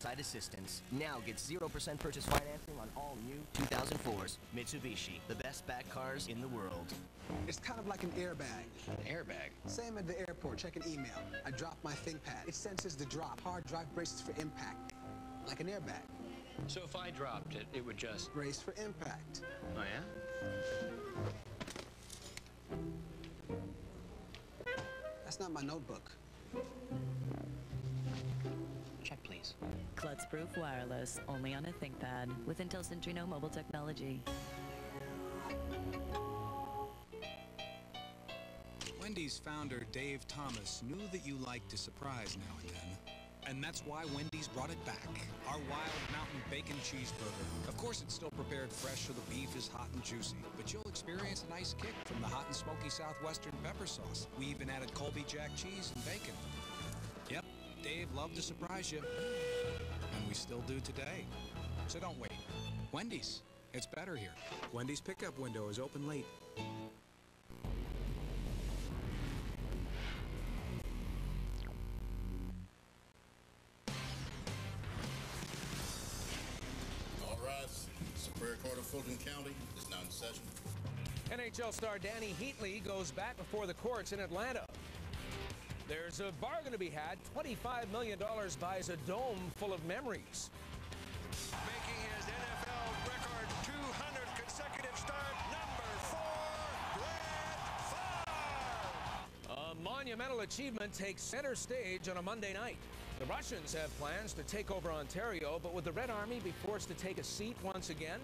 roadside assistance. Now get 0% purchase financing on all new 2004s. Mitsubishi, the best back cars in the world. It's kind of like an airbag. An airbag? Same at the airport. Check an email. I drop my ThinkPad. It senses the drop. Hard drive braces for impact. Like an airbag. So if I dropped it, it would just... Brace for impact. Oh, yeah? That's not my notebook. Check, please. Klutz-proof wireless, only on a ThinkPad, with Intel Centrino mobile technology. Wendy's founder, Dave Thomas, knew that you liked to surprise now and then. And that's why Wendy's brought it back. Our Wild Mountain Bacon Cheeseburger. Of course, it's still prepared fresh so the beef is hot and juicy, but you'll experience a nice kick from the hot and smoky Southwestern pepper sauce. We even added Colby Jack cheese and bacon. Yep, Dave loved to surprise you. And we still do today. So don't wait. Wendy's. It's better here. Wendy's pickup window is open late. All rise. Superior Court of Fulton County is now in session. NHL star Dany Heatley goes back before the courts in Atlanta. There's a bargain to be had. $25 million buys a dome full of memories. Making his NFL record 200 consecutive start, number four, Brett Favre. A monumental achievement takes center stage on a Monday night. The Russians have plans to take over Ontario, but would the Red Army be forced to take a seat once again?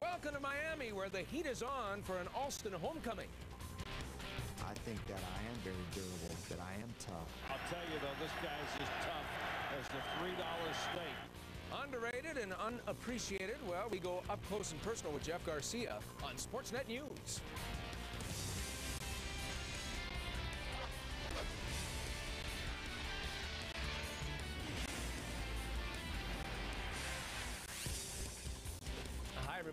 Welcome to Miami, where the heat is on for an Alston homecoming. I think that I am very durable, that I am tough. I'll tell you though, this guy's as tough as the $3 steak. Underrated and unappreciated. Well, we go up close and personal with Jeff Garcia on Sportsnet News.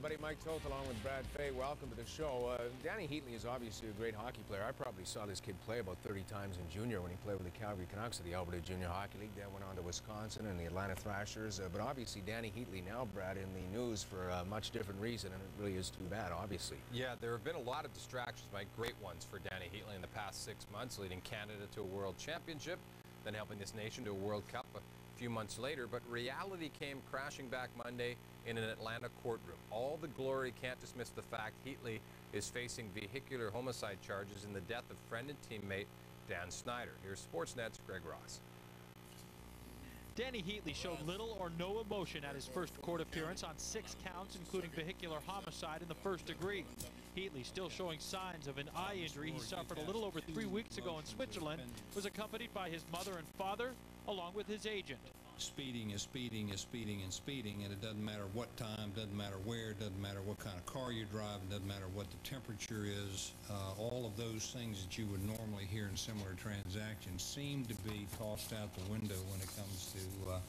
Everybody. Mike Toth along with Brad Fay. Welcome to the show. Uh, Dany Heatley is obviously a great hockey player. I probably saw this kid play about 30 times in junior when he played with the Calgary Canucks at the Alberta Junior Hockey League. Then went on to Wisconsin and the Atlanta Thrashers. Uh, but obviously, Dany Heatley now, Brad, in the news for a much different reason, and it really is too bad, obviously. Yeah, there have been a lot of distractions, Mike. Great ones for Dany Heatley in the past six months, leading Canada to a World Championship, then helping this nation to a World Cup few months later. But reality came crashing back Monday in an Atlanta courtroom. All the glory can't dismiss the fact Heatley is facing vehicular homicide charges in the death of friend and teammate Dan Snyder. Here's Sportsnet's Greg Ross. Dany Heatley showed little or no emotion at his first court appearance on six counts, including vehicular homicide in the first degree. Heatley, still showing signs of an eye injury he suffered a little over three weeks ago in Switzerland, was accompanied by his mother and father, along with his agent. Speeding is speeding is speeding and speeding, and it doesn't matter what time, doesn't matter where, doesn't matter what kind of car you're driving, doesn't matter what the temperature is. Uh, all of those things that you would normally hear in similar transactions seem to be tossed out the window when it comes to uh,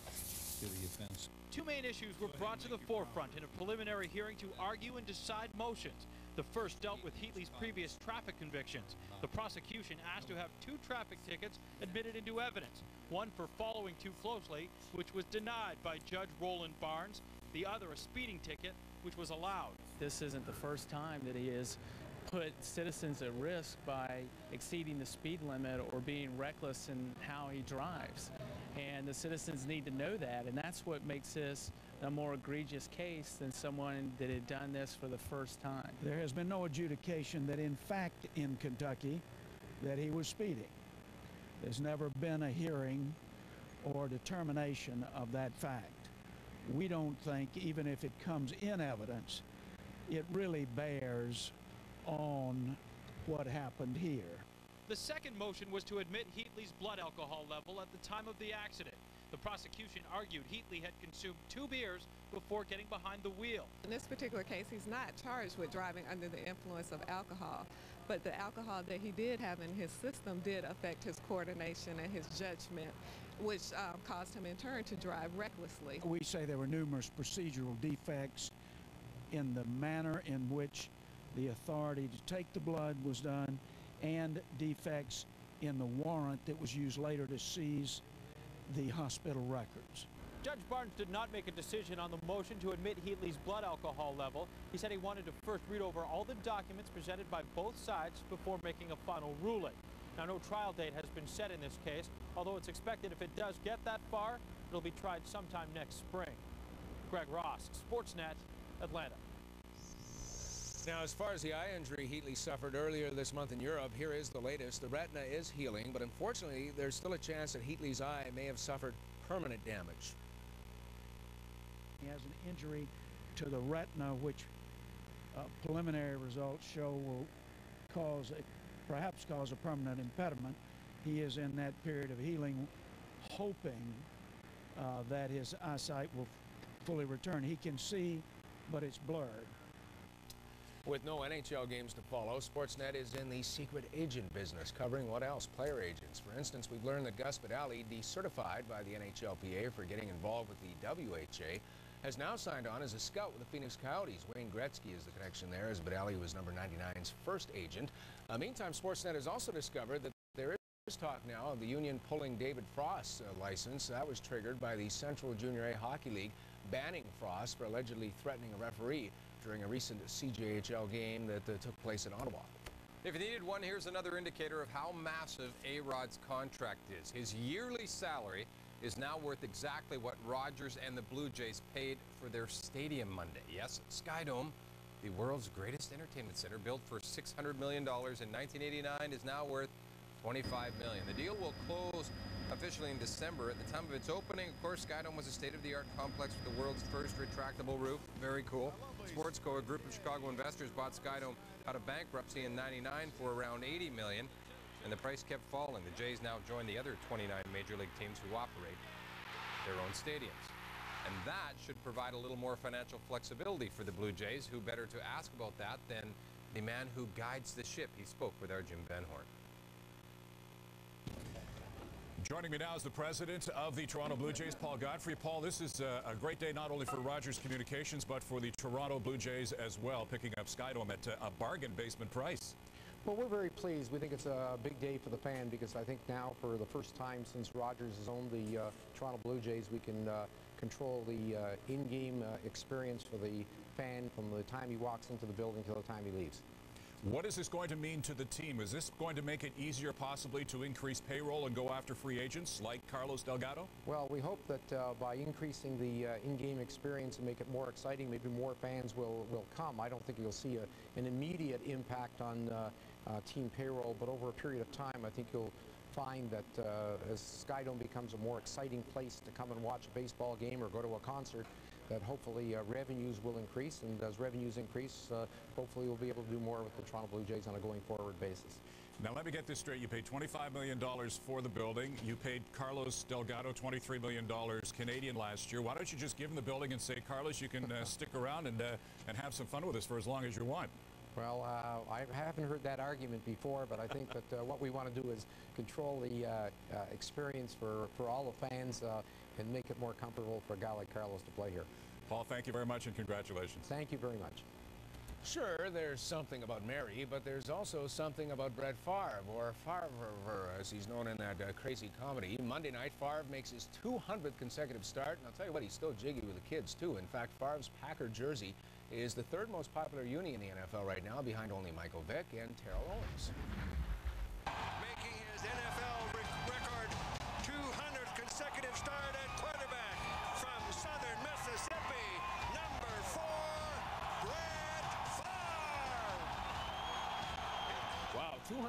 to the offense. Two main issues were brought to the forefront in a preliminary hearing to argue and decide motions. The first dealt with Heatley's previous traffic convictions. The prosecution asked to have two traffic tickets admitted into evidence, one for following too closely, which was denied by Judge Roland Barnes, the other a speeding ticket, which was allowed. This isn't the first time that he has put citizens at risk by exceeding the speed limit or being reckless in how he drives. And the citizens need to know that, and that's what makes this a more egregious case than someone that had done this for the first time. There has been no adjudication that in fact in Kentucky that he was speeding. There's never been a hearing or determination of that fact. We don't think, even if it comes in evidence, it really bears on what happened here. The second motion was to admit Heatley's blood alcohol level at the time of the accident. The prosecution argued Heatley had consumed two beers before getting behind the wheel. In this particular case, he's not charged with driving under the influence of alcohol, but the alcohol that he did have in his system did affect his coordination and his judgment, which um, caused him in turn to drive recklessly. We say there were numerous procedural defects in the manner in which the authority to take the blood was done and defects in the warrant that was used later to seize the hospital records. Judge Barnes did not make a decision on the motion to admit Heatley's blood alcohol level. He said he wanted to first read over all the documents presented by both sides before making a final ruling. Now, no trial date has been set in this case, although it's expected if it does get that far, it'll be tried sometime next spring. Greg Ross, Sportsnet, Atlanta. Now, as far as the eye injury Heatley suffered earlier this month in Europe, here is the latest. The retina is healing, but unfortunately, there's still a chance that Heatley's eye may have suffered permanent damage. He has an injury to the retina, which uh, preliminary results show will cause a, perhaps cause a permanent impediment. He is in that period of healing, hoping uh, that his eyesight will fully return. He can see, but it's blurred. With no NHL games to follow, Sportsnet is in the secret agent business, covering what else? Player agents. For instance, we've learned that Gus Badali, decertified by the NHLPA for getting involved with the WHA, has now signed on as a scout with the Phoenix Coyotes. Wayne Gretzky is the connection there, as Badali was number 99's first agent. Uh, meantime, Sportsnet has also discovered that there is talk now of the union pulling David Frost's uh, license. That was triggered by the Central Junior A Hockey League banning Frost for allegedly threatening a referee during a recent CJHL game that uh, took place in Ottawa. If you needed one, here's another indicator of how massive A-Rod's contract is. His yearly salary is now worth exactly what Rogers and the Blue Jays paid for their stadium Monday. Yes, Skydome, the world's greatest entertainment center, built for $600 million in 1989, is now worth 25 million. The deal will close officially in December. At the time of its opening, of course, Skydome was a state-of-the-art complex with the world's first retractable roof. Very cool. Sportsco, a group of Chicago investors, bought Skydome out of bankruptcy in 99 for around 80 million and the price kept falling. The Jays now join the other 29 major league teams who operate their own stadiums. And that should provide a little more financial flexibility for the Blue Jays. Who better to ask about that than the man who guides the ship? He spoke with our Jim Van Horn. Joining me now is the president of the Toronto Blue Jays, Paul Godfrey. Paul, this is a, a, great day not only for Rogers Communications, but for the Toronto Blue Jays as well, picking up Skydome at a bargain basement price. Well, we're very pleased. We think it's a big day for the fan because I think now for the first time since Rogers has owned the uh, Toronto Blue Jays, we can uh, control the uh, in-game uh, experience for the fan from the time he walks into the building to the time he leaves. What is this going to mean to the team? Is this going to make it easier possibly to increase payroll and go after free agents like Carlos Delgado? Well, we hope that uh, by increasing the uh, in-game experience and make it more exciting, maybe more fans will, will come. I don't think you'll see a, an immediate impact on uh, uh, team payroll, but over a period of time, I think you'll find that uh, as Skydome becomes a more exciting place to come and watch a baseball game or go to a concert, that hopefully uh, revenues will increase, and as revenues increase, uh, hopefully we'll be able to do more with the Toronto Blue Jays on a going forward basis. Now let me get this straight. You paid $25 million for the building. You paid Carlos Delgado $23 million Canadian last year. Why don't you just give him the building and say, Carlos, you can uh, stick around and, and have some fun with us for as long as you want? Well, uh, I haven't heard that argument before, but I think that uh, what we want to do is control the uh, uh experience for, for all the fans uh, and make it more comfortable for a guy like Carlos to play here. Paul, thank you very much and congratulations. Thank you very much. Sure, there's something about Mary, but there's also something about Brett Favre, or Favre, as he's known in that uh, crazy comedy. Monday night, Favre makes his 200th consecutive start, and I'll tell you what, he's still jiggy with the kids, too. In fact, Favre's Packer jersey is the third most popular uni in the NFL right now, behind only Michael Vick and Terrell Owens.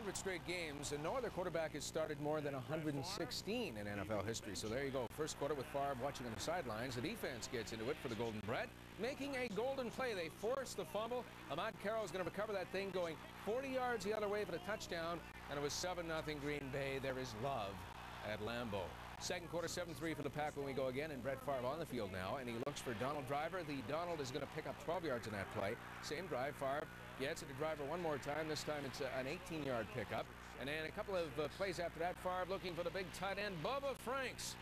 100 straight games, and no other quarterback has started more than 116 in NFL history. So there you go. First quarter with Favre watching on the sidelines. The defense gets into it for the Golden Brett, making a golden play. They force the fumble. Ahmad Carroll is going to recover that thing going 40 yards the other way for the touchdown, and it was 7-0 Green Bay. There is love at Lambeau. Second quarter, 7-3 for the pack when we go again, and Brett Favre on the field now, and he looks for Donald Driver. The Donald is going to pick up 12 yards in that play. Same drive, Favre gets it to the Driver one more time. This time it's an 18-yard pickup. And then a couple of uh, plays after that, Favre looking for the big tight end, Bubba Franks.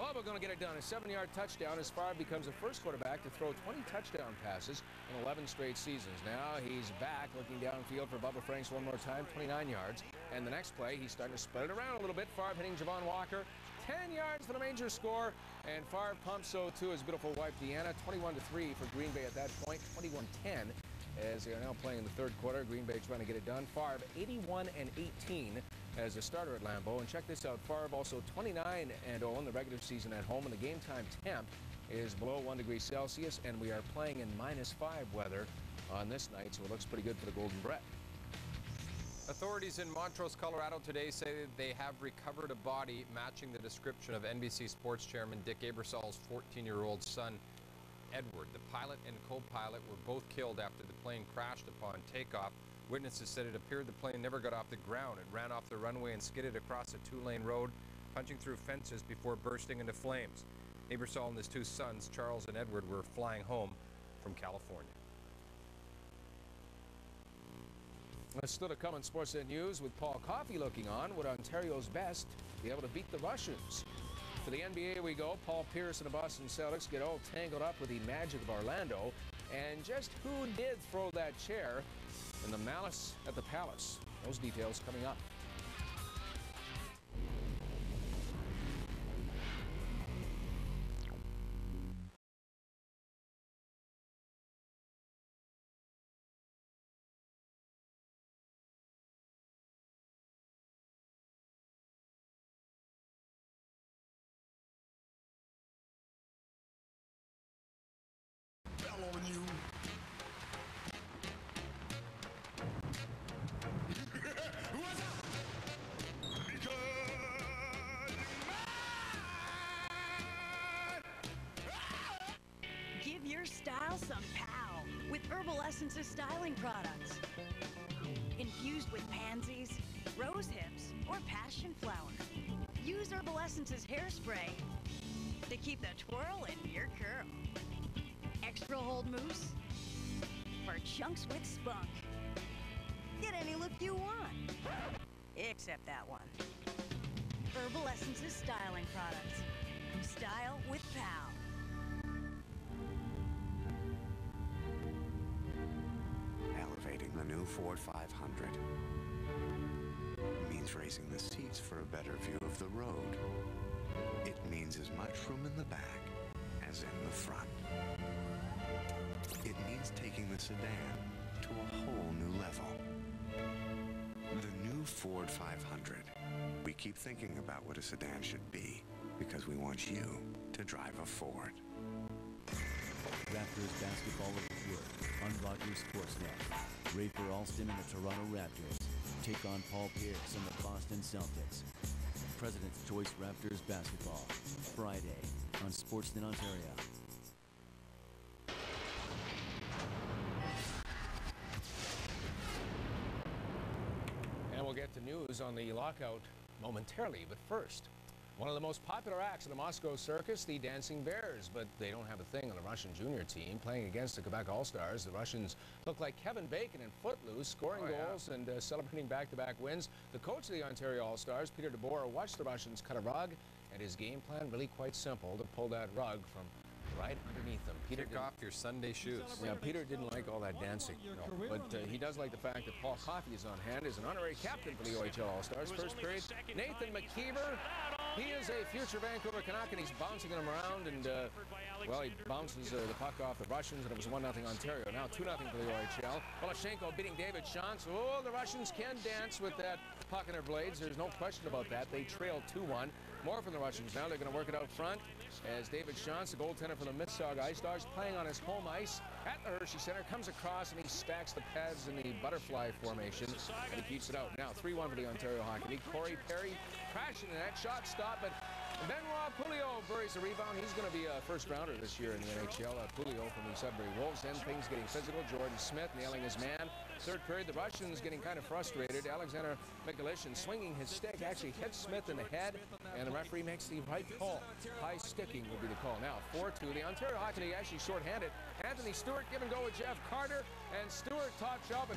Bubba going to get it done. A seven-yard touchdown as Favre becomes the first quarterback to throw 20 touchdown passes in 11 straight seasons. Now he's back looking downfield for Bubba Franks one more time, 29 yards. And the next play, he's starting to spread it around a little bit. Favre hitting Javon Walker 10 yards for the major score, and Favre pumps so too his beautiful wife Deanna. 21 to 3 for Green Bay at that point. 21 10 as they are now playing in the third quarter. Green Bay trying to get it done. Favre 81 and 18 as a starter at Lambeau. And check this out, Favre also 29 and 0 in the regular season at home, and the game time temp is below 1 degree Celsius, and we are playing in minus 5 weather on this night, so it looks pretty good for the Golden Brett. Authorities in Montrose, Colorado today say they have recovered a body matching the description of NBC Sports Chairman Dick Ebersol's 14-year-old son, Edward. The pilot and co-pilot were both killed after the plane crashed upon takeoff. Witnesses said it appeared the plane never got off the ground. It ran off the runway and skidded across a two-lane road, punching through fences before bursting into flames. Ebersol and his two sons, Charles and Edward, were flying home from California. Still to come on Sportsnet News with Paul Coffey looking on. Would Ontario's best be able to beat the Russians? To the NBA we go. Paul Pierce and the Boston Celtics get all tangled up with the Magic of Orlando. And just who did throw that chair in the malice at the palace? Those details coming up. You. Give your style some pow with Herbal Essences styling products. Infused with pansies, rose hips, or passion flower. Use Herbal Essences hairspray to keep the twirl in your curl. Extra hold mousse for chunks with spunk. Get any look you want, except that one. Herbal Essences styling products. Style with pow. Elevating the new Ford 500 means raising the seats for a better view of the road. It means as much room in the back as in the front. It means taking the sedan to a whole new level. The new Ford 500. We keep thinking about what a sedan should be because we want you to drive a Ford. Raptors basketball of the year on Rogers Sportsnet. Rafer Alston and the Toronto Raptors take on Paul Pierce and the Boston Celtics. President's Choice Raptors basketball. Friday on Sportsnet Ontario. Lockout momentarily, but first, one of the most popular acts in the Moscow circus, the Dancing Bears, but they don't have a thing on the Russian junior team. Playing against the Quebec All-Stars, the Russians look like Kevin Bacon in Footloose, scoring Oh, yeah. goals and uh, celebrating back-to-back wins. The coach of the Ontario All-Stars, Peter DeBoer, watched the Russians cut a rug, and his game plan really quite simple, to pull that rug from right underneath them. Peter Kick off your Sunday shoes. yeah, Peter didn't like all that dancing, no. but uh, he does like the fact that Paul Coffey is on hand as an honorary captain for the OHL All-Stars. First period, Nathan McIver. He is a future Vancouver Canuck, and he's bouncing them around, and, uh, well, he bounces uh, the puck off the Russians, and it was 1-0 Ontario. Now 2-0 for the OHL. Polashenko beating David Shantz. Oh, the Russians can dance with that puck in their blades. There's no question about that. They trail 2-1. More from the Russians now. They're going to work it out front as David Shantz, the goaltender for the Mississauga Ice Dogs, playing on his home ice at the Hershey Center, comes across and he stacks the pads in the butterfly formation, and he keeps it out. Now 3-1 for the Ontario Hockey League. Corey Perry crashing in that shot stop, but Benoit Pouliot buries the rebound. He's going to be a first rounder this year in the NHL. Uh, Pouliot from the Sudbury Wolves. Then things getting physical. Jordan Smith nailing his man. Third period, the Russians getting kind of frustrated. Alexander Mikhalishin swinging his stick actually hits Smith in the head, and the referee makes the right call. High sticking will be the call. Now 4-2. The Ontario Hockey League actually shorthanded. Anthony Stewart give and go with Jeff Carter, and Stewart top shop.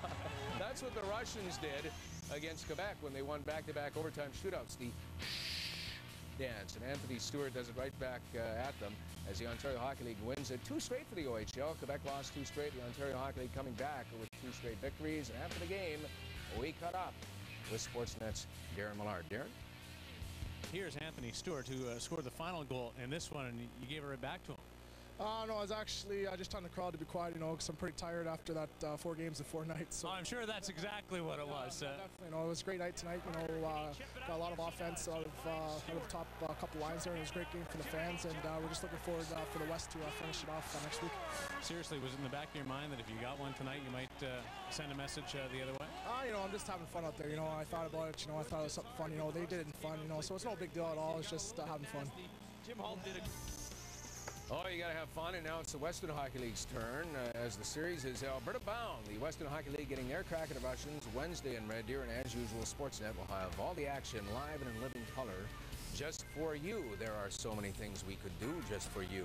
That's what the Russians did against Quebec when they won back-to-back overtime shootouts. The dance, and Anthony Stewart does it right back uh, at them as the Ontario Hockey League wins it two straight for the OHL. Quebec lost two straight. The Ontario Hockey League coming back with two straight victories. And after the game, we cut up with Sportsnet's Darren Millard. Darren? Here's Anthony Stewart, who uh, scored the final goal in this one, and you gave it right back to him. Uh, no, I was actually uh, just telling the crowd to be quiet, you know, because I'm pretty tired after that uh, four games in four nights. So. I'm sure that's exactly what it was. Yeah, definitely, you know, it was a great night tonight. You know, uh, got a lot of offense out of, uh, out of the top uh, couple lines there, and it was a great game for the fans. And uh, we're just looking forward uh, for the West to uh, finish it off uh, next week. Seriously, was it in the back of your mind that if you got one tonight, you might uh, send a message uh, the other way? Uh, you know, I'm just having fun out there. You know, I thought about it. You know, I thought it was something fun. You know, they did it in fun. You know, so it's no big deal at all. It's just uh, having fun. Jim Hull did a Oh, you got to have fun, and now it's the Western Hockey League's turn uh, as the series is Alberta bound. The Western Hockey League getting their crack at the Russians Wednesday in Red Deer, and as usual, Sportsnet will have all the action live and in living color just for you. There are so many things we could do just for you.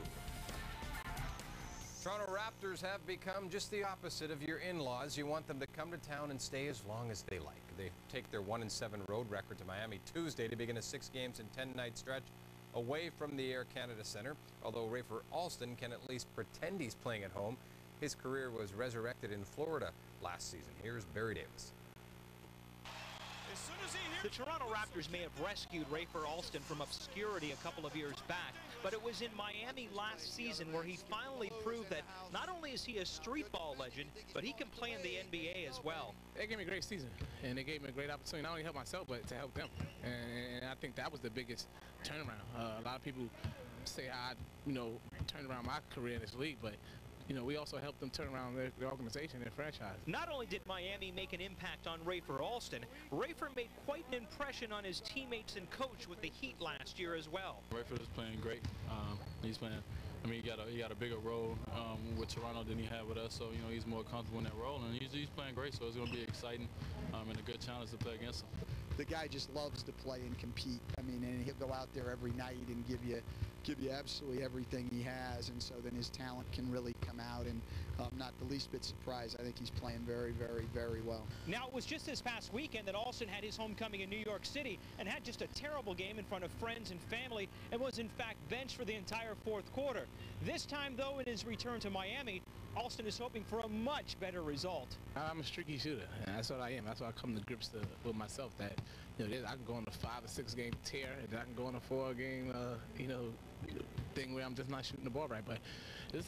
Toronto Raptors have become just the opposite of your in-laws. You want them to come to town and stay as long as they like. They take their 1 and 7 road record to Miami Tuesday to begin a six games and 10 night stretch away from the Air Canada Centre. Although Rafer Alston can at least pretend he's playing at home, his career was resurrected in Florida last season. Here's Barry Davis. As as The Toronto Raptors may have rescued Rafer Alston from obscurity a couple of years back, but it was in Miami last season where he finally proved that not only is he a street ball legend, but he can play in the NBA as well. They gave me a great season, and they gave me a great opportunity not only to help myself, but to help them. And, and I think that was the biggest turnaround. Uh, a lot of people say I, you know, turned around my career in this league, but you know, we also helped them turn around their, their organization, their franchise. Not only did Miami make an impact on Rafer Alston, Rafer made quite an impression on his teammates and coach with the Heat last year as well. Rafer is playing great. Um, he's playing. I mean, he got a he got a bigger role um, with Toronto than he had with us, so you know he's more comfortable in that role, and he's, he's playing great. So it's going to be exciting um, and a good challenge to play against him. The guy just loves to play and compete. I mean, and he'll go out there every night and give you give you absolutely everything he has, and so then his talent can really come out. And um, not the least bit surprised. I think he's playing very, very, very well. Now, it was just this past weekend that Alston had his homecoming in New York City and had just a terrible game in front of friends and family and was, in fact, benched for the entire fourth quarter. This time, though, in his return to Miami, Alston is hoping for a much better result. I'm a streaky shooter, and that's what I am. That's why I come to grips to, with myself that, you know, I can go on a five or six game tear, and I can go on a four game, uh, you know, thing where I'm just not shooting the ball right. But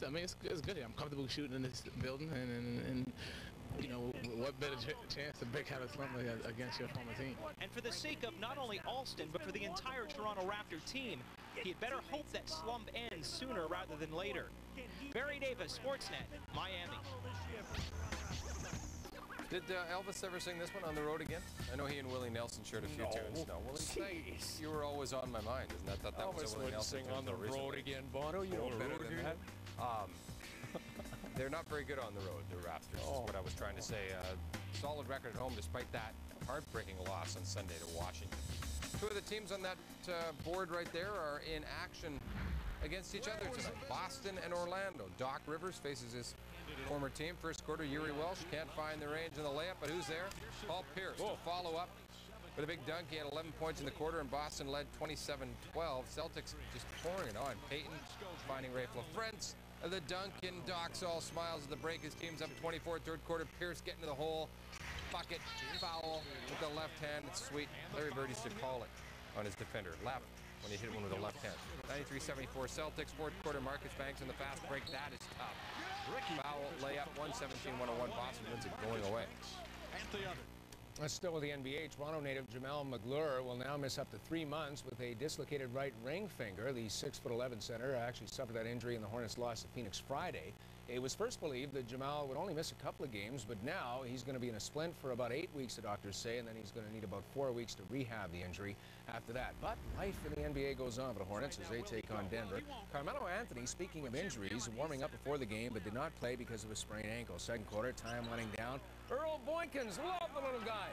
I mean, it's, it's good. I'm comfortable shooting in this building, and, and, and you know, what better ch chance to break out a slump against your former team? And for the sake of not only Alston, but for the entire Toronto Raptor team, he had better hope that slump ends sooner rather than later. Barry Davis, Sportsnet, Miami. Did uh, Elvis ever sing this one on the road again? I know he and Willie Nelson shared a few No. tunes. No, Willie, you were always on my mind. Isn't that that, that was Elvis a Willie Nelson sing on the until road again, Bono. You know better than again? that. Um, they're not very good on the road, the Raptors, Oh. is what I was trying to say. Uh, solid record at home despite that heartbreaking loss on Sunday to Washington. Two of the teams on that uh, board right there are in action against each other tonight. Boston and Orlando. Doc Rivers faces his former team. First quarter, Jiri Welsch can't find the range in the layup, but who's there? Paul Pierce to follow up with a big dunk. He had 11 points in the quarter, and Boston led 27-12. Celtics just pouring it on. Payton finding Raef LaFrentz. The dunk, and Doc's all smiles at the break. His team's up 24 third quarter. Pierce getting to the hole. Bucket, foul with the left hand. It's sweet. Larry Bird used to call it on his defender. Left when he hit one with the left hand. 93-74 Celtics. Fourth quarter, Marcus Banks in the fast break. That is tough. Foul, layup, 117-101. Boston wins it going away. Uh, Still with the NBA, Toronto native Jamaal Magloire will now miss up to three months with a dislocated right ring finger. The 6'11 center actually suffered that injury in the Hornets' loss to Phoenix Friday. It was first believed that Jamaal would only miss a couple of games, but now he's going to be in a splint for about eight weeks, the doctors say, and then he's going to need about four weeks to rehab the injury after that. But life in the NBA goes on for the Hornets as they take on Denver. Carmelo Anthony, speaking of injuries, warming up before the game, but did not play because of a sprained ankle. Second quarter, time running down. Earl Boykins, love the little guy.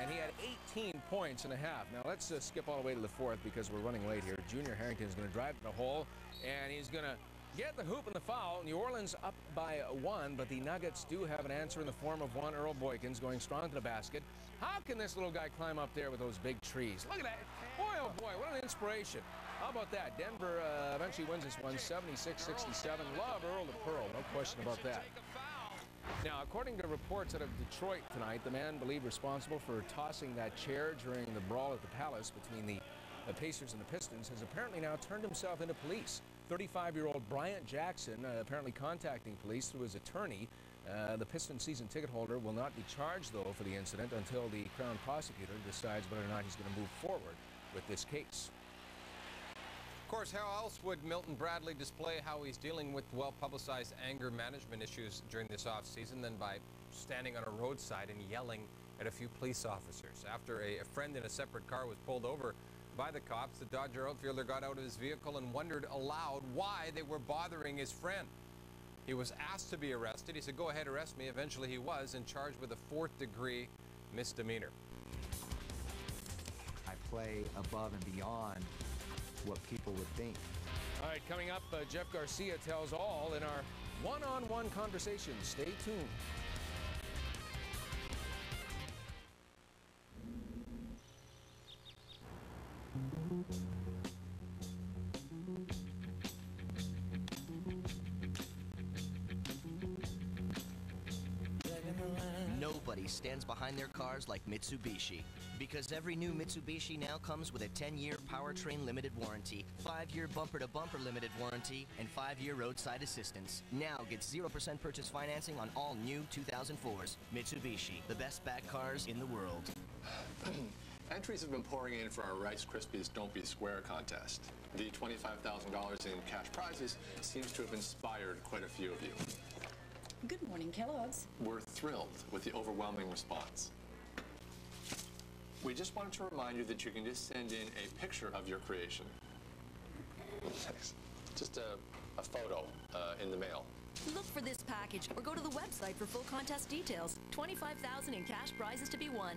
And he had 18 points and a half. Now let's uh, skip all the way to the fourth because we're running late here. Junior Harrington is going to drive to the hole, and he's going to get the hoop and the foul. New Orleans up by one, but the Nuggets do have an answer in the form of one Earl Boykins going strong to the basket. How can this little guy climb up there with those big trees? Look at that. Boy, oh boy, what an inspiration. How about that? Denver uh, eventually wins this one 76-67. Love Earl to Pearl, no question about that. Now, according to reports out of Detroit tonight, the man believed responsible for tossing that chair during the brawl at the Palace between the the Pacers and the Pistons, has apparently now turned himself into police. 35-year-old Bryant Jackson uh, apparently contacting police through his attorney. Uh, the Pistons season ticket holder will not be charged, though, for the incident until the Crown prosecutor decides whether or not he's going to move forward with this case. Of course, how else would Milton Bradley display how he's dealing with well-publicized anger management issues during this offseason than by standing on a roadside and yelling at a few police officers? After a, a friend in a separate car was pulled over by the cops, the Dodger outfielder got out of his vehicle and wondered aloud why they were bothering his friend. He was asked to be arrested. He said, go ahead, arrest me. Eventually he was and charged with a fourth degree misdemeanor. I play above and beyond what people would think. All right, coming up, uh, Jeff Garcia tells all in our one-on-one conversation. Stay tuned. Nobody stands behind their cars like Mitsubishi. Because every new Mitsubishi now comes with a 10-year powertrain limited warranty, 5-year bumper-to-bumper limited warranty, and 5-year roadside assistance. Now get 0% purchase financing on all new 2004s. Mitsubishi, the best back cars in the world. Entries have been pouring in for our Rice Krispies Don't Be Square contest. The $25,000 in cash prizes seems to have inspired quite a few of you. Good morning, Kellogg's. We're thrilled with the overwhelming response. We just wanted to remind you that you can just send in a picture of your creation. Just a, a photo uh, in the mail. Look for this package or go to the website for full contest details. 25000 in cash prizes to be won.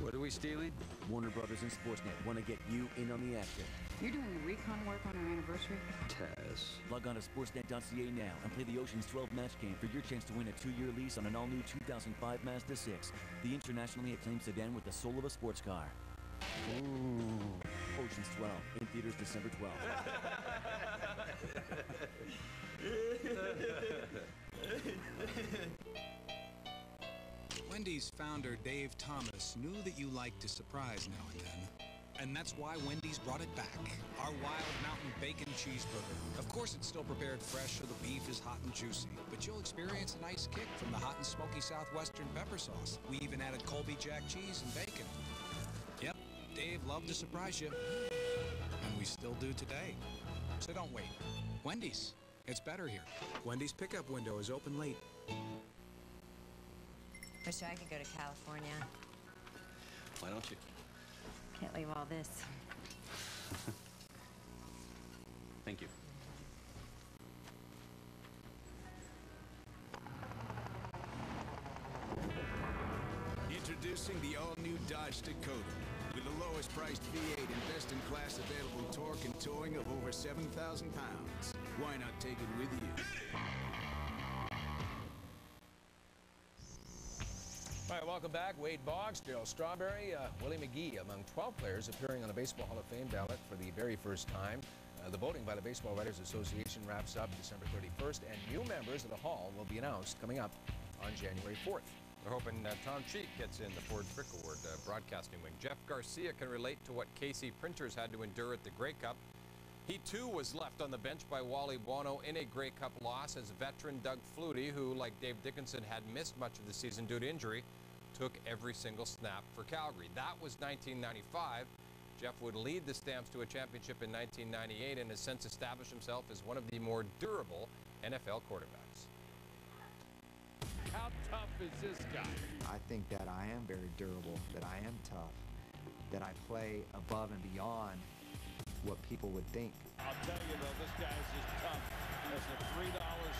What are we stealing? Warner Brothers and Sportsnet want to get you in on the action. You're doing the recon work on our anniversary? Taz. Log on to sportsnet.ca now and play the Ocean's 12 match game for your chance to win a two-year lease on an all-new 2005 Mazda 6, the internationally acclaimed sedan with the soul of a sports car. Ooh. Ocean's 12 in theaters December 12th. Wendy's founder Dave Thomas knew that you like to surprise now and then. And that's why Wendy's brought it back. Our Wild Mountain Bacon Cheeseburger. Of course, it's still prepared fresh so the beef is hot and juicy, but you'll experience a nice kick from the hot and smoky Southwestern pepper sauce. We even added Colby Jack cheese and bacon. Yep, Dave loved to surprise you. And we still do today. So don't wait. Wendy's. It's better here. Wendy's pickup window is open late. Wish I could go to California. Why don't you? Can't leave all this. Thank you. Introducing the all-new Dodge Dakota. With the lowest priced V8 and best-in-class available torque and towing of over 7,000 pounds. Why not take it with you? Welcome back. Wade Boggs, Darryl Strawberry, uh, Willie McGee among 12 players appearing on the Baseball Hall of Fame ballot for the very first time. Uh, the voting by the Baseball Writers Association wraps up December 31st, and new members of the Hall will be announced coming up on January 4th. We're hoping uh, Tom Cheek gets in the Ford Frick Award uh, broadcasting wing. Jeff Garcia can relate to what Casey Printers had to endure at the Grey Cup. He too was left on the bench by Wally Buono in a Grey Cup loss as veteran Doug Flutie, who, like Dave Dickenson, had missed much of the season due to injury, took every single snap for Calgary. That was 1995. Jeff would lead the Stamps to a championship in 1998 and has since established himself as one of the more durable NFL quarterbacks. How tough is this guy? I think that I am very durable, that I am tough, that I play above and beyond what people would think. I'll tell you though, this guy's as tough as a $3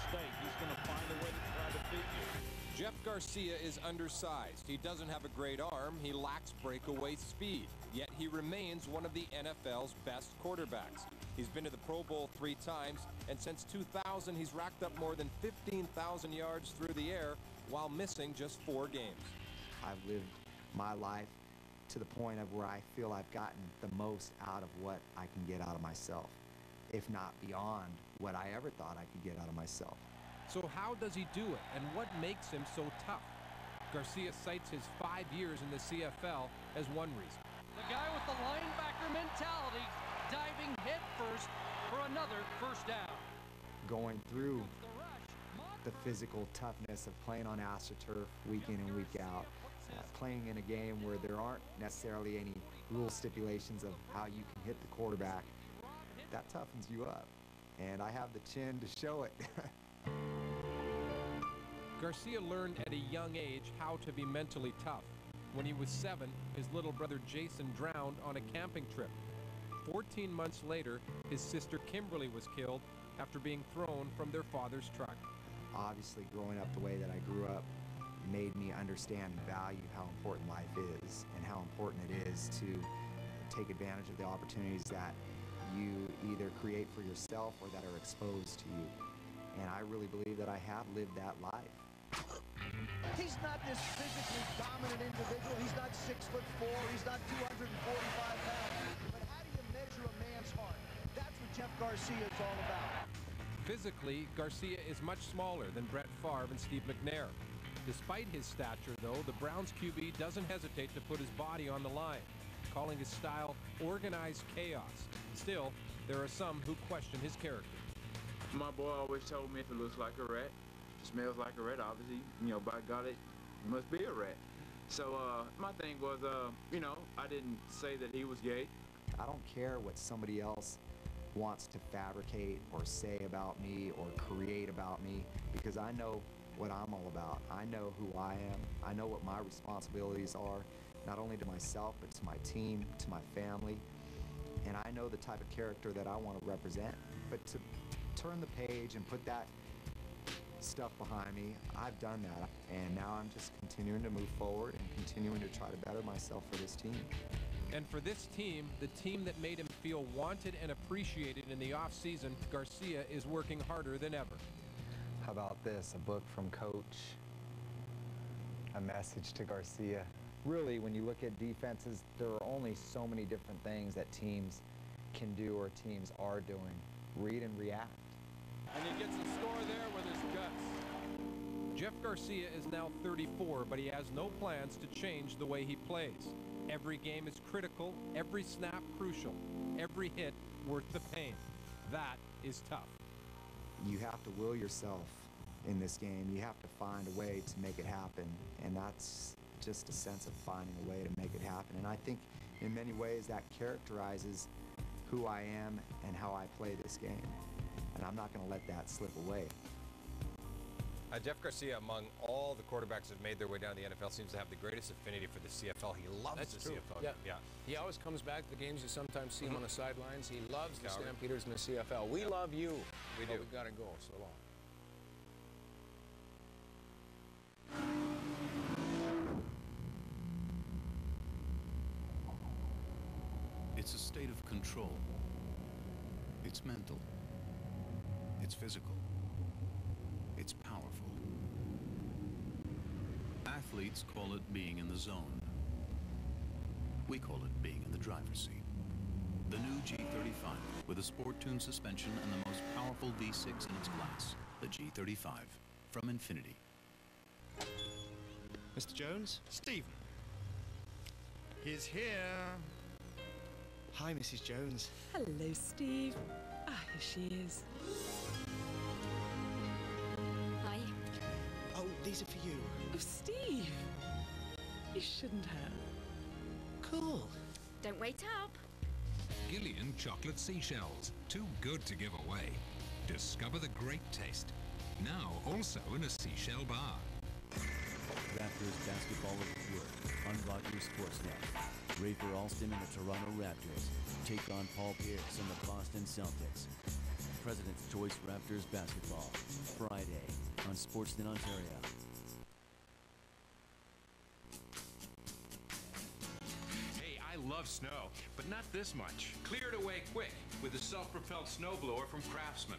steak. He's going to find a way to try to beat you. Jeff Garcia is undersized. He doesn't have a great arm. He lacks breakaway speed. Yet he remains one of the NFL's best quarterbacks. He's been to the Pro Bowl three times, and since 2000, he's racked up more than 15,000 yards through the air while missing just four games. I've lived my life to the point of where I feel I've gotten the most out of what I can get out of myself, if not beyond what I ever thought I could get out of myself. So how does he do it, and what makes him so tough? Garcia cites his five years in the CFL as one reason. The guy with the linebacker mentality diving headfirst for another first down. Going through the physical toughness of playing on AstroTurf week in and week out, uh, playing in a game where there aren't necessarily any rule stipulations of how you can hit the quarterback, that toughens you up. And I have the chin to show it. Garcia learned at a young age how to be mentally tough. When he was seven, his little brother Jason drowned on a camping trip. 14 months later, his sister Kimberly was killed after being thrown from their father's truck. Obviously, growing up the way that I grew up made me understand and value how important life is and how important it is to take advantage of the opportunities that you either create for yourself or that are exposed to you. And I really believe that I have lived that life. He's not this physically dominant individual. He's not six foot four. He's not 245 pounds. But how do you measure a man's heart? That's what Jeff Garcia is all about. Physically, Garcia is much smaller than Brett Favre and Steve McNair. Despite his stature, though, the Browns QB doesn't hesitate to put his body on the line, calling his style organized chaos. Still, there are some who question his character. My boy always told me if it looks like a rat, smells like a rat, obviously, you know, by God, it must be a rat. So uh, my thing was, uh, you know, I didn't say that he was gay. I don't care what somebody else wants to fabricate or say about me or create about me because I know what I'm all about. I know who I am. I know what my responsibilities are, not only to myself, but to my team, to my family. And I know the type of character that I want to represent. But to turn the page and put that stuff behind me, I've done that. And now I'm just continuing to move forward and continuing to try to better myself for this team. And for this team, the team that made him feel wanted and appreciated in the offseason, Garcia is working harder than ever. How about this? A book from Coach, a message to Garcia. Really, when you look at defenses, there are only so many different things that teams can do or teams are doing. Read and react. And he gets a Jeff Garcia is now 34, but he has no plans to change the way he plays. Every game is critical, every snap crucial, every hit worth the pain. That is tough. You have to will yourself in this game. You have to find a way to make it happen, and that's just a sense of finding a way to make it happen. And I think in many ways that characterizes who I am and how I play this game. And I'm not going to let that slip away. Uh, Jeff Garcia, among all the quarterbacks that have made their way down the NFL, seems to have the greatest affinity for the CFL. He loves That's the true. CFL. Yeah. yeah. He always comes back to the games. You sometimes see him on the sidelines. He loves the Calgary. Stampeders and the CFL. We love you. We but do. we got to go. So long. It's a state of control. It's mental. It's physical. It's powerful. Athletes call it being in the zone. We call it being in the driver's seat. The new G35 with a sport tuned suspension and the most powerful V6 in its class. The G35 from Infiniti. Mr. Jones? Stephen. He's here. Hi, Mrs. Jones. Hello, Steve. Ah, here she is. These are for you. Oh, Steve. You shouldn't have. Cool. Don't wait up. Guylian chocolate seashells. Too good to give away. Discover the great taste. Now also in a seashell bar. Raptors basketball of the word on Rogers Sportsnet. Rafer Alston and the Toronto Raptors take on Paul Pierce and the Boston Celtics. President's Choice Raptors basketball. Friday on Sportsnet Ontario. This much. Clear it away quick with the self-propelled snowblower from Craftsman.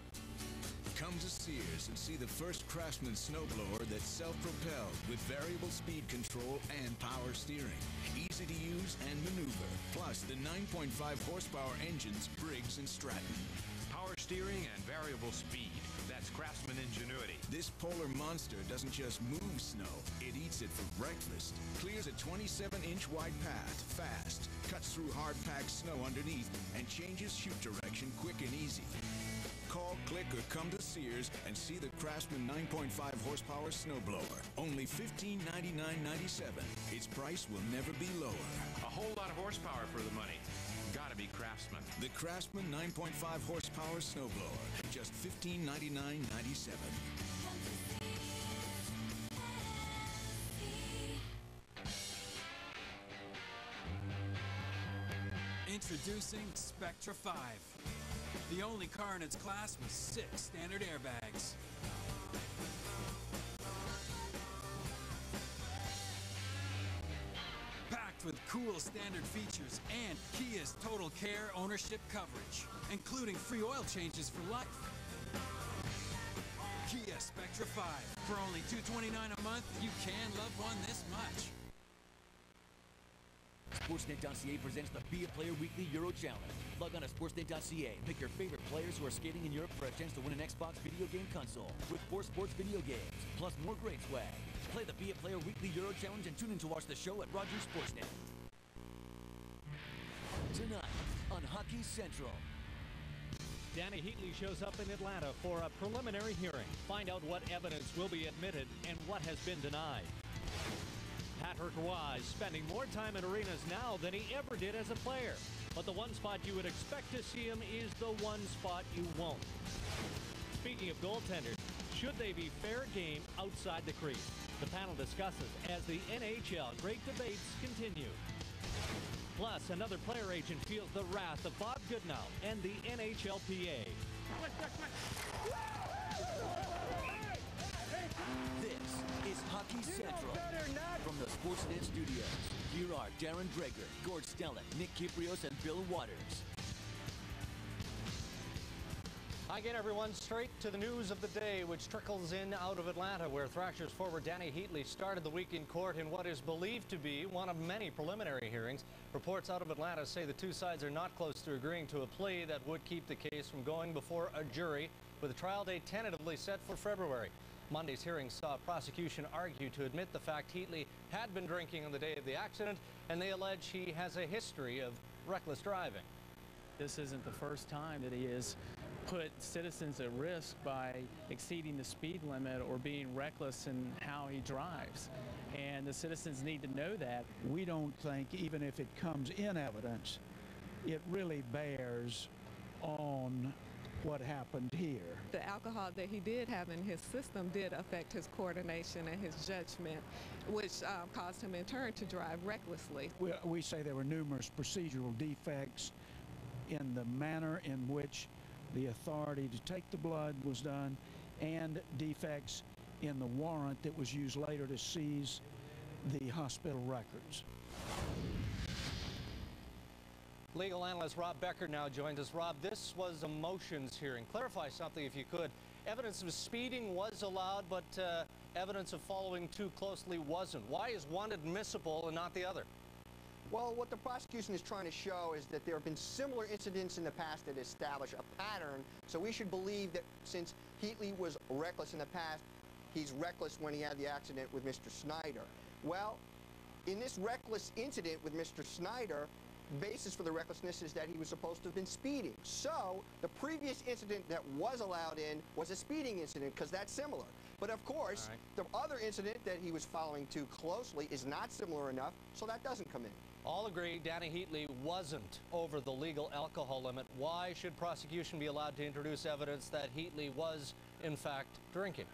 Come to Sears and see the first Craftsman snowblower that's self-propelled with variable speed control and power steering. Easy to use and maneuver. Plus the 9.5 horsepower engines Briggs and Stratton. Power steering and variable speed. Craftsman ingenuity. This polar monster doesn't just move snow, it eats it for breakfast. Clears a 27-inch wide path fast, cuts through hard-packed snow underneath, and changes chute direction quick and easy. Call, click, or come to Sears and see the Craftsman 9.5 horsepower snowblower. Only $1599.97. Its price will never be lower. A whole lot of horsepower for the money. Gotta be Craftsman. The Craftsman 9.5 horsepower snowblower. Just $1599.97. Introducing Spectra 5. The only car in its class with six standard airbags. With cool standard features and Kia's total care ownership coverage, including free oil changes for life. Kia Spectra 5. For only 229 a month, you can love one this much. Sportsnet.ca presents the Be a Player Weekly Euro Challenge. Log on to Sportsnet.ca, pick your favorite players who are skating in Europe for a chance to win an Xbox video game console with four sports video games, plus more great swag. Play the Be a Player Weekly Euro Challenge and tune in to watch the show at Rogers Sportsnet. Tonight on Hockey Central. Dany Heatley shows up in Atlanta for a preliminary hearing. Find out what evidence will be admitted and what has been denied. Patrick is spending more time in arenas now than he ever did as a player. But the one spot you would expect to see him is the one spot you won't. Speaking of goaltenders, should they be fair game outside the crease? The panel discusses as the NHL great debates continue. Plus, another player agent feels the wrath of Bob Goodenow and the NHLPA. This is Hockey Central. From the Sportsnet studios, here are Darren Dreger, Gord Stellick, Nick Kypreos, and Bill Waters. Hi again, everyone. Straight to the news of the day, which trickles in out of Atlanta, where Thrashers forward Dany Heatley started the week in court in what is believed to be one of many preliminary hearings. Reports out of Atlanta say the two sides are not close to agreeing to a plea that would keep the case from going before a jury, with a trial date tentatively set for February. Monday's hearing saw prosecution argue to admit the fact Heatley had been drinking on the day of the accident, and they allege he has a history of reckless driving. This isn't the first time that he has put citizens at risk by exceeding the speed limit or being reckless in how he drives. And the citizens need to know that. We don't think, even if it comes in evidence, it really bears on what happened here. The alcohol that he did have in his system did affect his coordination and his judgment, which um, caused him in turn to drive recklessly. We, we say there were numerous procedural defects in the manner in which the authority to take the blood was done and defects in the warrant that was used later to seize the hospital records. Legal analyst Rob Becker now joins us. Rob, this was a motions hearing. Clarify something if you could. Evidence of speeding was allowed, but uh, evidence of following too closely wasn't. Why is one admissible and not the other? Well, what the prosecution is trying to show is that there have been similar incidents in the past that establish a pattern. So we should believe that since Heatley was reckless in the past, he's reckless when he had the accident with Mr. Snyder. Well, in this reckless incident with Mr. Snyder, basis for the recklessness is that he was supposed to have been speeding. So the previous incident that was allowed in was a speeding incident because that's similar. But of course, right. the other incident that he was following too closely is not similar enough, so that doesn't come in. All agree Dany Heatley wasn't over the legal alcohol limit. Why should prosecution be allowed to introduce evidence that Heatley was, in fact, drinking?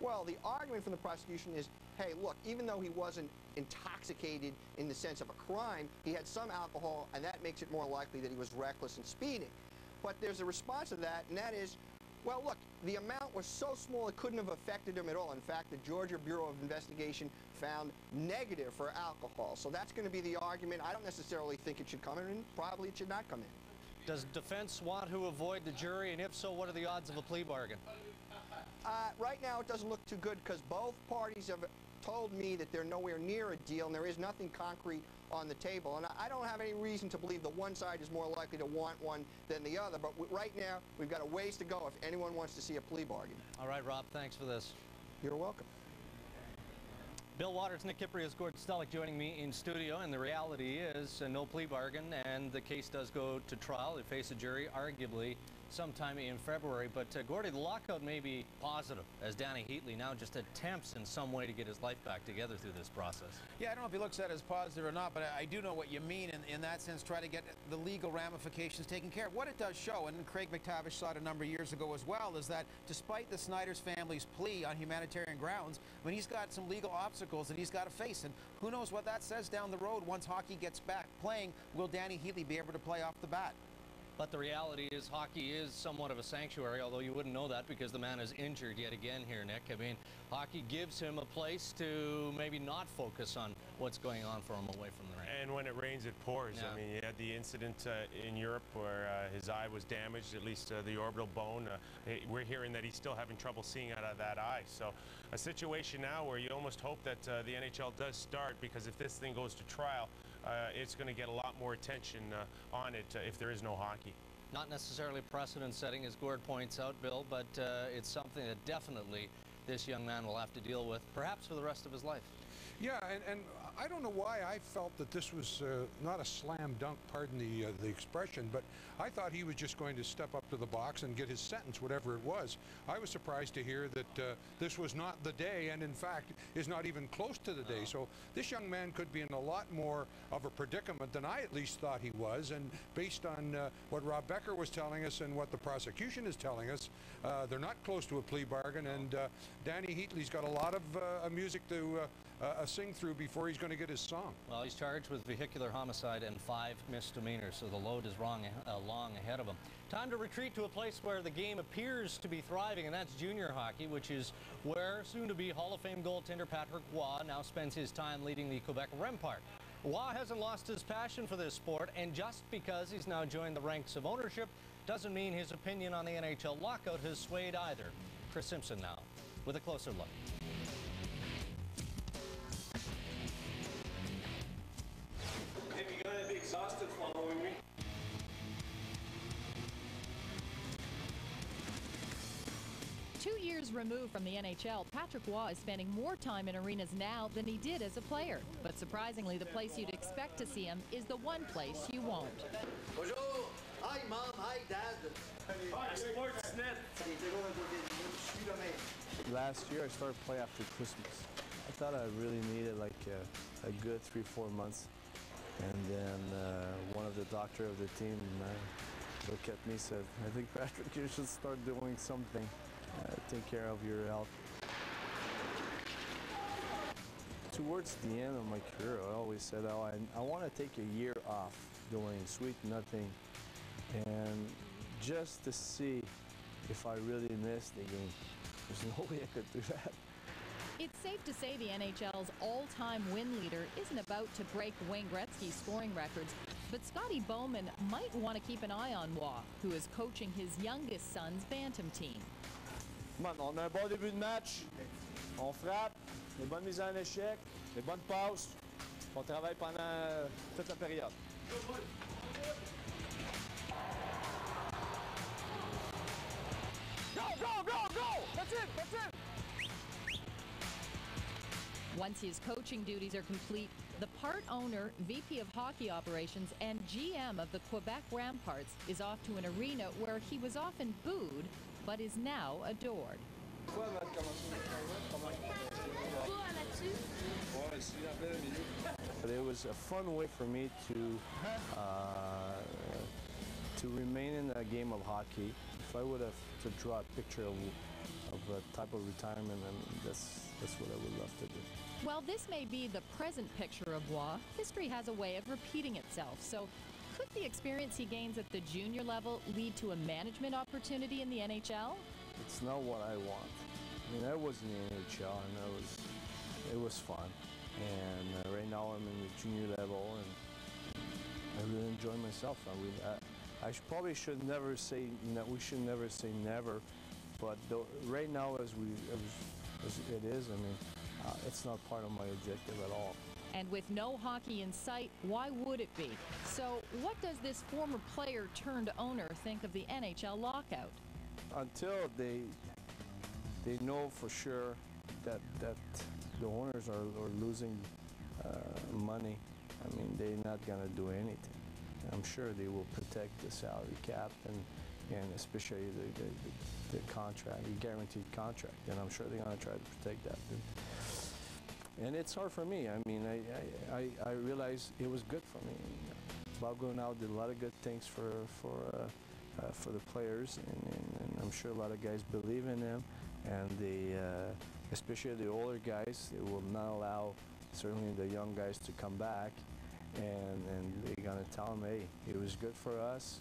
Well, the argument from the prosecution is, hey, look, even though he wasn't intoxicated in the sense of a crime, he had some alcohol, and that makes it more likely that he was reckless and speeding. But there's a response to that, and that is, well, look, the amount was so small it couldn't have affected him at all. In fact, the Georgia Bureau of Investigation found negative for alcohol. So that's going to be the argument. I don't necessarily think it should come in, and probably it should not come in. Does defense want to avoid the jury, and if so, what are the odds of a plea bargain? Uh, right now, it doesn't look too good because both parties have told me that they're nowhere near a deal and there is nothing concrete on the table. And I don't have any reason to believe that one side is more likely to want one than the other. But right now, we've got a ways to go if anyone wants to see a plea bargain. All right, Rob, thanks for this. You're welcome. Bill Waters, Nick Kypreos, Gordon Stellick joining me in studio, and the reality is a no plea bargain, and the case does go to trial. They face a jury, arguably sometime in February. But uh, Gordy, the lockout may be positive as Dany Heatley now just attempts in some way to get his life back together through this process. Yeah, I don't know if he looks at it as positive or not, but I, I do know what you mean in, in that sense, try to get the legal ramifications taken care of. What it does show, and Craig MacTavish saw it a number of years ago as well, is that despite the Snyder's family's plea on humanitarian grounds, I mean, he's got some legal obstacles that he's got to face, and who knows what that says down the road once hockey gets back playing. Will Dany Heatley be able to play off the bat? But the reality is hockey is somewhat of a sanctuary, although you wouldn't know that because the man is injured yet again here, Nick. I mean, hockey gives him a place to maybe not focus on what's going on for him away from the rink. And when it rains, it pours. Yeah. I mean, you had the incident uh, in Europe where uh, his eye was damaged, at least uh, the orbital bone. Uh, we're hearing that he's still having trouble seeing out of that eye. So a situation now where you almost hope that uh, the NHL does start because if this thing goes to trial, uh, it's going to get a lot more attention uh, on it if there is no hockey. Not necessarily precedent setting, as Gord points out, Bill, but uh, it's something that definitely this young man will have to deal with, perhaps for the rest of his life. Yeah, and, and I don't know why I felt that this was uh, not a slam dunk, pardon the, uh, the expression, but I thought he was just going to step up to the box and get his sentence, whatever it was. I was surprised to hear that uh, this was not the day, and in fact is not even close to the day. So this young man could be in a lot more of a predicament than I at least thought he was. And based on uh, what Rob Becker was telling us and what the prosecution is telling us, uh, they're not close to a plea bargain. And uh, Dany Heatley's got a lot of uh, music to uh, uh, sing through before he's going to get his song. Well, he's charged with vehicular homicide and five misdemeanors, so the load is wrong, uh, long ahead of him. Time to retreat to a place where the game appears to be thriving, and that's junior hockey, which is where soon-to-be Hall of Fame goaltender Patrick Roy now spends his time leading the Quebec Remparts. Roy hasn't lost his passion for this sport, and just because he's now joined the ranks of ownership doesn't mean his opinion on the NHL lockout has swayed either. Chris Simpson now with a closer look. Following me. Two years removed from the NHL, Patrick Roy is spending more time in arenas now than he did as a player. But surprisingly, the place you'd expect to see him is the one place you won't. Bonjour. Hi, Mom. Hi, Dad. Hi, Sportsnet. Last year, I started play after Christmas. I thought I really needed like a, a good three, four months. And then uh, one of the doctor of the team uh, looked at me said, I think Patrick, you should start doing something. Uh, take care of your health. Towards the end of my career, I always said, oh, I, I want to take a year off doing sweet nothing and just to see if I really missed the game. There's no way I could do that. It's safe to say the NHL's all-time win leader isn't about to break Wayne Gretzky's scoring records, but Scotty Bowman might want to keep an eye on Roy, who is coaching his youngest son's Bantam team. Come on, a un bon début de match. On frappe, les bonnes mises en échec, les bonnes passes. On travaille pendant euh, toute la période. Go, go, go, go! That's it, that's it! Once his coaching duties are complete, the part owner, VP of Hockey Operations, and GM of the Quebec Ramparts is off to an arena where he was often booed, but is now adored. But it was a fun way for me to uh, to remain in the game of hockey. If I would have to draw a picture of, of a type of retirement, then that's that's what I would love to do. While this may be the present picture of Roy, history has a way of repeating itself. So, could the experience he gains at the junior level lead to a management opportunity in the NHL? It's not what I want. I mean, I was in the NHL and it was it was fun. And uh, right now I'm in the junior level and I really enjoy myself. I mean, I, I should, probably should never say, you know, we should never say never but though, right now, as we as it is, I mean, uh, it's not part of my objective at all. And with no hockey in sight, why would it be? So, what does this former player turned owner think of the NHL lockout? Until they they know for sure that that the owners are, are losing uh, money, I mean, they're not gonna do anything. I'm sure they will protect the salary cap and and especially the, the, the, the contract, the guaranteed contract, and I'm sure they're gonna try to protect that. And it's hard for me. I mean, I, I, I, I realize it was good for me. Bob Goodenow did a lot of good things for for uh, uh, for the players, and, and, and, I'm sure a lot of guys believe in them, and they, uh, especially the older guys, they will not allow certainly the young guys to come back, and and they're gonna tell them, hey, it was good for us,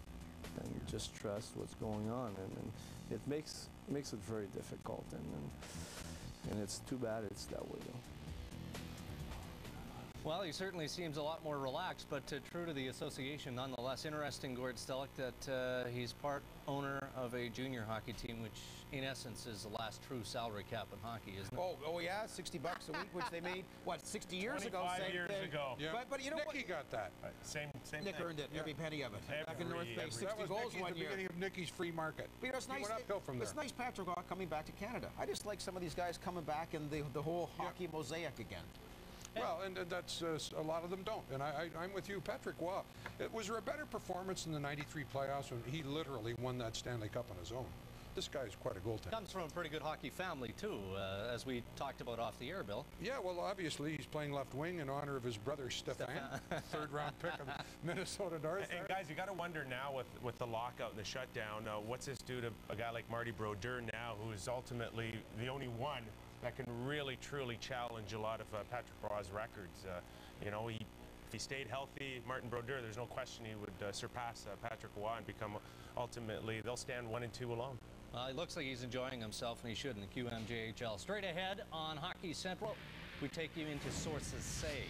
and just trust what's going on, and, and it makes makes it very difficult, and, and and it's too bad it's that way though. Well, he certainly seems a lot more relaxed, but uh, true to the association nonetheless. Interesting, Gord Stellick, that uh, he's part owner of a junior hockey team, which in essence is the last true salary cap in hockey, isn't it? Oh, oh yeah, 60 bucks a week, which they made, what, 60 years ago? 25 Same years thing. ago. Yeah. But, but you know Nicky got that. Right, Same, same Nick thing. earned it, every penny of it. Back in North Bay, every- 60 That was goals Nicky, one the year. beginning of Nicky's free market. But you know, it's He nice. went uphill from there. It's nice Patrick Roy coming back to Canada. I just like some of these guys coming back and the, the whole hockey mosaic again. Well, and, and that's uh, s- a lot of them don't. And I, I, I'm with you, Patrick. Wow, it was there a better performance in the '93 playoffs when he literally won that Stanley Cup on his own? This guy is quite a goaltender. Comes from a pretty good hockey family, too, uh, as we talked about off the air, Bill. Yeah, well, obviously he's playing left wing in honor of his brother Stéphane, third round pick of Minnesota North. And, and guys, you got to wonder now with with the lockout and the shutdown, uh, what's this do to a guy like Marty Brodeur now, who is ultimately the only one that can really truly challenge a lot of uh, Patrick Roy's records. Uh, you know, he, if he stayed healthy, Martin Brodeur, there's no question he would uh, surpass uh, Patrick Roy and become ultimately they'll stand one and two alone. Well, it looks like he's enjoying himself, and he should in the QMJHL. Straight ahead on Hockey Central, we take you into sources say.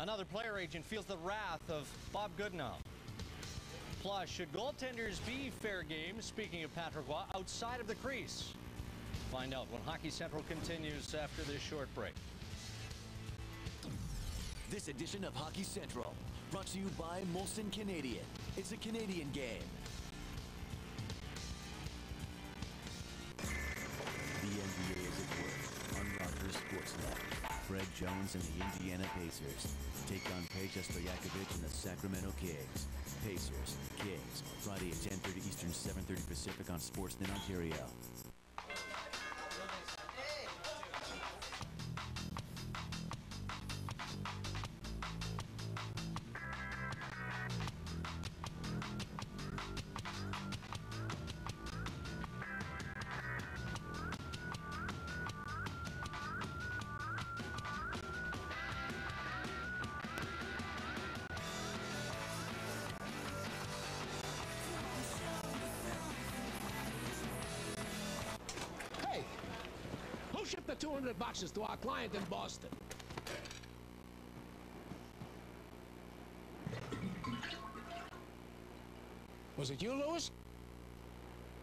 Another player agent feels the wrath of Bob Goodenow. Plus, should goaltenders be fair game, speaking of Patrick Roy, outside of the crease? Find out when Hockey Central continues after this short break. This edition of Hockey Central, brought to you by Molson Canadian. It's a Canadian game. The NBA is at work on Rogers Sportsnet. Fred Jones and the Indiana Pacers take on Peja Stojakovic and the Sacramento Kings. Pacers, Kings, Friday at 10.30 Eastern, 7.30 Pacific on Sportsnet Ontario. To our client in Boston? Was it you, Lewis?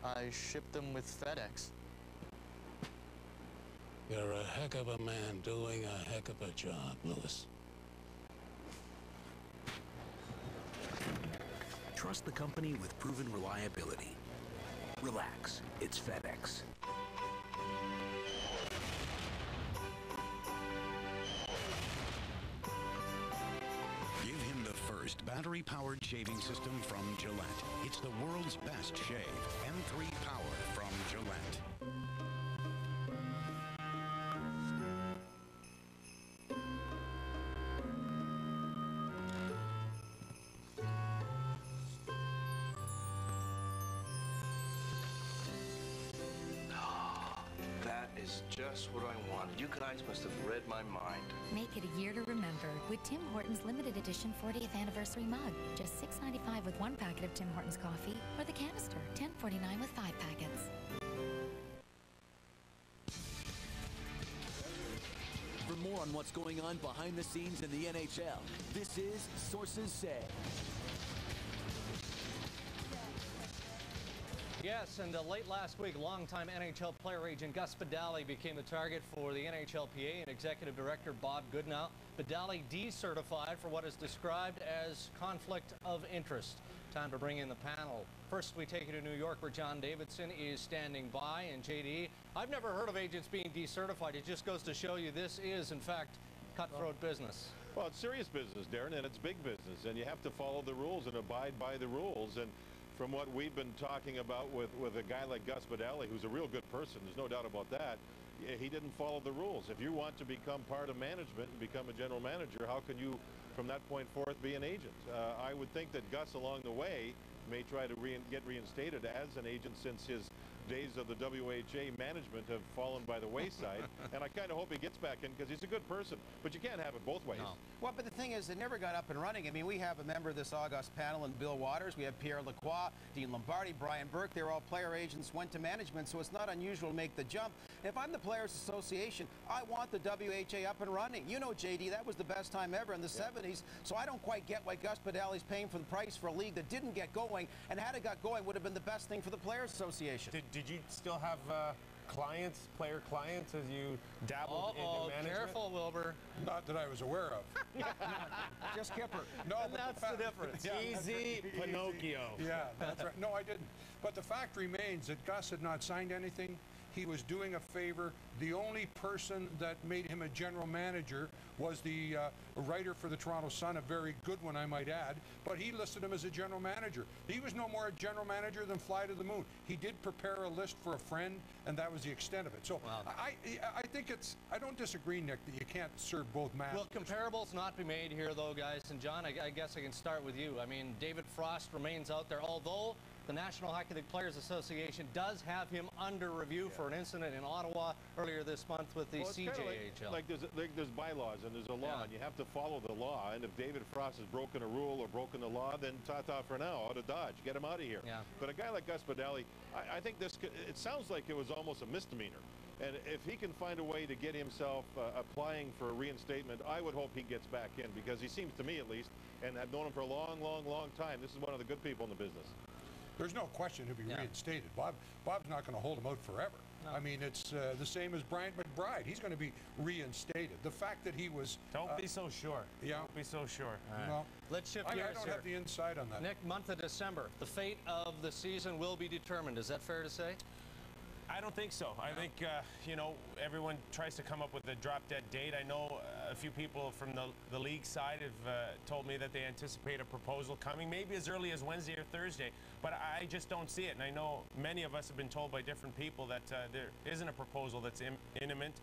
I shipped them with FedEx. You're a heck of a man doing a heck of a job, Lewis. Trust the company with proven reliability. Relax, it's FedEx. Battery-powered shaving system from Gillette. It's the world's best shave. M3 Power from Gillette. That is just what I wanted. You guys must have read my mind. Make it a year to with Tim Hortons limited edition 40th anniversary mug. Just $6.95 with one packet of Tim Hortons coffee, or the canister, $10.49 with five packets. For more on what's going on behind the scenes in the NHL, this is Sources Say. Yes, and uh, late last week, longtime NHL player agent Gus Badali became the target for the NHLPA and executive director Bob Goodenow. Badali decertified for what is described as conflict of interest. Time to bring in the panel. First, we take you to New York, where John Davidson is standing by. And JD, I've never heard of agents being decertified. It just goes to show you this is, in fact, cutthroat business. Well, it's serious business, Darren, and it's big business, and you have to follow the rules and abide by the rules. And from what we've been talking about with, with a guy like Gus Badali, who's a real good person, there's no doubt about that, he didn't follow the rules. If you want to become part of management and become a general manager, how can you, from that point forth, be an agent? Uh, I would think that Gus, along the way, may try to re get reinstated as an agent since his days of the WHA management have fallen by the wayside. and I kind of hope he gets back in because he's a good person. But you can't have it both ways. No. Well, but the thing is, it never got up and running. I mean, we have a member of this august panel in Bill Waters. We have Pierre Lacroix, Dean Lombardi, Brian Burke. They're all player agents, went to management, so it's not unusual to make the jump. If I'm the Players Association, I want the WHA up and running. You know, JD, that was the best time ever in the yeah. 70s. So I don't quite get why Gus Badali's paying for the price for a league that didn't get going, and had it got going, would have been the best thing for the Players Association. Did, did you still have uh, clients, player clients, as you dabbled uh -oh, into management? careful, Wilbur. Not that I was aware of. Just Kipper. No, and that's the, the difference. Yeah, Easy Pinocchio. Yeah, that's right. No, I didn't. But the fact remains that Gus had not signed anything. He was doing a favor. The only person that made him a general manager was the uh, writer for the Toronto Sun, a very good one, I might add. But he listed him as a general manager. He was no more a general manager than fly to the moon. He did prepare a list for a friend, and that was the extent of it. So wow. I, I think it's. I don't disagree, Nick, that you can't serve both masters. Will comparables not be made here, though, guys? And John, I, I guess I can start with you. I mean, David Frost remains out there, although the National Hockey League Players Association does have him under review yeah. for an incident in Ottawa earlier this month with the well, CJHL. Like, like, there's, like, there's bylaws and there's a law, yeah. and you have to follow the law. And if David Frost has broken a rule or broken the law, then ta-ta for now, out of Dodge. Get him out of here. Yeah. But a guy like Gus Badali, I, I think this, it sounds like it was almost a misdemeanor. And if he can find a way to get himself uh, applying for a reinstatement, I would hope he gets back in because he seems to me at least, and I've known him for a long, long, long time. This is one of the good people in the business. There's no question he'll be yeah. reinstated. Bob, Bob's not going to hold him out forever. No. I mean, it's uh, the same as Bryant McBride. He's going to be reinstated. The fact that he was. Don't uh, be so sure. Yeah. Don't be so sure. Right. No. Let's shift I, gears I don't here. have the inside on that. Nick, month of December, the fate of the season will be determined. Is that fair to say? I don't think so. I think, uh, you know, everyone tries to come up with a drop-dead date. I know uh, a few people from the, the league side have uh, told me that they anticipate a proposal coming, maybe as early as Wednesday or Thursday, but I just don't see it. And I know many of us have been told by different people that uh, there isn't a proposal that's Im imminent.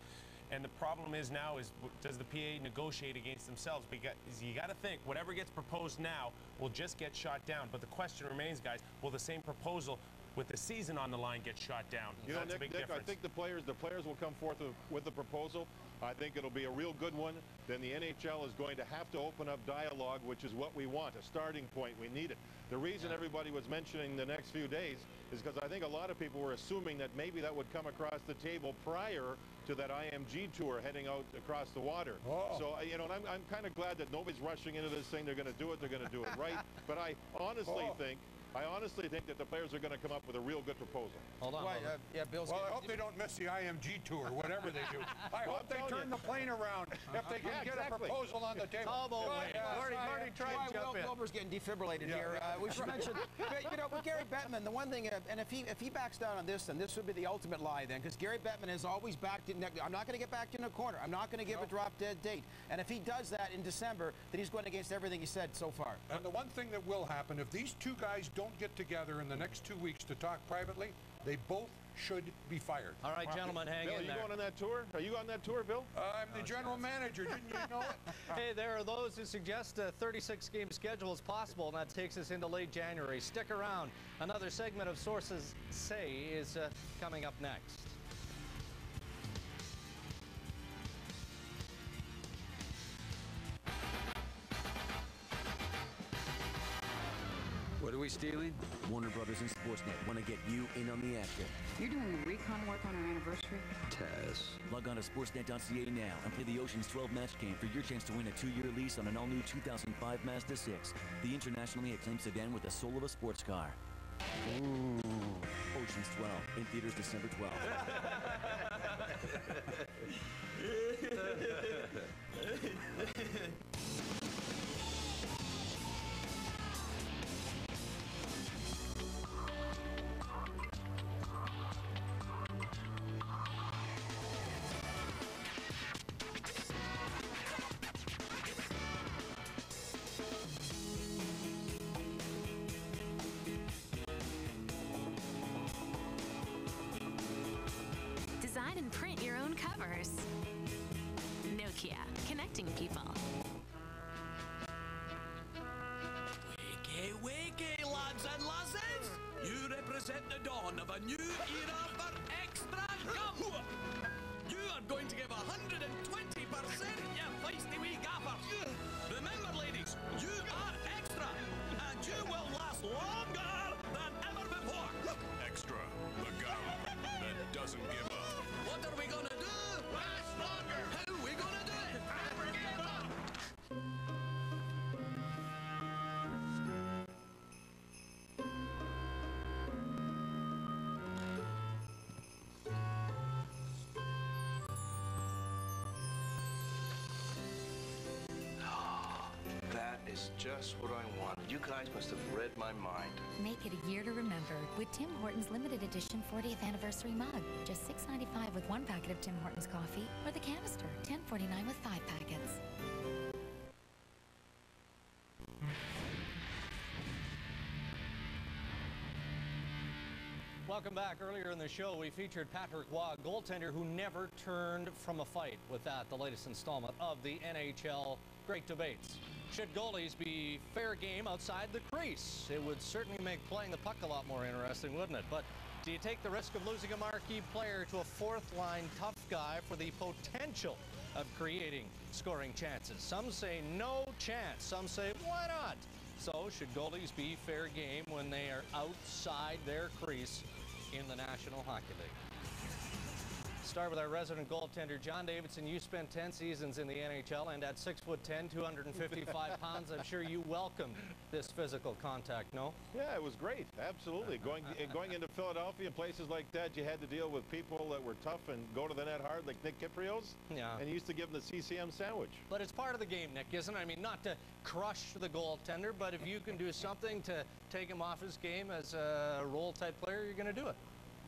And the problem is now is does the PA negotiate against themselves? Because you got to think whatever gets proposed now will just get shot down. But the question remains, guys, will the same proposal with the season on the line get shot down. You That's know, Nick, Nick I think the players the players will come forth with, with the proposal. I think it'll be a real good one. Then the NHL is going to have to open up dialogue, which is what we want, a starting point. We need it. The reason yeah. everybody was mentioning the next few days is because I think a lot of people were assuming that maybe that would come across the table prior to that IMG tour heading out across the water. Oh. So, you know, I'm, I'm kind of glad that nobody's rushing into this thing. They're going to do it. They're going to do it right. But I honestly oh. think I honestly think that the players are going to come up with a real good proposal. Hold on. Well, uh, yeah, Bill's well, I hope they don't miss the IMG tour, whatever they do. I well, hope they turn you. the plane around if they can yeah, get exactly. a proposal on the table. Oh, boy. Yeah, Marty, Marty tried to jump Will, in. Wilbur's getting defibrillated yeah, here. Uh, we should mention, you know, with Gary Bettman, the one thing, uh, and if he if he backs down on this, then this would be the ultimate lie then, because Gary Bettman has always backed in. I'm not going to get backed in the corner. I'm not going to give a drop dead date. And if he does that in December, then he's going against everything he said so far. And the one thing that will happen, if these two guys don't get together in the next two weeks to talk privately, they both should be fired. All right, gentlemen, hang Bill, in are you there. going on that tour? Are you on that tour, Bill? Uh, I'm the general manager. Didn't you know it? hey, there are those who suggest a 36-game schedule is possible, and that takes us into late January. Stick around. Another segment of Sources Say is uh, coming up next. What are we stealing? Warner Brothers and Sportsnet want to get you in on the action. You're doing the recon work on our anniversary? Taz. Log on to sportsnet.ca now and play the Ocean's 12 match game for your chance to win a two-year lease on an all-new 2005 Mazda 6, the internationally acclaimed sedan with the soul of a sports car. Ooh. Ocean's 12 in theaters December 12th. is just what I wanted. You guys must have read my mind. Make it a year to remember with Tim Hortons limited edition 40th anniversary mug. Just $6.95 with one packet of Tim Hortons coffee, or the canister, $10.49 with five packets. Welcome back. Earlier in the show, we featured Patrick Roy, goaltender who never turned from a fight. With that, the latest installment of the NHL Great Debates. Should goalies be fair game outside the crease? It would certainly make playing the puck a lot more interesting, wouldn't it? But do you take the risk of losing a marquee player to a fourth line tough guy for the potential of creating scoring chances? Some say no chance. Some say why not? So, should goalies be fair game when they are outside their crease in the National Hockey League? Start with our resident goaltender, John Davidson. You spent 10 seasons in the NHL, and at 6 foot 10, 255 pounds, I'm sure you welcomed this physical contact, no? Yeah, it was great. Absolutely. going eh, going into Philadelphia and places like that, you had to deal with people that were tough and go to the net hard, like Nick Kypreos. Yeah. And you used to give them the CCM sandwich. But it's part of the game, Nick, isn't it? I mean, not to crush the goaltender, but if you can do something to take him off his game as a role type player, you're going to do it.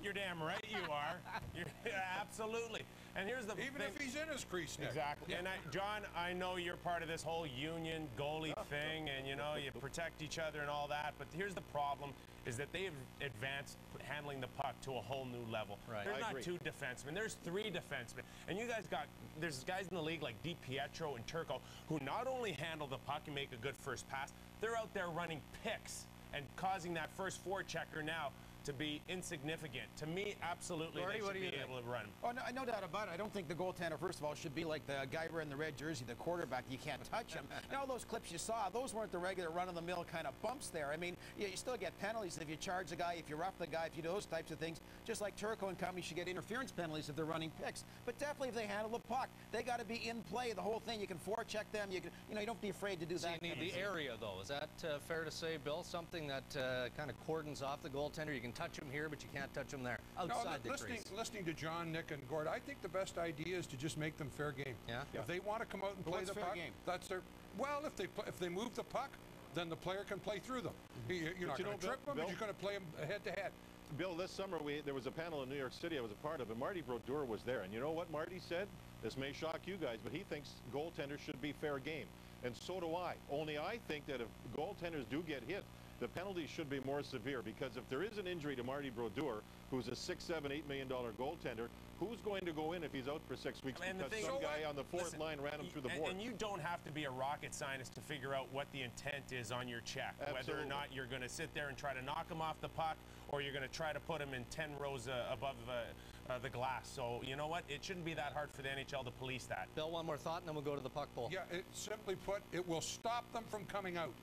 You're damn right you are. You're, yeah, absolutely. And here's the Even thing. if he's in his crease, Nick. Exactly. And I, John, I know you're part of this whole union goalie thing, and you know you protect each other and all that. But here's the problem: is that they've advanced handling the puck to a whole new level. Right. There's I not agree. two defensemen. There's three defensemen, and you guys got there's guys in the league like DiPietro and Turco who not only handle the puck and make a good first pass, they're out there running picks and causing that first four-checker now to be insignificant. To me, absolutely, Gordy, they what should do you be think? to run. Oh, no, no doubt about it. I don't think the goaltender, first of all, should be like the guy wearing the red jersey, the quarterback. You can't touch him. and all those clips you saw, those weren't the regular run-of-the-mill kind of bumps there. I mean, you, you still get penalties if you charge the guy, if you rough the guy, if you do those types of things. Just like Turco and company should get interference penalties if they're running picks. But definitely if they handle the puck, they got to be in play. The whole thing. You can forecheck them. You can, you know, you don't be afraid to do So that. you need the thing. area, though. Is that uh, fair to say, Bill? Something that uh, kind of cordons off the goaltender. You can touch them here, but you can't touch them there. Outside li- the listening, crease. listening to John, Nick, and Gord, I think the best idea is to just make them fair game. Yeah? If they want to come out and play what's the fair puck, game? that's their. Well, if they pl- if they move the puck, then the player can play through them. Mm-hmm. You- You're But not you going to trip Bill- them, but Bill- you're going to play them head to head. Bill, this summer we there was a panel in New York City I was a part of, and Marty Brodeur was there. And you know what Marty said? This may shock you guys, but he thinks goaltenders should be fair game, and so do I. Only I think that if goaltenders do get hit, the penalties should be more severe because if there is an injury to Marty Brodeur, who's a six, seven, eight million dollar goaltender, who's going to go in if he's out for six weeks And the because thing- some So guy what? on the fourth Listen, line ran him through the and, board? And you don't have to be a rocket scientist to figure out what the intent is on your check. Whether or not you're going to sit there and try to knock him off the puck or you're going to try to put him in 10 rows uh, above uh, uh, the glass. So, you know what? It shouldn't be that hard for the NHL to police that. Bill, one more thought, and then we'll go to the puck bowl. Yeah, it, simply put, it will stop them from coming out.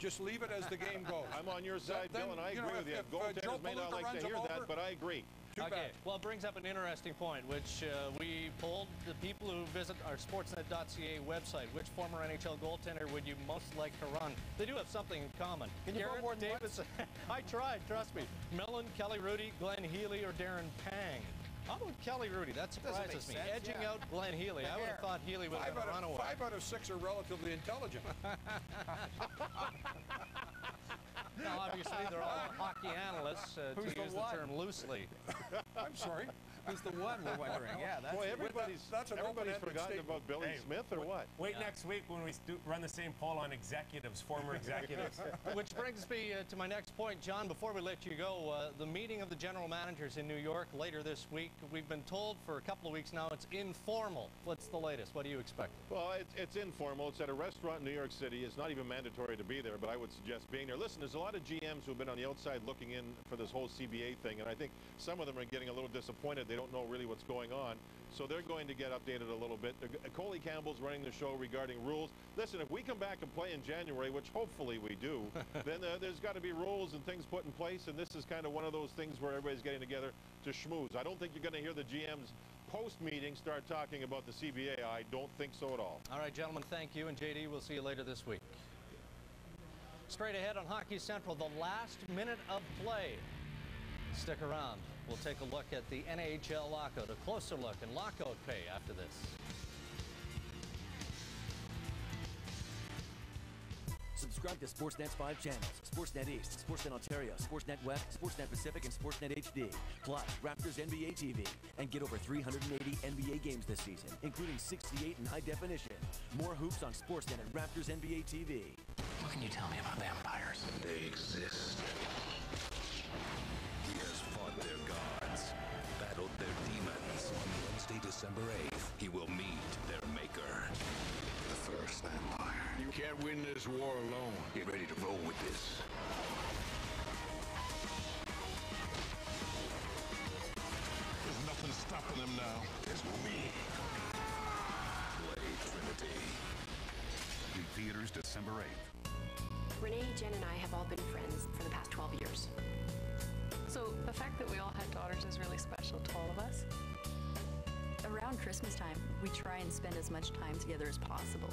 Just leave it as the game goes. I'm on your side, Then, Bill, and I you know, agree with if- you. if, uh, may not like to hear him that, but I agree. Too okay, bad. well, it brings up an interesting point, which uh, we we polled the people who visit our sportsnet.ca website. Which former NHL goaltender would you most like to run? They do have something in common. Can you Garrett more than? Davis. I tried, trust me. Millen, Kelly Hrudey, Glenn Healy, or Darren Pang. How about Kelly Hrudey? That surprises me. sense, Edging yeah. out Glenn Healy. I would have thought Healy would have Five been a out, of, five out of six are relatively intelligent. Now, obviously, they're all hockey analysts, uh, Who's to the use one? the term loosely. I'm sorry. Who's the one we're wondering? Yeah, that's Boy, everybody's, that's everybody's forgotten statement. about Billy Hey, Smith or what? Wait next week when we stu- run the same poll on executives, former executives. Which brings me uh, to my next point, John. Before we let you go, uh, the meeting of the general managers in New York later this week. We've been told for a couple of weeks now it's informal. What's the latest? What do you expect? Well, it's, it's informal. It's at a restaurant in New York City. It's not even mandatory to be there, but I would suggest being there. Listen, there's a lot of GMs who've been on the outside looking in for this whole CBA thing, and I think some of them are getting a little disappointed. They don't know really what's going on. So they're going to get updated a little bit. Coley Campbell's running the show regarding rules. Listen, if we come back and play in January, which hopefully we do, then uh, there's got to be rules and things put in place, and this is kind of one of those things where everybody's getting together to schmooze. I don't think you're going to hear the GMs post-meeting start talking about the CBA. I don't think so at all. All right, gentlemen, thank you. And JD, we'll see you later this week. Straight ahead on Hockey Central, the last minute of play. Stick around. We'll take a look at the NHL lockout, a closer look and lockout pay after this. Subscribe to Sportsnet's five channels Sportsnet East, Sportsnet Ontario, Sportsnet West, Sportsnet Pacific, and Sportsnet HD. Plus, Raptors NBA TV. And get over 380 NBA games this season, including 68 in high definition. More hoops on Sportsnet and Raptors NBA TV. What can you tell me about vampires? They exist. December 8th, he will meet their maker. The first vampire. You can't win this war alone. Get ready to roll with this. There's nothing stopping them now. There's me. Blade Trinity. In theaters December 8th. Renee, Jen, and I have all been friends for the past 12 years. So the fact that we all had daughters is really special to all of us. Around Christmas time, we try and spend as much time together as possible.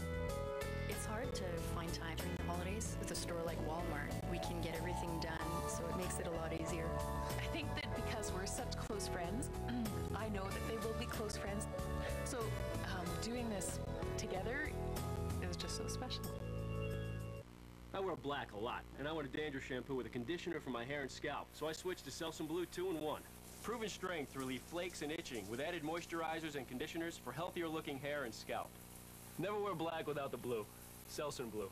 It's hard to find time during the holidays. With a store like Walmart, we can get everything done, so it makes it a lot easier. I think that because we're such close friends, I know that they will be close friends. So um, doing this together is just so special. I wear black a lot, and I want a dandruff shampoo with a conditioner for my hair and scalp, so I switched to Selsun Blue 2-in-1. Proven strength to relieve flakes and itching with added moisturizers and conditioners for healthier looking hair and scalp. Never wear black without the blue. Selsun Blue.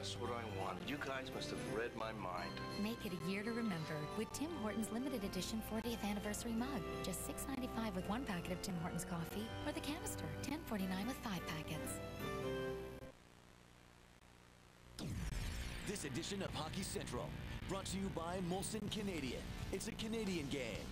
Just what I wanted. You guys must have read my mind. Make it a year to remember with Tim Hortons limited edition 40th anniversary mug. Just $6.95 with one packet of Tim Hortons coffee, or the canister, $10.49 with five packets. This edition of Hockey Central, brought to you by Molson Canadian. It's a Canadian game.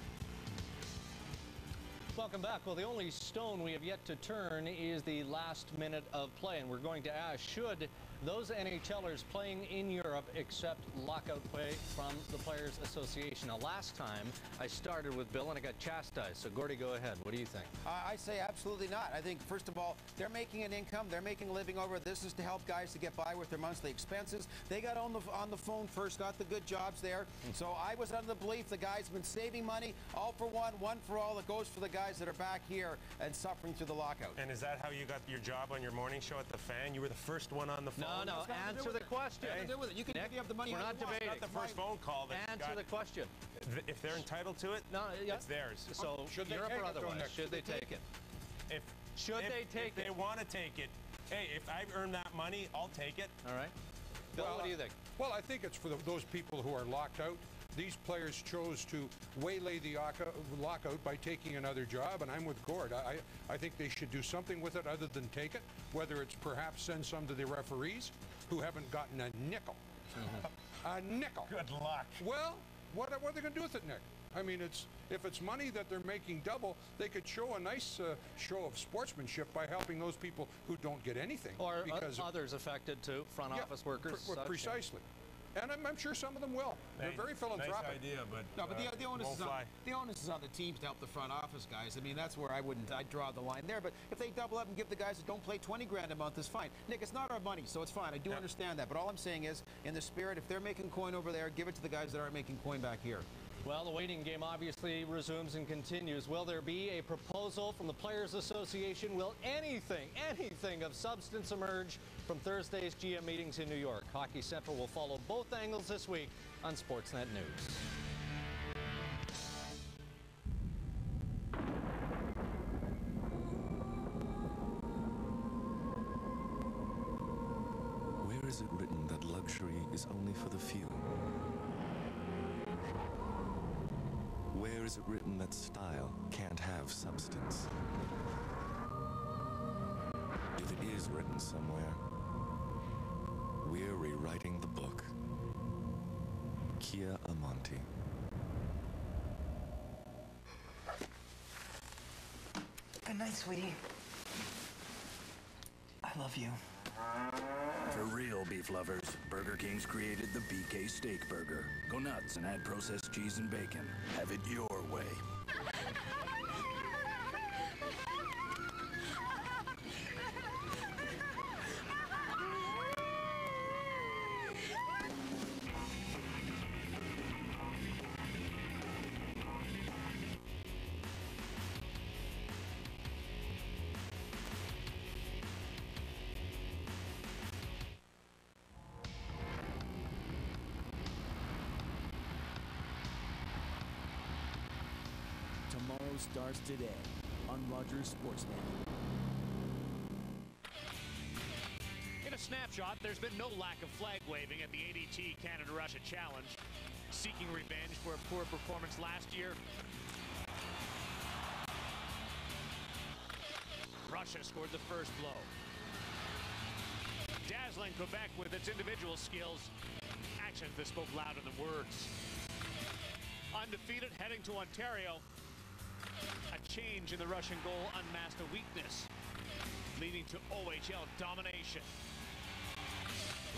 Welcome back. Well, the only stone we have yet to turn is the last minute of play, and we're going to ask should those NHLers playing in Europe accept lockout pay from the Players Association? Now, last time I started with Bill and I got chastised. So, Gordy, go ahead. What do you think? I I say absolutely not. I think, first of all, they're making an income. They're making a living over. This is to help guys to get by with their monthly expenses. They got on the, on the phone first, got the good jobs there. Hmm. So I was under the belief the guys have been saving money, all for one, one for all. It goes for the guys that are back here and suffering through the lockout. And is that how you got your job on your morning show at the fan? You were the first one on the phone. No, no. It's nothing to Answer the question. Nothing to do with it. You can Nick, give up the money We're not you want. debating. Not the first phone call. That's Answer got- the question. If they're entitled to it, No, yeah. it's theirs. So, Should they Europe or otherwise, should they take it? If Should if- they take if it? they want to take it, hey, if I've earned that money, I'll take it. All right. Bill, Well, what do you uh, think? Well, I think it's for the, those people who are locked out. These players chose to waylay the lockout, lockout by taking another job, and I'm with Gord. I, I I think they should do something with it other than take it, whether it's perhaps send some to the referees who haven't gotten a nickel. a nickel. Good luck. Well, what, what are they going to do with it, Nick? I mean, it's if it's money that they're making double, they could show a nice uh, show of sportsmanship by helping those people who don't get anything. Or because uh, others affected too, front Yeah, office workers. pre- such, yeah. precisely. And I'm, I'm sure some of them will. They're very philanthropic. but No, but uh, the, the onus is on fly. the onus is on the teams to help the front office guys. I mean, that's where I wouldn't. I'd draw the line there. But if they double up and give the guys that don't play 20 grand a month, is fine. Nick, it's not our money, so it's fine. I do understand that. But all I'm saying is, in the spirit, if they're making coin over there, give it to the guys that aren't making coin back here. Well, the waiting game obviously resumes and continues. Will there be a proposal from the Players Association? Will anything, anything of substance emerge from Thursday's GM meetings in New York? Hockey Central will follow both angles this week on Sportsnet News. Where is it written that luxury is only for the few? Where is it written that style can't have substance? If it is written somewhere, we're rewriting the book. Kia Amanti. Good night, sweetie. I love you. For real beef lovers, Burger King's created the BK Steak Burger. Go nuts and add processed cheese and bacon. Have it your way. Starts today on Rogers Sportsnet. In a snapshot, there's been no lack of flag waving at the ADT Canada-Russia Challenge. Seeking revenge for a poor performance last year. Russia scored the first blow. Dazzling Quebec with its individual skills. Actions that spoke louder than words. Undefeated heading to Ontario. Change in the Russian goal unmasked a weakness, leading to OHL domination.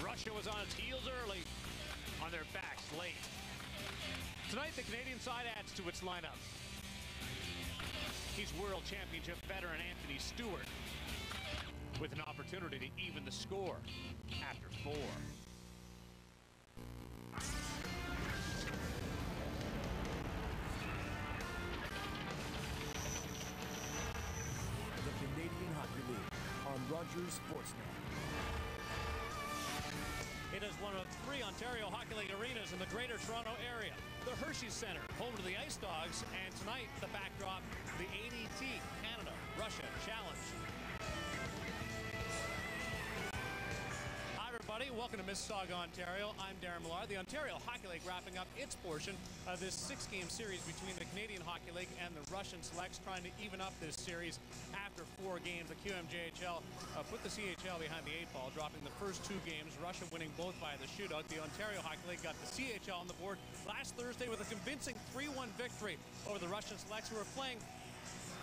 Russia was on its heels early, on their backs late. Tonight, the Canadian side adds to its lineup. He's World Championship veteran Anthony Stewart, with an opportunity to even the score after four. Hershey Center, home to the Ice Dogs, and tonight the backdrop, the ADT Canada Russia Challenge. Everybody, welcome to Mississauga, Ontario. I'm Darren Millar. The Ontario Hockey League wrapping up its portion of this six-game series between the Canadian Hockey League and the Russian selects, trying to even up this series after four games. The QMJHL uh, put the CHL behind the eight ball, dropping the first two games. Russia winning both by the shootout. The Ontario Hockey League got the CHL on the board last Thursday with a convincing 3-1 victory over the Russian selects, who are playing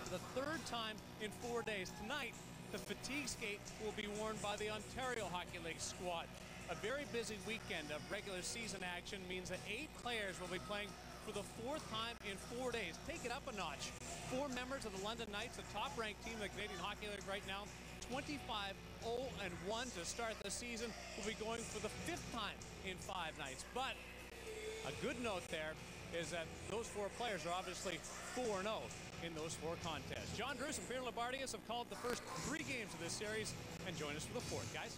for the third time in four days. Tonight, the fatigue skate will be worn by the Ontario Hockey League squad. A very busy weekend of regular season action means that eight players will be playing for the fourth time in four days. Take it up a notch. Four members of the London Knights, the top-ranked team in the Canadian Hockey League right now, 25 0 and 1 to start the season, will be going for the fifth time in five nights. But a good note there is that those four players are obviously 4 0 in those four contests. John Drews and Pierre Loubardias have called the first three games of this series and join us for the fourth, guys.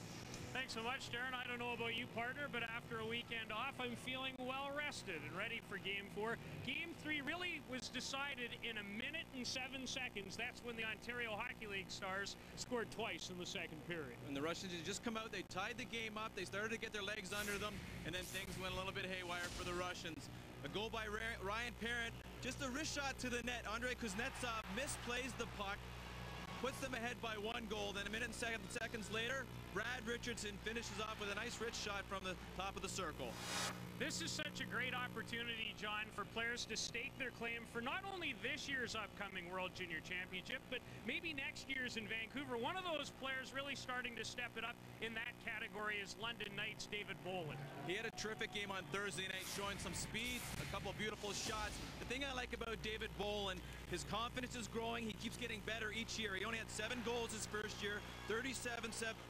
Thanks so much, Darren. I don't know about you, partner, but after a weekend off, I'm feeling well rested and ready for game four. Game three really was decided in a minute and seven seconds. That's when the Ontario Hockey League stars scored twice in the second period. And the Russians had just come out, they tied the game up, they started to get their legs under them, and then things went a little bit haywire for the Russians. A goal by Ryan Parent, just a wrist shot to the net. Andrei Kuznetsov misplays the puck, puts them ahead by one goal. Then a minute and seven seconds later, Brad Richardson finishes off with a nice wrist shot from the top of the circle. This is such a great opportunity, John, for players to stake their claim for not only this year's upcoming World Junior Championship, but maybe next year's in Vancouver. One of those players really starting to step it up in that category is London Knights' David Bolland. He had a terrific game on Thursday night, showing some speed, a couple beautiful shots. Thing I like about David Bolland, his confidence is growing. He keeps getting better each year. He only had seven goals his first year, 37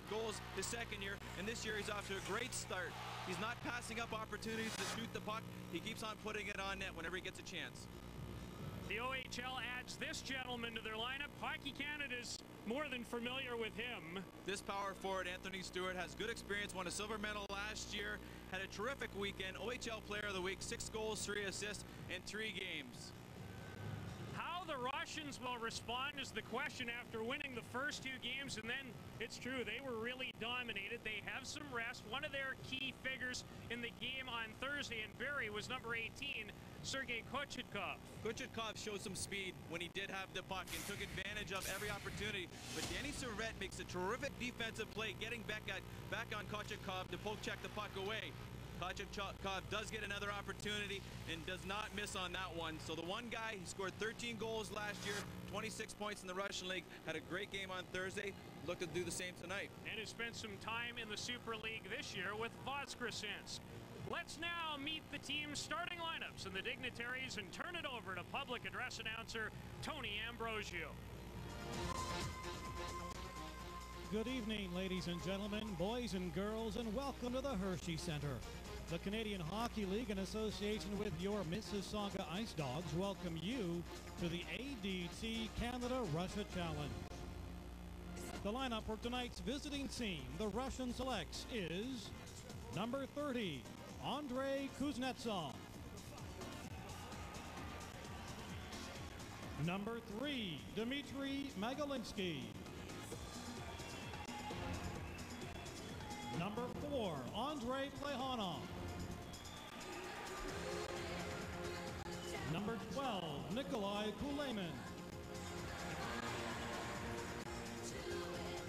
goals his second year, and this year he's off to a great start. He's not passing up opportunities to shoot the puck. He keeps on putting it on net whenever he gets a chance. The OHL adds this gentleman to their lineup. Hockey Canada's more than familiar with him. This power forward, Anthony Stewart, has good experience, won a silver medal last year, had a terrific weekend, OHL Player of the Week, six goals, three assists in three games. Russians will respond is the question after winning the first two games, and then it's true, they were really dominated. They have some rest. One of their key figures in the game on Thursday in Barrie was number 18, Sergei Kochetkov. Kochetkov showed some speed when he did have the puck and took advantage of every opportunity. But Danny Syvret makes a terrific defensive play, getting back at back on Kochetkov to poke check the puck away. Kochetkov does get another opportunity and does not miss on that one. So the one guy, he scored 13 goals last year, 26 points in the Russian League, had a great game on Thursday, look to do the same tonight. And has spent some time in the Super League this year with Voskresensk. Let's now meet the team's starting lineups and the dignitaries and turn it over to public address announcer Tony Ambrosio. Good evening, ladies and gentlemen, boys and girls, and welcome to the Hershey Center. The Canadian Hockey League, in association with your Mississauga Ice Dogs, welcome you to the ADT Canada-Russia Challenge. The lineup for tonight's visiting team, the Russian Selects, is number 30, Andrei Kuznetsov. Number three, Dmitry Megalinsky. Number four, Andrei Plekhanov. Number 12, Nikolai Kulemin.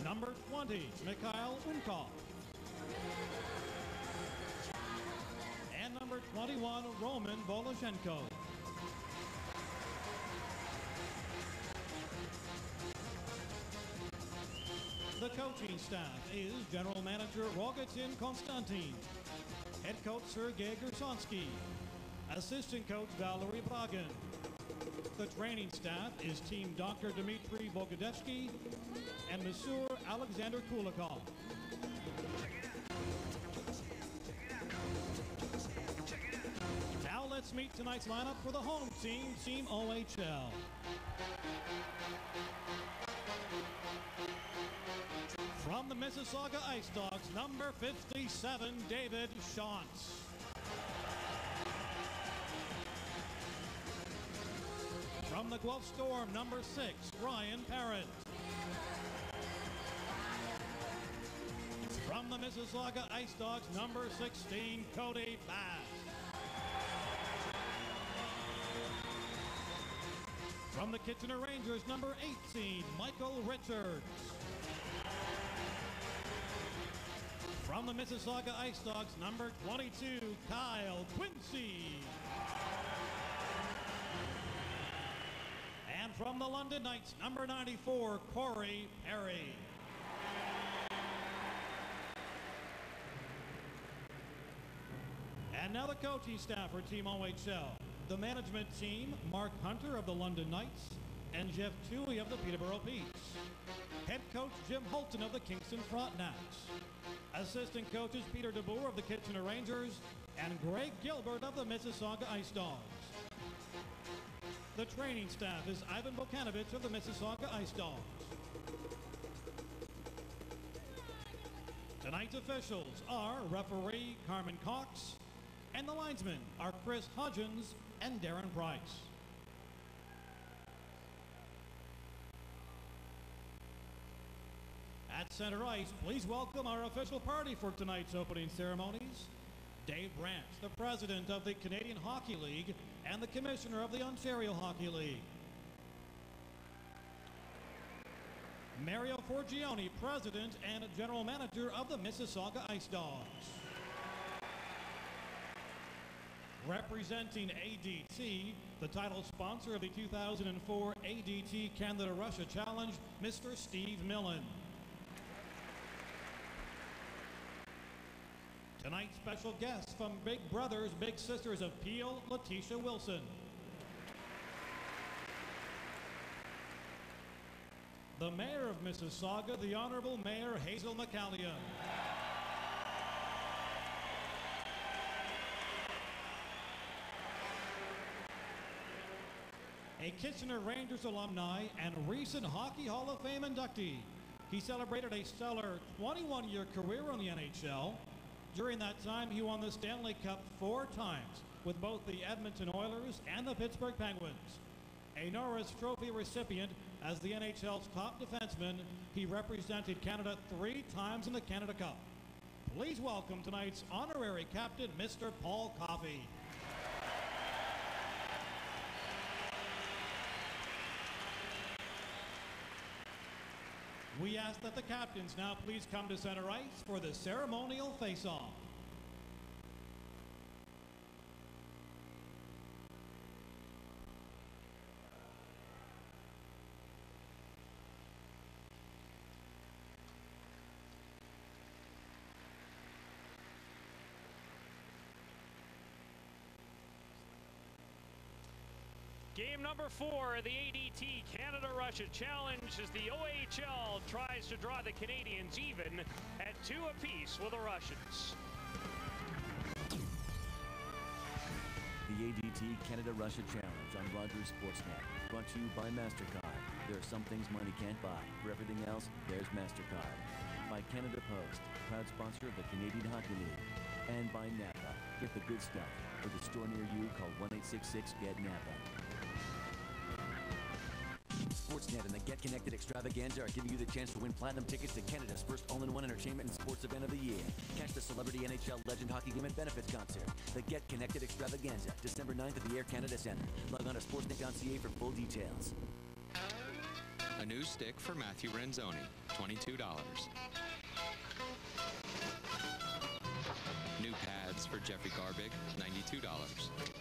Number 20, Mikhail Yunkov. And number 21, Roman Voloshenko. The coaching staff is General Manager Rogatin Konstantin, Head Coach Sergei Gersonsky, Assistant Coach Valerie Bragin. The training staff is Team Dr. Dmitry Bogodevsky and Monsieur Alexander Kulikov. Now let's meet tonight's lineup for the home team, Team OHL. From the Mississauga Ice Dogs, number 57, David Shantz. From the Guelph Storm, number 6, Ryan Parent. From the Mississauga Ice Dogs, number 16, Cody Bass. From the Kitchener Rangers, number 18, Michael Richards. From the Mississauga Ice Dogs, number 22, Kyle Quincey. And from the London Knights, number 94, Corey Perry. And now the coaching staff for Team OHL. The management team, Mark Hunter of the London Knights and Jeff Twohey of the Peterborough Petes. Head coach Jim Hulton of the Kingston Frontenacs. Assistant coaches Peter DeBoer of the Kitchener Rangers and Greg Gilbert of the Mississauga Ice Dogs. The training staff is Ivan Bokanovich of the Mississauga Ice Dogs. Tonight's officials are referee Carmen Cox, and the linesmen are Chris Hodgins and Darren Price. At center ice, please welcome our official party for tonight's opening ceremonies. Dave Branch, the president of the Canadian Hockey League and the commissioner of the Ontario Hockey League. Mario Forgione, President and General Manager of the Mississauga Ice Dogs. Representing ADT, the title sponsor of the 2004 ADT Canada Russia Challenge, Mr. Steve Millen. Tonight's special guests from Big Brothers Big Sisters of Peel, Letitia Wilson. The Mayor of Mississauga, the Honorable Mayor Hazel McCallion. a Kitchener Rangers alumni and recent Hockey Hall of Fame inductee. He celebrated a stellar 21 year career in the NHL. During that time, he won the Stanley Cup four times with both the Edmonton Oilers and the Pittsburgh Penguins. A Norris Trophy recipient as the NHL's top defenseman, he represented Canada three times in the Canada Cup. Please welcome tonight's honorary captain, Mr. Paul Coffey. We ask that the captains now please come to center ice for the ceremonial face-off. Game number four of the ADT Canada-Russia Challenge as the OHL tries to draw the Canadians even at two apiece with the Russians. The ADT Canada-Russia Challenge on Rogers Sportsnet, brought to you by MasterCard. There are some things money can't buy. For everything else, there's MasterCard. By Canada Post, proud sponsor of the Canadian Hockey League. And by Napa. Get the good stuff. With a store near you, call 1-866-GET-NAPA. Sportsnet and the Get Connected Extravaganza are giving you the chance to win platinum tickets to Canada's first all-in-one entertainment and sports event of the year. Catch the celebrity NHL legend hockey game and benefits concert. The Get Connected Extravaganza, December 9th at the Air Canada Centre. Log on to sportsnet.ca for full details. A new stick for Matthew Renzoni, $22. New pads for Jeffrey Garbig, $92.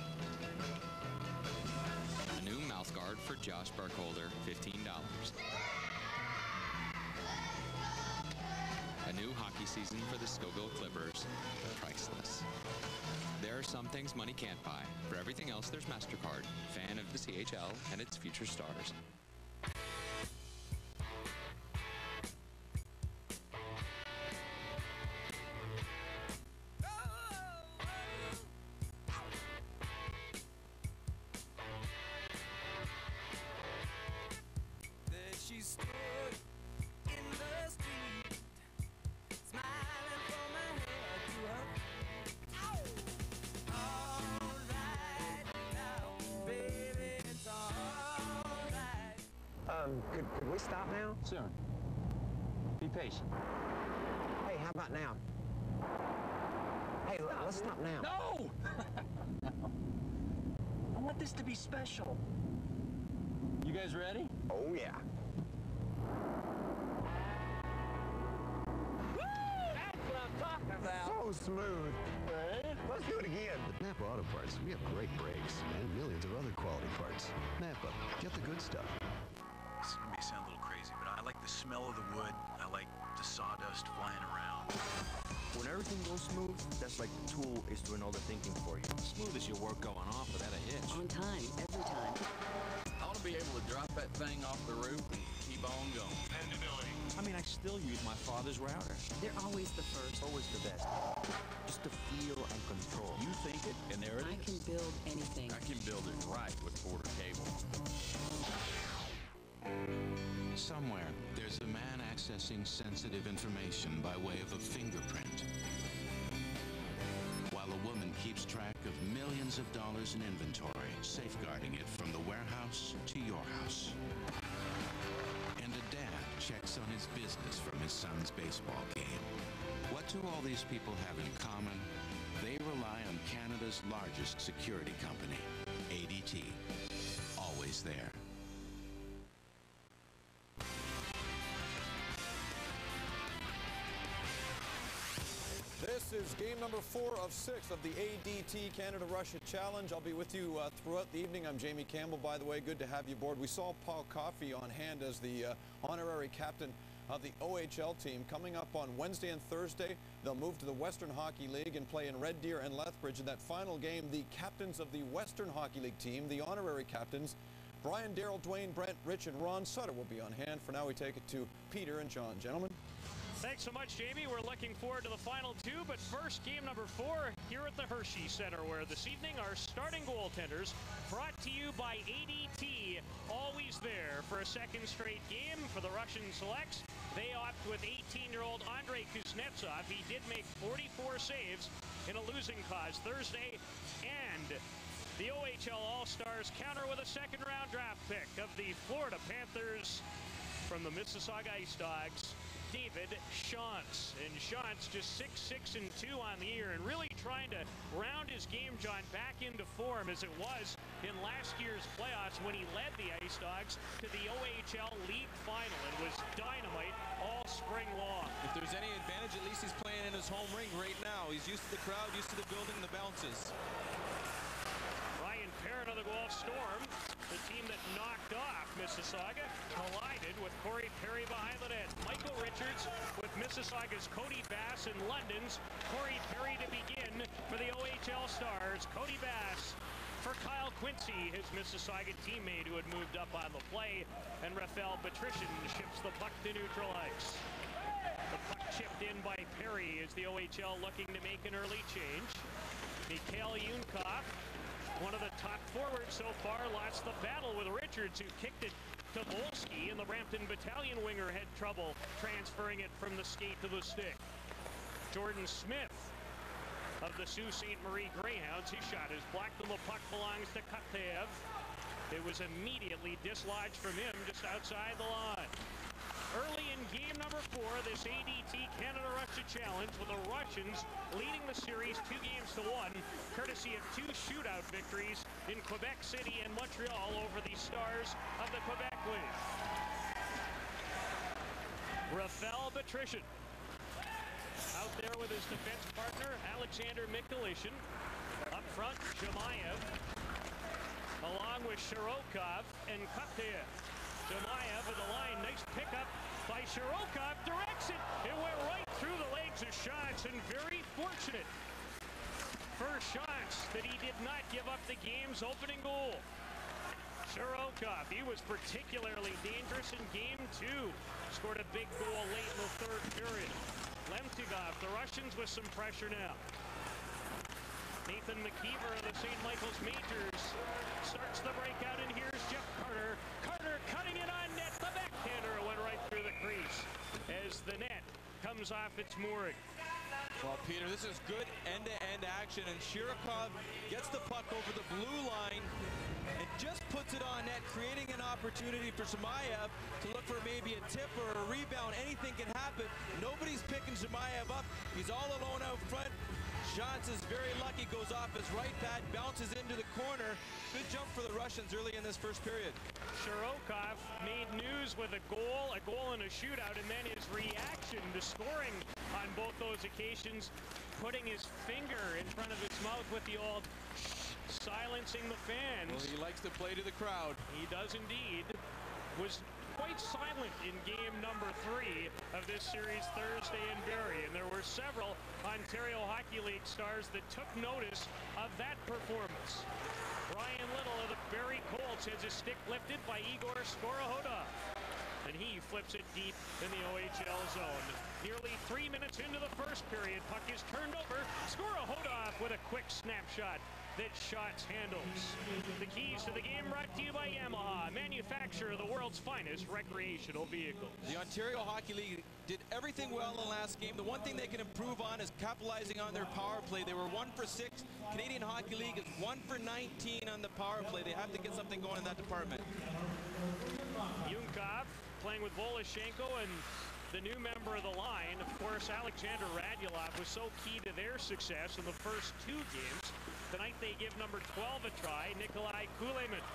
Guard for Josh Barkholder, $15. A new hockey season for the Scoville Clippers, priceless. There are some things money can't buy. For everything else, there's MasterCard, fan of the CHL and its future stars. Special. You guys ready? Oh, yeah. That's what I'm talking about. So smooth. Let's do it again. At Napa Auto Parts, we have great brakes and millions of other quality parts. Napa, get the good stuff. This may sound a little crazy, but I like the smell of the wood. I like the sawdust flying around. When everything goes smooth, that's like the tool is doing all the thinking for you. Smooth as your work going off without a hitch. On time, every time. I want to be able to drop that thing off the roof and keep on going. Dependability. I mean, I still use my father's router. They're always the first. Always the best. Just the feel and control. You think it, and there it I is. can build anything. I can build it right with Porter Cable. Somewhere, there's a man accessing sensitive information by way of a fingerprint. While a woman keeps track of millions of dollars in inventory, safeguarding it from the warehouse to your house. And a dad checks on his business from his son's baseball game. What do all these people have in common? They rely on Canada's largest security company, ADT. Always there. Is game number four of six of the ADT Canada-Russia Challenge. I'll be with you uh, throughout the evening. I'm Jamie Campbell, by the way. Good to have you aboard. We saw Paul Coffey on hand as the uh, honorary captain of the OHL team. Coming up on Wednesday and Thursday, they'll move to the Western Hockey League and play in Red Deer and Lethbridge. In that final game, the captains of the Western Hockey League team, the honorary captains, Brian, Darryl, Duane, Brent, Rich, and Ron Sutter will be on hand. For now, we take it to Peter and John. Gentlemen. Thanks so much, Jamie. We're looking forward to the final two, but first, game number four here at the Hershey Center, where this evening our starting goaltenders, brought to you by ADT, always there for a second straight game for the Russian selects. They opt with 18-year-old Andrei Kuznetsov. He did make 44 saves in a losing cause Thursday, and the OHL All-Stars counter with a second-round draft pick of the Florida Panthers from the Mississauga Ice Dogs. David Shantz. And Shantz just 6 6 and 2 on the year and really trying to round his game, John, back into form as it was in last year's playoffs when he led the Ice Dogs to the OHL League Final and was dynamite all spring long. If there's any advantage, at least he's playing in his home ring right now. He's used to the crowd, used to the building, the bounces. Of the Guelph Storm, the team that knocked off Mississauga, collided with Corey Perry behind the net. Michael Richards with Mississauga's Cody Bass and London's Corey Perry to begin for the OHL Stars. Cody Bass for Kyle Quincey, his Mississauga teammate who had moved up on the play. And Rafael Patrician ships the puck to neutral ice. The puck chipped in by Perry as the OHL looking to make an early change. Mikhail Yunkov, one of the top forwards so far, lost the battle with Richards, who kicked it to Wolski, and the Brampton Battalion winger had trouble transferring it from the skate to the stick. Jordan Smith of the Sault Ste. Marie Greyhounds, his shot is blocked, and the puck belongs to Kaptev. It was immediately dislodged from him just outside the line. Early in game number four, this ADT Canada-Russia Challenge with the Russians leading the series two games to one, courtesy of two shootout victories in Quebec City and Montreal over the Stars of the Quebec League. Rafael Patrician out there with his defense partner, Alexander Mikulishin. Up front, Shamayev, along with Shirokov and Kaptev. Jamayev with the line. Nice pickup by Shirokov. Directs it. It went right through the legs of Shantz and very fortunate for Shantz that he did not give up the game's opening goal. Shirokov, he was particularly dangerous in game two. Scored a big goal late in the third period. Lemtyugov, the Russians with some pressure now. Nathan McIver of the St. Michael's Majors starts the breakout, and here's Jeff Carter. Cutting it on net. The backhander went right through the crease as the net comes off its mooring. Well, Peter, this is good end-to-end -end action, and Shirokov gets the puck over the blue line and just puts it on net, creating an opportunity for Shamayev to look for maybe a tip or a rebound. Anything can happen. Nobody's picking Shamayev up. He's all alone out front. Shantz is very lucky, goes off his right pad, bounces into the corner. Good jump for the Russians early in this first period. Shirokov made news with a goal, a goal and a shootout, and then his reaction to scoring on both those occasions, putting his finger in front of his mouth with the old silencing the fans. Well, he likes to play to the crowd. He does indeed. Was quite silent in game number three of this series Thursday in Barrie, and there were several Ontario Hockey League stars that took notice of that performance. Brian Little of the Barrie Colts has his stick lifted by Igor Skorohodov, and he flips it deep in the OHL zone. Nearly three minutes into the first period, puck is turned over. Skorohodov with a quick snapshot that Shantz handles. The keys to the game brought to you by Yamaha, manufacturer of the world's finest recreational vehicles. The Ontario Hockey League did everything well in the last game. The one thing they can improve on is capitalizing on their power play. They were one for six. Canadian Hockey League is one for 19 on the power play. They have to get something going in that department. Yunkov playing with Voloshenko and the new member of the line, of course, Alexander Radulov was so key to their success in the first two games. Tonight they give number 12 a try, Nikolai Kulemin.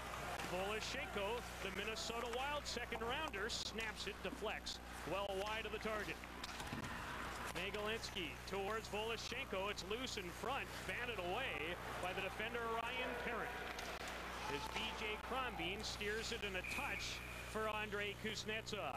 Voloshenko, the Minnesota Wild second rounder, snaps it deflects, well wide of the target. Nagalinsky towards Voloshenko. It's loose in front, banded away by the defender Ryan Parent. As BJ Crombeen steers it in a touch for Andrei Kuznetsov.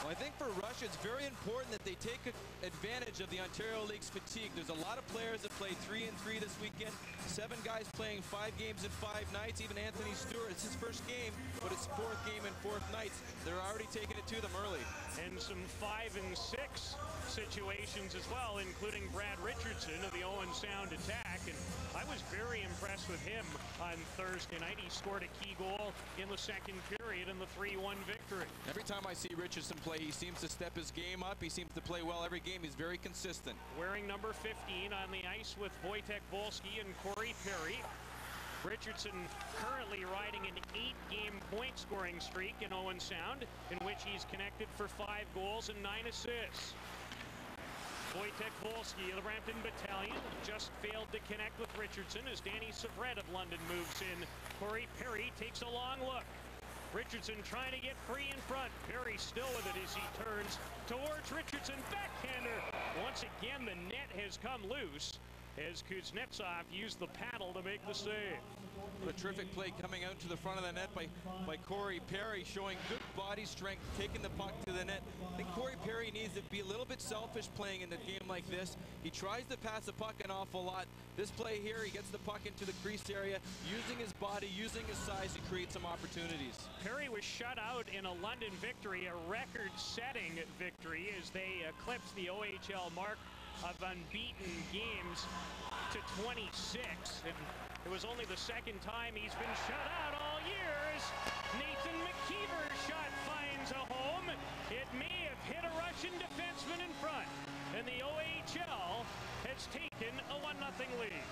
Well, I think for Russia, it's very important that they take advantage of the Ontario League's fatigue. There's a lot of players that play three and three this weekend. Seven guys playing five games in five nights. Even Anthony Stewart, it's his first game, but it's fourth game in fourth nights. They're already taking it to them early. And some five and six situations as well, including Brad Richardson of the Owen Sound attack. And I was very impressed with him on Thursday night. He scored a key goal in the second period in the 3-1 victory. Every time I see Richardson play, he seems to step his game up. He seems to play well every game. He's very consistent. Wearing number 15 on the ice with Wojtek Wolski and Corey Perry. Richardson currently riding an eight-game point-scoring streak in Owen Sound, in which he's connected for five goals and nine assists. Wojtek Wolski of the Brampton Battalion just failed to connect with Richardson as Danny Syvret of London moves in. Corey Perry takes a long look. Richardson trying to get free in front. Perry still with it as he turns towards Richardson. Backhander. Once again, the net has come loose as Kuznetsov used the paddle to make the save. A terrific play coming out to the front of the net by, by Corey Perry, showing good body strength, taking the puck to the net. I think Corey Perry needs to be a little bit selfish playing in a game like this. He tries to pass the puck an awful lot. This play here, he gets the puck into the crease area, using his body, using his size to create some opportunities. Perry was shut out in a London victory, a record-setting victory as they eclipsed the OHL mark of unbeaten games to 26. And it was only the second time he's been shut out all year as Nathan McIver's shot finds a home. It may have hit a Russian defenseman in front, and the OHL has taken a 1-0 lead.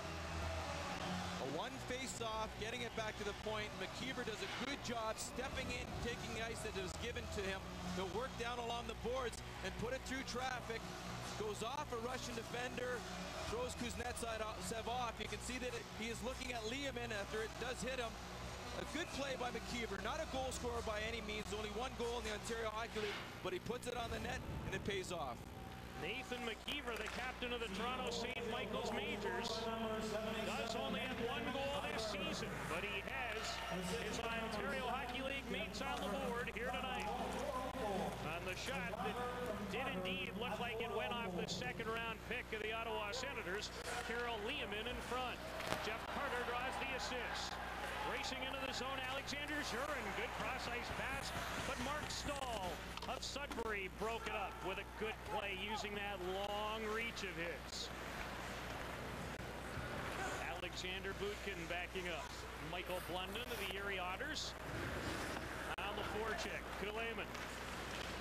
A one face-off, getting it back to the point. McIver does a good job stepping in, taking the ice that was given to him. He'll work down along the boards and put it through traffic. Goes off a Russian defender, throws Kuznetsov off. You can see that it, he is looking at Lyamin after it does hit him. A good play by McIver, not a goal scorer by any means, only one goal in the Ontario Hockey League, but he puts it on the net and it pays off. Nathan McIver, the captain of the Toronto St. Michael's Majors, does only have one goal this season, but he has his Ontario Hockey League mates on the board here tonight. The shot that did indeed look like it went off the second round pick of the Ottawa Senators, Kirill Lyamin in front. Jeff Carter draws the assist. Racing into the zone, Alexander Shurin. Good cross-ice pass, but Mark Staal of Sudbury broke it up with a good play using that long reach of his. Alexander Bootkin backing up. Michael Blunden of the Erie Otters. On the forecheck, Kulemin.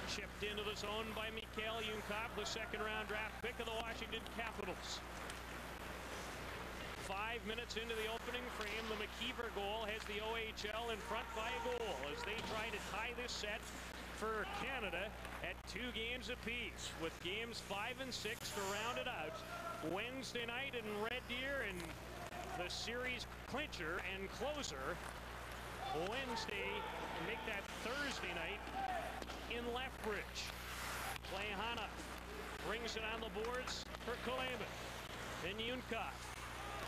Chipped into the zone by Mikhail Yunkov, the second round draft pick of the Washington Capitals. Five minutes into the opening frame, the McIver goal has the OHL in front by a goal as they try to tie this set for Canada at two games apiece with games five and six to round it out. Wednesday night in Red Deer and the series clincher and closer Wednesday make that Thursday night in Lethbridge. Plehana brings it on the boards for Kulemin. Then Yunkov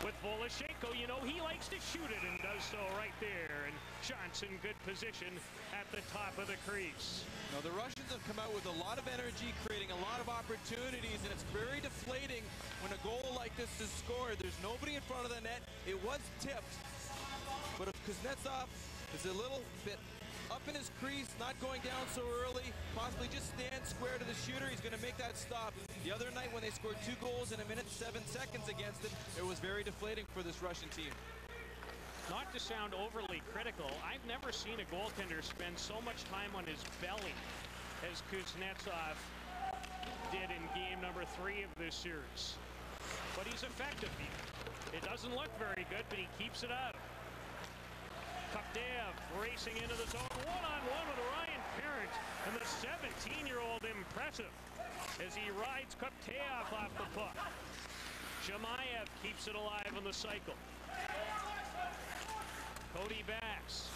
with Voloshenko. You know, he likes to shoot it and does so right there. And Johnson, good position at the top of the crease. Now, the Russians have come out with a lot of energy, creating a lot of opportunities, and it's very deflating when a goal like this is scored. There's nobody in front of the net. It was tipped, but if Kuznetsov is a little bit up in his crease, not going down so early, possibly just stand square to the shooter. He's going to make that stop. The other night when they scored two goals in a minute seven seconds against him, it was very deflating for this Russian team. Not to sound overly critical, I've never seen a goaltender spend so much time on his belly as Kuznetsov did in game number three of this series. But he's effective. It doesn't look very good, but he keeps it up. Kopdev racing into the zone, one-on-one with Ryan Parent, and the 17-year-old impressive as he rides Kopdev off the puck. Chimaev keeps it alive in the cycle. Cody Bass.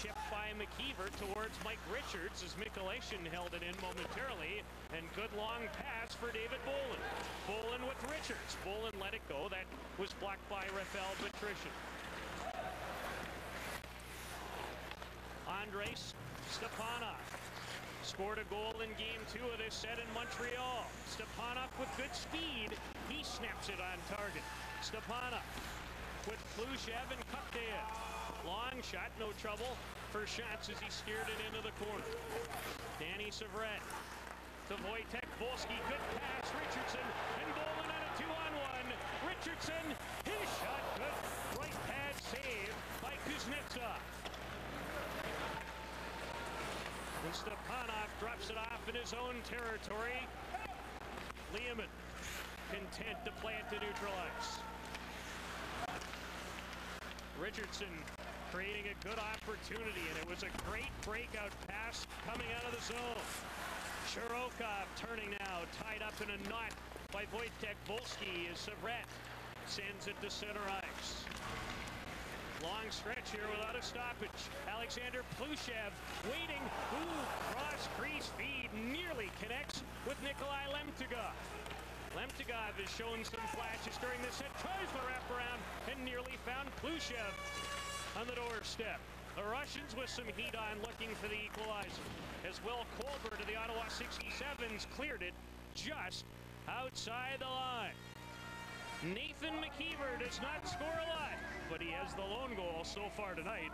Chipped by McIver towards Mike Richards as Michalation held it in momentarily. And good long pass for David Bolland. Bolland with Richards. Bolland let it go. That was blocked by Rafael Patrician. Andres Stepanov scored a goal in game two of this set in Montreal. Stepanov with good speed. He snaps it on target. Stepanov with Plushev and Cupdale. Long shot, no trouble for shots as he steered it into the corner. Danny Syvret to Wojtek Wolski. Good pass. Richardson and Bolland on a two-on-one. Richardson, his shot good. Right pad save by Kuznetsov. And Stepanov drops it off in his own territory. Lyamin content to play it to neutralize. Richardson creating a good opportunity, and it was a great breakout pass coming out of the zone. Shirokov turning now, tied up in a knot by Wojtek Wolski as Syvret sends it to center ice. Long stretch here without a stoppage. Alexander Plushev waiting. Ooh, cross crease feed nearly connects with Nikolai Lemtyugov. Lemtyugov has shown some flashes during this set. Tries the wraparound and nearly found Plushev on the doorstep. The Russians with some heat on looking for the equalizer. As Will Colbert of the Ottawa 67s cleared it just outside the line. Nathan McIver does not score a lot, but he has the lone goal so far tonight.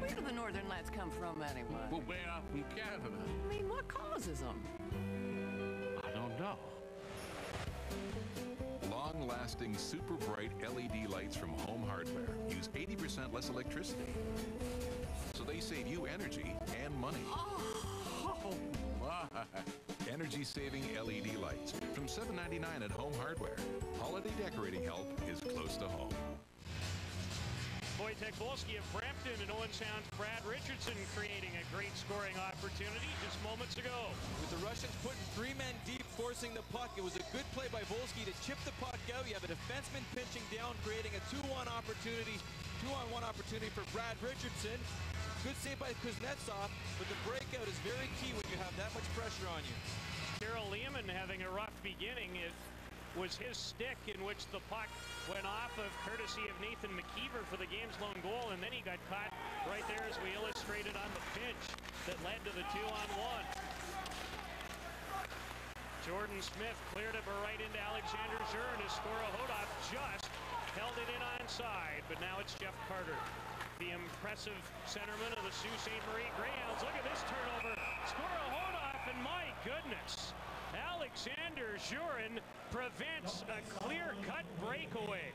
Pretty. Where do the northern lights come from anyway? Well, way off from Canada. I mean, what causes them? I don't know. Long-lasting, super bright LED lights from Home Hardware use 80% less electricity. So they save you energy and money. Oh, my. Energy-saving LED lights from $7.99 at Home Hardware. Holiday decorating help is close to home. Wojtek Wolski of Brampton and Owen Sound's Brad Richardson creating a great scoring opportunity just moments ago. With the Russians putting three men deep, forcing the puck, it was a good play by Wolski to chip the puck out. You have a defenseman pinching down, creating a 2-1 opportunity, 2-on-1 opportunity for Brad Richardson. Good save by Kuznetsov, but the breakout is very key when you have that much pressure on you. Kirill Lyamin having a rough beginning. It was his stick in which the puck went off of courtesy of Nathan McIver for the game's lone goal, and then he got caught right there as we illustrated on the pinch that led to the two-on-one. Jordan Smith cleared it right into Alexander Zurin as Skorohodov just held it in onside, but now it's Jeff Carter. The impressive centerman of the Sault Ste. Marie Greyhounds. Look at this turnover. Score a Skorohodov, and my goodness, Alexander Zurin prevents a clear-cut breakaway.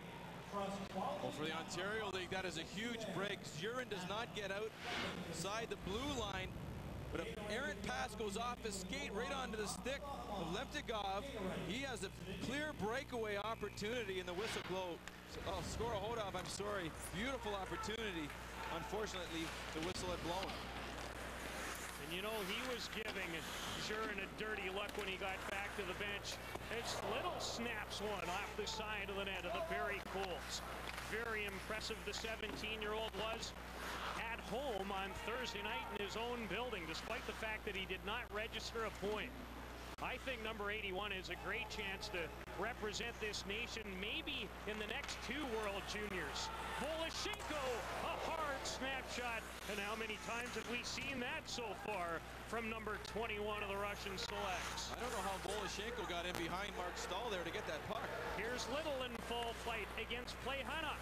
Well, for the Ontario League, that is a huge break. Zurin does not get outside the blue line, but an errant pass goes off his skate right onto the stick of. He has a clear breakaway opportunity, and the whistle blow. Oh, Skorohodov, I'm sorry. Beautiful opportunity. Unfortunately, the whistle had blown. You know, he was giving Zurin a dirty look when he got back to the bench. It's little snaps one off the side of the net of the Barrie Colts. Very impressive the 17-year-old was at home on Thursday night in his own building, despite the fact that he did not register a point. I think number 81 is a great chance to represent this nation maybe in the next two World Juniors. Voloshenko, a hard snapshot. And how many times have we seen that so far from number 21 of the Russian selects? I don't know how Voloshenko got in behind Mark Staal there to get that puck. Here's Little in full flight against Plehana.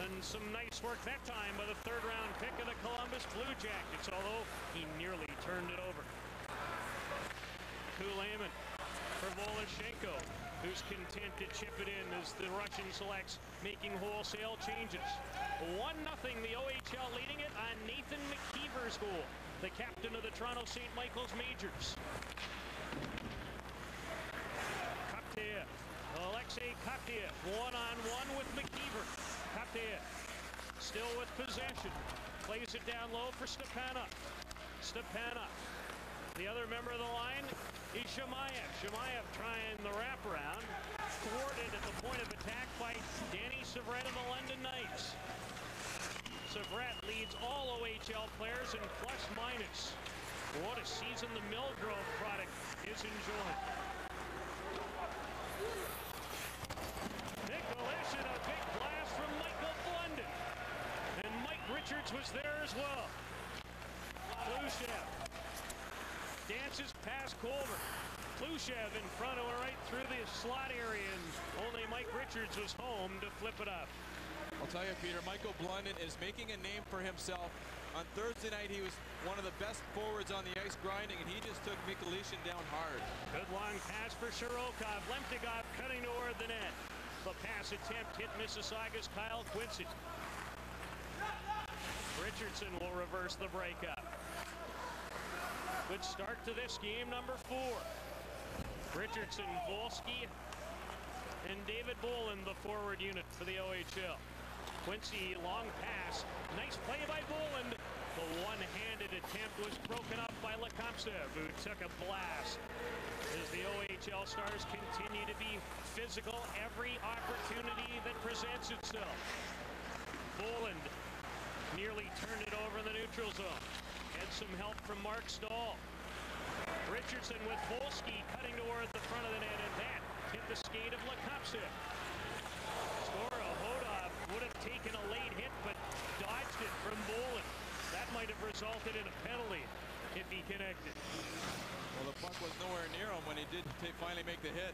And some nice work that time by the third round pick of the Columbus Blue Jackets, although he nearly turned it over. Kulemin for Voloshenko, who's content to chip it in as the Russian selects making wholesale changes. 1-0 the OHL leading it on Nathan McIver's goal, the captain of the Toronto St. Michael's Majors. Kapteev, Alexei Kapteev, one-on-one with McIver. Kapteev still with possession, plays it down low for Stepanov. Stepanov, the other member of the line, is Shamayev. Shamayev trying the wraparound. Thwarted at the point of attack by Danny Syvret of the London Knights. Syvret leads all OHL players in plus minus. What a season the Millgrove product is enjoying. Nick Galish a big blast from Michael Blunden. And Mike Richards was there as well. Khrushchev dances past Colbert. Khrushchev in front of her right through the slot area, and only Mike Richards was home to flip it up. I'll tell you, Peter, Michael Blunden is making a name for himself. On Thursday night, he was one of the best forwards on the ice grinding, and he just took Mikulishin down hard. Good long pass for Shirokov. Lemtyugov cutting toward the net. The pass attempt hit Mississauga's Kyle Quincey. Richardson will reverse the breakup. Good start to this game, number four. Richardson, Wolski, and David Bolland, the forward unit for the OHL. Quincey, long pass. Nice play by Bolland. The one-handed attempt was broken up by Lekamsev, who took a blast. As the OHL Stars continue to be physical every opportunity that presents itself. Bolland nearly turned it over in the neutral zone. Had some help from Mark Staal. Richardson with Wolski cutting toward the front of the net, and that hit the skate of Lekamsev. Skora Hodov would have taken a late hit, but dodged it from Bolland. That might have resulted in a penalty if he connected. Well, the puck was nowhere near him when he did finally make the hit.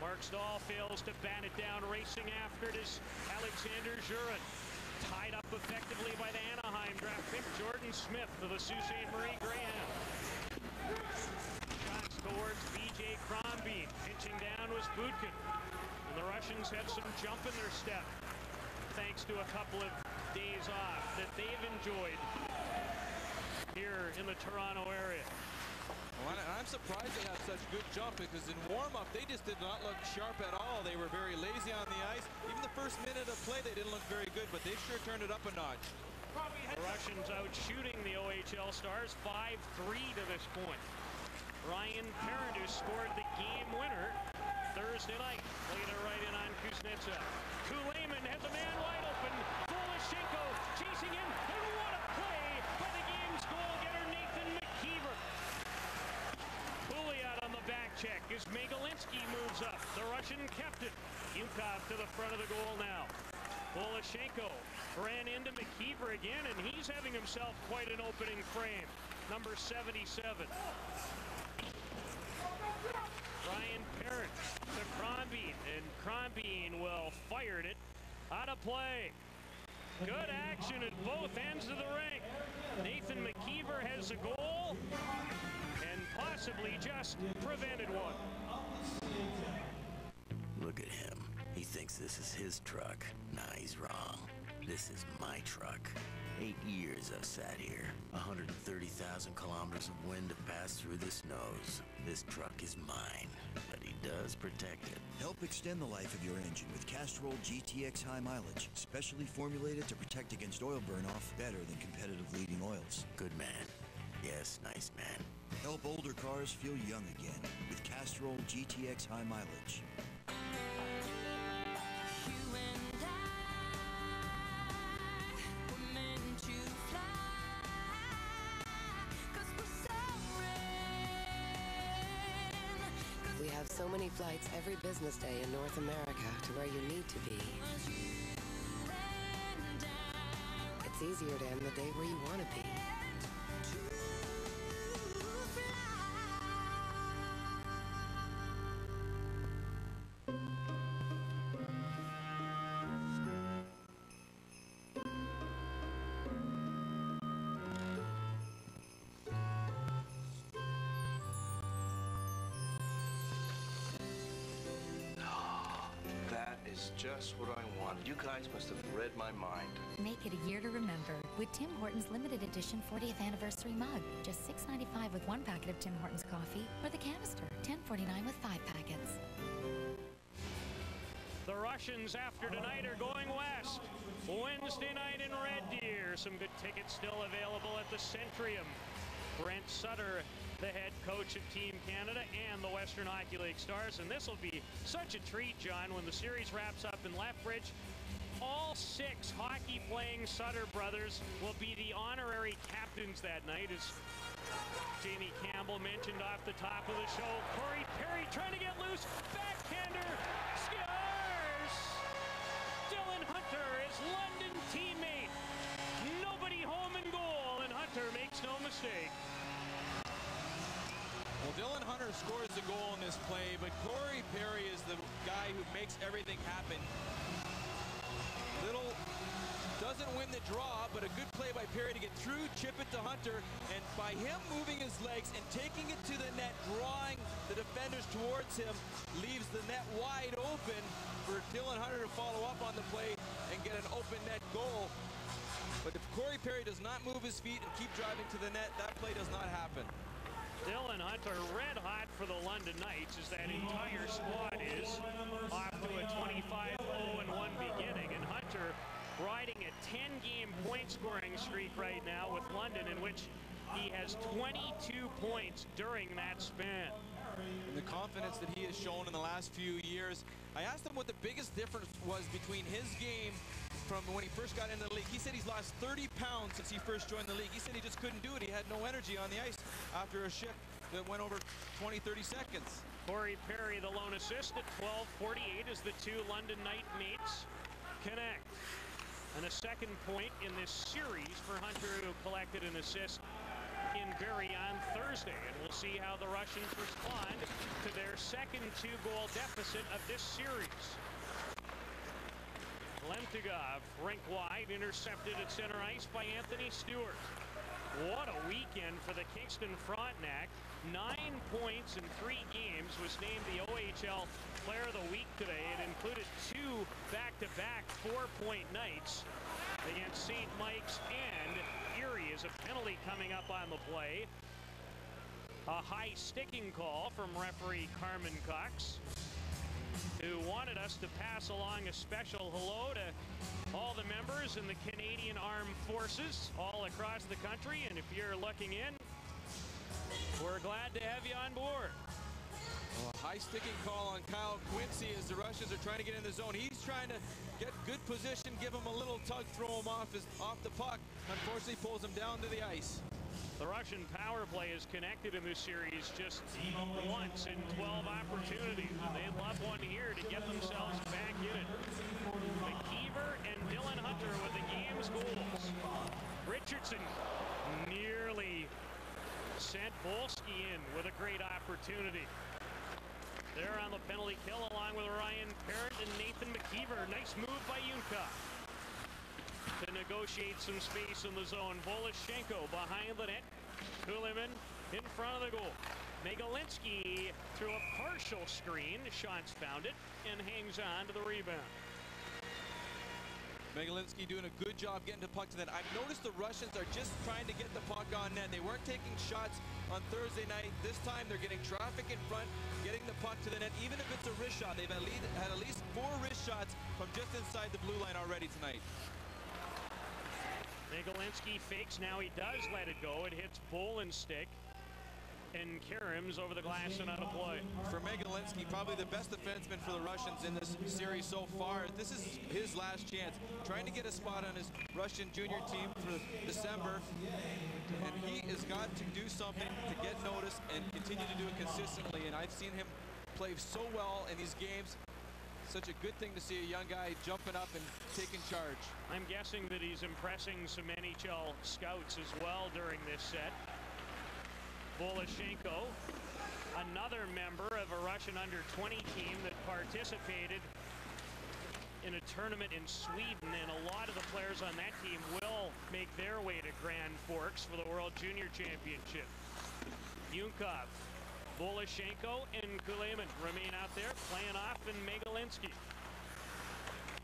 Mark Staal fails to bat it down. Racing after it is Alexander Jurin. Tied up effectively by the Anaheim draft pick, Jordan Smith of the Sault Ste. Marie Greyhound. Shots towards B.J. Crombeen. Pitching down was Budkin. And the Russians have some jump in their step thanks to a couple of days off that they've enjoyed here in the Toronto area. Well, I'm surprised they had such good jump because in warm-up they just did not look sharp at all. They were very lazy on the ice. Even the first minute of play they didn't look very good, but they sure turned it up a notch. The Russians out shooting the OHL Stars 5-3 to this point. Ryan Parent, who scored the game winner Thursday night, played it right in on Kuznetsov. Kulemin has a man wide open. Voloshenko chasing him, and what a play by the game's goal getter Nathan McIver. Pouliot on the back check as Megalinsky moves up. The Russian captain. Yunkov to the front of the goal now. Voloshenko ran into McIver again, and he's having himself quite an opening frame. Number 77. Ryan Parent to Crombeen, and Crombeen will fired it out of play. Good action at both ends of the rink. Nathan McIver has a goal and possibly just prevented one. Look at him. He thinks this is his truck. Nah, he's wrong. This is my truck. Eight years I've sat here. 130,000 kilometers of wind have passed through this nose. This truck is mine, but he does protect it. Help extend the life of your engine with Castrol GTX High Mileage, specially formulated to protect against oil burn-off better than competitive leading oils. Good man. Yes, nice man. Help older cars feel young again with Castrol GTX High Mileage. So many flights every business day in North America to where you need to be. It's easier to end the day where you want to be. That is just what I wanted. You guys must have read my mind. Make it a year to remember with Tim Hortons limited edition 40th anniversary mug. Just $6.95 with one packet of Tim Hortons coffee or the canister, $10.49 with five packets. The Russians after tonight are going west. Wednesday night in Red Deer. Some good tickets still available at the Centrium. Brent Sutter, the head coach of Team Canada and the Western Hockey League Stars. And this will be such a treat, John, when the series wraps up in Lethbridge. All six hockey-playing Sutter brothers will be the honorary captains that night, as Jamie Campbell mentioned off the top of the show. Corey Perry trying to get loose. Backhander scores! Dylan Hunter, his London teammate. Nobody home in goal, and Hunter makes no mistake. Well, Dylan Hunter scores the goal in this play, but Corey Perry is the guy who makes everything happen. Little doesn't win the draw, but a good play by Perry to get through, chip it to Hunter, and by him moving his legs and taking it to the net, drawing the defenders towards him, leaves the net wide open for Dylan Hunter to follow up on the play and get an open net goal. But if Corey Perry does not move his feet and keep driving to the net, that play does not happen. Dylan Hunter red hot for the London Knights as that entire squad is off to a 25-0-1 beginning. And Hunter riding a 10-game point scoring streak right now with London in which he has 22 points during that span. And the confidence that he has shown in the last few years. I asked him what the biggest difference was between his game from when he first got into the league. He said he's lost 30 pounds since he first joined the league. He said he just couldn't do it. He had no energy on the ice after a shift that went over 20, 30 seconds. Corey Perry, the lone assist at 12:48 as the two London Knight meets connect. And a second point in this series for Hunter, who collected an assist in Barrie on Thursday. And we'll see how the Russians respond to their second two-goal deficit of this series. Lemtyugov, rink wide, intercepted at center ice by Anthony Stewart. What a weekend for the Kingston Frontenac. Nine points in three games was named the OHL Player of the Week today. It included two back-to-back four-point nights against St. Mike's and Erie as a penalty coming up on the play. A high sticking call from referee Carmen Cox who wanted us to pass along a special hello to all the members in the Canadian Armed Forces all across the country. And if you're looking in, we're glad to have you on board. Well, a high sticking call on Kyle Quincey as the Russians are trying to get in the zone. He's trying to get good position, give him a little tug, throw him off his off the puck. Unfortunately, pulls him down to the ice. The Russian power play is connected in this series just once in 12 opportunities. They'd love one here to get themselves back in it. McIver and Dylan Hunter with the game's goals. Richardson nearly sent Wolski in with a great opportunity. There on the penalty kill along with Ryan Parent and Nathan McIver. Nice move by Unka to negotiate some space in the zone. Voloshenko behind the net. Kulemin in front of the goal. Megalinsky through a partial screen. Shots found it and hangs on to the rebound. Megalinsky doing a good job getting the puck to the net. I've noticed the Russians are just trying to get the puck on net. They weren't taking shots on Thursday night. This time they're getting traffic in front, getting the puck to the net. Even if it's a wrist shot, they've at least, had at least four wrist shots from just inside the blue line already tonight. Megalinsky fakes, now he does let it go. It hits Bolenstick and Karims over the glass and out of play. For Megalinsky, probably the best defenseman for the Russians in this series so far. This is his last chance, trying to get a spot on his Russian junior team for December. And he has got to do something to get noticed and continue to do it consistently. And I've seen him play so well in these games. Such a good thing to see a young guy jumping up and taking charge. I'm guessing that he's impressing some NHL scouts as well during this set. Voloshenko, another member of a Russian under-20 team that participated in a tournament in Sweden, and a lot of the players on that team will make their way to Grand Forks for the World Junior Championship. Yunkov, Voloshenko, and Kulemin remain out there playing off in Megalinsky.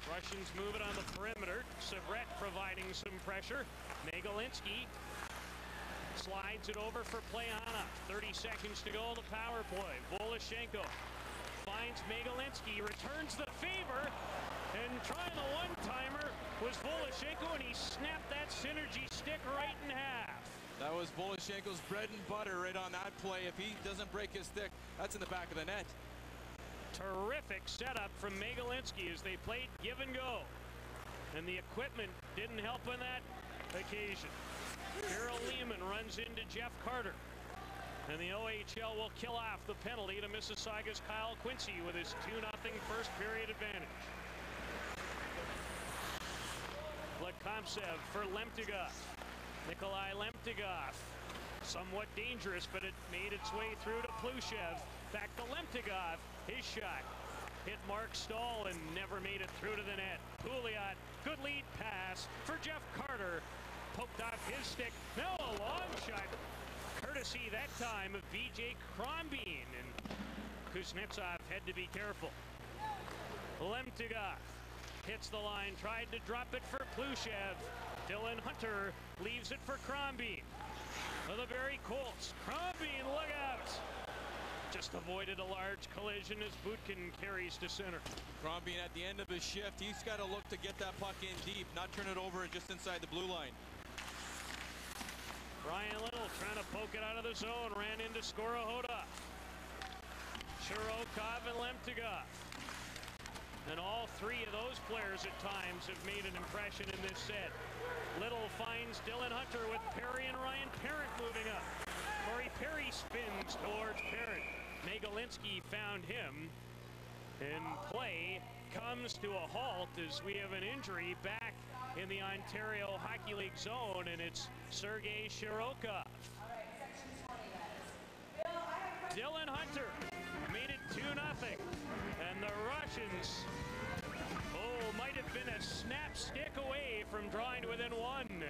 Russians move it on the perimeter. Syvret providing some pressure. Megalinsky slides it over for Playana. 30 seconds to go the power play. Voloshenko finds Megalinsky, returns the favor, and trying the one-timer was Voloshenko, and he snapped that synergy stick right in half. That was Voloshenko's bread and butter right on that play. If he doesn't break his stick, that's in the back of the net. Terrific setup from Megalinsky as they played give and go. And the equipment didn't help on that occasion. Kirill Lyamin runs into Jeff Carter. And the OHL will kill off the penalty to Mississauga's Kyle Quincey with his 2-0 first period advantage. Vladkamtsev for Lemtyugov. Nikolai Lemtyugov. Somewhat dangerous, but it made its way through to Plushev. Back to Lemtyugov. His shot hit Mark Staal and never made it through to the net. Pouliot, good lead pass for Jeff Carter. Poked off his stick. Now a long shot. Courtesy that time of BJ Crombeen. And Kuznetsov had to be careful. Lemtyugov hits the line, tried to drop it for Plushev. Dylan Hunter leaves it for Crombeen. For the Barrie Colts. Crombeen, look out! Just avoided a large collision as Budkin carries to center. Crombeen at the end of his shift, he's got to look to get that puck in deep, not turn it over just inside the blue line. Ryan Little trying to poke it out of the zone, ran into Skorohodov. Shirokov and Lemtyugov. And all three of those players at times have made an impression in this set. Little finds Dylan Hunter with Perry and Ryan Parent moving up. Corey Perry spins towards Parent. Megalinsky found him. And play comes to a halt as we have an injury back in the Ontario Hockey League zone, and it's Sergei Shirokov. Dylan Hunter 2 0. And the Russians, oh, might have been a snap stick away from drawing to within one.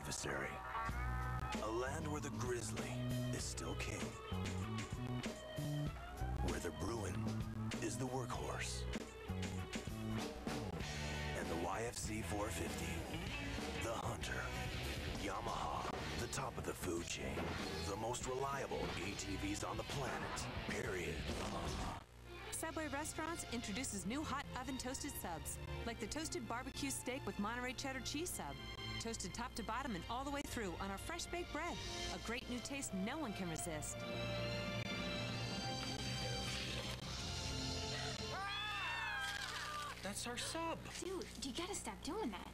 Adversary. A land where the grizzly is still king, where the Bruin is the workhorse, and the YFC 450, the hunter. Yamaha, the top of the food chain, the most reliable ATVs on the planet, period. Subway Restaurants introduces new hot oven toasted subs, like the toasted barbecue steak with Monterey cheddar cheese sub. Toasted top to bottom and all the way through on our fresh baked bread. A great new taste no one can resist. Ah! That's our sub. Dude, you gotta stop doing that.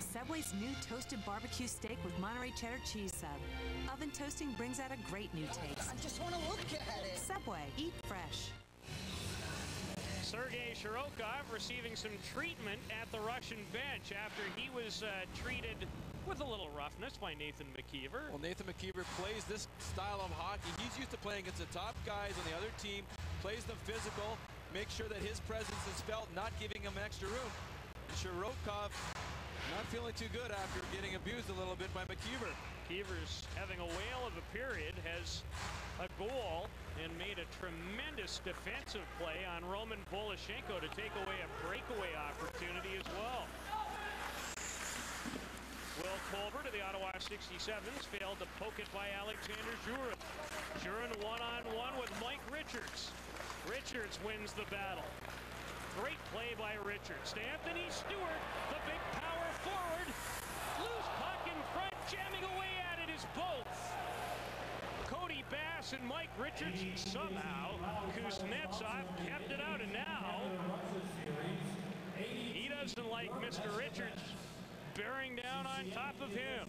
Subway's new toasted barbecue steak with Monterey cheddar cheese sub. Oven toasting brings out a great new taste. I just want to look at it. Subway, eat fresh. Sergei Shirokov receiving some treatment at the Russian bench after he was uh, treated with a little roughness by Nathan McIver. Well, Nathan McIver plays this style of hockey. He's used to playing against the top guys on the other team, plays them physical, makes sure that his presence is felt, not giving him extra room. Shirokov not feeling too good after getting abused a little bit by McIver. McIver's having a whale of a period, has a goal and made a tremendous defensive play on Roman Voloshenko to take away a breakaway opportunity as well. Will Culver to the Ottawa 67s failed to poke it by Alexander Jurin. Jurin one-on-one with Mike Richards. Richards wins the battle. Great play by Richards to Anthony Stewart, the big power forward. Loose puck in front, jamming away at it is both. Cody Bass and Mike Richards somehow. Kuznetsov kept it out, and now he doesn't like Mr. Richards bearing down on top of him.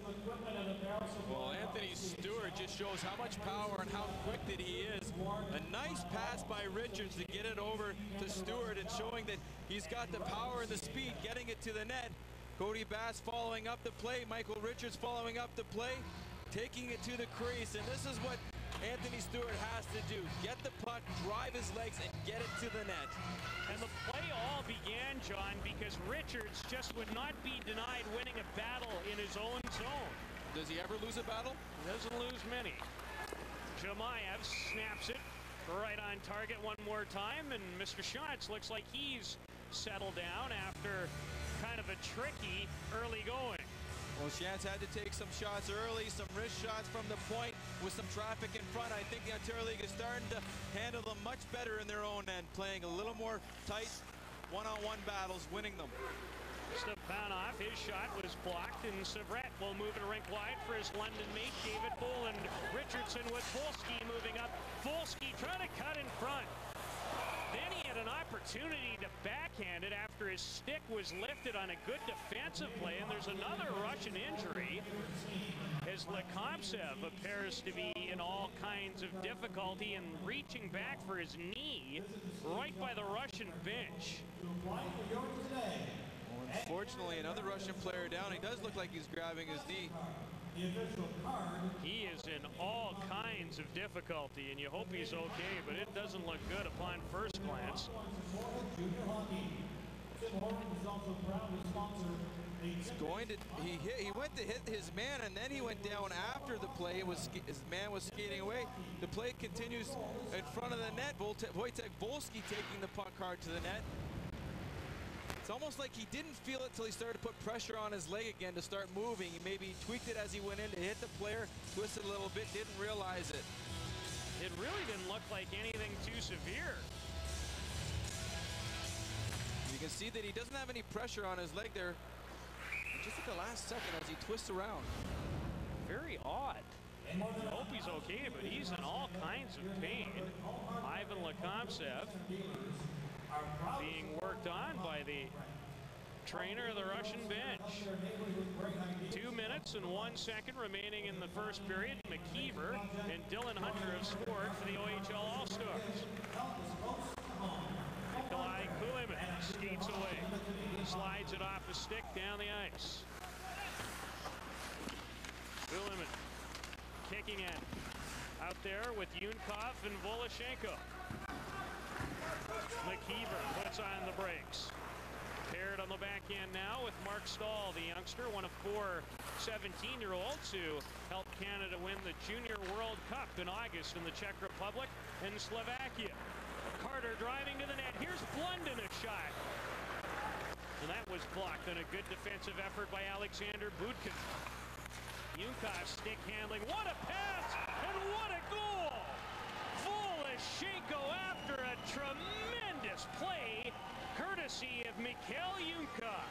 Well, Anthony Stewart just shows how much power and how quick that he is. A nice pass by Richards to get it over to Stewart and showing that he's got the power and the speed getting it to the net. Cody Bass following up the play. Michael Richards following up the play, taking it to the crease. And this is what Anthony Stewart has to do. Get the puck, drive his legs, and get it to the net. And the play all began, John, because Richards just would not be denied winning a battle in his own zone. Does he ever lose a battle? He doesn't lose many. Jamayev snaps it right on target one more time, and Mr. Schatz looks like he's settled down after kind of a tricky early going. Well, Shantz had to take some shots early, some wrist shots from the point with some traffic in front. I think the Ontario League is starting to handle them much better in their own end, playing a little more tight one-on-one -on -one battles, winning them. Stepanov, his shot was blocked, and Syvret will move it rink wide for his London mate, David Bolland. Richardson with Wolski moving up. Wolski trying to cut in front. Then he had an opportunity to backhand it after his stick was lifted on a good defensive play, and there's another Russian injury as Lekomsev appears to be in all kinds of difficulty and reaching back for his knee right by the Russian bench. Unfortunately, another Russian player down. He does look like he's grabbing his knee. He is in all kinds of difficulty, and you hope he's okay, but it doesn't look good upon first glance. He's going to he hit he went to hit his man and then he went down after the play. It was his man was skating away. The play continues in front of the net. Wojtek Wolski taking the puck hard to the net almost like he didn't feel it till he started to put pressure on his leg again to start moving. He maybe tweaked it as he went in to hit the player, twisted a little bit, didn't realize it. It really didn't look like anything too severe. You can see that he doesn't have any pressure on his leg there. Just at the last second as he twists around. Very odd. I hope he's okay, but he's in all kinds of pain. Ivan Lekomsev being worked on by the trainer of the Russian bench. Two minutes and one second remaining in the first period. McIver and Dylan Hunter have scored for the OHL All-Stars. Nikolai Kulemin skates away. Slides it off the stick down the ice. Kulemin kicking in. Out there with Yunkov and Voloshenko. McIver puts on the brakes. Paired on the backhand now with Mark Staal, the youngster, one of four 17-year-olds who helped Canada win the Junior World Cup in August in the Czech Republic and Slovakia. Carter driving to the net. Here's Blunden a shot. And that was blocked on a good defensive effort by Alexander Budkin. Yunkov stick handling. What a pass! And what a goal! Voloshenko after a tremendous play, courtesy of Mikhail Yunkov.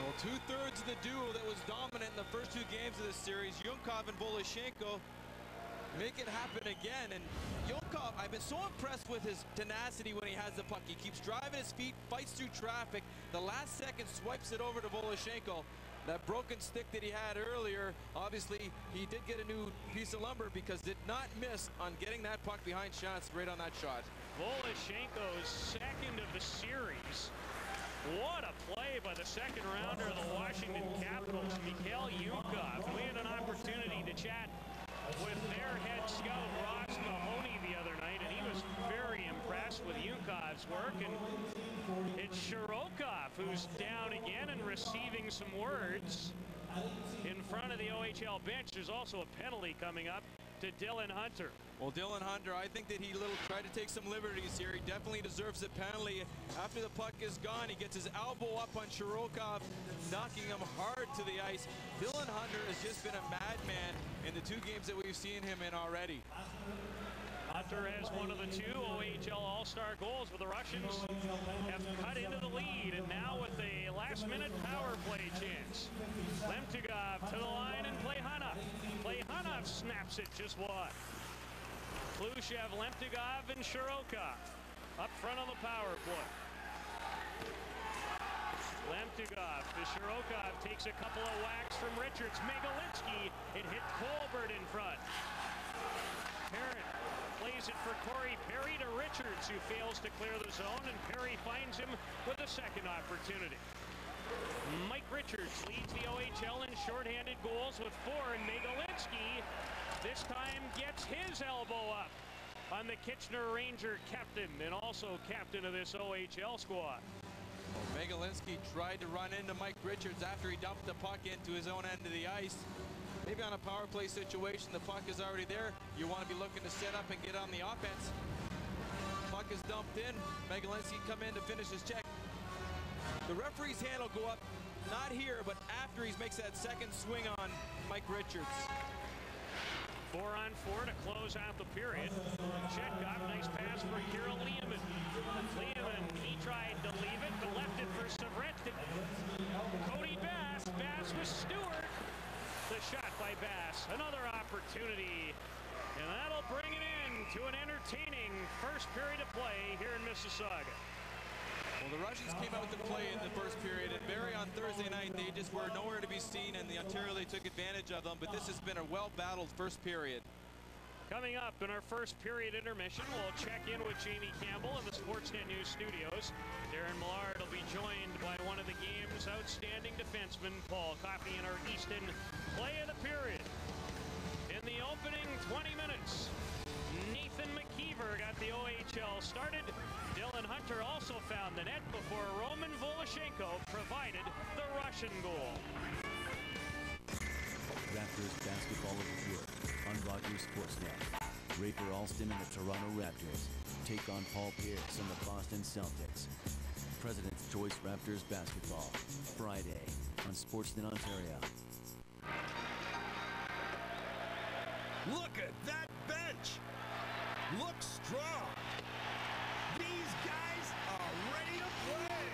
Well, two-thirds of the duo that was dominant in the first two games of this series, Yunkov and Voloshenko, make it happen again. And Yunkov, I've been so impressed with his tenacity when he has the puck. He keeps driving his feet, fights through traffic. The last second swipes it over to Voloshenko. That broken stick that he had earlier, obviously he did get a new piece of lumber because did not miss on getting that puck behind shots right on that shot. Voloshenko's second of the series. What a play by the second rounder of the Washington Capitals, Mikhail Yunkov. We had an opportunity to chat with their head scout, Ross Mahoney, the other night, and he was very impressed with Yunkov's work. And it's Who's down again and receiving some words in front of the OHL bench. There's also a penalty coming up to Dylan Hunter. Well, Dylan Hunter, I think that he little tried to take some liberties here. He definitely deserves a penalty. After the puck is gone, he gets his elbow up on Shirokov, knocking him hard to the ice. Dylan Hunter has just been a madman in the two games that we've seen him in already. Hunter has one of the two OHL All-Star goals, but the Russians have cut into the lead, and now with a last-minute power play chance. Lemtyugov to the line and Plehana. Plehana snaps it just wide. Khrushchev, Lemtyugov, and Shirokov up front on the power play. Lemtyugov to Shirokov takes a couple of whacks from Richards. Megalinsky, it hit Colbert in front. Parent plays it for Corey Perry to Richards, who fails to clear the zone, and Perry finds him with a second opportunity. Mike Richards leads the OHL in shorthanded goals with four, and Megalinsky this time gets his elbow up on the Kitchener Ranger captain and also captain of this OHL squad. Well, Megalinsky tried to run into Mike Richards after he dumped the puck into his own end of the ice. Maybe on a power play situation, the puck is already there. You want to be looking to set up and get on the offense. Puck is dumped in. Megalinsky come in to finish his check. The referee's hand will go up, not here, but after he makes that second swing on Mike Richards. Four on four to close out the period. Chetkov, nice pass for Kirill Lyamin. Lyamin, he tried to leave it, but left it for Syvret. Cody Bass, Bass with Stewart. The shot by Bass. Another opportunity. And that'll bring it in to an entertaining first period of play here in Mississauga. Well, the Russians came out to play in the first period, and Barrie on Thursday night, they just were nowhere to be seen, and the Ontario they took advantage of them, but this has been a well-battled first period. Coming up in our first period intermission, we'll check in with Jamie Campbell in the Sportsnet News studios. Darren Millard will be joined by one of the game's outstanding defensemen, Paul Coffey, in our Easton play of the period. In the opening 20 minutes, Nathan McIver got the OHL started. Dylan Hunter also found the net before Roman Voloshenko provided the Russian goal. Raptors basketball on Rogers Sportsnet. Rafer Alston and the Toronto Raptors take on Paul Pierce and the Boston Celtics. President's Choice Raptors basketball Friday on Sportsnet Ontario. Look at that bench! Looks strong! These guys are ready to play!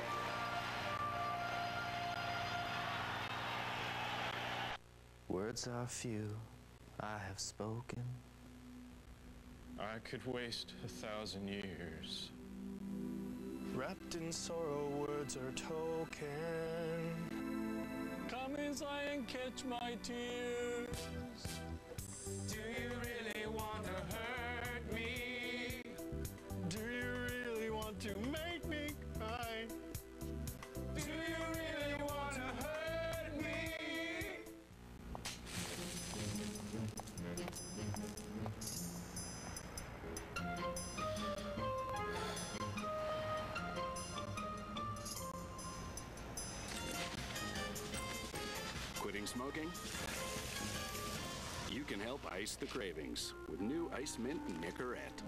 Words are few, I have spoken. I could waste a thousand years. Wrapped in sorrow, words are token. Come inside and catch my tears. Do you really want to hurt smoking? You can help ice the cravings with new Ice Mint Nicorette.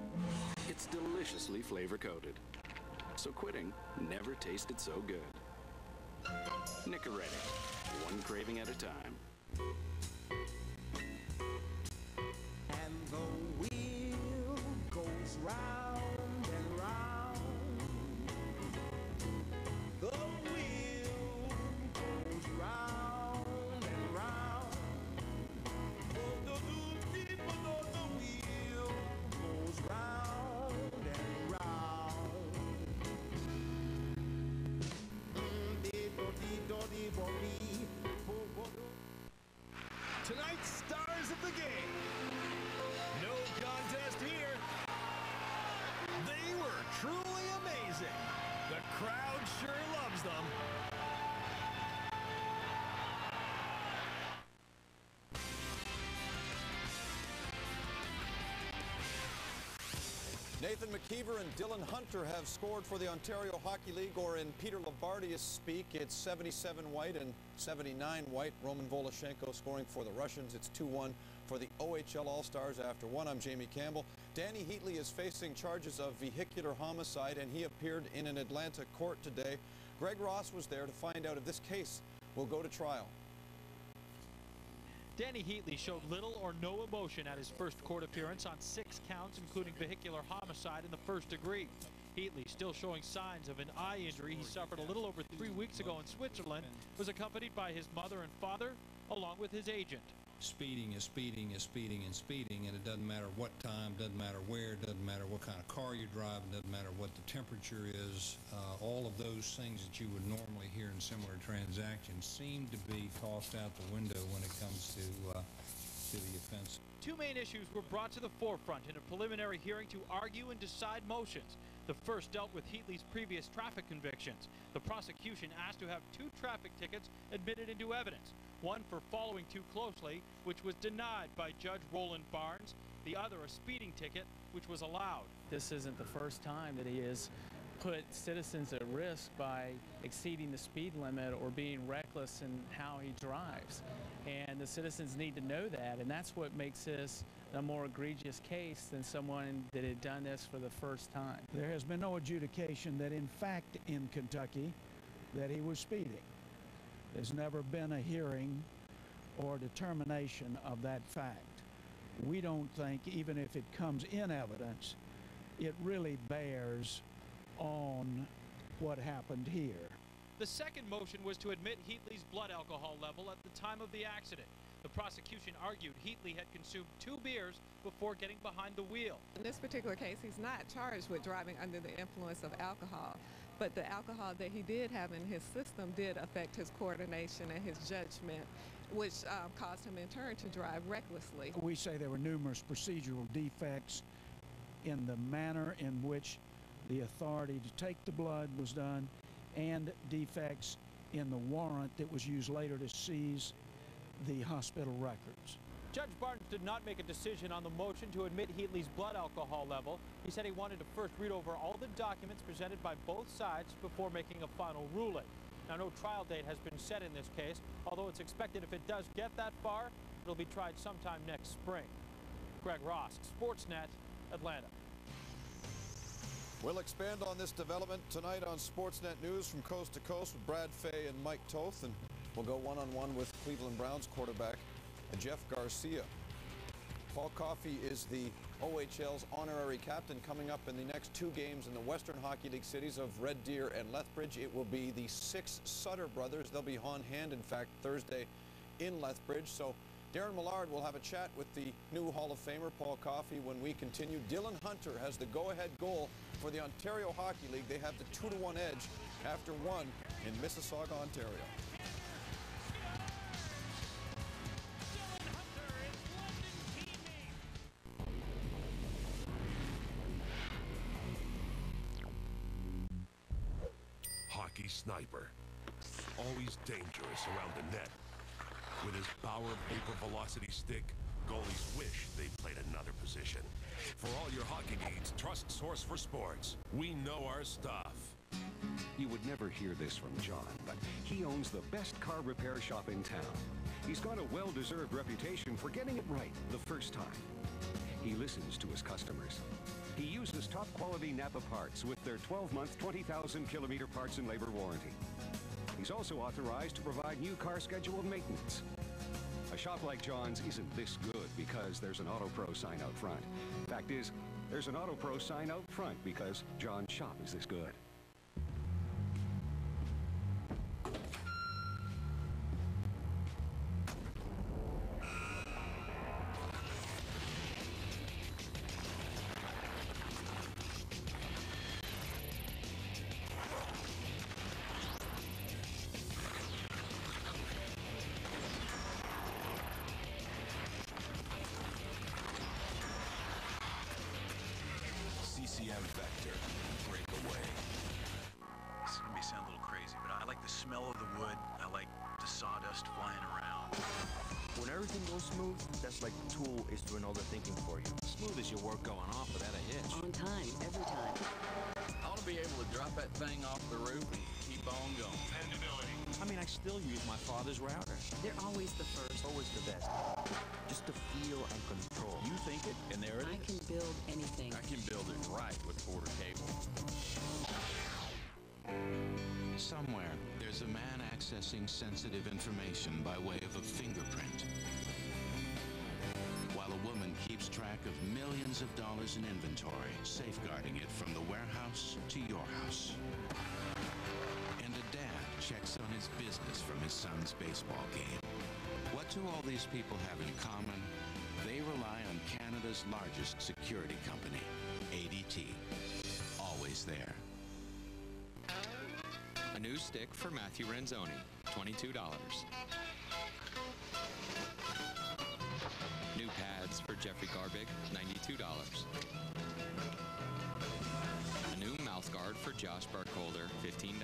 It's deliciously flavor coated. So quitting never tasted so good. Nicorette, one craving at a time. Nathan McIver and Dylan Hunter have scored for the Ontario Hockey League, or in Peter Loubardias speak, it's 77 white and 79 white. Roman Voloshenko scoring for the Russians. It's 2-1 for the OHL All-Stars after one. I'm Jamie Campbell. Dany Heatley is facing charges of vehicular homicide, and he appeared in an Atlanta court today. Greg Ross was there to find out if this case will go to trial. Dany Heatley showed little or no emotion at his first court appearance on six counts, including vehicular homicide in the first degree. Heatley, still showing signs of an eye injury he suffered a little over three weeks ago in Switzerland, was accompanied by his mother and father, along with his agent. Speeding is speeding is speeding and speeding, and it doesn't matter what time, doesn't matter where, doesn't matter what kind of car you're driving, doesn't matter what the temperature is. Uh, all of those things that you would normally hear in similar transactions seem to be tossed out the window when it comes to uh, to the offense. Two main issues were brought to the forefront in a preliminary hearing to argue and decide motions. The first dealt with Heatley's previous traffic convictions. The prosecution asked to have two traffic tickets admitted into evidence, one for following too closely, which was denied by Judge Roland Barnes, the other a speeding ticket, which was allowed. This isn't the first time that he has put citizens at risk by exceeding the speed limit or being reckless in how he drives. And the citizens need to know that, and that's what makes this a more egregious case than someone that had done this for the first time. There has been no adjudication that in fact in Kentucky that he was speeding. There's never been a hearing or determination of that fact. We don't think, even if it comes in evidence, it really bears on what happened here. The second motion was to admit Heatley's blood alcohol level at the time of the accident. The prosecution argued Heatley had consumed two beers before getting behind the wheel. In this particular case, he's not charged with driving under the influence of alcohol, but the alcohol that he did have in his system did affect his coordination and his judgment, which um, caused him in turn to drive recklessly. We say there were numerous procedural defects in the manner in which the authority to take the blood was done and defects in the warrant that was used later to seize the hospital records. Judge Barnes did not make a decision on the motion to admit Heatley's blood alcohol level. He said he wanted to first read over all the documents presented by both sides before making a final ruling. Now, no trial date has been set in this case, although it's expected if it does get that far, it'll be tried sometime next spring. Greg Ross, Sportsnet, Atlanta. We'll expand on this development tonight on Sportsnet News from coast to coast with Brad Fay and Mike Toth, and we'll go one-on-one with Cleveland Browns quarterback Jeff Garcia. Paul Coffey is the OHL's honorary captain coming up in the next two games in the Western Hockey League cities of Red Deer and Lethbridge. It will be the six Sutter brothers. They'll be on hand, in fact, Thursday in Lethbridge. So Darren Millard will have a chat with the new Hall of Famer, Paul Coffey, when we continue. Dylan Hunter has the go-ahead goal for the Ontario Hockey League. They have the 2-to-1 edge after one in Mississauga, Ontario. Hockey sniper. Always dangerous around the net. With his power paper velocity stick, goalies wish they played another position. For all your hockey needs, trust Source for Sports. We know our stuff. You would never hear this from John, but he owns the best car repair shop in town. He's got a well-deserved reputation for getting it right the first time. He listens to his customers. He uses top quality Napa parts with their 12-month, 20,000 kilometer parts and labor warranty. He's also authorized to provide new car scheduled maintenance. A shop like John's isn't this good because there's an Auto Pro sign out front. Fact is, there's an Auto Pro sign out front because John's shop is this good. Sensitive information by way of a fingerprint. While a woman keeps track of millions of dollars in inventory, safeguarding it from the warehouse to your house. And a dad checks on his business from his son's baseball game. What do all these people have in common? They rely on Canada's largest security company, ADT. Always there. A new stick for Matthew Renzoni, $22. New pads for Jeffrey Garbig, $92. A new mouth guard for Josh Barcolder, $15.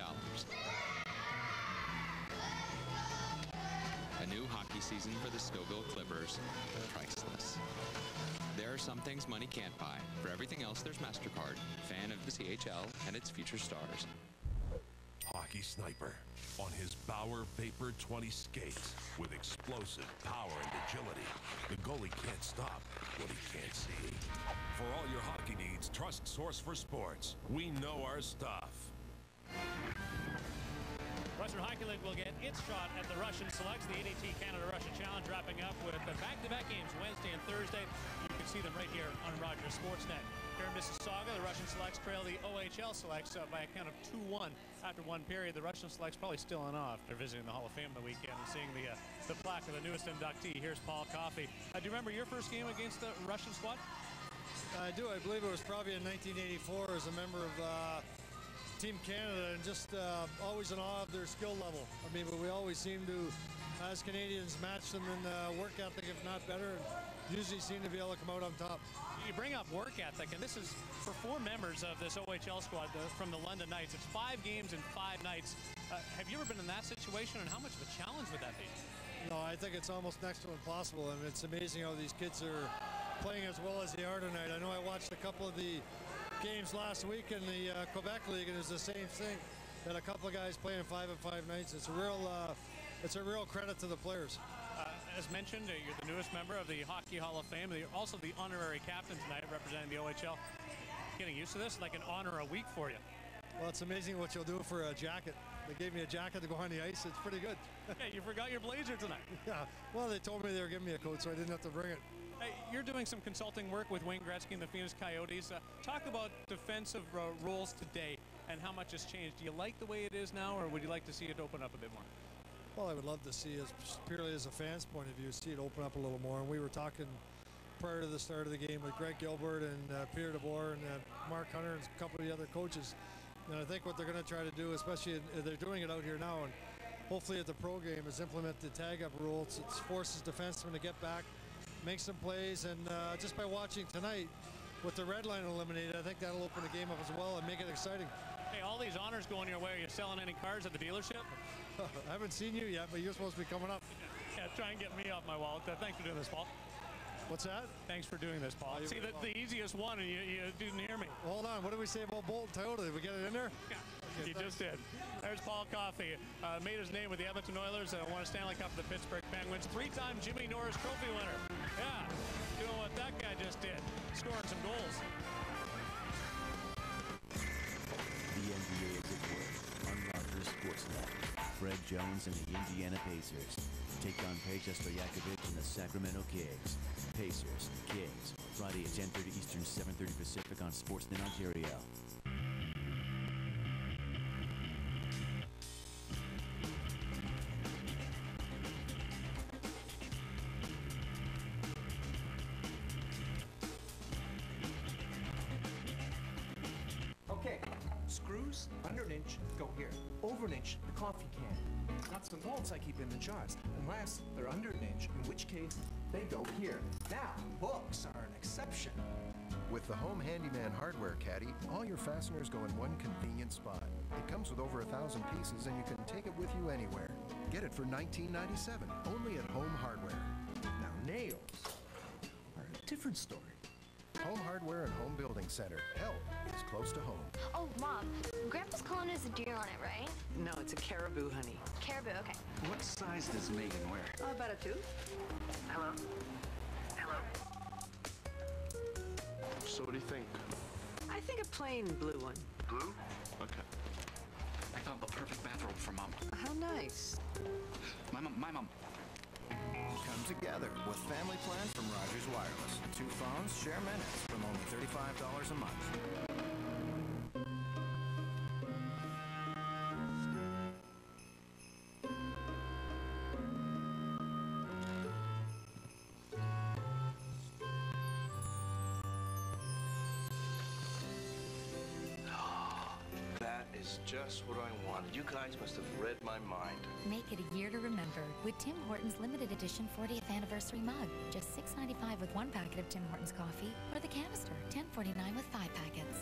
A new hockey season for the Scoville Clippers, priceless. There are some things money can't buy. For everything else, there's MasterCard, fan of the CHL and its future stars. Hockey Sniper on his Bauer Vapor 20 skates with explosive power and agility. The goalie can't stop what he can't see. For all your hockey needs, trust Source for Sports. We know our stuff. Russian Hockey League will get its shot at the Russian selects. The ADT Canada Russia Challenge wrapping up with the back-to-back games Wednesday and Thursday. You can see them right here on Rogers Sportsnet. Here in Mississauga, the Russian selects trail the OHL selects uh, by a count of 2-1 after one period. The Russian selects probably still on off. They're visiting the Hall of Fame the weekend and seeing the uh, the plaque of the newest inductee. Here's Paul Coffey. Uh, do you remember your first game against the Russian squad? I do. I believe it was probably in 1984 as a member of uh, Team Canada and just uh, always in awe of their skill level. I mean, but we always seem to, as Canadians, match them in uh, work ethic, if not better, and usually seem to be able to come out on top. You bring up work ethic, and this is for four members of this OHL squad the, from the London Knights. It's five games in five nights. Uh, have you ever been in that situation, and how much of a challenge would that be? No, I think it's almost next to impossible. I mean, it's amazing how these kids are playing as well as they are tonight. I know I watched a couple of the games last week in the uh, Quebec League, and it's the same thing. That a couple of guys playing five and five nights. It's a real, uh, it's a real credit to the players. As mentioned, uh, you're the newest member of the Hockey Hall of Fame. You're also the honorary captain tonight, representing the OHL. Getting used to this, like an honor a week for you. Well, it's amazing what you'll do for a jacket. They gave me a jacket to go on the ice. It's pretty good. hey, you forgot your blazer tonight. Yeah. Well, they told me they were giving me a coat, so I didn't have to bring it. Hey, you're doing some consulting work with Wayne Gretzky and the Phoenix Coyotes. Uh, talk about defensive uh, roles today and how much has changed. Do you like the way it is now, or would you like to see it open up a bit more? Well, I would love to see, as purely as a fan's point of view, see it open up a little more. And we were talking prior to the start of the game with Greg Gilbert and uh, Peter DeBoer and uh, Mark Hunter and a couple of the other coaches. And I think what they're going to try to do, especially in, they're doing it out here now, and hopefully at the pro game, is implement the tag-up rules. It forces defensemen to get back, make some plays, and uh, just by watching tonight, with the red line eliminated, I think that'll open the game up as well and make it exciting. Hey, all these honors going your way. Are you selling any cars at the dealership? I haven't seen you yet, but you're supposed to be coming up. Yeah, try and get me off my wallet. Uh, thanks for doing this, Paul. What's that? Thanks for doing this, Paul. you're See, the, the easiest one, and you, you didn't hear me. Hold on. What did we say about Bolton Toyota? Did we get it in there? Yeah, you just did. There's Paul Coffey. Uh, made his name with the Edmonton Oilers and won a Stanley Cup with the Pittsburgh Penguins. Three-time Jimmy Norris Trophy winner. Yeah, doing what that guy just did, scoring some goals. The NBA is at work on Rogers Sportsnet. Fred Jones and the Indiana Pacers take on Peja Stojakovic and the Sacramento Kings. Pacers, Kings, Friday at 10.30 Eastern, 7.30 Pacific on Sportsnet Ontario. Jars, unless they're under an inch, in which case they go here. Now, books are an exception. With the Home Handyman Hardware Caddy, all your fasteners go in one convenient spot. It comes with over a thousand pieces and you can take it with you anywhere. Get it for $19.97, only at Home Hardware. Now, nails are a different story. Home Hardware and Home Building Center. Help is close to home. Oh, Mom, Grandpa's calling us a deer on it, right? No, it's a caribou, honey. Caribou, okay. What size does Megan wear? Oh, about a two. Hello? Hello? So what do you think? I think a plain blue one. Blue? Okay. I found the perfect bathrobe for Mom. How nice. My mom, my mom. Come together with family plan from Rogers Wireless. Two phones, share minutes from only $35 a month. Just what I wanted. You guys must have read my mind. Make it a year to remember with Tim Hortons limited edition 40th anniversary mug. Just $6.95 with one packet of Tim Hortons coffee, or the canister, $10.49 with five packets.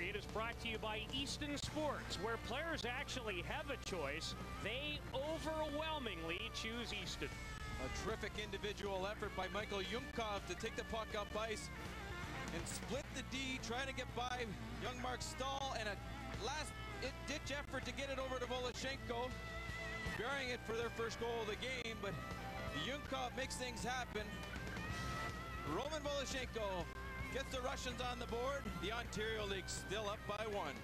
Period is brought to you by Easton Sports, where players actually have a choice. They overwhelmingly choose Easton. A terrific individual effort by Michael Yunkov to take the puck up ice and split the D, trying to get by young Mark Staal, and a last-ditch effort to get it over to Voloshenko, burying it for their first goal of the game, but Yunkov makes things happen. Roman Voloshenko gets the Russians on the board. The Ontario League still up by one.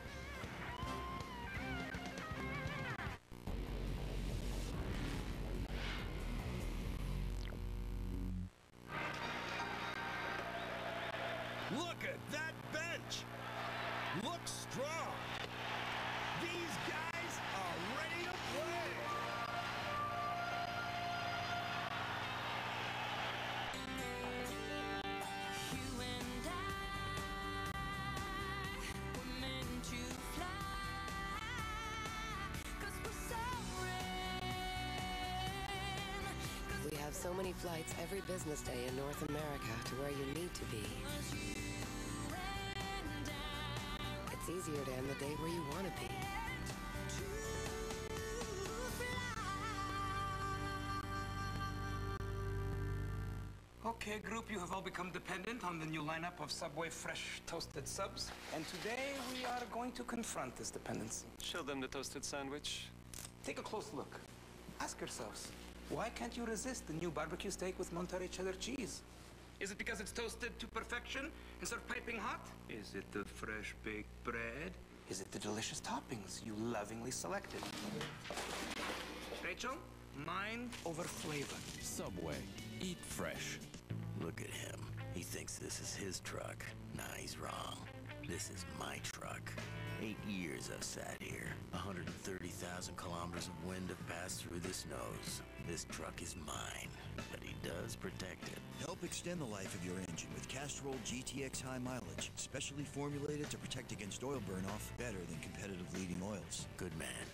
Look at that bench. Looks strong. These guys so many flights every business day in North America to where you need to be. It's easier to end the day where you want to be. Okay, group, you have all become dependent on the new lineup of Subway fresh toasted subs. And today we are going to confront this dependency. Show them the toasted sandwich. Take a close look. Ask yourselves, why can't you resist the new barbecue steak with Monterey cheddar cheese? Is it because it's toasted to perfection instead of piping hot? Is it the fresh baked bread? Is it the delicious toppings you lovingly selected? Rachel, mind over flavor. Subway. Eat fresh. Look at him. He thinks this is his truck. Nah, he's wrong. This is my truck. Eight years I've sat here. 130,000 kilometers of wind have passed through this nose. This truck is mine, but he does protect it. Help extend the life of your engine with Castrol GTX High Mileage, specially formulated to protect against oil burnoff better than competitive leading oils. Good man.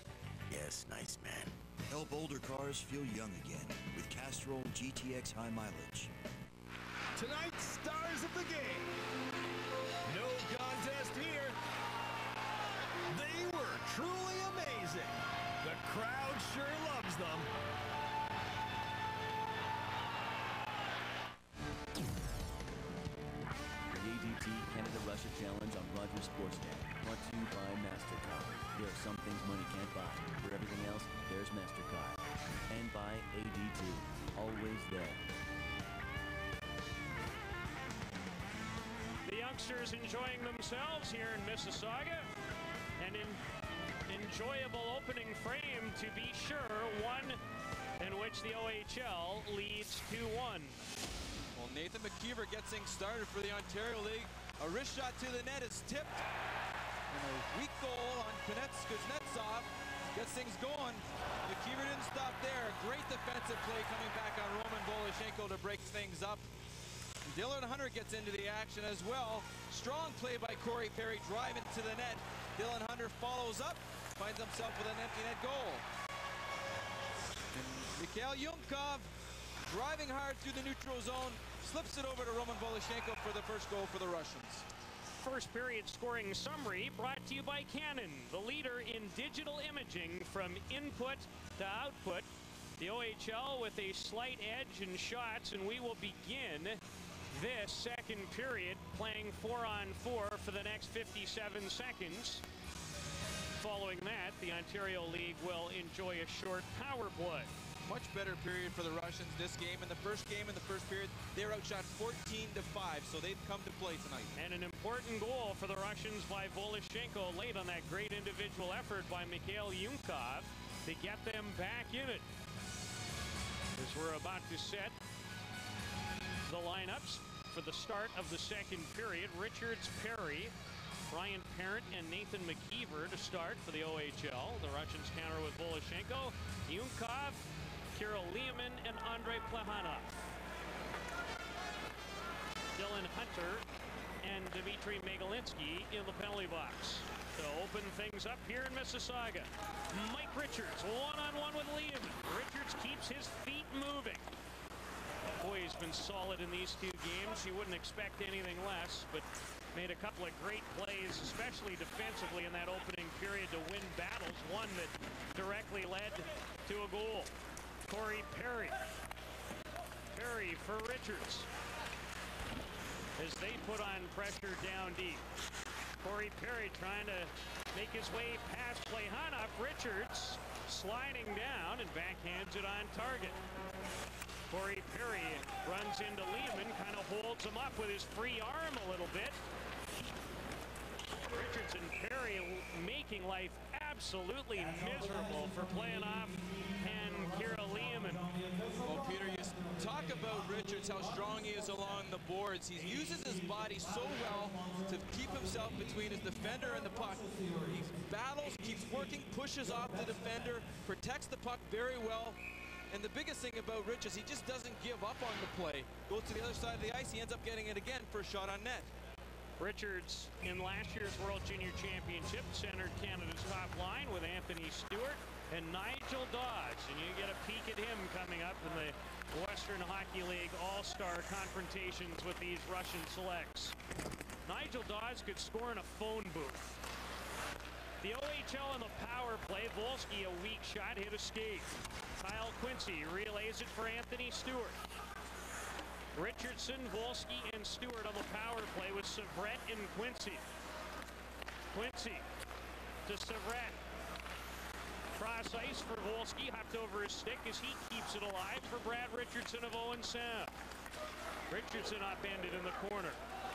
Yes, nice man. Help older cars feel young again with Castrol GTX High Mileage. Tonight's stars of the game. Truly amazing. The crowd sure loves them. The ADT Canada Russia Challenge on Rogers Sportsnet. Brought to you by MasterCard. There are some things money can't buy. For everything else, there's MasterCard. And by ADT. Always there. The youngsters enjoying themselves here in Mississauga. Enjoyable opening frame to be sure, one in which the OHL leads 2-1. Well, Nathan McIver gets things started for the Ontario League. A wrist shot to the net is tipped. And a weak goal on Kuznetsov gets things going. McIver didn't stop there. Great defensive play coming back on Roman Voloshenko to break things up. Dylan Hunter gets into the action as well. Strong play by Corey Perry, driving to the net. Dylan Hunter follows up, finds himself with an empty net goal. And Mikhail Yunkov driving hard through the neutral zone, slips it over to Roman Voloshenko for the first goal for the Russians. First period scoring summary brought to you by Canon, the leader in digital imaging from input to output. The OHL with a slight edge in shots, and we will begin this second period playing four on four for the next 57 seconds. Following that, the Ontario League will enjoy a short power play. Much better period for the Russians this game. In the first game, in the first period, they were outshot 14 to 5, so they've come to play tonight. And an important goal for the Russians by Voloshenko late on that great individual effort by Mikhail Yunkov to get them back in it. As we're about to set the lineups for the start of the second period, Richards Perry, Ryan Parent and Nathan McIver to start for the OHL. The Russians counter with Voloshenko, Yunkov, Kirill Lyamin, and Andre Plekhanov. Dylan Hunter and Dmitry Megalinsky in the penalty box. To open things up here in Mississauga. Mike Richards, one-on-one with Lyamin. Richards keeps his feet moving. Boy, he's been solid in these two games. You wouldn't expect anything less, but made a couple of great plays, especially defensively in that opening period to win battles. One that directly led to a goal. Corey Perry. Perry for Richards. As they put on pressure down deep. Corey Perry trying to make his way past Plekhanov. Richards sliding down and backhands it on target. Corey Perry runs into Lyamin, kind of holds him up with his free arm a little bit. Richards and Perry making life absolutely miserable for Plekhanov and Kira Lyamin. Well, Peter, you talk about Richards, how strong he is along the boards. He uses his body so well to keep himself between his defender and the puck. He battles, keeps working, pushes off the defender, protects the puck very well. And the biggest thing about Rich is he just doesn't give up on the play. Goes to the other side of the ice. He ends up getting it again for a shot on net. Richards in last year's World Junior Championship centered Canada's top line with Anthony Stewart and Nigel Dawes. And you get a peek at him coming up in the Western Hockey League All-Star confrontations with these Russian selects. Nigel Dawes could score in a phone booth. The OHL on the power play. Wolski, a weak shot, hit a skate. Kyle Quincey relays it for Anthony Stewart. Richardson, Wolski, and Stewart on the power play with Syvret and Quincey. Quincey to Syvret. Cross ice for Wolski, hopped over his stick as he keeps it alive for Brad Richardson of Owen Sound. Richardson upended in the corner.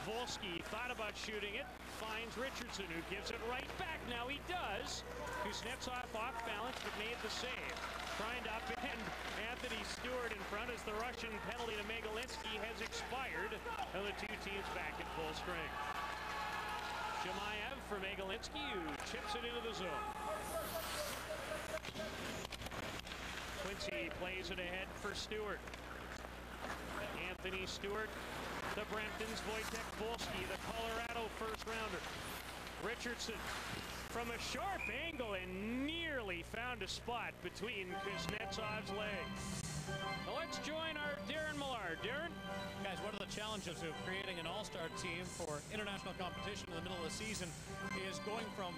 Wolski thought about shooting it, finds Richardson, who gives it right back. Now he does. Kuznetsov off balance, but made the save. Trying to upend Anthony Stewart in front as the Russian penalty to Megalinsky has expired, and the two teams back at full strength. Shemaev for Megalinsky, who chips it into the zone. Quincey plays it ahead for Stewart. Anthony Stewart the Bramptons, Wojtek Wolski, the Colorado first rounder. Richardson from a sharp angle and nearly found a spot between Kuznetsov's legs. Now let's join our Darren Millard. Darren? Guys, one of the challenges of creating an all-star team for international competition in the middle of the season is going from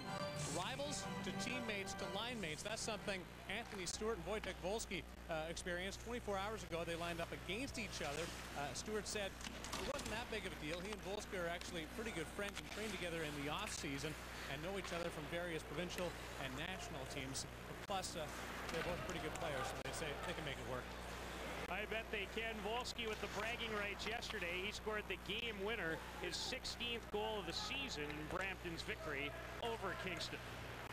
rivals to teammates to line mates. That's something Anthony Stewart and Wojtek Wolski uh, experienced 24 hours ago. They lined up against each other. Uh, Stewart said it wasn't that big of a deal. He and Wolski are actually pretty good friends and train together in the off-season and know each other from various provincial and national teams. Plus, uh, they're both pretty good players, so they say they can make it work. I bet they can. Wolski with the bragging rights yesterday. He scored the game winner, his 16th goal of the season in Brampton's victory over Kingston.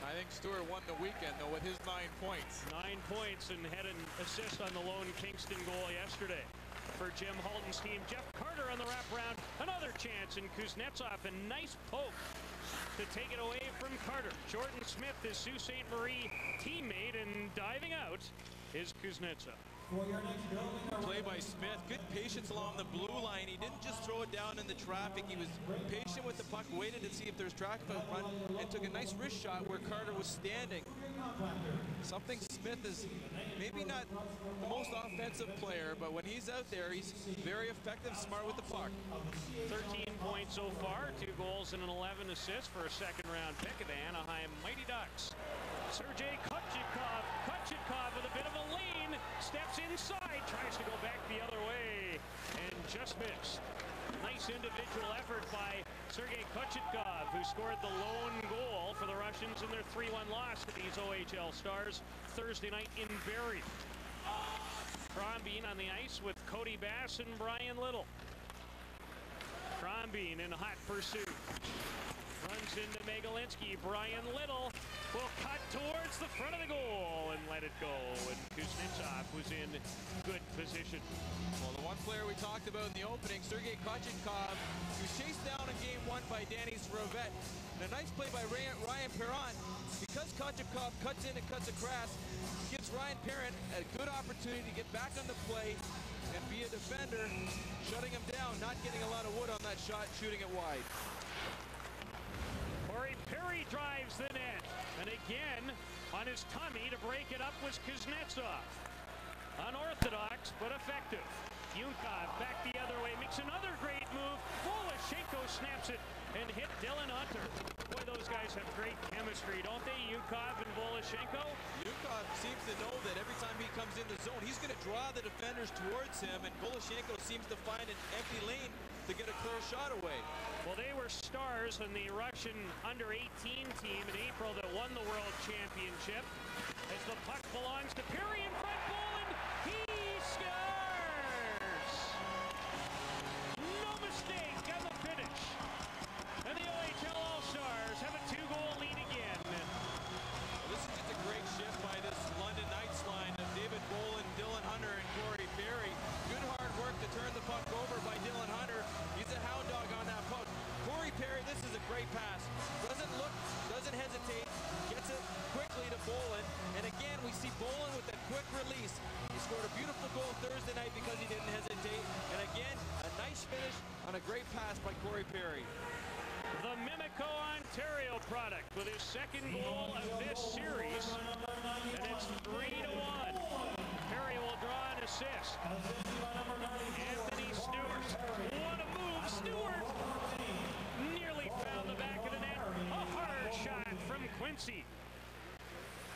I think Stewart won the weekend, though, with his nine points. Nine points and had an assist on the lone Kingston goal yesterday. For Jim Hulton's team, Jeff Carter on the wraparound. Another chance, and Kuznetsov, a nice poke to take it away from Carter. Jordan Smith is Sault Ste. Marie teammate, and diving out is Kuznetsov. Play by Smith. Good patience along the blue line. He didn't just throw it down in the traffic. He was patient with the puck, waited to see if there's traffic out front, and took a nice wrist shot where Carter was standing. Something Smith is maybe not the most offensive player, but when he's out there, he's very effective, smart with the puck. 13 points so far, two goals and an 11 assists for a second round pick of the Anaheim Mighty Ducks. Sergei Kochetkov, Kochetkov with a bit of a lean, steps inside, tries to go back the other way, and just missed. Nice individual effort by Sergei Kochetkov, who scored the lone goal for the Russians in their 3-1 loss to these OHL Stars Thursday night in Barrie. Crombeen on the ice with Cody Bass and Brian Little. Crombeen in hot pursuit. Runs into Megalinsky. Brian Little will cut towards the front of the goal and let it go. And Kuznetsov was in good position. Well, the one player we talked about in the opening, Sergei Kochetkov, he was chased down in game one by Danny Syvret. And a nice play by Ryan Parent. Because Kochetkov cuts in and cuts across, gives Ryan Parent a good opportunity to get back on the play and be a defender, shutting him down, not getting a lot of wood on that shot, shooting it wide. Corey Perry drives the net. And again, on his tummy to break it up was Kuznetsov. Unorthodox, but effective. Yunkov back the other way, makes another great move. Voloshenko snaps it and hit Dylan Hunter. Boy, those guys have great chemistry, don't they, Yunkov and Voloshenko? Yunkov seems to know that every time he comes in the zone, he's going to draw the defenders towards him, and Voloshenko seems to find an empty lane to get a clear shot away. Well, they were stars in the Russian under-18 team in April that won the World Championship. As the puck belongs to Perry in front goal, and he scores! Great pass by Corey Perry. The Mimico Ontario product with his second goal of this series. And it's 3 to 1. Perry will draw an assist. Anthony Stewart. What a move, Stewart! Nearly found the back of the net. A hard shot from Quincey.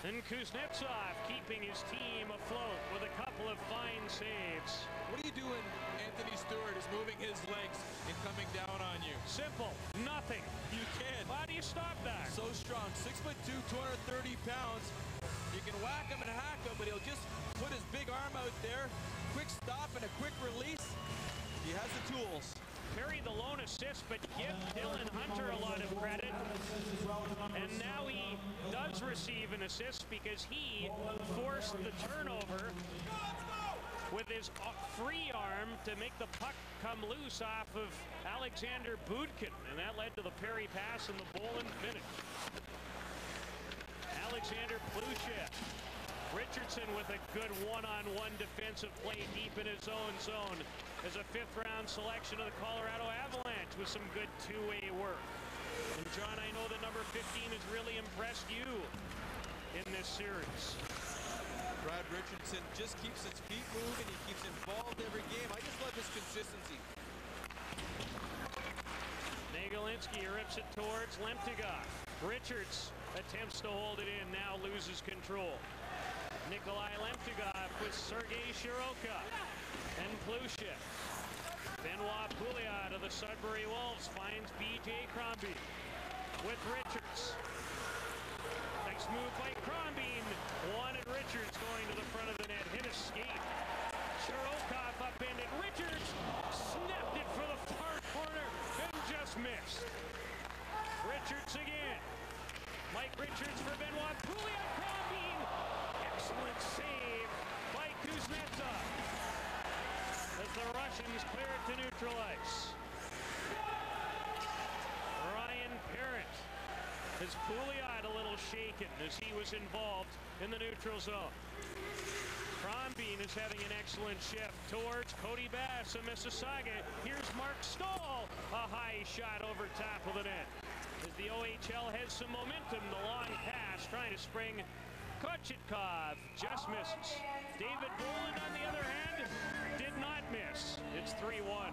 And Kuznetsov keeping his team afloat with a couple of fine saves. What are you doing, Anthony Stewart is moving his legs and coming down on you? Simple. Nothing. You can. How do you stop that? So strong. Six foot two, 230 pounds. You can whack him and hack him, but he'll just put his big arm out there. Quick stop and a quick release. He has the tools. Perry the lone assist, but give Dylan Hunter a lot of credit. And now he does receive an assist because he forced the turnover with his uh, free arm to make the puck come loose off of Alexander Budkin. And that led to the Perry pass and the Bolland finish. Alexander Plushev. Richardson with a good one-on-one -on -one defensive play deep in his own zone as a fifth-round selection of the Colorado Avalanche with some good two-way work. And John, I know that number 15 has really impressed you in this series. Brad Richardson just keeps his feet moving. He keeps involved every game. I just love his consistency. Megalinsky rips it towards Lemtyugov. Richards attempts to hold it in, now loses control. Nikolai Lemtyugov with Sergei Shirokov Plushev. Benoit Pouliot of the Sudbury Wolves finds B.J. Crombeen with Richards. Next move by Crombeen. Wanted Richards going to the front of the net. Hit a skate. Shirokov upended. Richards snapped it for the far corner and just missed. Richards again. Mike Richards for Benoit Pouliot. Crombeen. Excellent save by Kuznetsov. The Russians clear it to neutral ice. Ryan Parent has Pouliot a little shaken as he was involved in the neutral zone. Crombeen is having an excellent shift towards Cody Bass of Mississauga. Here's Mark Staal, a high shot over top of the net. As the OHL has some momentum, the long pass trying to spring Kochetkov just misses. David Bolland, on the other hand, did not miss. It's 3 1.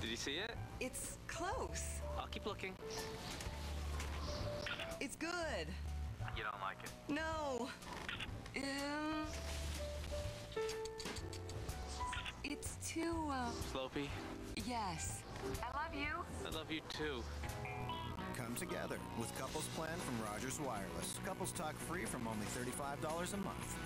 Did you see it? It's close. I'll keep looking. It's good. You don't like it? No. Um, it's too, uh, Slopey, yes. I love you. I love you too. Come together with Couples Plan from Rogers Wireless. Couples talk free from only $35 a month.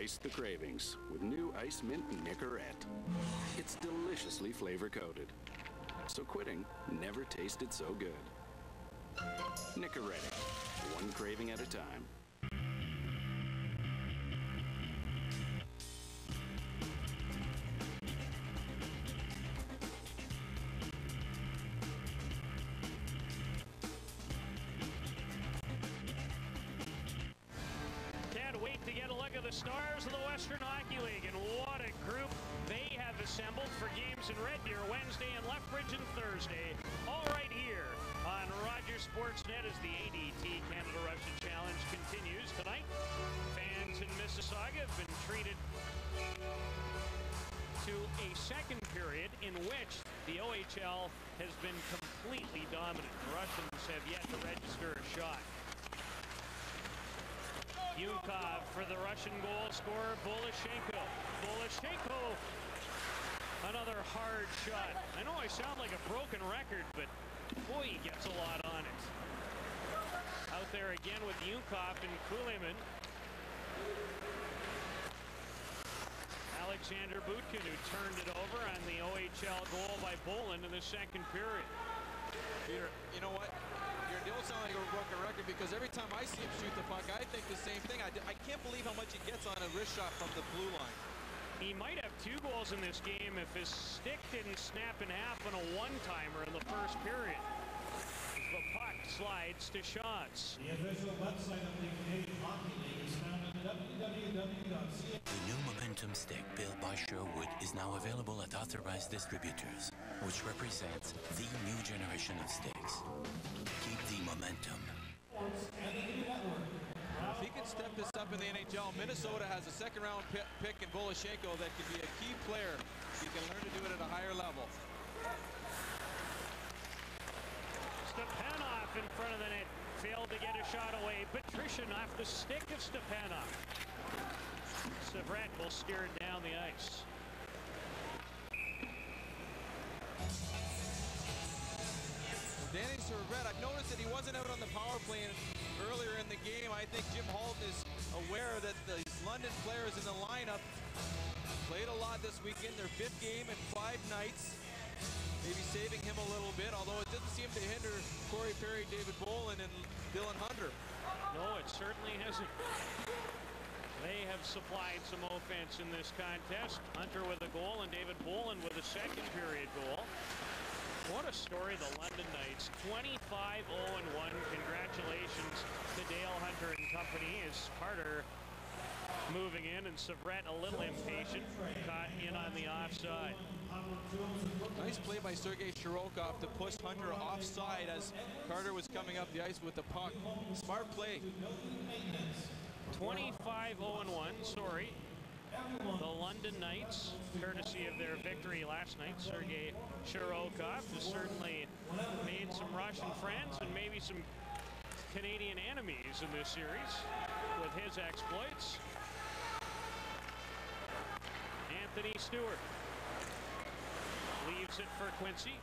Ice the cravings with new Ice Mint Nicorette. It's deliciously flavor coated. So quitting never tasted so good. Nicorette, one craving at a time. Sportsnet as the ADT Canada Russia Challenge continues tonight. Fans in Mississauga have been treated to a second period in which the OHL has been completely dominant. The Russians have yet to register a shot. Yunkov for the Russian goal scorer, Voloshenko. Voloshenko, another hard shot. I know I sound like a broken record, but boy, he gets a lot on. Out there again with Yunkov and Kulemin. Alexander Budkin, who turned it over on the OHL goal by Bolland in the second period. Peter, you know what? You're, don't sound like a broken record because every time I see him shoot the puck, I think the same thing. I, I can't believe how much he gets on a wrist shot from the blue line. He might have two goals in this game if his stick didn't snap in half on a one-timer in the first period. As the puck slides to shots. The official website of the Canadian Hockey League is found at www.ca. The new Momentum stick built by Sherwood is now available at authorized distributors, which represents the new generation of sticks. Keep the momentum. If he can step this up in the NHL, Minnesota has a second round pick, pick in Voloshenko that could be a key player. He can learn to do it at a higher level. Stepanov in front of the net. Failed to get a shot away. Patrician off the stick of Stepanov. Syvret will steer it down the ice. Danny Syvret, I've noticed that he wasn't out on the power play earlier in the game. I think Jim Hulton is aware that the London players in the lineup played a lot this weekend. Their fifth game in five nights. Maybe saving him a little bit, although it didn't seem to hinder Corey Perry, David Bolland, and Dylan Hunter. No, it certainly hasn't. They have supplied some offense in this contest. Hunter with a goal and David Bolland with a second period goal. What a story, the London Knights. 25-0-1. Congratulations to Dale Hunter and company as Carter moving in and Syvret a little impatient, caught in on the offside. Nice play by Sergei Shirokov to push Hunter offside as Carter was coming up the ice with the puck. Smart play. 25-0-1, sorry. The London Knights, courtesy of their victory last night, Sergei Shirokov has certainly made some Russian friends and maybe some Canadian enemies in this series with his exploits. Anthony Stewart leaves it for Quincey.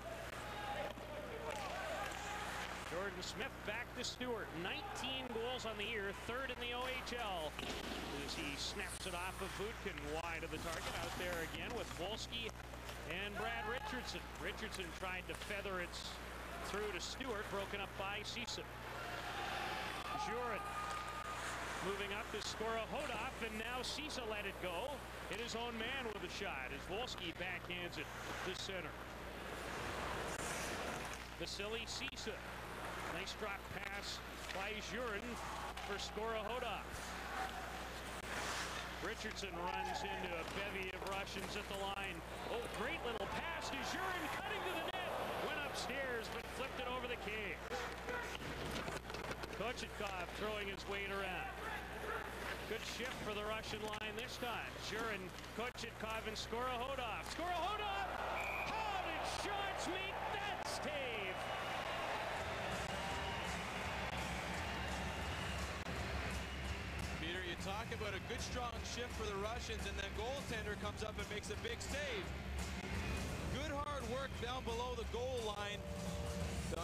Jordan Smith back to Stewart. 19 goals on the year, third in the OHL. As he snaps it off of Budkin wide of the target. Out there again with Wolski and Brad Richardson. Richardson tried to feather it through to Stewart, broken up by Cisa. Jurin moving up to Skorohodov, and now Cisa let it go. Hit his own man with a shot as Wolski backhands it to center. Vasily Cisa. Nice drop pass by Jurin for Skorohodov. Richardson runs into a bevy of Russians at the line. Oh, great little pass to Jurin, cutting to the net. Went upstairs, but flipped it over the cage. Kochetkov throwing his weight around. Good shift for the Russian line this time. Jurin, Kochetkov, and Skorohodov. Skorohodov! How did Shots make that stave? Peter, you talk about a good strong shift for the Russians and then goaltender comes up and makes a big save. Good hard work down below the goal line.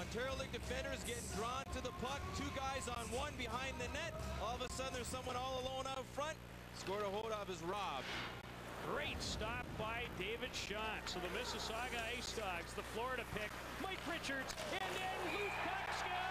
Ontario League defenders getting drawn to the puck. Two guys on one behind the net. All of a sudden there's someone all alone out front. Skorohodov his robbed. Great stop by David Schott. So the Mississauga Ice Dogs, the Florida pick, Mike Richards, and then Luke scores!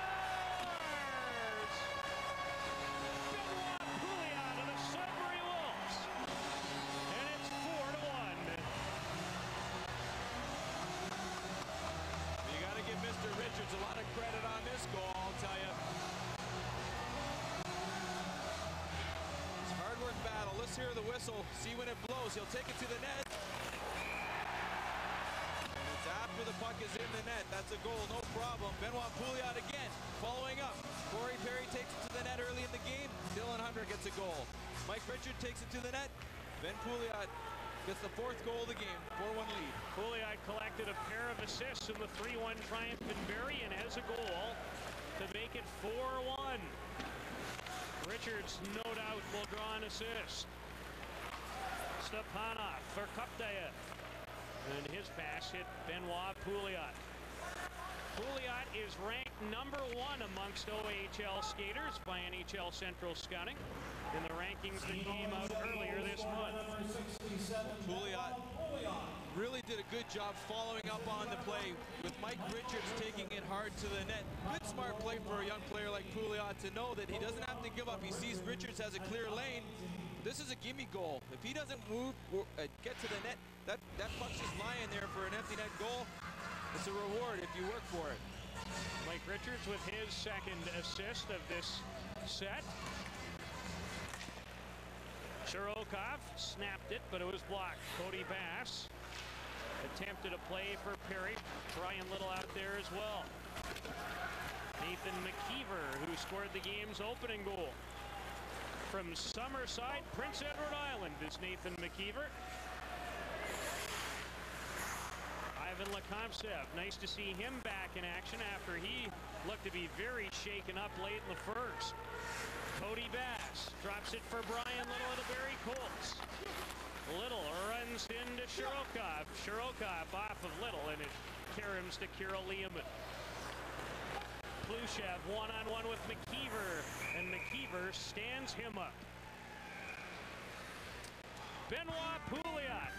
Whistle, see when it blows. He'll take it to the net. And it's after the puck is in the net. That's a goal, no problem. Benoit Pouliot again, following up. Corey Perry takes it to the net early in the game. Dylan Hunter gets a goal. Mike Richard takes it to the net. Ben Pouliot gets the fourth goal of the game, 4-1 lead. Pouliot collected a pair of assists in the 3-1 triumph in Barrie and has a goal to make it 4-1. Richards, no doubt, will draw an assist. Stepanov for Koptayev. And his pass hit Benoit Pouliot. Pouliot is ranked number one amongst OHL skaters by NHL Central Scouting in the rankings that came out earlier this month. Pouliot really did a good job following up on the play with Mike Richards taking it hard to the net. Good smart play for a young player like Pouliot to know that he doesn't have to give up. He sees Richards has a clear lane. This is a gimme goal. If he doesn't move uh, get to the net, that, that puck's just lying there for an empty net goal. It's a reward if you work for it. Mike Richards with his second assist of this set. Shirokov snapped it, but it was blocked. Cody Bass attempted a play for Perry. Brian Little out there as well. Nathan McIver, who scored the game's opening goal. From Summerside, Prince Edward Island is Nathan McIver. Ivan Lekomsev, nice to see him back in action after he looked to be very shaken up late in the first. Cody Bass drops it for Brian Little of the Barrie Colts. Little runs into Shirokov. Shirokov off of Little and it caroms to Kirill Lyamin. Plushev one-on-one with McIver and McIver stands him up. Benoit Pouliot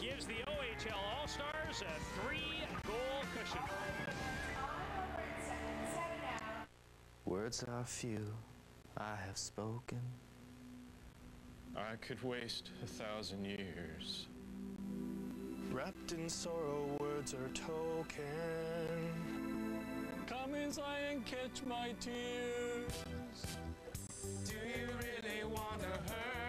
gives the OHL All-Stars a three-goal cushion. Words are few, I have spoken. I could waste a thousand years. Wrapped in sorrow, words are token. Come inside and catch my tears. Do you really want to hurt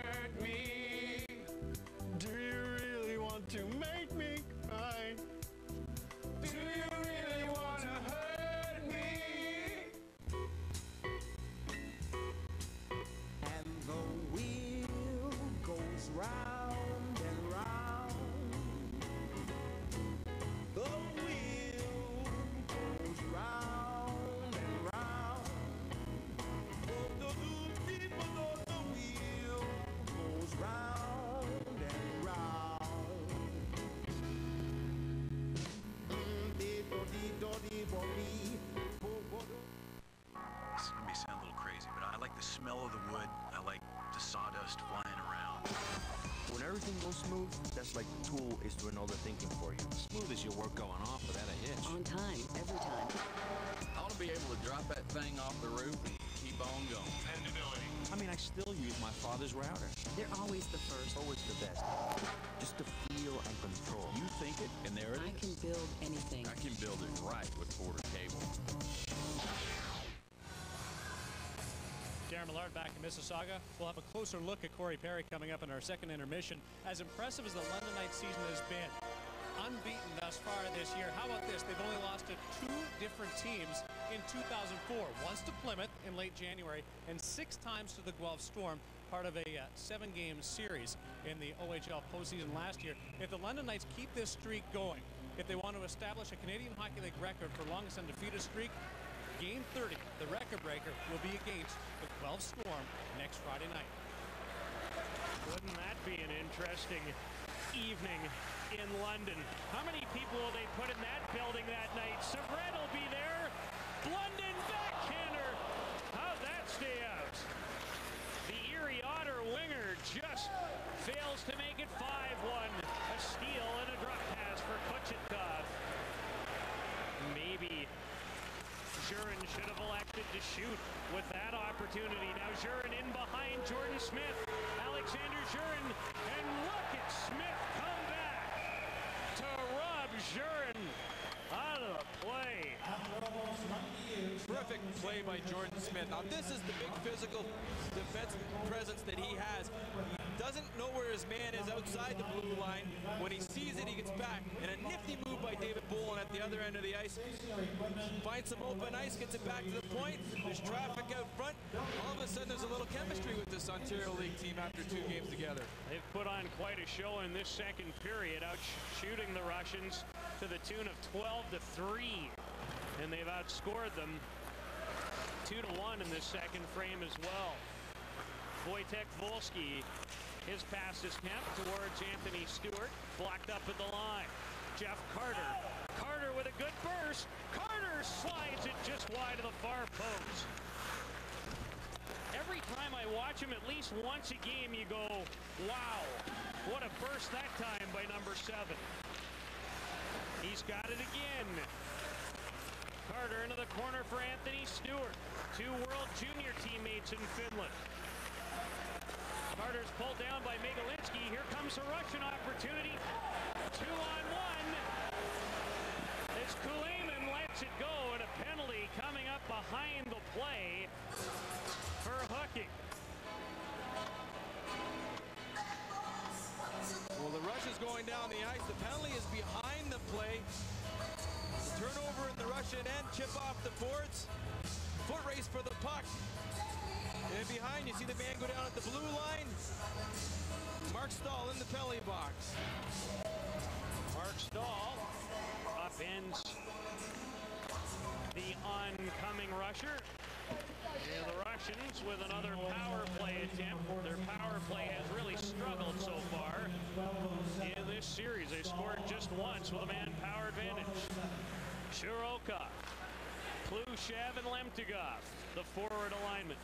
everything goes smooth, that's like the tool is doing all the thinking for you. Smooth as your work going off without a hitch. On time, every time. I want to be able to drop that thing off the roof and keep on going. Dependability. I mean, I still use my father's router. They're always the first. Always the best. Just the feel and control. You think it, and there it I is. can build anything. I can build it right with Porter Cable. Darren Millard back in Mississauga. We'll have a closer look at Corey Perry coming up in our second intermission. As impressive as the London Knights season has been, unbeaten thus far this year. How about this? They've only lost to two different teams in 2004. Once to Plymouth in late January, and six times to the Guelph Storm, part of a uh, seven-game series in the OHL postseason last year. If the London Knights keep this streak going, if they want to establish a Canadian Hockey League record for longest undefeated streak, Game 30, the record breaker, will be against the Guelph Storm next Friday night. Wouldn't that be an interesting evening in London? How many people will they put in that building that night? Syvret will be there. London backhander. How'd that stay out? The Erie Otter winger just fails to make it 5-1. A steal and a drop pass for Kochetkov. Maybe Jurin should have elected to shoot with that opportunity. Now Jurin in behind Jordan Smith. Alexander Jurin. And look at Smith come back to rob Jurin out of the play. Terrific play by Jordan Smith. Now this is the big physical defensive presence that he has. Doesn't know where his man is outside the blue line. When he sees it, he gets back. And a nifty move by David Bolland at the other end of the ice. Finds some open ice, gets it back to the point. There's traffic out front. All of a sudden, there's a little chemistry with this Ontario League team after two games together. They've put on quite a show in this second period, out shooting the Russians to the tune of 12 to 3. And they've outscored them 2 to 1 in this second frame as well. Wojtek Wolski, his pass is camped towards Anthony Stewart, blocked up at the line. Jeff Carter. Carter with a good burst. Carter slides it just wide of the far post. Every time I watch him, at least once a game, you go, wow, what a burst that time by number seven. He's got it again. Carter into the corner for Anthony Stewart. Two World Junior teammates in Finland. Carter's pulled down by Megalinsky. Here comes a Russian opportunity. Two on one. As Kulemin lets it go, and a penalty coming up behind the play for hooking. Well, the rush is going down the ice. The penalty is behind the play. Turnover in the Russian end, chip off the boards. Foot race for the puck. And behind, you see the man go down at the blue line. Mark Staal in the penalty box. Mark Staal upends the oncoming rusher. And the Russians with another power play attempt. Their power play has really struggled so far in this series. They scored just once with a man-power advantage. Shirokov, Plushev, and Lemtyugov, the forward alignment.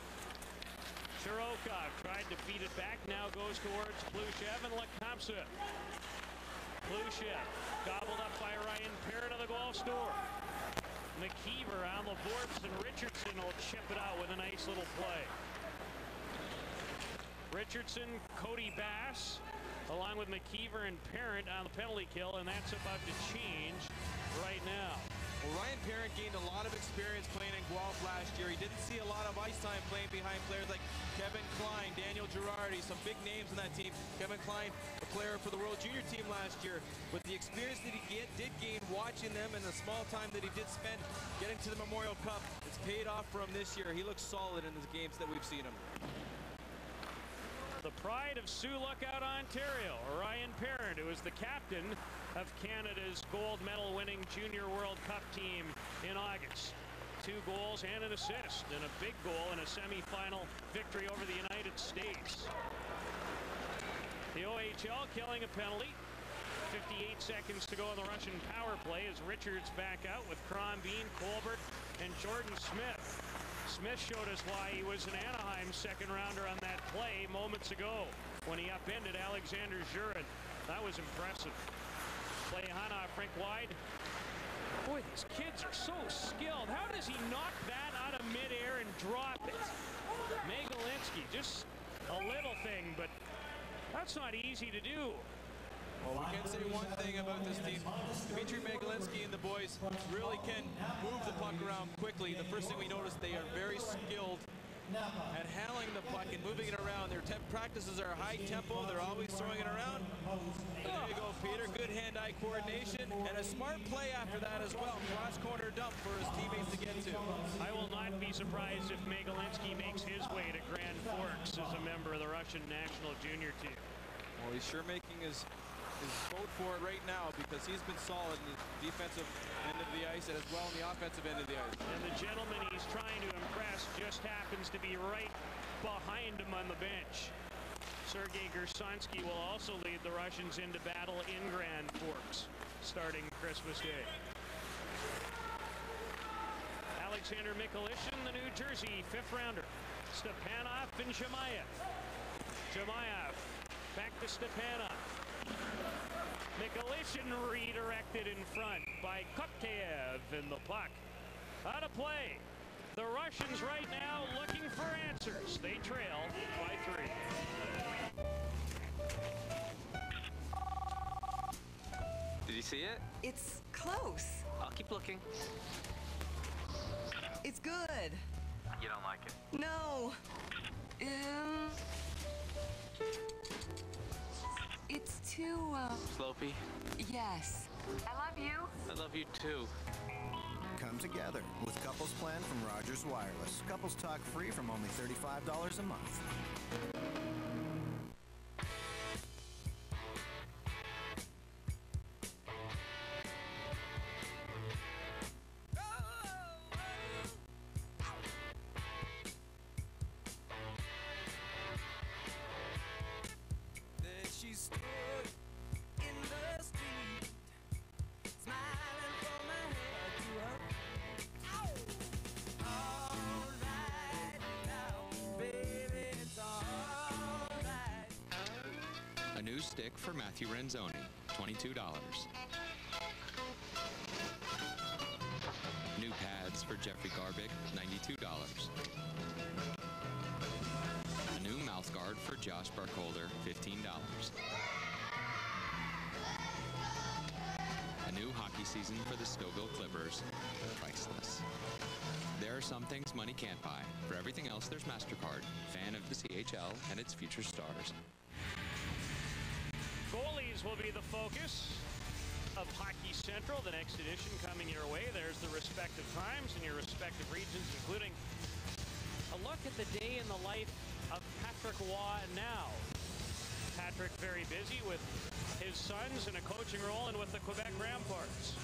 Shirokov tried to feed it back, now goes towards Plushev and Lekamsev. Plushev gobbled up by Ryan Parent of the Guelph Storm. McIver on the boards and Richardson will chip it out with a nice little play. Richardson, Cody Bass, along with McIver and Parent on the penalty kill, and that's about to change right now. Well, Ryan Parent gained a lot of experience playing in Guelph last year. He didn't see a lot of ice time playing behind players like Kevin Klein, Daniel Girardi, some big names in that team. Kevin Klein, a player for the World Junior team last year. But the experience that he get, did gain watching them and the small time that he did spend getting to the Memorial Cup, it's paid off for him this year. He looks solid in the games that we've seen him. The pride of Sioux Lookout, Ontario, Ryan Parent, who is the captain of Canada's gold medal winning Junior Team in August. Two goals and an assist, and a big goal in a semifinal victory over the United States. The OHL killing a penalty. 58 seconds to go on the Russian power play as Richards back out with Crombeen, Colbert, and Jordan Smith. Smith showed us why he was an Anaheim second rounder on that play moments ago when he upended Alexander Jurin. That was impressive. Plekhanov, Frank wide. Boy, these kids are so skilled. How does he knock that out of midair and drop it? Megalinsky, just a little thing, but that's not easy to do. Well, we can say one thing about this team. Dmitry Megalinsky and the boys really can move the puck around quickly. The first thing we noticed, they are very skilled at handling the puck and moving it around. Their practices are high tempo. They're always throwing it around. There you go, Peter. Good hand-eye coordination and a smart play after that as well. Cross corner dump for his teammates to get to. I will not be surprised if Megalinsky makes his way to Grand Forks as a member of the Russian national junior team. Well, he's sure making his his vote for it right now because he's been solid in the defensive end of the ice and as well in the offensive end of the ice. And the gentleman he's trying to impress just happens to be right behind him on the bench. Sergei Gersonsky will also lead the Russians into battle in Grand Forks starting Christmas Day. Alexander Mikulishin, the New Jersey fifth rounder. Stepanov and Jemayev. Jemayev back to Stepanov. Mikulishin redirected in front by Kopkeyev in the puck. Out of play. The Russians right now looking for answers. They trail by three. Did you see it? It's close. I'll keep looking. It's good. You don't like it? No. Um, it's too, uh... Slopey? Yes. I love you. I love you too. Come together with Couples Plan from Rogers Wireless. Couples talk free from only $35 a month. For Matthew Renzoni, $22. New pads for Jeffrey Garbick, $92. A new mouth guard for Josh Barkholder, $15. A new hockey season for the Scoville Clippers, priceless. There are some things money can't buy. For everything else, there's MasterCard, fan of the CHL and its future stars. Will be the focus of Hockey Central, the next edition coming your way. There's the respective times in your respective regions, including a look at the day in the life of Patrick Roy now. Patrick very busy with his sons in a coaching role and with the Quebec Remparts.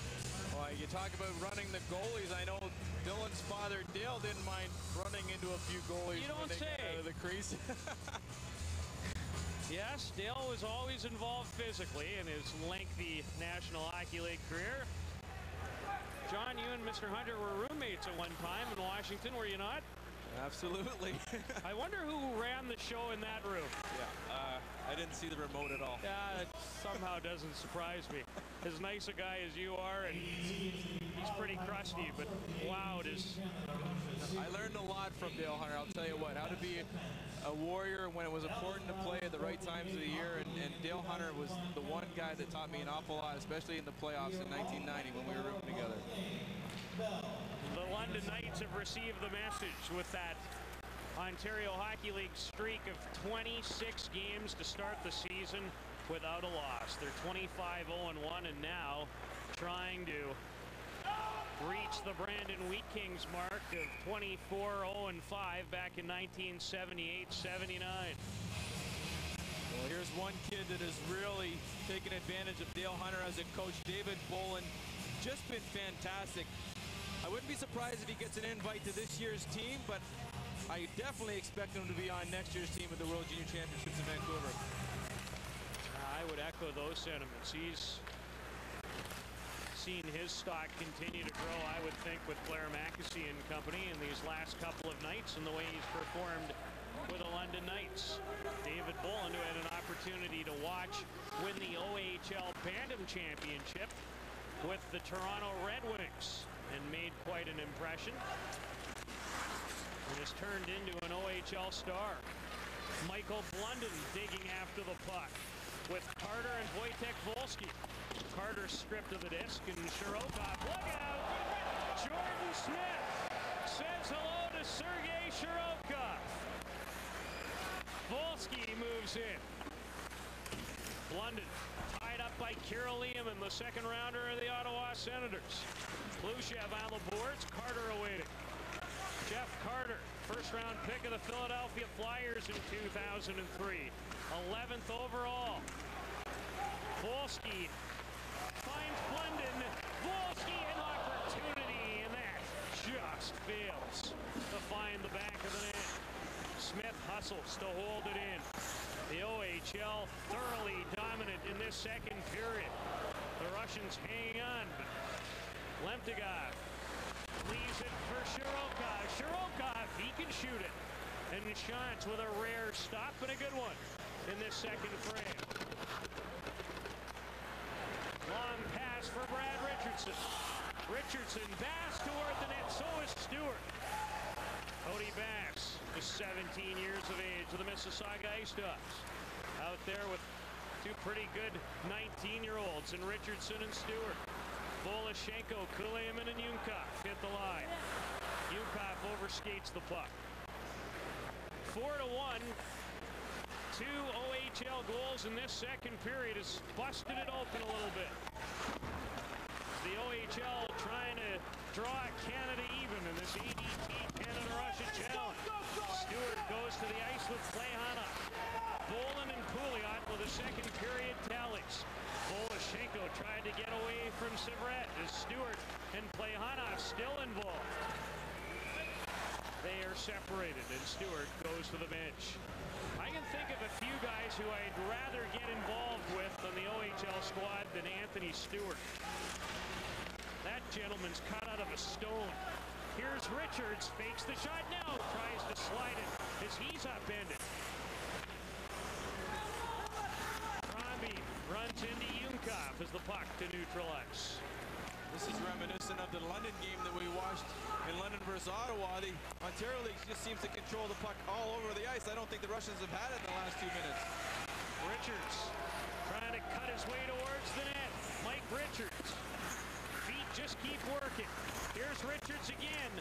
Well, you talk about running the goalies. I know Dylan's father, Dale, didn't mind running into a few goalies You don't they got say. out of the crease. Yes, Dale was always involved physically in his lengthy National Hockey League career. John, you and Mr. Hunter were roommates at one time in Washington, were you not? Absolutely. I wonder who ran the show in that room. yeah, uh, I didn't see the remote at all. Yeah, that somehow doesn't surprise me. As nice a guy as you are, and he's pretty crusty, but wow, does I learned a lot from Dale Hunter. I'll tell you what, how to be a warrior when it was important to play at the right times of the year. And, and Dale Hunter was the one guy that taught me an awful lot, especially in the playoffs in 1990 when we were rooming together. The London Knights have received the message with that Ontario Hockey League streak of 26 games to start the season without a loss. They're 25-0-1 and now trying to reach the Brandon Wheat Kings mark of 24-0-5 back in 1978-79. Well, here's one kid that has really taken advantage of Dale Hunter as a coach. David Bolland, just been fantastic. I wouldn't be surprised if he gets an invite to this year's team, but I definitely expect him to be on next year's team at the World Junior Championships in Vancouver. I would echo those sentiments. He's seen his stock continue to grow, I would think, with Blair Mackesy and company in these last couple of nights and the way he's performed with the London Knights. David Bolland, who had an opportunity to watch win the OHL Bantam Championship with the Toronto Red Wings and made quite an impression. And has turned into an OHL star. Michael Blunden digging after the puck with Carter and Wojtek Wolski. Carter stripped of the disc and Shirokov. Look out! Jordan Smith says hello to Sergei Shirokov. Wolski moves in. Blunden tied up by Kirill Lyamin the second rounder of the Ottawa Senators. Khrushchev on the boards, Carter awaiting. Jeff Carter, first round pick of the Philadelphia Flyers in 2003. 11th overall. Wolski finds Blunden. Wolski an opportunity, and that just fails to find the back of the net. Smith hustles to hold it in. The OHL thoroughly dominant in this second period. The Russians hanging on, but Lemtyugov leaves it for Shirokov. Shirokov, he can shoot it. And shots with a rare stop and a good one in this second frame. Long pass for Brad Richardson. Richardson, Bass toward the net, so is Stewart. Cody Bass is 17 years of age of the Mississauga Ice Dogs. Out there with two pretty good 19-year-olds in Richardson and Stewart. Voloshenko, Kulemin, and Yunkov hit the line. Yunkov overskates the puck. Four to one. Two OHL goals in this second period has busted it open a little bit. The OHL trying to draw Canada even in this ADT Canada-Russia challenge. Stewart goes to the ice with Plekhanov. Bolland and Pouliot with a second period tallies. Voloshenko tried to get away from Syvret as Stewart and Plekhanov still involved. They are separated and Stewart goes to the bench. Think of a few guys who I'd rather get involved with on the OHL squad than Anthony Stewart. That gentleman's cut out of a stone. Here's Richards, fakes the shot now, tries to slide it as he's upended. Crombeen runs into Yunkov as the puck to neutralize. This is reminiscent of the London game that we watched in London versus Ottawa. The Ontario League just seems to control the puck all over the ice. I don't think the Russians have had it in the last two minutes. Richards trying to cut his way towards the net. Mike Richards. Feet just keep working. Here's Richards again.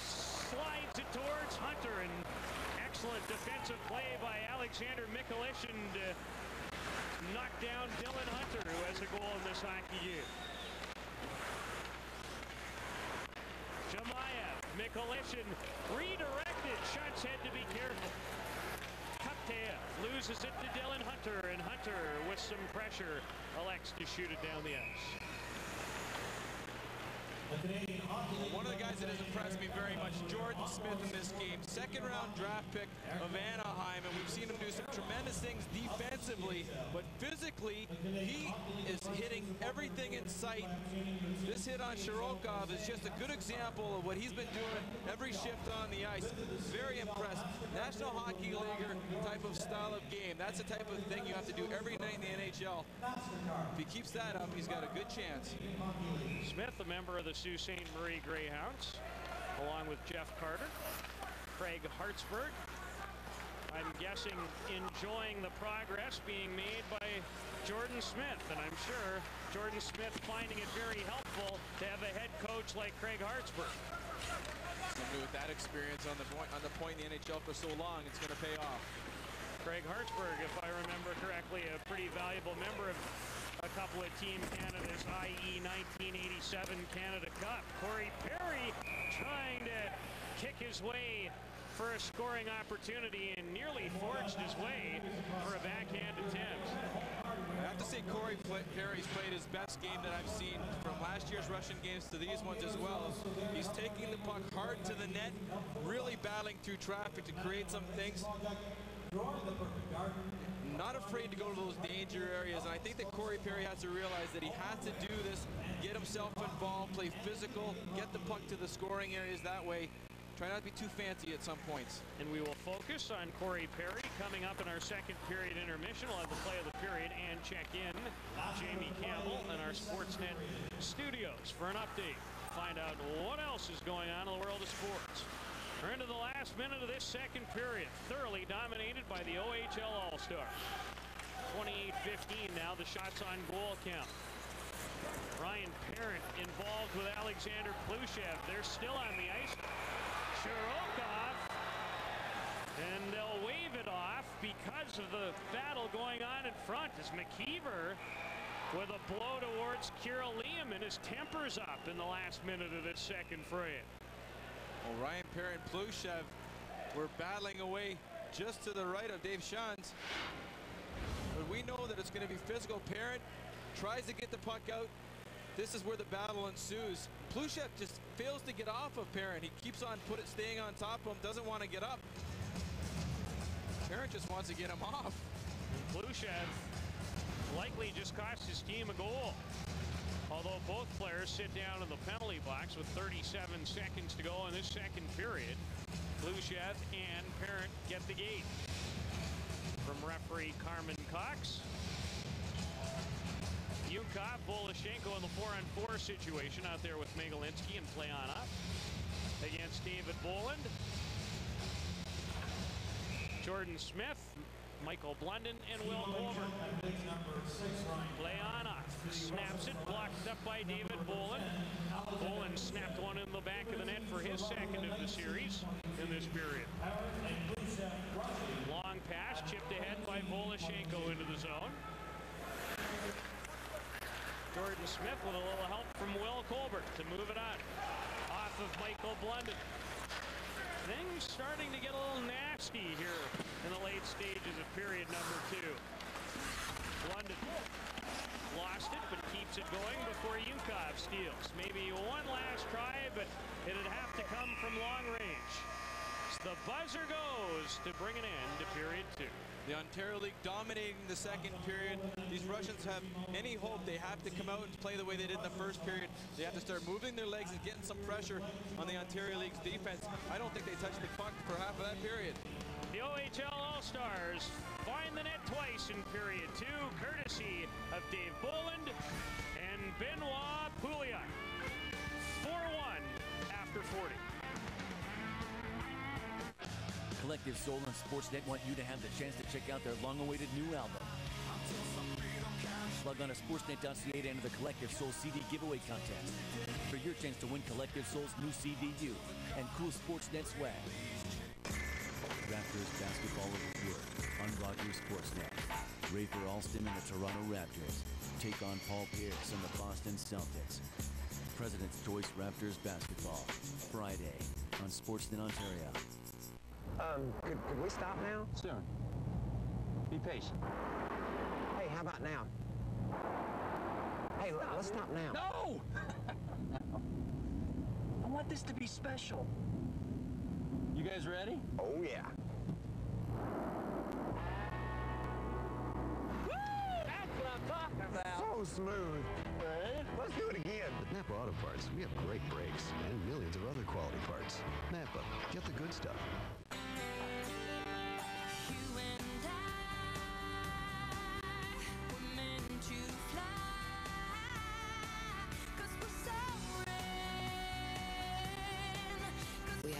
Slides it towards Hunter and excellent defensive play by Alexander Mikulishin to knock down Dylan Hunter who has a goal in this hockey game. Jemaya, Mikulishin redirected. Shots had to be careful. Cuptail loses it to Dylan Hunter, and Hunter, with some pressure, elects to shoot it down the ice. One of the guys that has impressed me very much, Jordan Smith in this game. Second round draft pick of Anaheim, and we've seen him do some tremendous things defensively, but physically, he is hitting everything in sight. This hit on Shirokov is just a good example of what he's been doing every shift on the ice. Very impressed. National Hockey Leaguer type of style of game. That's the type of thing you have to do every night in the NHL. If he keeps that up, he's got a good chance. Smith, a member of the Sault Ste. Marie Greyhounds, along with Jeff Carter, Craig Hartsburg. I'm guessing enjoying the progress being made by Jordan Smith, and I'm sure Jordan Smith finding it very helpful to have a head coach like Craig Hartsburg. Somebody with that experience on the point on the point in the NHL for so long, it's going to pay off. Craig Hartsburg, if I remember correctly, a pretty valuable member of a couple of Team Canada's, i.e. 1987 Canada Cup. Corey Perry trying to kick his way for a scoring opportunity and nearly forged his way for a backhand attempt. I have to say Corey Perry's played his best game that I've seen from last year's Russian games to these ones as well. He's taking the puck hard to the net, really battling through traffic to create some things. Not afraid to go to those danger areas. And I think that Corey Perry has to realize that he has to do this, get himself involved, play physical, get the puck to the scoring areas that way. Try not to be too fancy at some points. And we will focus on Corey Perry coming up in our second period intermission. We'll have the play of the period and check in Jamie Campbell in our Sportsnet studios for an update. Find out what else is going on in the world of sports. We're into the last minute of this second period, thoroughly dominated by the OHL All-Stars. 28-15 now, the shots on goal count. Ryan Parent involved with Alexander Plushev. They're still on the ice. Shirokov. And they'll wave it off because of the battle going on in front as McIver with a blow towards Kirill and His temper's up in the last minute of this second frame. Well, Ryan Parent Plushev were battling away just to the right of Dave Shans. But we know that it's going to be physical. Parent tries to get the puck out. This is where the battle ensues. Plushev just fails to get off of Parent. He keeps on put it, staying on top of him, doesn't want to get up. Parent just wants to get him off. Plushev likely just cost his team a goal. Although both players sit down in the penalty box with 37 seconds to go in this second period. Plushev and Parent get the gate. From referee Carmen Cox. Yunkov, Voloshenko in the four-on-four situation out there with Megalinsky and play on up against David Bolland. Jordan Smith, Michael Blunden, and Will Colbert. Leonov snaps it, blocked up by David Bolland. Bolland snapped one in the back of the net for his second of the series in this period. Long pass, chipped ahead by Voloshenko into the zone. Jordan Smith with a little help from Will Colbert to move it on. Off of Michael Blunden. Things starting to get a little nasty here in the late stages of period number two. London lost it, but keeps it going before Yunkov steals. Maybe one last try, but it'd have to come from long range. So The buzzer goes to bring an end to period two. The Ontario League dominating the second period. These Russians have any hope. They have to come out and play the way they did in the first period. They have to start moving their legs and getting some pressure on the Ontario League's defense. I don't think they touched the puck for half of that period. The OHL All-Stars find the net twice in period two, courtesy of Dave Bolland and Benoit Pouliot. 4-1 after 40. Collective Soul and Sportsnet want you to have the chance to check out their long-awaited new album. Log on to sportsnet.ca to enter the Collective Soul CD giveaway contest for your chance to win Collective Soul's new CDU and cool Sportsnet swag. Raptors basketball of the year on Rogers Sportsnet. Rafer Alston and the Toronto Raptors take on Paul Pierce and the Boston Celtics. President's Choice Raptors basketball Friday on Sportsnet Ontario. Um, could, could we stop now? Soon. Be patient. Hey, how about now? Hey, let- let's stop now. No! I want this to be special. You guys ready? Oh, yeah. That's what I'm talking about. So smooth. Let's do it again. At Napa Auto Parts, we have great brakes and millions of other quality parts. Napa, get the good stuff.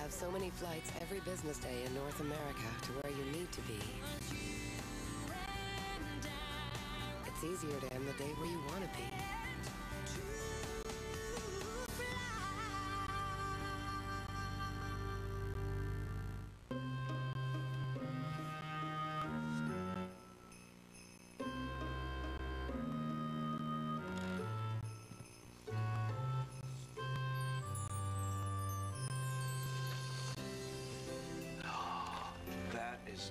Have so many flights every business day in North America to where you need to be. It's easier to end the day where you want to be.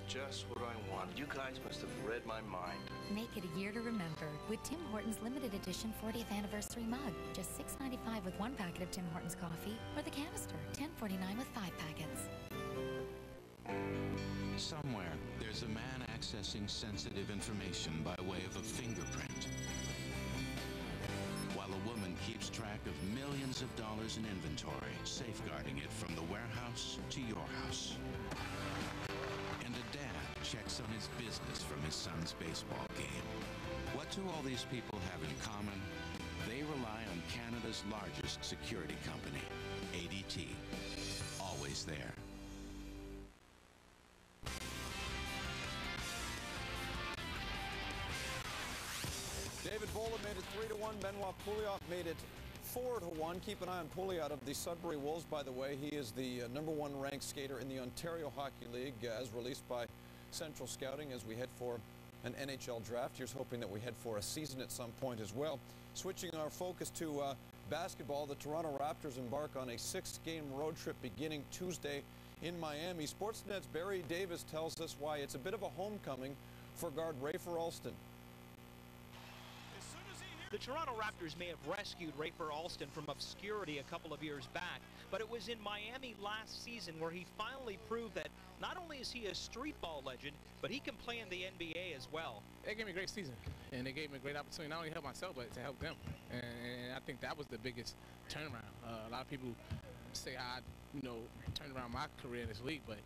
Just what I want. You guys must have read my mind. Make it a year to remember with Tim Hortons limited edition 40th anniversary mug. Just $6.95 with one packet of Tim Hortons coffee, or the canister, $10.49 with five packets. Somewhere, there's a man accessing sensitive information by way of a fingerprint. While a woman keeps track of millions of dollars in inventory, safeguarding it from the warehouse to your house. Dad checks on his business from his son's baseball game. What do all these people have in common? They rely on Canada's largest security company, ADT. Always there. David Bolland made it 3 to 1. Benoit Pouliot made it 4 to 1. Keep an eye on Pouliot of the Sudbury Wolves, by the way. He is the uh, number one ranked skater in the Ontario Hockey League, uh, as released by Central Scouting as we head for an NHL draft. Here's hoping that we head for a season at some point as well. Switching our focus to uh, basketball, the Toronto Raptors embark on a six game road trip beginning Tuesday in Miami. Sportsnet's Barry Davis tells us why it's a bit of a homecoming for guard Rafer Alston. The Toronto Raptors may have rescued Rafer Alston from obscurity a couple of years back, but it was in Miami last season where he finally proved that not only is he a street ball legend, but he can play in the NBA as well. They gave me a great season, and they gave me a great opportunity not only to help myself, but to help them. And, and I think that was the biggest turnaround. Uh, a lot of people say I, you know, turned around my career in this league, but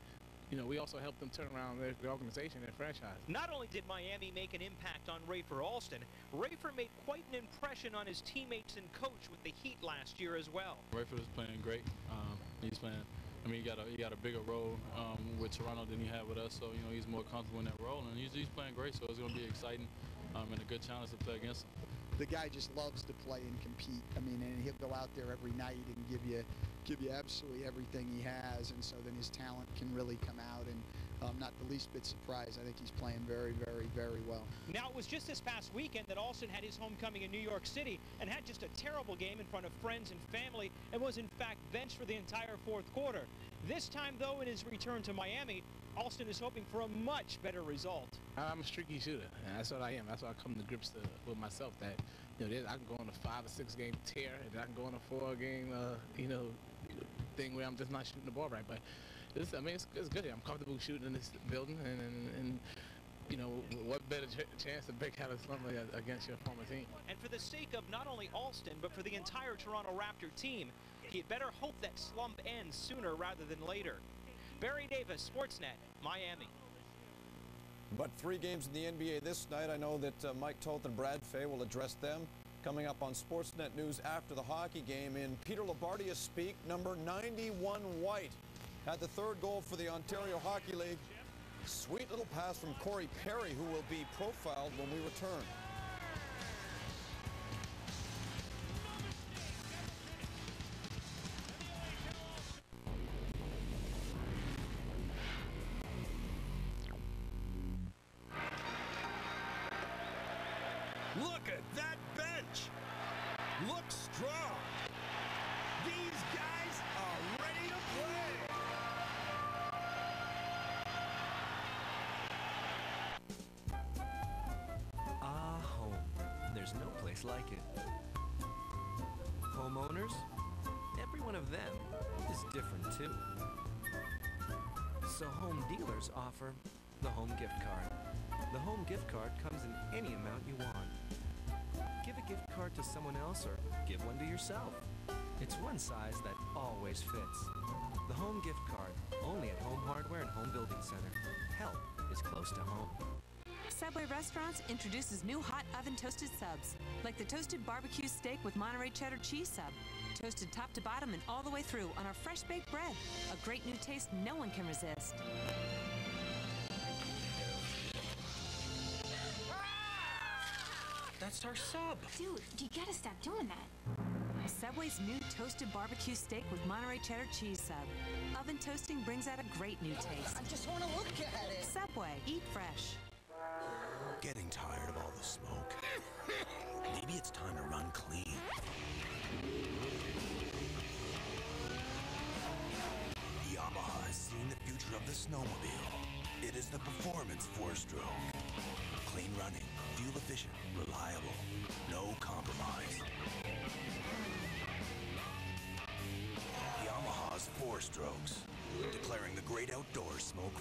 you know, we also helped them turn around their, their organization and franchise. Not only did Miami make an impact on Rafer Alston, Rafer made quite an impression on his teammates and coach with the Heat last year as well. Rafer is playing great. Um, he's playing. I mean, he got a he got a bigger role um, with Toronto than he had with us, so you know he's more comfortable in that role, and he's, he's playing great. So it's going to be exciting um, and a good challenge to play against him. The guy just loves to play and compete. I mean, and he'll go out there every night and give you give you absolutely everything he has, and so then his talent can really come out. And I'm not the least bit surprised. I think he's playing very, very, very well. Now, it was just this past weekend that Alston had his homecoming in New York City and had just a terrible game in front of friends and family and was, in fact, benched for the entire fourth quarter. This time, though, in his return to Miami, Alston is hoping for a much better result. I'm a streaky shooter, and that's what I am. That's why I come to grips to, with myself. That you know, I can go on a five or six game tear, and I can go on a four game, uh, you know, thing where I'm just not shooting the ball right. But this, I mean, it's, it's good. I'm comfortable shooting in this building, and, and, and you know, what better ch chance to break out a slump against your former team? And for the sake of not only Alston, but for the entire Toronto Raptor team, he'd better hope that slump ends sooner rather than later. Barry Davis, Sportsnet, Miami. But three games in the NBA this night. I know that uh, Mike Toth and Brad Fay will address them coming up on Sportsnet News after the hockey game. In Peter Loubardias speak, number 91 White had the third goal for the Ontario Hockey League. Sweet little pass from Corey Perry, who will be profiled when we return. Look at that bench! Looks strong! Place like it. Homeowners? Every one of them is different too. So home dealers offer the home gift card. The home gift card comes in any amount you want. Give a gift card to someone else or give one to yourself. It's one size that always fits. The home gift card, only at Home Hardware and Home Building Center. Help is close to home. Subway Restaurants introduces new hot oven toasted subs, like the toasted barbecue steak with Monterey cheddar cheese sub. Toasted top to bottom and all the way through on our fresh baked bread. A great new taste no one can resist. That's our sub. Dude, you gotta stop doing that. Subway's new toasted barbecue steak with Monterey cheddar cheese sub. Oven toasting brings out a great new taste. I just want to look at it. Subway, eat fresh. The snowmobile. It is the performance four-stroke. Clean running, fuel efficient, reliable, no compromise. Yamaha's four strokes, declaring the great outdoors smoke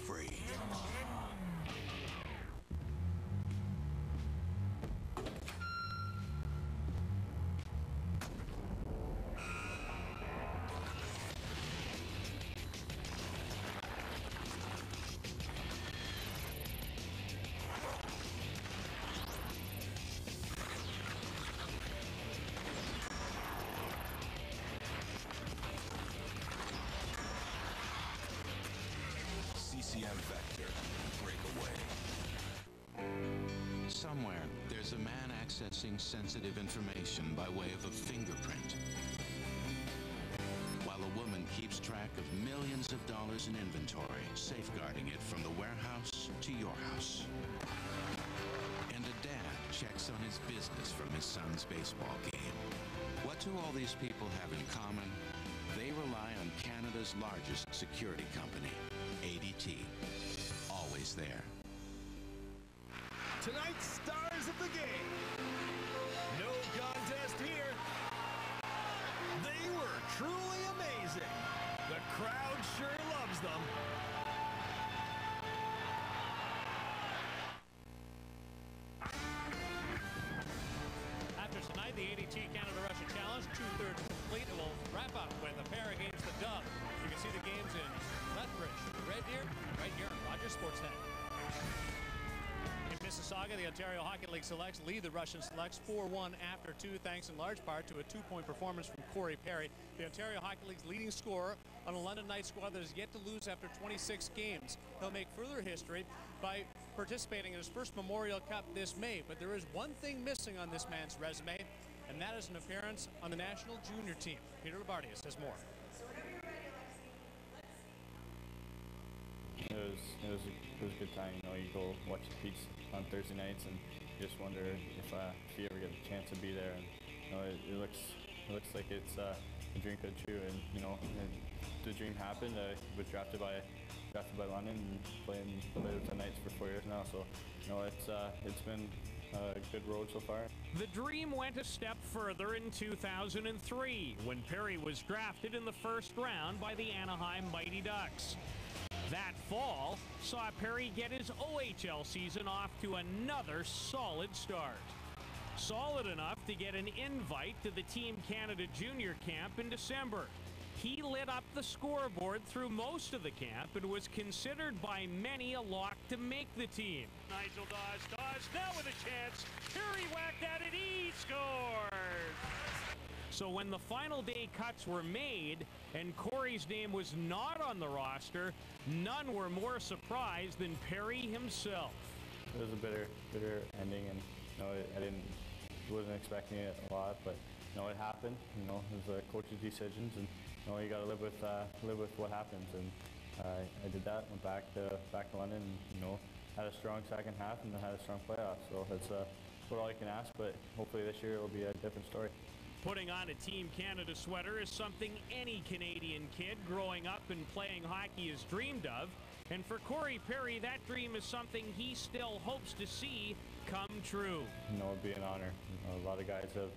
Vector breakaway. Somewhere, there's a man accessing sensitive information by way of a fingerprint. While a woman keeps track of millions of dollars in inventory, safeguarding it from the warehouse to your house. And a dad checks on his business from his son's baseball game. What do all these people have in common? They rely on Canada's largest security company, ADT. Always there. Tonight's stars of the game. No contest here. They were truly amazing. The crowd sure loves them. After tonight, the ADT Canada-Russia Challenge, two-thirds complete. It will wrap up with a pair against the Dove. You can see the games in Lethbridge, Red Deer, right here on Rogers Sportsnet. In Mississauga, the Ontario Hockey League selects lead the Russian selects 4-1 after two, thanks in large part to a two-point performance from Corey Perry, the Ontario Hockey League's leading scorer on a London Knights squad that has yet to lose after 26 games. He'll make further history by participating in his first Memorial Cup this May, but there is one thing missing on this man's resume, and that is an appearance on the national junior team. Peter Loubardias has more. It was it was a, it was a good time. You know, you go watch the Petes on Thursday nights, and just wonder if uh, if you ever get a chance to be there. And you know, it, it looks it looks like it's uh, a dream come true. And you know, and the dream happened. I was drafted by drafted by London and playing the Knights for four years now. So you know, it's uh, it's been a good road so far. The dream went a step further in 2003 when Perry was drafted in the first round by the Anaheim Mighty Ducks. That fall saw Perry get his OHL season off to another solid start. Solid enough to get an invite to the Team Canada Junior Camp in December. He lit up the scoreboard through most of the camp and was considered by many a lock to make the team. Nigel Dawes, Dawes now with a chance. Perry whacked at it, he scored! So when the final day cuts were made and Corey's name was not on the roster, none were more surprised than Perry himself. It was a bitter bitter ending, and you know, I didn't wasn't expecting it a lot, but you know, it happened. You know, it was the coach's decisions, and you know, you got to live with uh, live with what happens. And uh, I did that. Went back to back to London. And, you know, had a strong second half and had a strong playoff. So that's uh, what all you can ask. But hopefully this year it will be a different story. Putting on a Team Canada sweater is something any Canadian kid growing up and playing hockey has dreamed of. And for Corey Perry, that dream is something he still hopes to see come true. You know, it'd be an honor. You know, a lot of guys have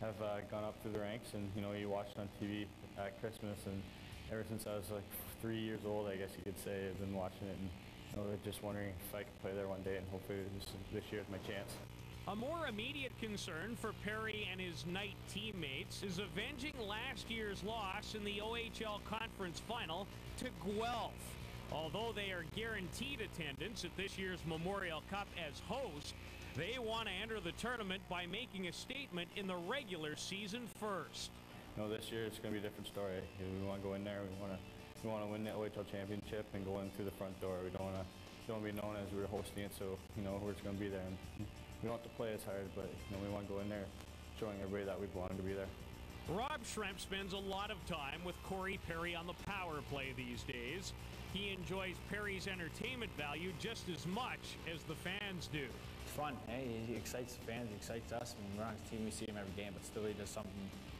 have uh, gone up through the ranks, and you know, you watch it on TV at Christmas, and ever since I was like three years old, I guess you could say, I've been watching it, and you know, just wondering if I could play there one day, and hopefully this, this year is my chance. A more immediate concern for Perry and his Knight teammates is avenging last year's loss in the OHL Conference Final to Guelph. Although they are guaranteed attendance at this year's Memorial Cup as host, they want to enter the tournament by making a statement in the regular season first. You know, this year it's going to be a different story. We want to go in there. We want to we want to win the OHL championship and go in through the front door. We don't want to don't be known as we're hosting it, so you know we're just going to be there. And we don't have to play as hard, but you know we want to go in there showing everybody that we belong to be there. Rob Schremp spends a lot of time with Corey Perry on the power play these days. He enjoys Perry's entertainment value just as much as the fans do. It's fun. Hey, he excites the fans, he excites us. When we're on his team, we see him every game, but still he does something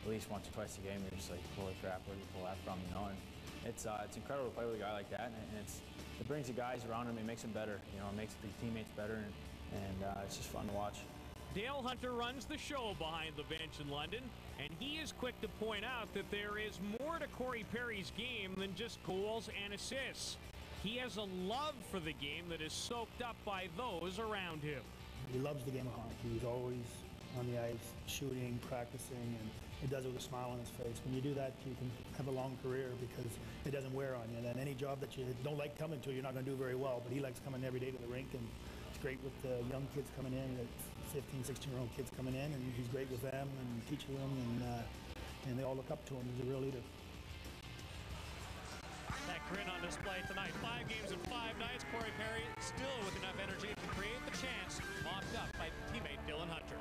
at least once or twice a game. You're just like, holy crap, where did he pull that from? You know, and it's uh, it's incredible to play with a guy like that, and it's it brings the guys around him. It makes him better. You know, it makes the teammates better, and, and uh, it's just fun to watch. Dale Hunter runs the show behind the bench in London, and he is quick to point out that there is more to Corey Perry's game than just goals and assists. He has a love for the game that is soaked up by those around him. He loves the game of hockey. He's always on the ice, shooting, practicing, and he does it with a smile on his face. When you do that, you can have a long career because it doesn't wear on you. And any job that you don't like coming to, you're not going to do very well. But he likes coming every day to the rink, and it's great with the young kids coming in, the 15, 16 year old kids coming in, and he's great with them and teaching them, and uh, and they all look up to him. He's a real leader. That grin on display tonight. Five games in five nights. Corey Perry still with enough energy to create the chance. Mopped up by teammate Dylan Hunter.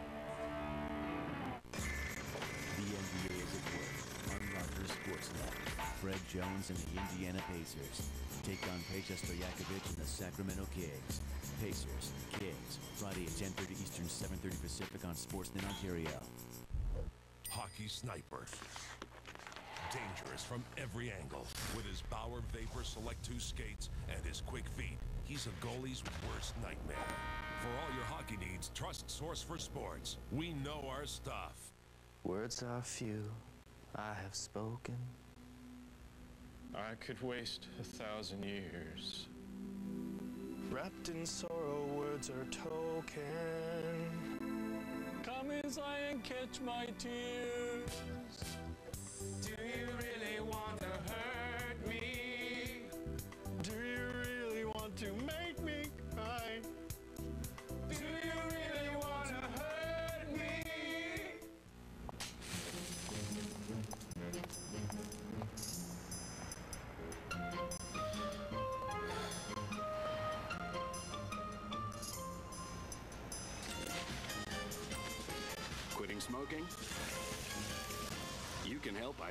The NBA is at work on Rogers Sportsnet. Fred Jones and the Indiana Pacers take on Peja Stojakovic and the Sacramento Kings. Pacers, Kings, Friday at 10.30 Eastern, 7.30 Pacific on Sportsnet Ontario. Hockey sniper. Dangerous from every angle. With his Bauer Vapor Select 2 skates and his quick feet, he's a goalie's worst nightmare. For all your hockey needs, trust Source for Sports. We know our stuff. Words are few. I have spoken. I could waste a thousand years. Wrapped in sorrow, words are token. Come inside and catch my tears. Do you really want to hurt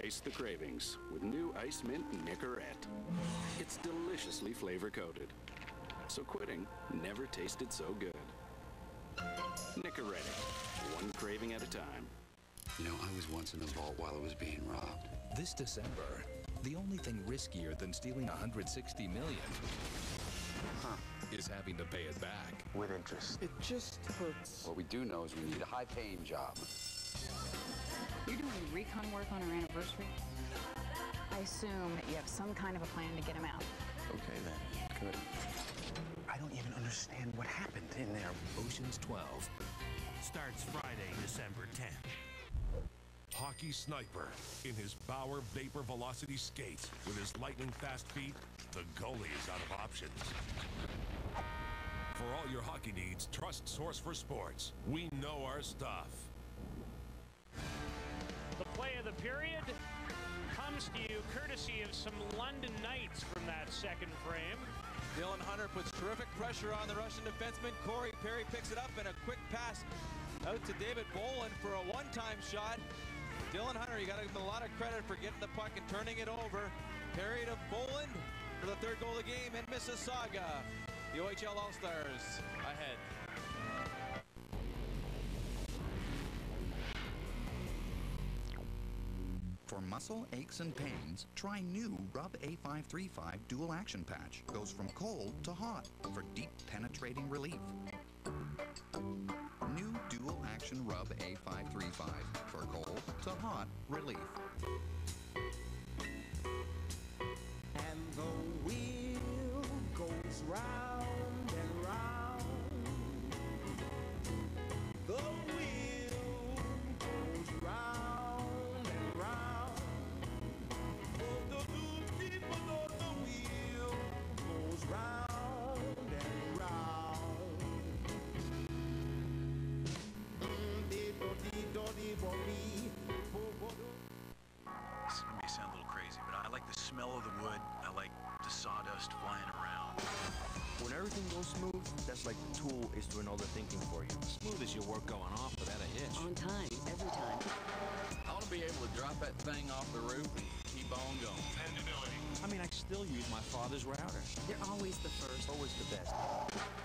ice the cravings with new Ice Mint Nicorette. It's deliciously flavor coated. So quitting never tasted so good. Nicorette, one craving at a time. You know, I was once in a vault while it was being robbed. This December, the only thing riskier than stealing 160 million is having to pay it back. With interest. It just hurts. What we do know is we need a high-paying job. You're doing recon work on our anniversary? I assume that you have some kind of a plan to get him out. Okay, then. Good. I don't even understand what happened in there. Ocean's 12. Starts Friday, December 10th. Hockey sniper in his Bauer Vapor Velocity skates with his lightning fast feet, the goalie is out of options. For all your hockey needs, trust Source for Sports. We know our stuff. Play of the period comes to you courtesy of some London Knights from that second frame. Dylan Hunter puts terrific pressure on the Russian defenseman. Corey Perry picks it up and a quick pass out to David Bolland for a one-time shot. Dylan Hunter, you got to give him a lot of credit for getting the puck and turning it over. Perry to Bolland for the third goal of the game in Mississauga. The OHL All-Stars ahead. Muscle aches and pains, try new Rub A535 Dual Action Patch. Goes from cold to hot for deep penetrating relief. New Dual Action Rub A535 for cold to hot relief. And the wheel goes round smooth, that's like the tool is doing all the thinking for you. Smooth as your work going off without a hitch. On time, every time. I want to be able to drop that thing off the roof and keep on going. Dependability. I mean, I still use my father's router. They're always the first. Always the best.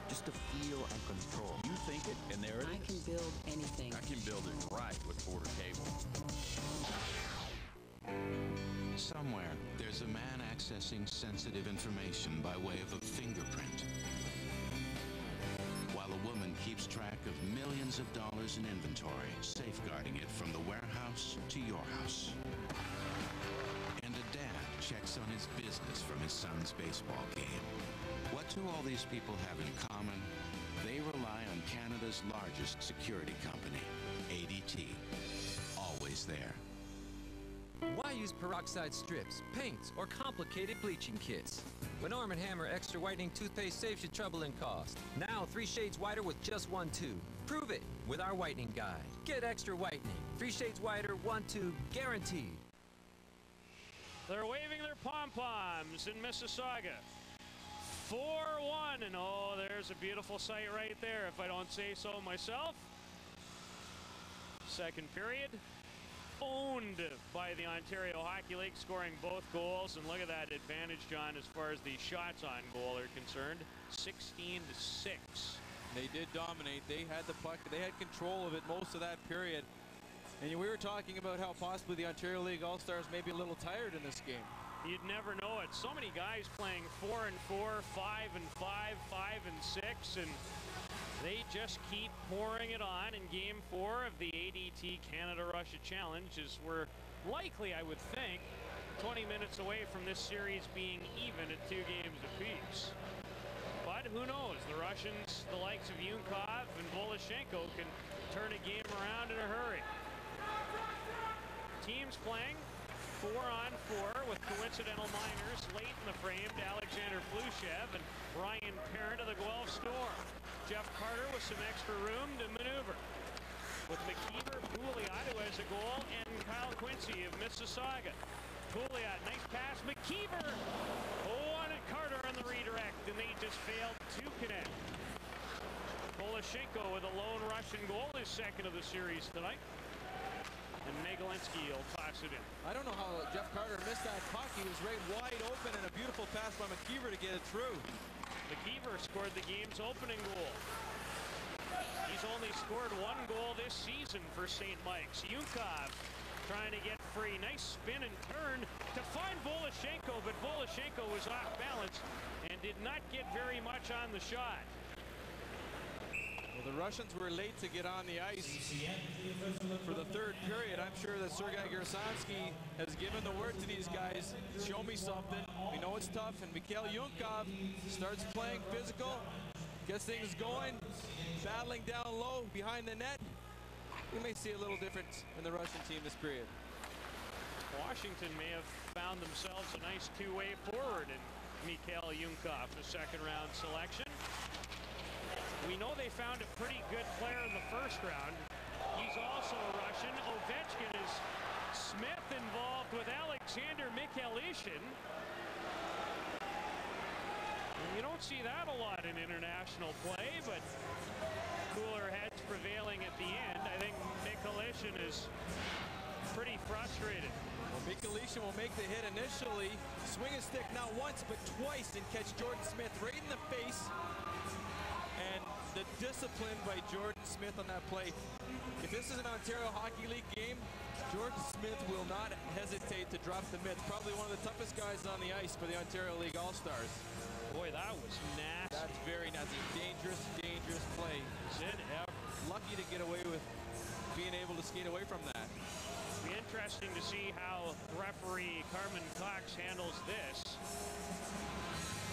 Just to feel and control. You think it, and there it I is. can build anything. I can build it right with Porter Cable. Somewhere, there's a man accessing sensitive information by way of a fingerprint. Of dollars in inventory, safeguarding it from the warehouse to your house. And a dad checks on his business from his son's baseball game. What do all these people have in common? They rely on Canada's largest security company, ADT. Always there. Why use peroxide strips, paints, or complicated bleaching kits? When Arm & Hammer Extra Whitening Toothpaste saves you trouble and cost. Now three shades whiter with just one tube. Prove it with our whitening guide. Get extra whitening. Three shades whiter, one tube, guaranteed. They're waving their pom poms in Mississauga. 4 1, and oh, there's a beautiful sight right there, if I don't say so myself. Second period, owned by the Ontario Hockey League, scoring both goals. And look at that advantage, John, as far as the shots on goal are concerned 16 to 6. They did dominate. They had the puck. They had control of it most of that period. And we were talking about how possibly the Ontario League All-Stars may be a little tired in this game. You'd never know it. So many guys playing four and four, five and five, five and six, and they just keep pouring it on in game four of the ADT Canada-Russia Challenge as we're likely, I would think, 20 minutes away from this series being even at two games apiece. But who knows? The Russians, the likes of Yunkov and Voloshenko can turn a game around in a hurry. Teams playing four on four with coincidental minors late in the frame to Alexander Plushev and Ryan Parent of the Guelph Storm. Jeff Carter with some extra room to maneuver. With McIver, Pouliot who has a goal, and Kyle Quincey of Mississauga. Pouliot, nice pass. McIver! Oh, wanted Carter on the redirect, and they just failed to connect. Voloshenko with a lone Russian goal, his second of the series tonight. And Megalinsky will toss it in. I don't know how Jeff Carter missed that puck. He was right wide open and a beautiful pass by McIver to get it through. McIver scored the game's opening goal. He's only scored one goal this season for St. Mike's. Yunkov trying to get free. Nice spin and turn to find Voloshenko, but Voloshenko was off balance and did not get very much on the shot. Well, the Russians were late to get on the ice for the third period. I'm sure that Sergei Gersonsky has given the word to these guys, show me something. We know it's tough, and Mikhail Yunkov starts playing physical, gets things going, battling down low behind the net. We may see a little difference in the Russian team this period. Washington may have found themselves a nice two-way forward in Mikhail Yunkov, the second round selection. We know they found a pretty good player in the first round. He's also a Russian. Ovechkin is Smith involved with Alexander Mikhailishin. You don't see that a lot in international play, but cooler heads prevailing at the end. I think Mikhailishin is pretty frustrated. Well, Mikhailishin will make the hit initially, swing his stick not once but twice and catch Jordan Smith right in the face. And the discipline by Jordan Smith on that play. If this is an Ontario Hockey League game, Jordan Smith will not hesitate to drop the mitts. Probably one of the toughest guys on the ice for the Ontario League All-Stars. Boy, that was nasty. That's very nasty. Dangerous, dangerous play. Sid Lucky to get away with being able to skate away from that. It'll Be interesting to see how referee Carmen Cox handles this.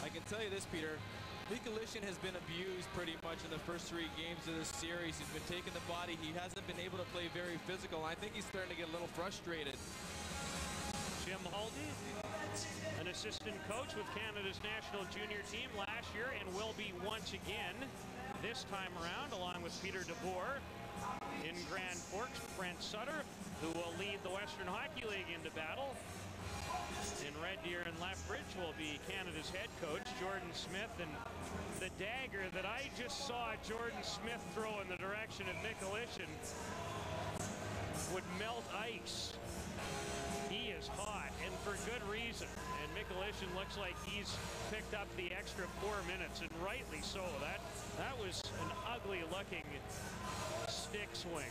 I can tell you this, Peter. Mikhailishin has been abused pretty much in the first three games of this series. He's been taking the body. He hasn't been able to play very physical. I think he's starting to get a little frustrated. Jim Hulton, an assistant coach with Canada's national junior team last year and will be once again this time around, along with Peter DeBoer. In Grand Forks, Brent Sutter, who will lead the Western Hockey League into battle. In Red Deer and Lethbridge will be Canada's head coach, Jordan Smith, and the dagger that I just saw Jordan Smith throw in the direction of Mikhailishin would melt ice. He is hot, and for good reason. Looks like he's picked up the extra four minutes, and rightly so. That that was an ugly-looking stick swing.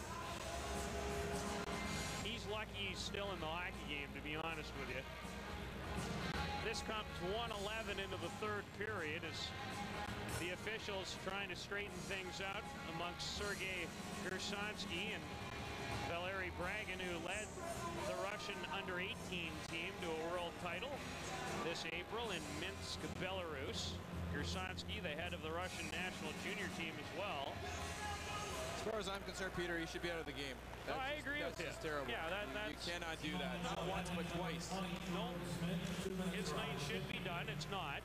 He's lucky he's still in the hockey game, to be honest with you. This comes 111 into the third period as the officials trying to straighten things out amongst Sergei Gersonsky and Valery Bragin, who led the Russian under-18 team to a world title this April in Minsk, Belarus. Gersonsky, the head of the Russian national junior team as well. As far as I'm concerned, Peter, he should be out of the game. No, I agree that's with just you. terrible. Yeah, that, You- that's... You cannot do that. Not once, but twice. No, his night should be done. It's not.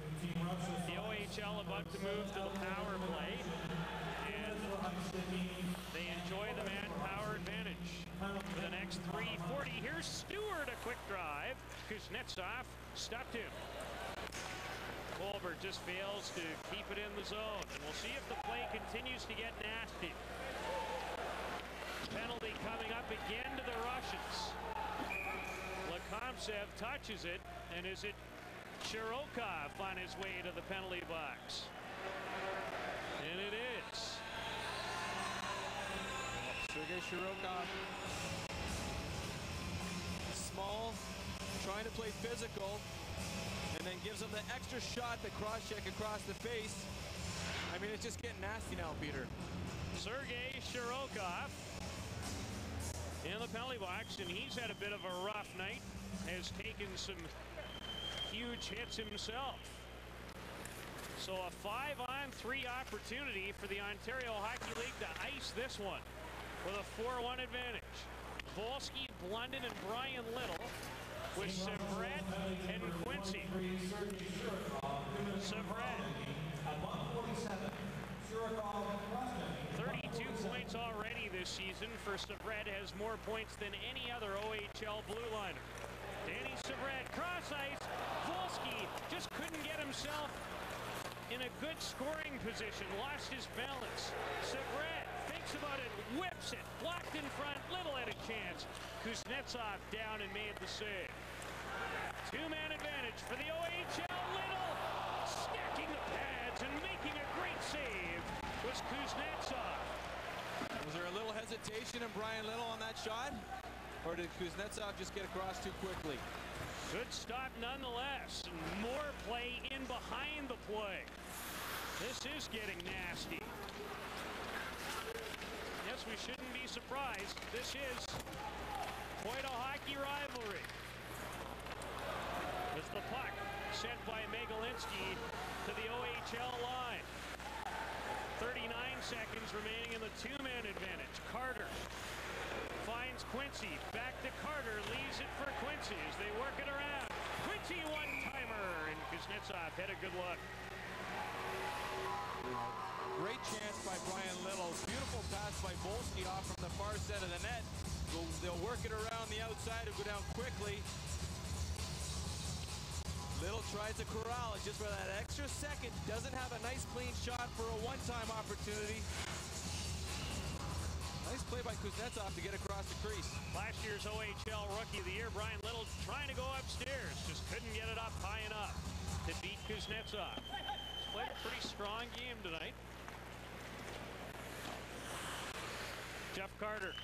The OHL about to move to the power play, and they enjoy the manpower advantage. For the next 340. Here's Stewart, a quick drive. Kuznetsov stuffed him. Colbert just fails to keep it in the zone. And we'll see if the play continues to get nasty. Penalty coming up again to the Russians. Lekomsev touches it, and is it Shirokov on his way to the penalty box? And it is. Sergei Shirokov. Small, trying to play physical, and then gives him the extra shot, the cross check across the face. I mean, it's just getting nasty now, Peter. Sergei Shirokov in the penalty box, and he's had a bit of a rough night. Has taken some huge hits himself. So a five-on-three opportunity for the Ontario Hockey League to ice this one with a 4-1 advantage. Wolski, Blunden, and Brian Little with Syvret and Quincey. Syvret. 32 points already this season for Syvret has more points than any other OHL blue liner. Danny Syvret, cross ice. Wolski just couldn't get himself in a good scoring position, lost his balance. Syvret thinks about it, whips it, blocked in front, Little had a chance. Kuznetsov down and made the save. Two-man advantage for the OHL. Little stacking the pads and making a great save was Kuznetsov. Was there a little hesitation in Brian Little on that shot? Or did Kuznetsov just get across too quickly? Good stop nonetheless. More play in behind the play. This is getting nasty. Yes, we shouldn't be surprised. This is quite a hockey rivalry. As the puck sent by Megalinsky to the OHL line. 39 seconds remaining in the two-man advantage. Carter finds Quincey. Back to Carter. Leaves it for Quincey as they work it around. Quincey one-timer. And Kuznetsov had a good look. Great chance by Brian Little. Beautiful pass by Wolski off from the far side of the net. They'll, they'll work it around the outside. It'll go down quickly. Little tries to corral it just for that extra second. Doesn't have a nice clean shot for a one-time opportunity. Nice play by Kuznetsov to get across the crease. Last year's OHL Rookie of the Year, Brian Little, trying to go upstairs. Just couldn't get it up high enough to beat Kuznetsov. He's played a pretty strong game tonight. Jeff Carter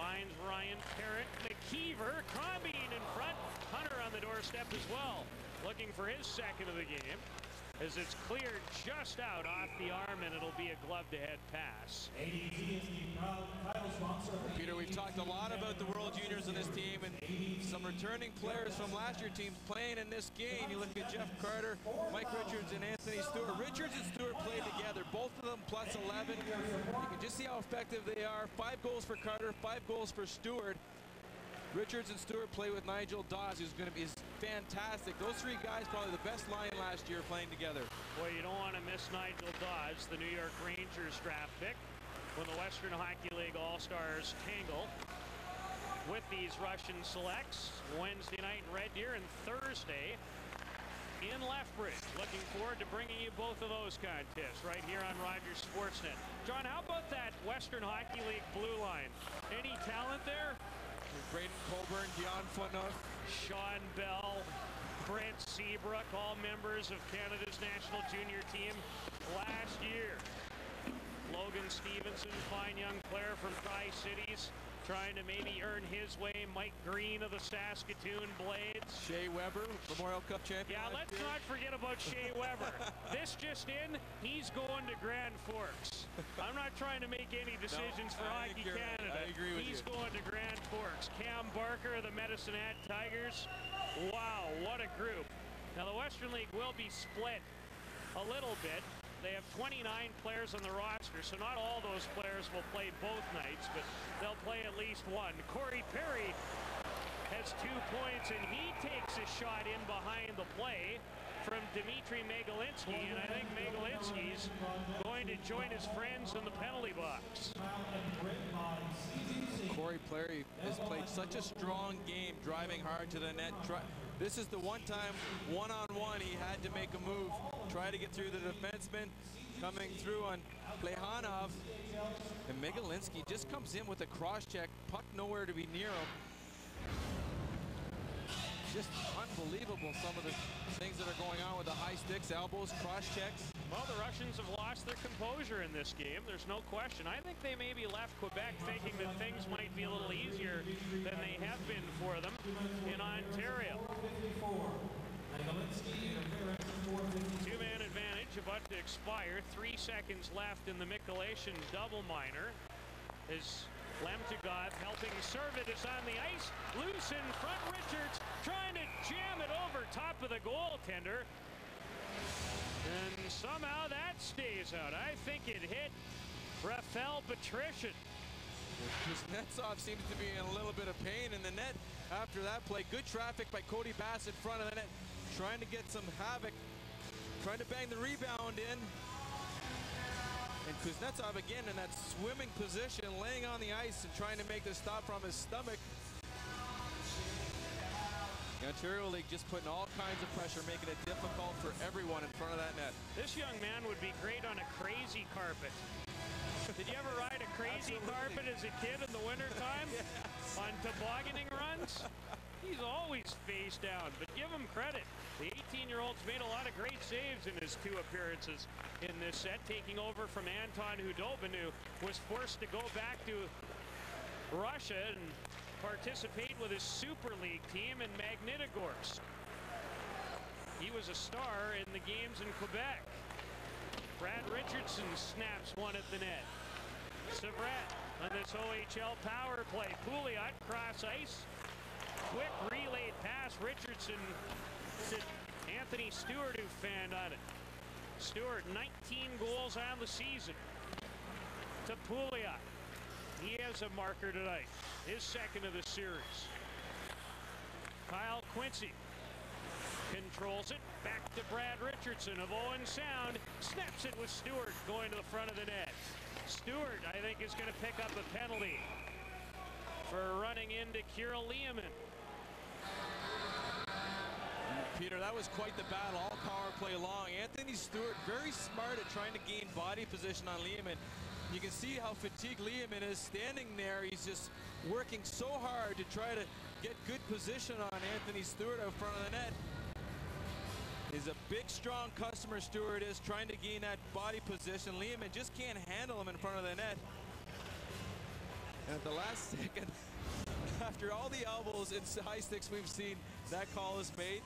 finds Ryan Parent. McIver, Crombeen in front. Hunter on the doorstep as well. Looking for his second of the game as it's cleared just out off the arm and it'll be a glove to head pass. Peter, we've talked a lot about the World Juniors in this team and some returning players from last year teams playing in this game. You look at Jeff Carter, Mike Richards, and Anthony Stewart. Richards and Stewart played together, both of them plus 11. You can just see how effective they are. Five goals for Carter, five goals for Stewart. Richards and Stewart play with Nigel Dawes, who's going to be is fantastic. Those three guys probably the best line last year playing together. Well, you don't want to miss Nigel Dawes, the New York Rangers draft pick, when the Western Hockey League All-Stars tangle with these Russian selects Wednesday night in Red Deer and Thursday in Lethbridge. Looking forward to bringing you both of those contests right here on Rogers Sportsnet. John, how about that Western Hockey League blue line? Any talent there? Braydon Coburn, Dion Phaneuf, Shawn Belle, Brent Seabrook, all members of Canada's national junior team last year. Logan Stephenson, fine young player from Tri-Cities, trying to maybe earn his way. Mike Green of the Saskatoon Blades. Shea Weber, Memorial Cup champion. Yeah, let's not forget about Shea Weber. this just in, he's going to Grand Forks. I'm not trying to make any decisions No, for I Hockey Canada. I agree with he's you. going to Grand Forks. Cam Barker of the Medicine Hat Tigers. Wow, what a group. Now the Western League will be split a little bit. They have 29 players on the roster, so not all those players will play both nights, but they'll play at least one. Corey Perry has two points, and he takes a shot in behind the play from Dmitry Megalinsky, and I think Megalinsky's going to join his friends in the penalty box. Corey Perry has played such a strong game, driving hard to the net. This is the one time, one-on-one, he had to make a move, try to get through the defenseman, coming through on Plekhanov. And Megalinsky just comes in with a cross check, puck nowhere to be near him. Just unbelievable some of the things that are going on with the high sticks, elbows, cross checks. Well, the Russians have lost their composure in this game. There's no question. I think they maybe left Quebec thinking that things might be a little easier than they have been for them in Ontario. Two-man advantage about to expire. Three seconds left in the Mikulation double minor. As Lemtyugov helping serve it is on the ice. Loose in front. Richards trying to jam it over top of the goaltender. And somehow that stays out. I think it hit Rafael Patrician. Kuznetsov seems to be in a little bit of pain in the net after that play. Good traffic by Cody Bass in front of the net, trying to get some havoc, trying to bang the rebound in. And Kuznetsov again in that swimming position, laying on the ice and trying to make the stop from his stomach. The Ontario League just putting all kinds of pressure, making it difficult for everyone in front of that net. This young man would be great on a crazy carpet. Did you ever ride a crazy Absolutely. carpet as a kid in the wintertime? On tobogganing runs? He's always face down, but give him credit. The 18-year-old's made a lot of great saves in his two appearances in this set, taking over from Anton Khudobin, who was forced to go back to Russia and participate with his Super League team in Magnitogorsk. He was a star in the games in Quebec. Brad Richardson snaps one at the net. Syvret on this OHL power play. Pouliot cross ice. Quick relayed pass. Richardson Anthony Stewart who fanned on it. Stewart 19 goals on the season. To Pouliot. He has a marker tonight. His second of the series. Kyle Quincey controls it. Back to Brad Richardson of Owen Sound. Snaps it with Stewart going to the front of the net. Stewart, I think, is going to pick up a penalty for running into Kirill Lyamin. Peter, that was quite the battle, all power play long. Anthony Stewart very smart at trying to gain body position on Lyamin. You can see how fatigued Lyamin is standing there. He's just working so hard to try to get good position on Anthony Stewart out front of the net. He's a big, strong customer, Stewart is, trying to gain that body position. Lyamin just can't handle him in front of the net. And at the last second, after all the elbows and high sticks we've seen, that call is made.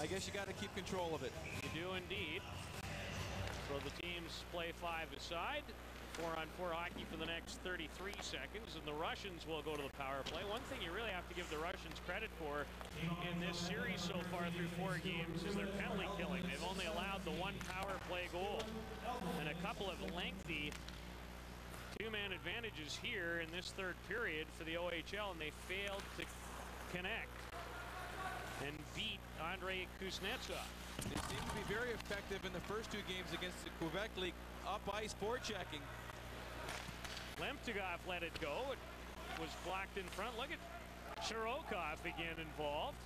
I guess you got to keep control of it. You do indeed. So the teams play five aside. Four on four hockey for the next 33 seconds, and the Russians will go to the power play. One thing you really have to give the Russians credit for in this series so far through four games is their penalty killing. They've only allowed the one power play goal and a couple of lengthy two-man advantages here in this third period for the OHL, and they failed to connect and beat Andre Kuznetsov. They seem to be very effective in the first two games against the Quebec League up ice forechecking. Lemtyugov let it go. It was blocked in front. Look at Shirokov again involved.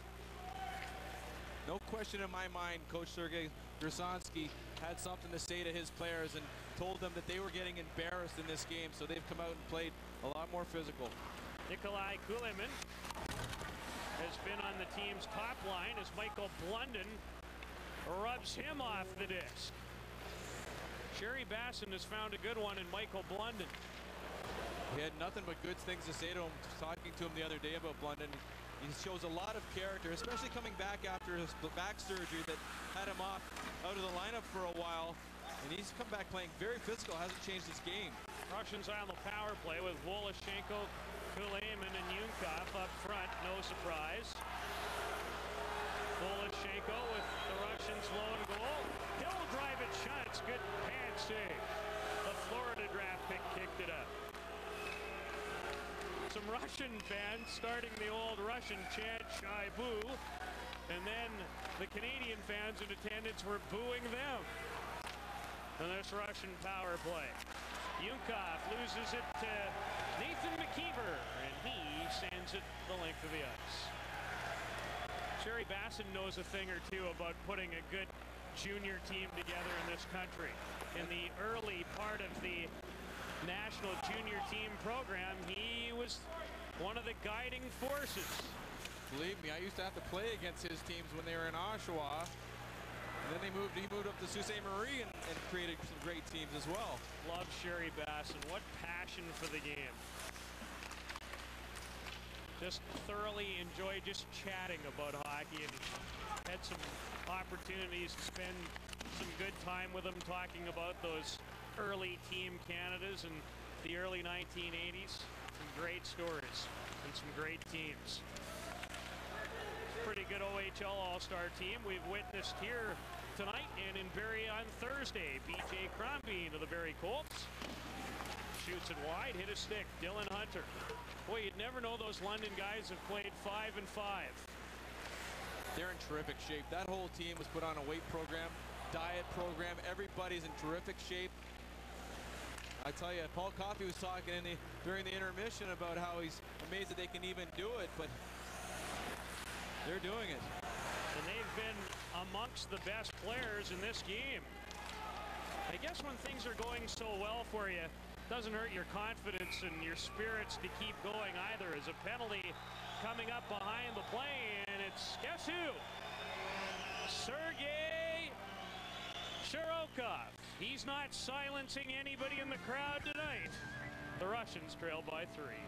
No question in my mind, Coach Sergei Gersonsky had something to say to his players and told them that they were getting embarrassed in this game, so they've come out and played a lot more physical. Nikolai Kulemin has been on the team's top line as Michael Blunden rubs him off the disc. Sherry Bassin has found a good one in Michael Blunden. He had nothing but good things to say to him, talking to him the other day about Blunden. He shows a lot of character, especially coming back after his back surgery that had him off out of the lineup for a while. And he's come back playing very physical, hasn't changed his game. Russians on the power play with Voloshenko, Kulemin, and Yunkov up front. No surprise. Voloshenko with the Russians lone goal. He'll drive it shots. Good pad save. The Florida draft pick kicked it up. Some Russian fans starting the old Russian chant, Shai Boo. And then the Canadian fans in attendance were booing them. On this Russian power play. Yunkov loses it to Nathan McKeever, and he sends it the length of the ice. Sherry Bassin knows a thing or two about putting a good junior team together in this country. In the early part of the national junior team program, he was one of the guiding forces. Believe me, I used to have to play against his teams when they were in Oshawa. And then they moved. He moved up to Sault Ste. Marie and, and created some great teams as well. Love Sherry Bassin What passion for the game. Just thoroughly enjoyed just chatting about hockey and had some opportunities to spend some good time with him talking about those early team Canadas and the early 1980s. Some great stories and some great teams. Pretty good OHL All-Star team we've witnessed here tonight and in Barrie on Thursday. BJ Crombeen to the Barrie Colts. Shoots it wide, hit a stick. Dylan Hunter. Boy, you'd never know those London guys have played five and five. They're in terrific shape. That whole team was put on a weight program, diet program. Everybody's in terrific shape. I tell you, Paul Coffey was talking in the, during the intermission about how he's amazed that they can even do it, but they're doing it. And they've been amongst the best players in this game. I guess when things are going so well for you, doesn't hurt your confidence and your spirits to keep going either. As a penalty coming up behind the play, and it's guess who? Sergei Shirokov. He's not silencing anybody in the crowd tonight. The Russians trail by three.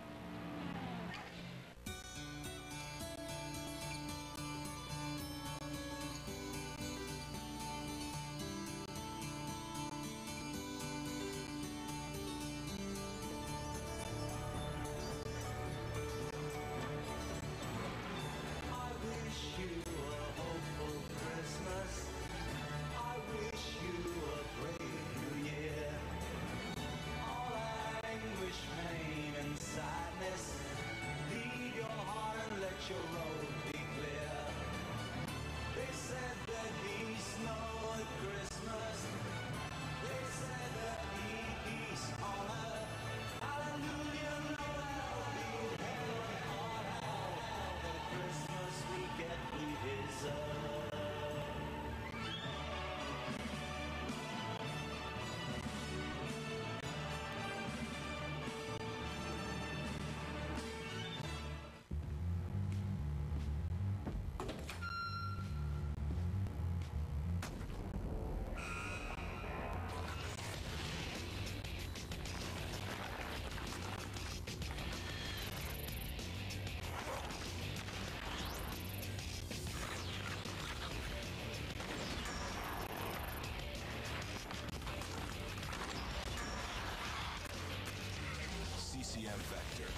CCM Vector.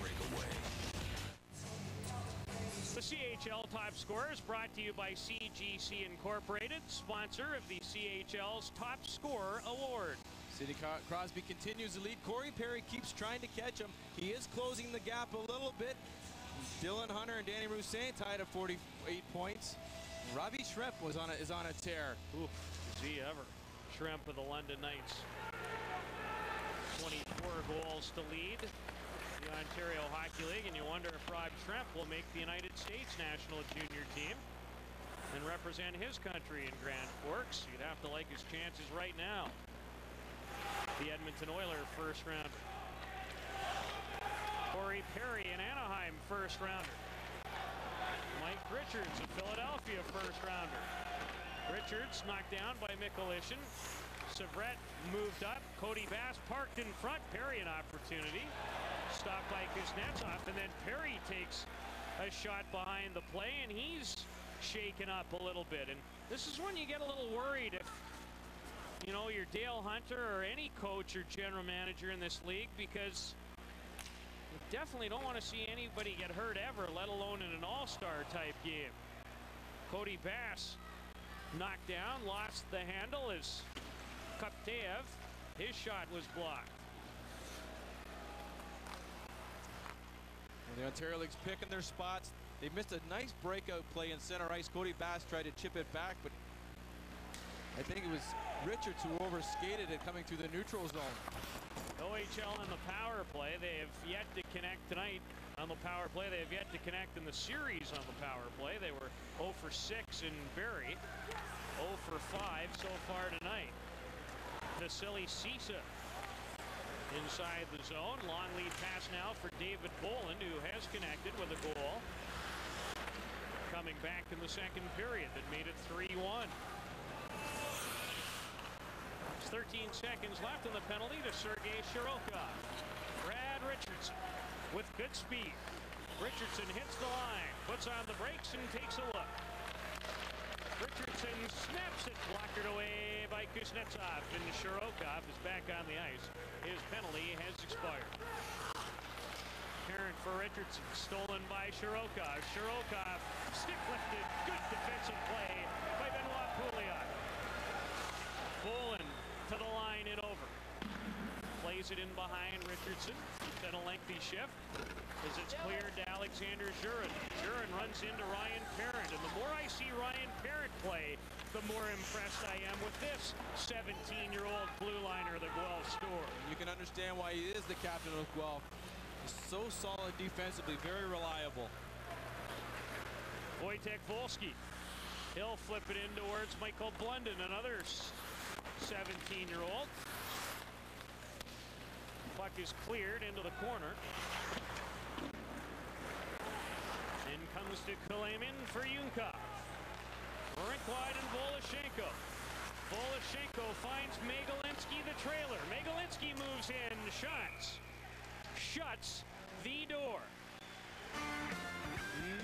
Breakaway. The CHL Top Scorers brought to you by CGC Incorporated, sponsor of the CHL's Top Scorer Award. Sidney Crosby continues to lead. Corey Perry keeps trying to catch him. He is closing the gap a little bit. Dylan Hunter and Dany Roussin tied at 48 points. Robbie Schremp was on a, is on a tear. Oof, is he ever. Schremp of the London Knights. 24 goals to lead the Ontario Hockey League, and you wonder if Rob Schremp will make the United States national junior team and represent his country in Grand Forks. You'd have to like his chances right now. The Edmonton Oilers first round. Corey Perry in Anaheim first rounder. Mike Richards of Philadelphia first rounder. Richards knocked down by Mikulishin. Syvret moved up. Cody Bass parked in front. Perry an opportunity. Stopped by Kuznetsov. And then Perry takes a shot behind the play, and he's shaken up a little bit. And this is when you get a little worried if, you know, you're Dale Hunter or any coach or general manager in this league because you definitely don't want to see anybody get hurt ever, let alone in an all-star type game. Cody Bass knocked down, lost the handle as Kopteev, his shot was blocked. And the Ontario League's picking their spots. They missed a nice breakout play in center ice. Cody Bass tried to chip it back, but I think it was Richards who overskated it coming through the neutral zone. OHL on the power play. They have yet to connect tonight on the power play. They have yet to connect in the series on the power play. They were 0 for 6 in Barrie, 0 for 5 so far tonight. Vasily Cisa inside the zone. Long lead pass now for David Bolland, who has connected with a goal. Coming back in the second period that made it 3-1. 13 seconds left in the penalty to Sergei Shirokov. Brad Richardson with good speed. Richardson hits the line, puts on the brakes, and takes a look. Richardson snaps it, blocked away by Kuznetsov, and Shirokov is back on the ice. His penalty has expired. Parent for Richardson, stolen by Shirokov. Shirokov, stick lifted, good defensive play by Benoit Pouliot. Bolland to the line. Plays it in behind Richardson. Then a lengthy shift as it's cleared to Alexander Jurin. Jurin runs into Ryan Parent. And the more I see Ryan Parent play, the more impressed I am with this 17-year-old blue liner, the Guelph Storm. You can understand why he is the captain of Guelph. He's so solid defensively, very reliable. Wojtek Wolski. He'll flip it in towards Michael Blunden, another 17-year-old. Puck is cleared into the corner. In comes to Kulemin for Yunkov. Rinkwide and Voloshenko. Voloshenko finds Megalinsky the trailer. Megalinsky moves in, shots. Shuts the door.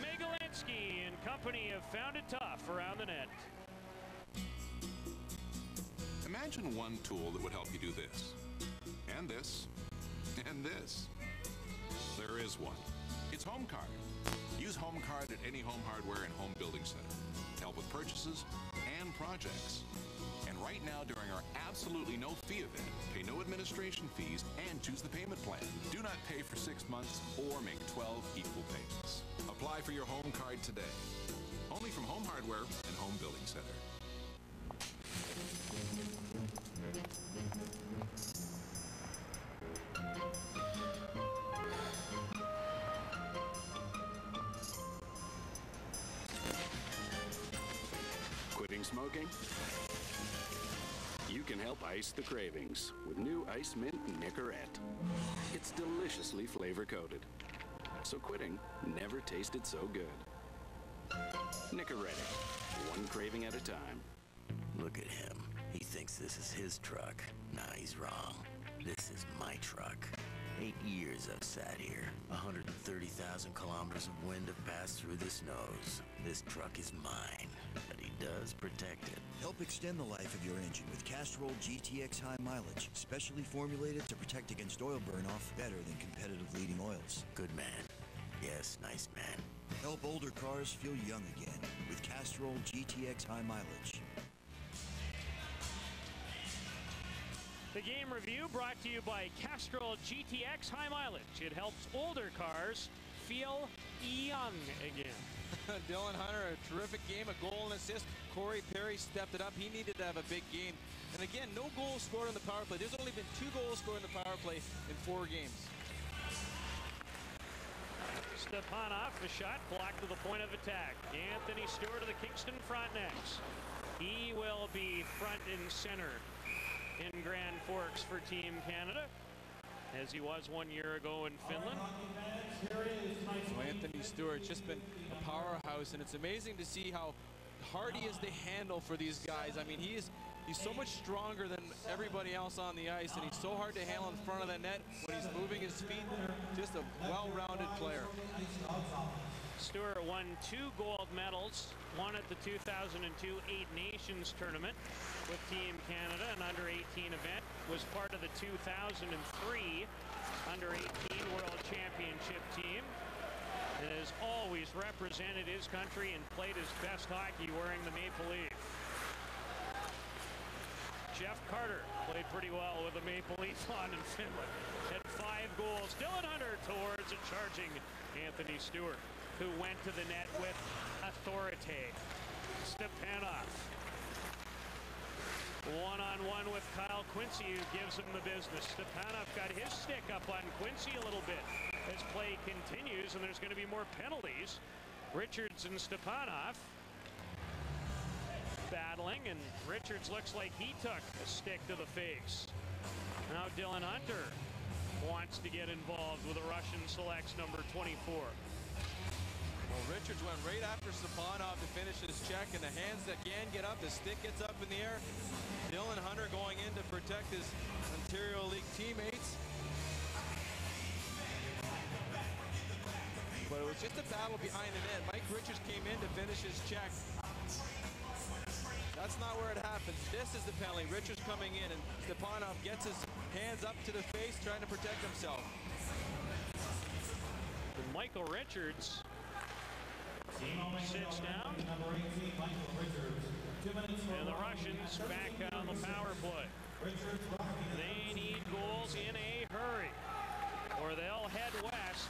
Megalinsky and company have found it tough around the net. Imagine one tool that would help you do this, and this, and this. There is one. It's HomeCard. Use HomeCard at any home hardware and home building center. Help with purchases and projects. And right now, during our absolutely no fee event, pay no administration fees and choose the payment plan. Do not pay for six months or make 12 equal payments. Apply for your home card today. Only from Home Hardware and Home Building Center. Quitting smoking? You can help ice the cravings with new Ice Mint Nicorette. It's deliciously flavor coated. So quitting never tasted so good. Nicorette, one craving at a time. Look at him. He thinks this is his truck. Nah, he's wrong. This is my truck. Eight years I've sat here. 130,000 kilometers of wind have passed through this nose. This truck is mine, but he does protect it. Help extend the life of your engine with Castrol GTX High Mileage, specially formulated to protect against oil burn-off better than competitive leading oils. Good man. Yes, nice man. Help older cars feel young again with Castrol GTX High Mileage. The game review brought to you by Castrol GTX High Mileage. It helps older cars feel young again. Dylan Hunter, a terrific game, a goal and assist. Corey Perry stepped it up. He needed to have a big game. And again, no goals scored on the power play. There's only been two goals scored on the power play in four games. Stepanov, the shot blocked to the point of attack. Anthony Stewart of the Kingston Frontenacs. He will be front and center in Grand Forks for Team Canada, as he was one year ago in Finland. So Anthony Stewart's just been a powerhouse, and it's amazing to see how hard he is to handle for these guys. I mean, he is he's so much stronger than everybody else on the ice, and he's so hard to handle in front of the net when he's moving his feet. Just a well-rounded player. Stewart won two gold medals, one at the 2002 Eight Nations tournament with Team Canada, an under-18 event, was part of the 2003 under-18 World Championship team, and has always represented his country and played his best hockey wearing the Maple Leaf. Jeff Carter played pretty well with the Maple Leaf on in Finland. Had five goals. Dylan Hunter towards a charging Anthony Stewart who went to the net with authority. Stepanov. One-on-one with Kyle Quincey, who gives him the business. Stepanov got his stick up on Quincey a little bit as play continues, and there's going to be more penalties. Richards and Stepanov battling, and Richards looks like he took a stick to the face. Now Dylan Hunter wants to get involved with a Russian selects number 24. Well, Richards went right after Stepanov to finish his check, and the hands again get up, the stick gets up in the air. Dylan Hunter going in to protect his Ontario League teammates. But it was just a battle behind the net. Mike Richards came in to finish his check. That's not where it happens. This is the penalty. Richards coming in, and Stepanov gets his hands up to the face, trying to protect himself. Michael Richards sits down. And the Russians back on the power play. They need goals in a hurry, or they'll head west,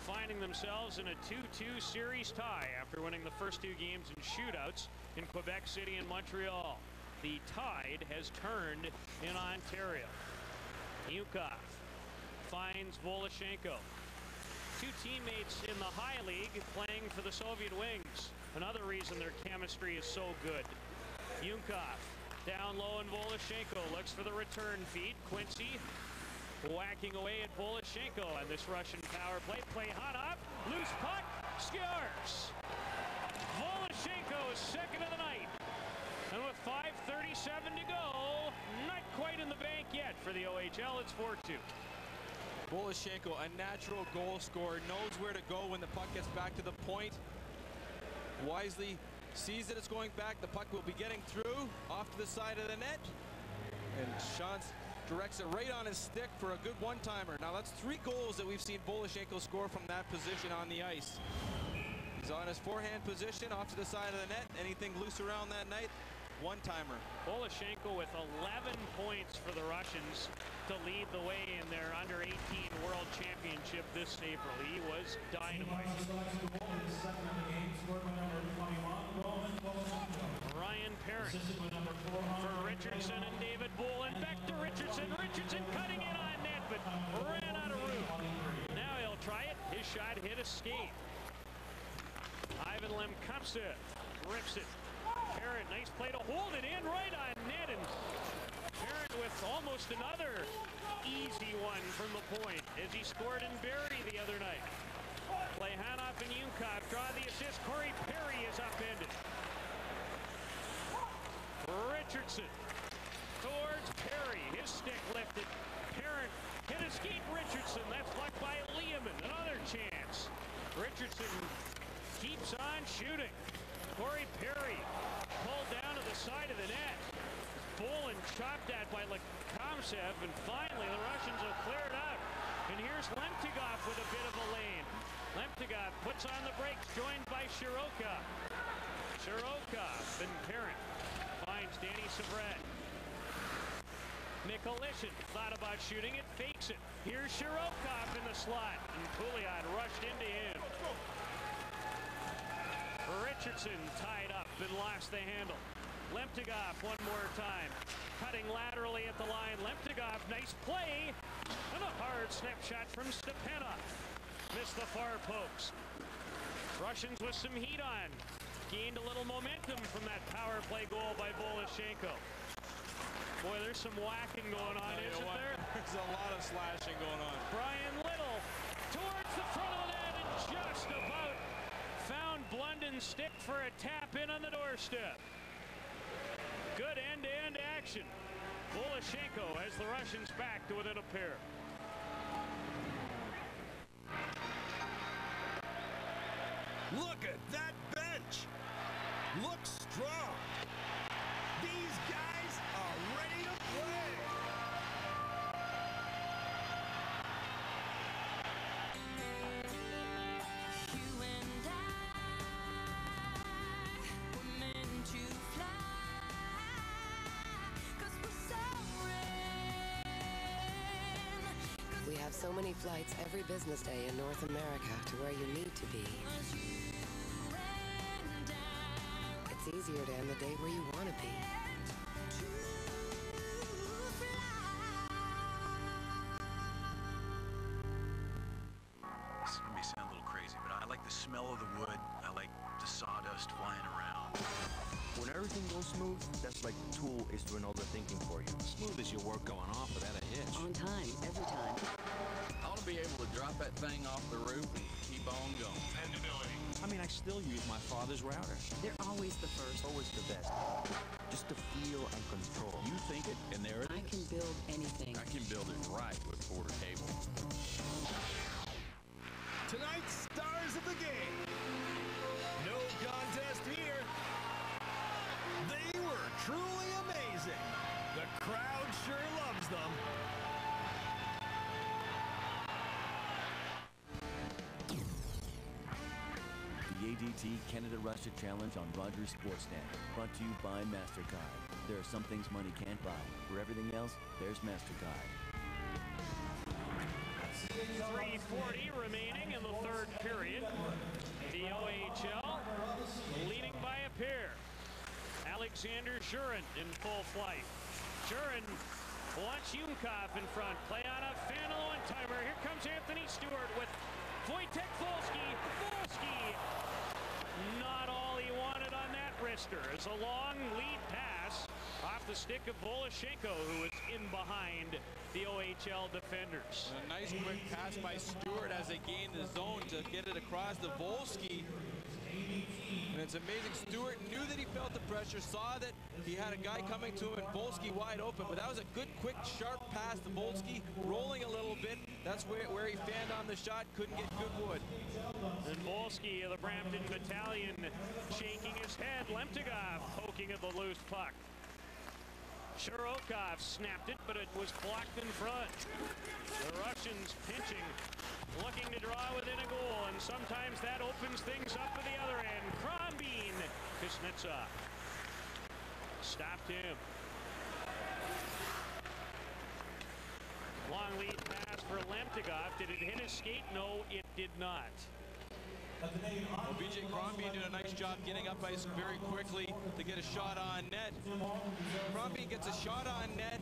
finding themselves in a 2-2 series tie after winning the first two games in shootouts in Quebec City and Montreal. The tide has turned in Ontario. Yunkov finds Voloshenko. Two teammates in the high league playing for the Soviet Wings. Another reason their chemistry is so good. Yunkov down low and Voloshenko looks for the return feed. Quincey whacking away at Voloshenko and this Russian power play. Play hot up. Loose puck. Scores. Voloshenko second of the night. And with 5.37 to go, not quite in the bank yet for the OHL. It's 4-2. Voloshenko, a natural goal scorer, knows where to go when the puck gets back to the point. Wisely sees that it's going back. The puck will be getting through off to the side of the net. And Shantz directs it right on his stick for a good one-timer. Now that's three goals that we've seen Voloshenko score from that position on the ice. He's on his forehand position off to the side of the net. Anything loose around that night, one-timer. Voloshenko with 11 points for the Russians to lead the way in their under 18 World Championship this April. He was dynamite. Ryan Parent for Richardson and David Bolland. Back to Richardson. Richardson cutting in on net, but ran out of room. Now he'll try it. His shot hit a skate. Ivan Lemkopsev rips it. Parent, nice play to hold it in right on net. And Parent with almost another easy one from the point as he scored in Barrie the other night. Plekhanov and Yunkov draw the assist. Corey Perry is upended. Richardson towards Perry. His stick lifted. Parent hit escape Richardson. That's blocked by Lehman. Another chance. Richardson keeps on shooting. Corey Perry pulled down to the side of the net. Bolland chopped at by Lekomsev, and finally the Russians will clear it out. And here's Lemtyugov with a bit of a lane. Lemtyugov puts on the brakes, joined by Shiroka. Shirokov and Parent finds Danny Syvret. Mikulishin thought about shooting it, fakes it. Here's Shirokov in the slot, and Pouliot rushed into him. Richardson tied up and lost the handle. Lemtyugov one more time. Cutting laterally at the line. Lemtyugov, nice play. And a hard snapshot from Stepanov. Missed the far post. Russians with some heat on. Gained a little momentum from that power play goal by Voloshenko. Boy, there's some whacking going on, isn't there? There's a lot of slashing going on. Bryan Little towards the front of the net and just about Blunden's stick for a tap in on the doorstep. Good end-to-end action. Voloshenko has the Russians back to within a pair. Look at that bench. Looks strong. many flights every business day in North America to where you need to be. It's easier to end the day where you want to be. This may sound a little crazy, but I like the smell of the wood. I like the sawdust flying around. When everything goes smooth, that's like the tool is doing all the thinking for you. Smooth as your work going off without a hitch. On time, every time. I want to be able to drop that thing off the roof and keep on going. Dependability. I mean, I still use my father's router. They're always the first. Always the best. Just to feel and control. You think it, and there it I is. can build anything. I can build it right with Porter Cable. Tonight's stars of the game. No contest here. They were truly amazing. The crowd sure ADT Canada Russia Challenge on Rogers Sportsnet. Brought to you by MasterCard. There are some things money can't buy. For everything else, there's MasterCard. 340 remaining in the third period. The OHL leading by a pair. Alexander Shurin in full flight. Shurin wants Yunkov in front. Play on a Faniel one timer. Here comes Anthony Stewart with Wojtek Wolski. Wolski not all he wanted on that wrister. It's a long lead pass off the stick of Voloshenko, who was in behind the OHL defenders. A nice quick pass by Stewart as they gain the zone to get it across to Wolski. And it's amazing. Stewart knew that he felt the pressure, saw that he had a guy coming to him and Wolski wide open, but that was a good, quick, sharp pass to Wolski, rolling a little bit. That's where, where he fanned on the shot, couldn't get good wood. Wolski of the Brampton Battalion shaking his head. Lemtyugov poking at the loose puck. Shirokov snapped it, but it was blocked in front. The Russians pinching, looking to draw within a goal, and sometimes that opens things up at the other end. Crombeen, Kuznetsov stopped him. Long lead pass for Lemtyugov. Did it hit his skate? No, it did not. Well, BJ Crombeen did a nice job getting up ice very quickly to get a shot on net. Crombeen gets a shot on net.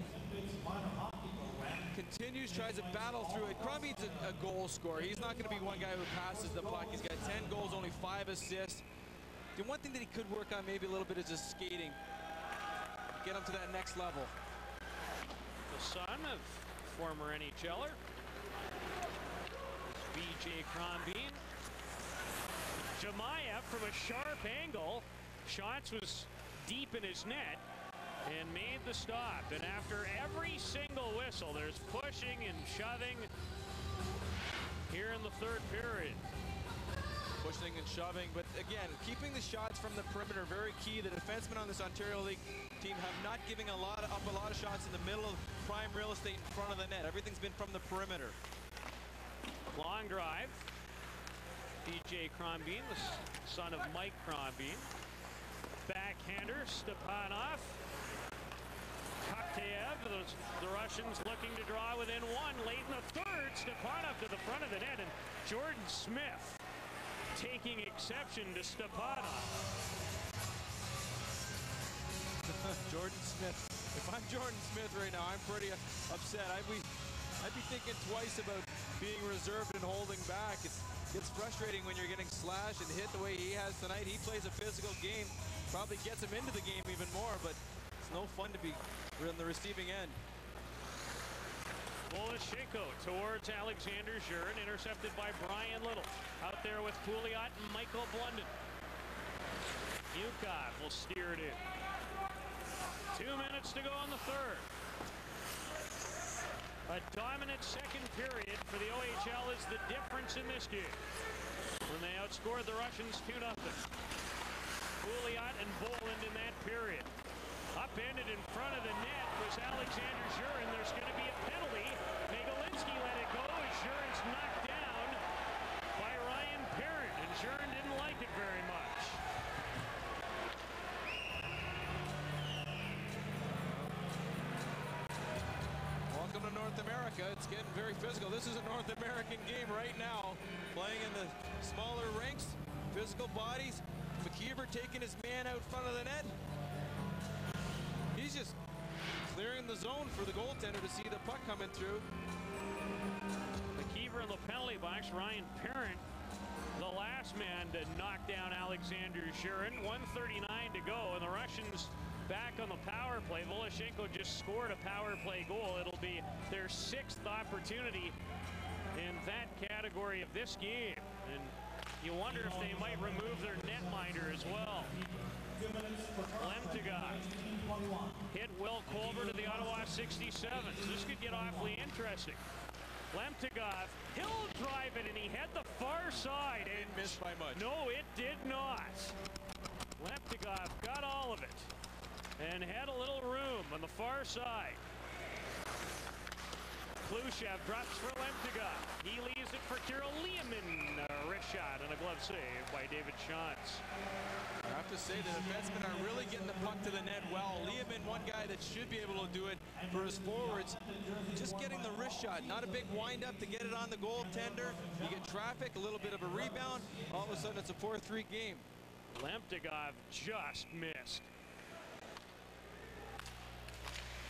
Continues, tries to battle through it. Crombeen's a, a goal scorer. He's not going to be one guy who passes the puck. He's got 10 goals, only five assists. The one thing that he could work on maybe a little bit is his skating. Get him to that next level. The son of former NHLer. BJ Crombeen. Jemayev from a sharp angle. Shots was deep in his net and made the stop. And after every single whistle, there's pushing and shoving here in the third period. Pushing and shoving, but again, keeping the shots from the perimeter very key. The defensemen on this Ontario League team have not giving a lot of, up a lot of shots in the middle of prime real estate in front of the net. Everything's been from the perimeter. Long drive. BJ Crombeen, the son of Mike Crombeen. Backhander, Stepanov. Kokteyev, the, the Russians looking to draw within one late in the third. Stepanov to the front of the net, and Jordan Smith taking exception to Stepanov. Jordan Smith. If I'm Jordan Smith right now, I'm pretty upset. I'd be, I'd be thinking twice about being reserved and holding back. It's, it's frustrating when you're getting slashed and hit the way he has tonight. He plays a physical game, probably gets him into the game even more, but it's no fun to be on the receiving end. Voloshenko towards Alexander Shurin, intercepted by Bryan Little. Out there with Pouliot and Michael Blunden. Yukov will steer it in. Two minutes to go in the third. A dominant second period for the OHL is the difference in this game. When they outscored the Russians 2 0. Pouliot and Bolland in that period. Upended in front of the net was Alexander Shurin. There's going to be a penalty. Megalinsky let it go as Shurin's knocked down by Ryan Parent, and Shurin Very physical. This is a North American game right now. Playing in the smaller rinks, physical bodies. McIver taking his man out front of the net. He's just clearing the zone for the goaltender to see the puck coming through. McIver in the penalty box. Ryan Parent the last man to knock down Alexander Shurin. 139 to go, and the Russians back on the power play. Voloshenko just scored a power play goal. It'll be their sixth opportunity in that category of this game. And you wonder if they might remove their netminder as well. Lemtyugov hit Will Colbert to the Ottawa 67. This could get awfully interesting. Lemtyugov, he'll drive it, and he had the far side. Didn't miss by much. No, it did not. Lemtyugov got all of it and had a little room on the far side. Khrushchev drops for Lemtyugov. He leaves it for Kirill Lyamin. A wrist shot and a glove save by David Shantz. I have to say the defensemen are really getting the puck to the net well. Leomin, one guy that should be able to do it for his forwards. Just getting the wrist shot, not a big wind-up to get it on the goaltender. You get traffic, a little bit of a rebound. All of a sudden, it's a 4-3 game. Lemtyugov just missed.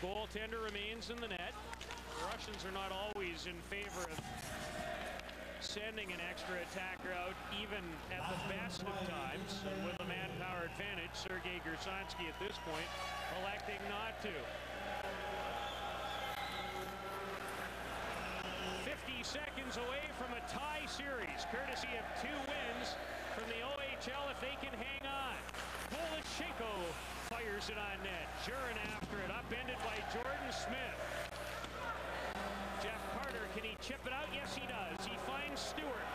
Goaltender remains in the net. The Russians are not always in favor of sending an extra attacker out even at the best of times. With a manpower advantage, Sergei Gersansky at this point electing not to. 50 seconds away from a tie series, courtesy of two wins from the OHL if they can hang on. Voloshenko it on net. Shurin after it, upended by Jordan Smith. Jeff Carter, can he chip it out? Yes, he does. He finds Stewart.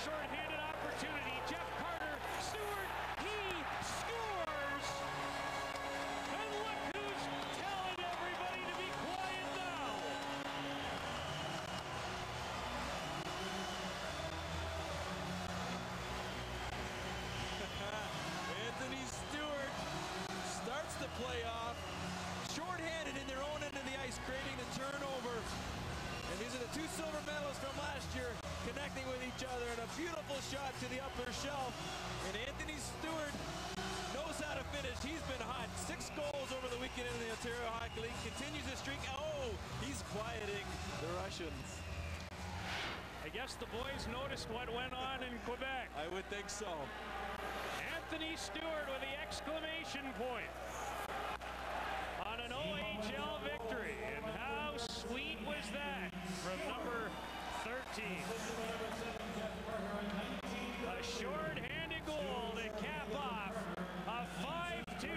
Short-handed opportunity. Jeff noticed what went on in Quebec. I would think so. Anthony Stewart with the exclamation point on an OHL victory. And how sweet was that from number 13? A short-handed goal to cap off a 5-2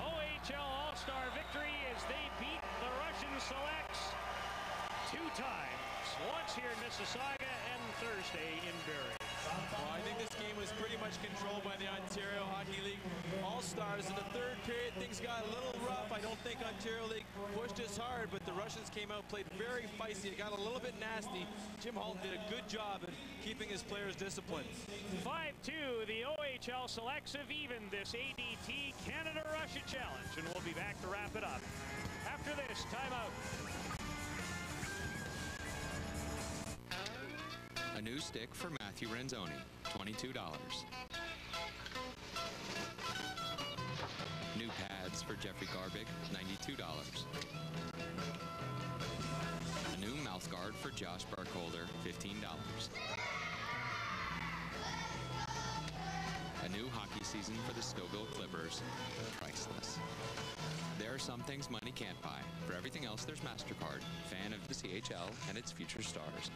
OHL All-Star victory as they beat the Russian selects two times. Once here in Mississauga Thursday in Barrie. Well, I think this game was pretty much controlled by the Ontario Hockey League All-Stars. In the third period, things got a little rough. I don't think Ontario League pushed as hard, but the Russians came out, played very feisty. It got a little bit nasty. Jim Hulton did a good job in keeping his players disciplined. 5-2, the OHL selects have evened this ADT Canada-Russia Challenge, and we'll be back to wrap it up. After this, timeout. A new stick for Matthew Renzoni, $22. New pads for Jeffrey Garbick, $92. A new mouth guard for Josh Barkholder, $15. A new hockey season for the Stouffville Clippers, priceless. There are some things money can't buy. For everything else, there's MasterCard, fan of the CHL and its future stars.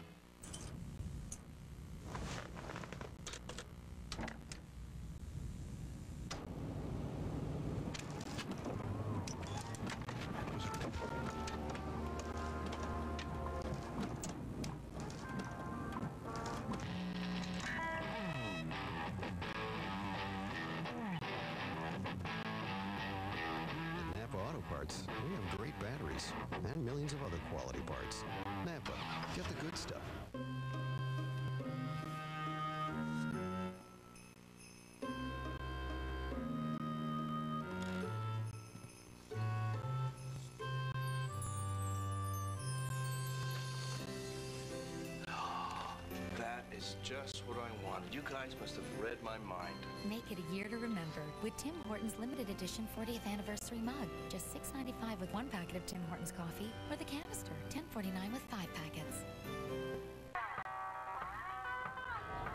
With Tim Hortons limited edition 40th anniversary mug. Just $6.95 with one packet of Tim Hortons coffee, or the canister, $10.49 with five packets.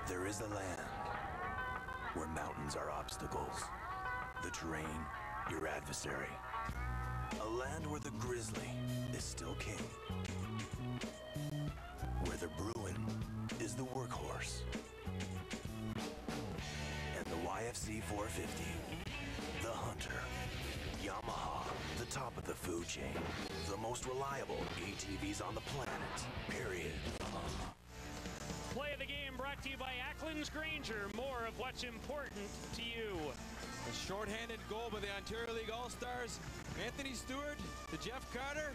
There is a land where mountains are obstacles, the terrain your adversary. A land where the grizzly is still king. Where the Bruin is the workhorse. And the YFC 450, the hunter. Yamaha, the top of the food chain. The most reliable ATVs on the planet. Period. Play of the game brought to you by Acklands-Grainger. More of what's important to you. A shorthanded goal by the Ontario League All-Stars. Anthony Stewart to Jeff Carter.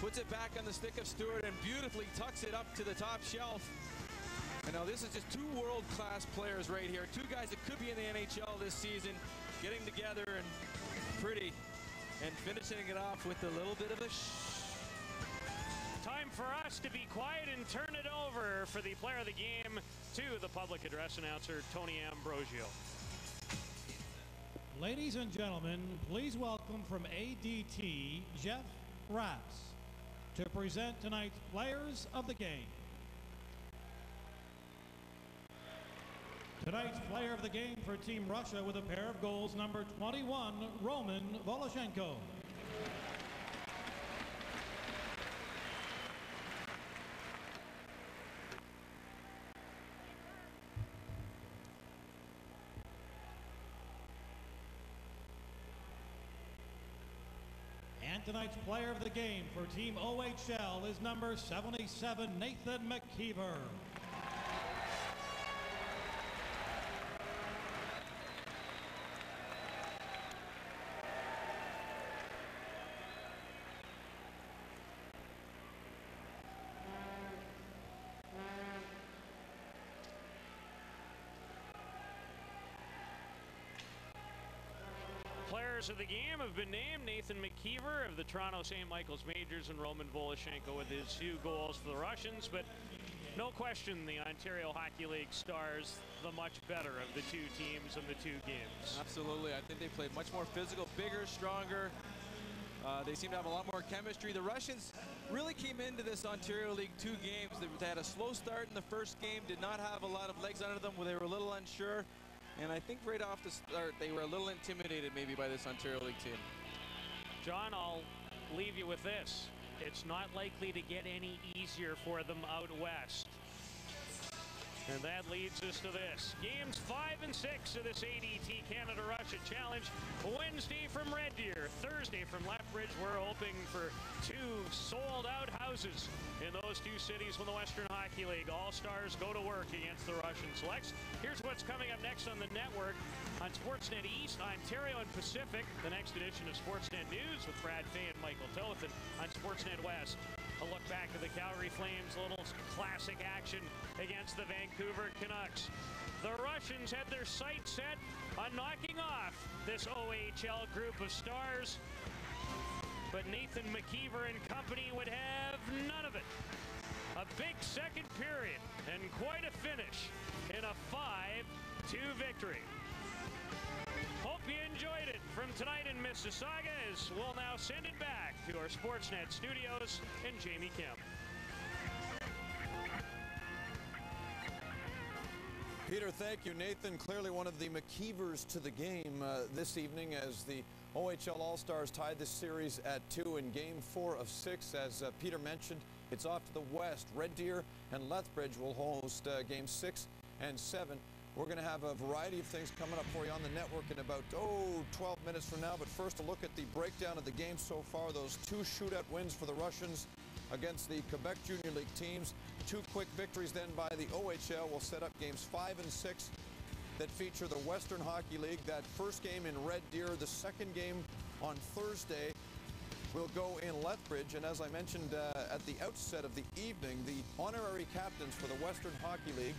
Puts it back on the stick of Stewart and beautifully tucks it up to the top shelf. And now this is just two world-class players right here. Two guys that could be in the NHL this season getting together and pretty and finishing it off with a little bit of a Time for us to be quiet and turn it over for the player of the game to the public address announcer, Tony Ambrosio. Ladies and gentlemen, please welcome from ADT, Jeff Raps, to present tonight's Players of the Game. Tonight's player of the game for Team Russia with a pair of goals, number 21, Roman Voloshenko. And tonight's player of the game for Team OHL is number 77, Nathan McIver. Players of the game have been named Nathan McIver of the Toronto St. Michael's Majors and Roman Voloshenko with his two goals for the Russians. But no question the Ontario Hockey League Stars the much better of the two teams and the two games. Absolutely. I think they played much more physical, bigger, stronger. Uh, they seem to have a lot more chemistry. The Russians really came into this Ontario League two games. They had a slow start in the first game, did not have a lot of legs under them. Where they were a little unsure. And I think right off the start, they were a little intimidated maybe by this Ontario League team. John, I'll leave you with this. It's not likely to get any easier for them out west. And that leads us to this. Games five and six of this ADT Canada Russia Challenge. Wednesday from Red Deer, Thursday from Lethbridge. We're hoping for two sold out houses in those two cities from the Western Hockey League. All Stars go to work against the Russian Lex, here's what's coming up next on the network. On Sportsnet East, Ontario and Pacific, the next edition of Sportsnet News with Brad Fay and Michael Tillotson On Sportsnet West, a look back at the Calgary Flames, little classic action against the Vancouver Canucks. The Russians had their sights set on knocking off this OHL group of stars, but Nathan McIver and company would have none of it. A big second period and quite a finish in a 5-2 victory. Hope you enjoyed it from tonight in Mississauga as we'll now send it back to our Sportsnet studios and Jamie Kemp. Peter, thank you. Nathan, clearly one of the McKeevers to the game uh, this evening as the OHL All-Stars tied this series at two in game four of six. As uh, Peter mentioned, it's off to the west. Red Deer and Lethbridge will host uh, game six and seven. We're going to have a variety of things coming up for you on the network in about, oh, 12 minutes from now. But first, a look at the breakdown of the game so far. Those two shootout wins for the Russians against the Quebec Junior League teams. Two quick victories then by the OHL will set up games five and six that feature the Western Hockey League. That first game in Red Deer, the second game on Thursday will go in Lethbridge. And as I mentioned uh, at the outset of the evening, the honorary captains for the Western Hockey League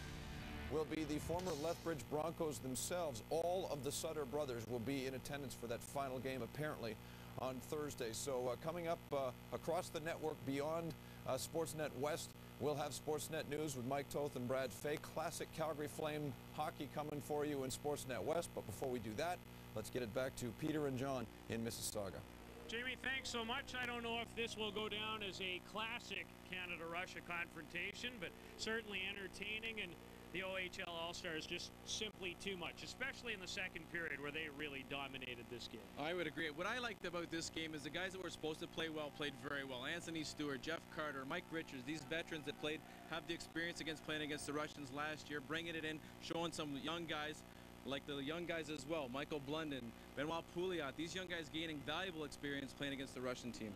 will be the former Lethbridge Broncos themselves. All of the Sutter brothers will be in attendance for that final game, apparently, on Thursday. So uh, coming up uh, across the network beyond uh, Sportsnet West, we'll have Sportsnet News with Mike Toth and Brad Fay. Classic Calgary Flame hockey coming for you in Sportsnet West. But before we do that, let's get it back to Peter and John in Mississauga. Jamie, thanks so much. I don't know if this will go down as a classic Canada Russia confrontation, but certainly entertaining. And the OHL All Stars just simply too much, especially in the second period where they really dominated this game. I would agree. What I liked about this game is the guys that were supposed to play well played very well. Anthony Stewart, Jeff Carter, Mike Richards, these veterans that played have the experience against playing against the Russians last year, bringing it in, showing some young guys like the young guys as well, Michael Blunden, Benoit Pouliot, these young guys gaining valuable experience playing against the Russian team.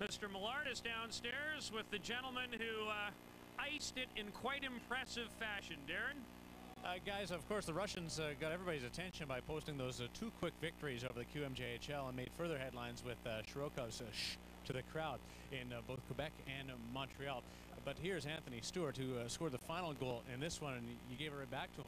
Mr. Millard is downstairs with the gentleman who uh, iced it in quite impressive fashion. Darren? Uh, guys, of course, the Russians uh, got everybody's attention by posting those uh, two quick victories over the QMJHL and made further headlines with uh, Shirokov's uh, shh to the crowd in uh, both Quebec and Montreal. But here's Anthony Stewart, who uh, scored the final goal in this one, and you gave it right back to him.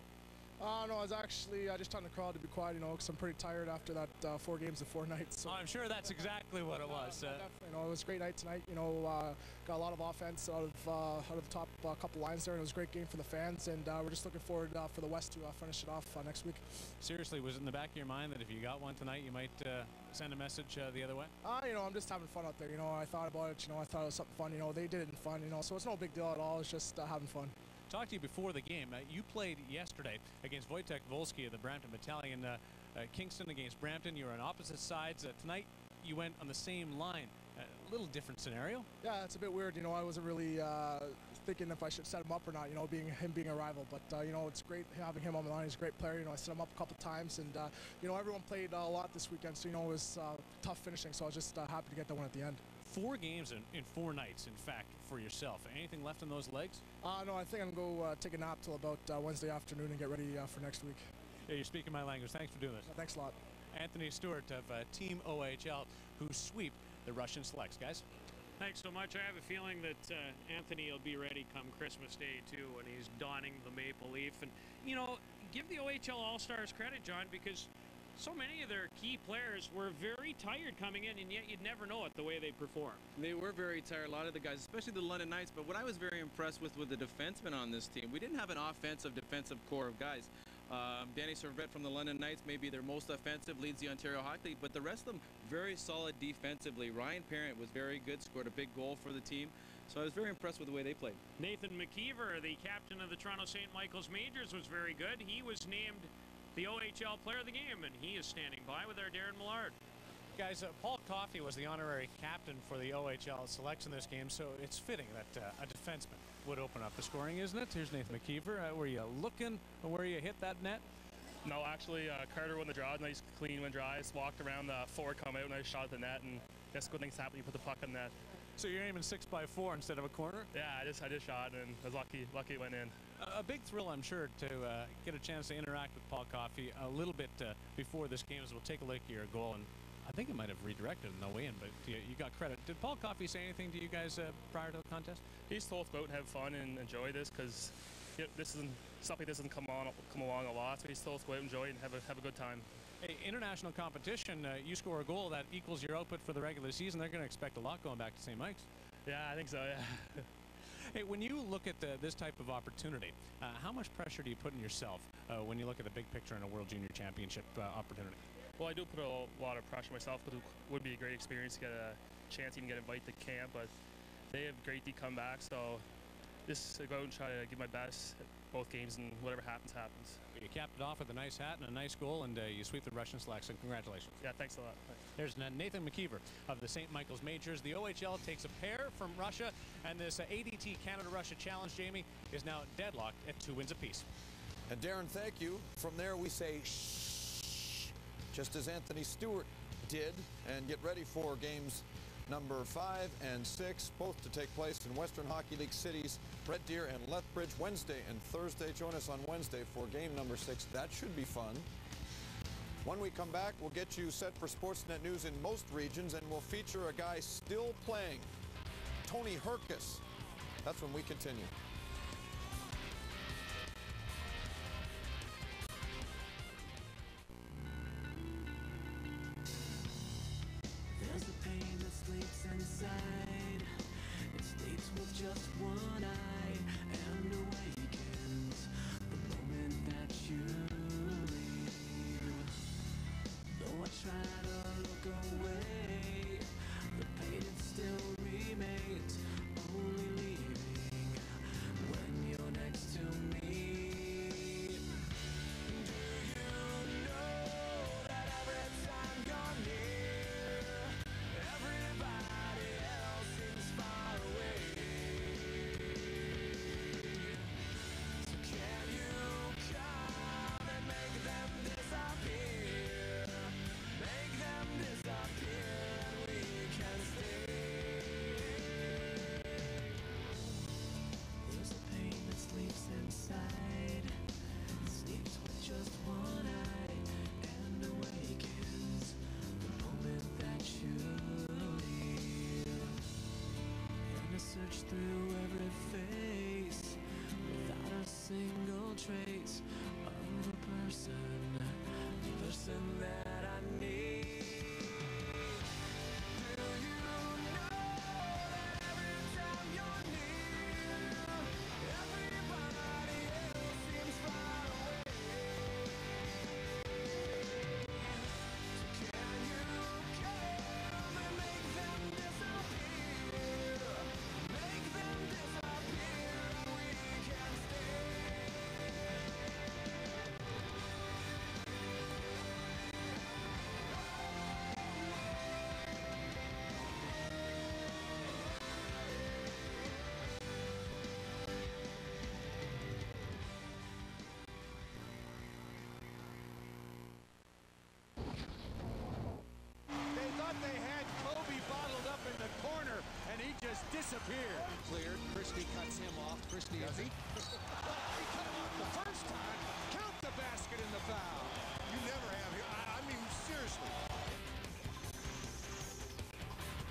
Uh, no, I was actually uh, just telling the crowd to be quiet, you know, because I'm pretty tired after that uh, four games of four nights. So. Oh, I'm sure that's exactly what it was. Uh, Definitely, you know, it was a great night tonight. You know, uh, got a lot of offense out of uh, out of the top uh, couple lines there, and it was a great game for the fans. And uh, we're just looking forward uh, for the West to uh, finish it off uh, next week. Seriously, was it in the back of your mind that if you got one tonight, you might uh, send a message uh, the other way? Uh, you know, I'm just having fun out there. You know, I thought about it. You know, I thought it was something fun. You know, they did it in fun. You know, so it's no big deal at all. It's just uh, having fun. Talked to you before the game. Uh, you played yesterday against Wojtek Wolski of the Brampton Battalion. Uh, uh, Kingston against Brampton. You were on opposite sides. Uh, tonight, you went on the same line. A little different scenario. Yeah, it's a bit weird. You know, I wasn't really uh, thinking if I should set him up or not. You know, being him being a rival, but you know, it's great having him on the line. He's a great player. You know, I set him up a couple times, and you know, everyone played a lot this weekend, so you know, it was tough finishing. So I was just happy to get that one at the end. Four games in, in four nights, in fact, for yourself. Anything left in those legs? Uh, no, I think I'm gonna go uh, take a nap till about uh, Wednesday afternoon and get ready uh, for next week. Yeah, you're speaking my language. Thanks for doing this. thanks a lot. Anthony Stewart of uh, Team OHL, who sweep the Russian selects. Guys? Thanks so much. I have a feeling that uh, Anthony will be ready come Christmas Day, too, when he's donning the maple leaf. And, you know, give the OHL All Stars credit, John, because so many of their key players were very tired coming in, and yet you'd never know it the way they performed. They were very tired, a lot of the guys, especially the London Knights. But what I was very impressed with with the defensemen on this team, we didn't have an offensive defensive corps of guys. Um, Danny Syvret from the London Knights, maybe their most offensive, leads the Ontario Hockey League, but the rest of them very solid defensively. Ryan Parent was very good, scored a big goal for the team. So I was very impressed with the way they played. Nathan McIver, the captain of the Toronto St. Michael's Majors, was very good. He was named the OHL Player of the Game, and he is standing by with our Darren Millard. Guys, uh, Paul Coffey was the honorary captain for the OHL selection this game, so it's fitting that uh, a defenseman would open up the scoring, isn't it? Here's Nathan McIver. Uh, were you looking where you hit that net? No, actually, uh, Carter won the draw. Nice, clean when dry. Just walked around the forward, come out, nice shot at the net, and guess good things happen. You put the puck in the net. So you're aiming six by four instead of a corner? Yeah, I just I just shot, and I was lucky. Lucky it went in. A, a big thrill, I'm sure, to uh, get a chance to interact with Paul Coffey a little bit uh, before this game. As we'll take a look at your goal, and I think it might have redirected in the way in, but you, you got credit. Did Paul Coffey say anything to you guys uh, prior to the contest? He's told us go out have fun and enjoy this because this isn't something this doesn't come on come along a lot. So he's told us go out and enjoy it and have a have a good time. International competition, uh, you score a goal that equals your output for the regular season. They're going to expect a lot going back to St. Mike's. Yeah, I think so. Yeah. Hey, when you look at the, this type of opportunity, uh, how much pressure do you put on yourself uh, when you look at the big picture in a World Junior Championship uh, opportunity? Well, I do put a lot of pressure myself, but it would be a great experience to get a chance to even get invited to camp. But they have great D come back, so just to go out and try to give my best at both games, and whatever happens, happens. You capped it off with a nice hat and a nice goal, and uh, you sweep the Russian selection. Congratulations. Yeah, thanks a lot. There's Nathan McIver of the St. Michael's Majors. The OHL takes a pair from Russia, and this uh, ADT Canada-Russia Challenge, Jamie, is now deadlocked at two wins apiece. And Darren, thank you. From there, we say shh, just as Anthony Stewart did, and get ready for games number five and six, both to take place in Western Hockey League cities, Red Deer and Lethbridge, Wednesday and Thursday. Join us on Wednesday for game number six. That should be fun. When we come back, we'll get you set for Sportsnet news in most regions, and we'll feature a guy still playing, Tony Hrkac. That's when we continue. Reach through every face without a single trace of the person, person that just disappeared. Cleared. Christie cuts him off. Christie Does he? he cut him off the first time. Count the basket in the foul. You never have here. I, I mean, seriously.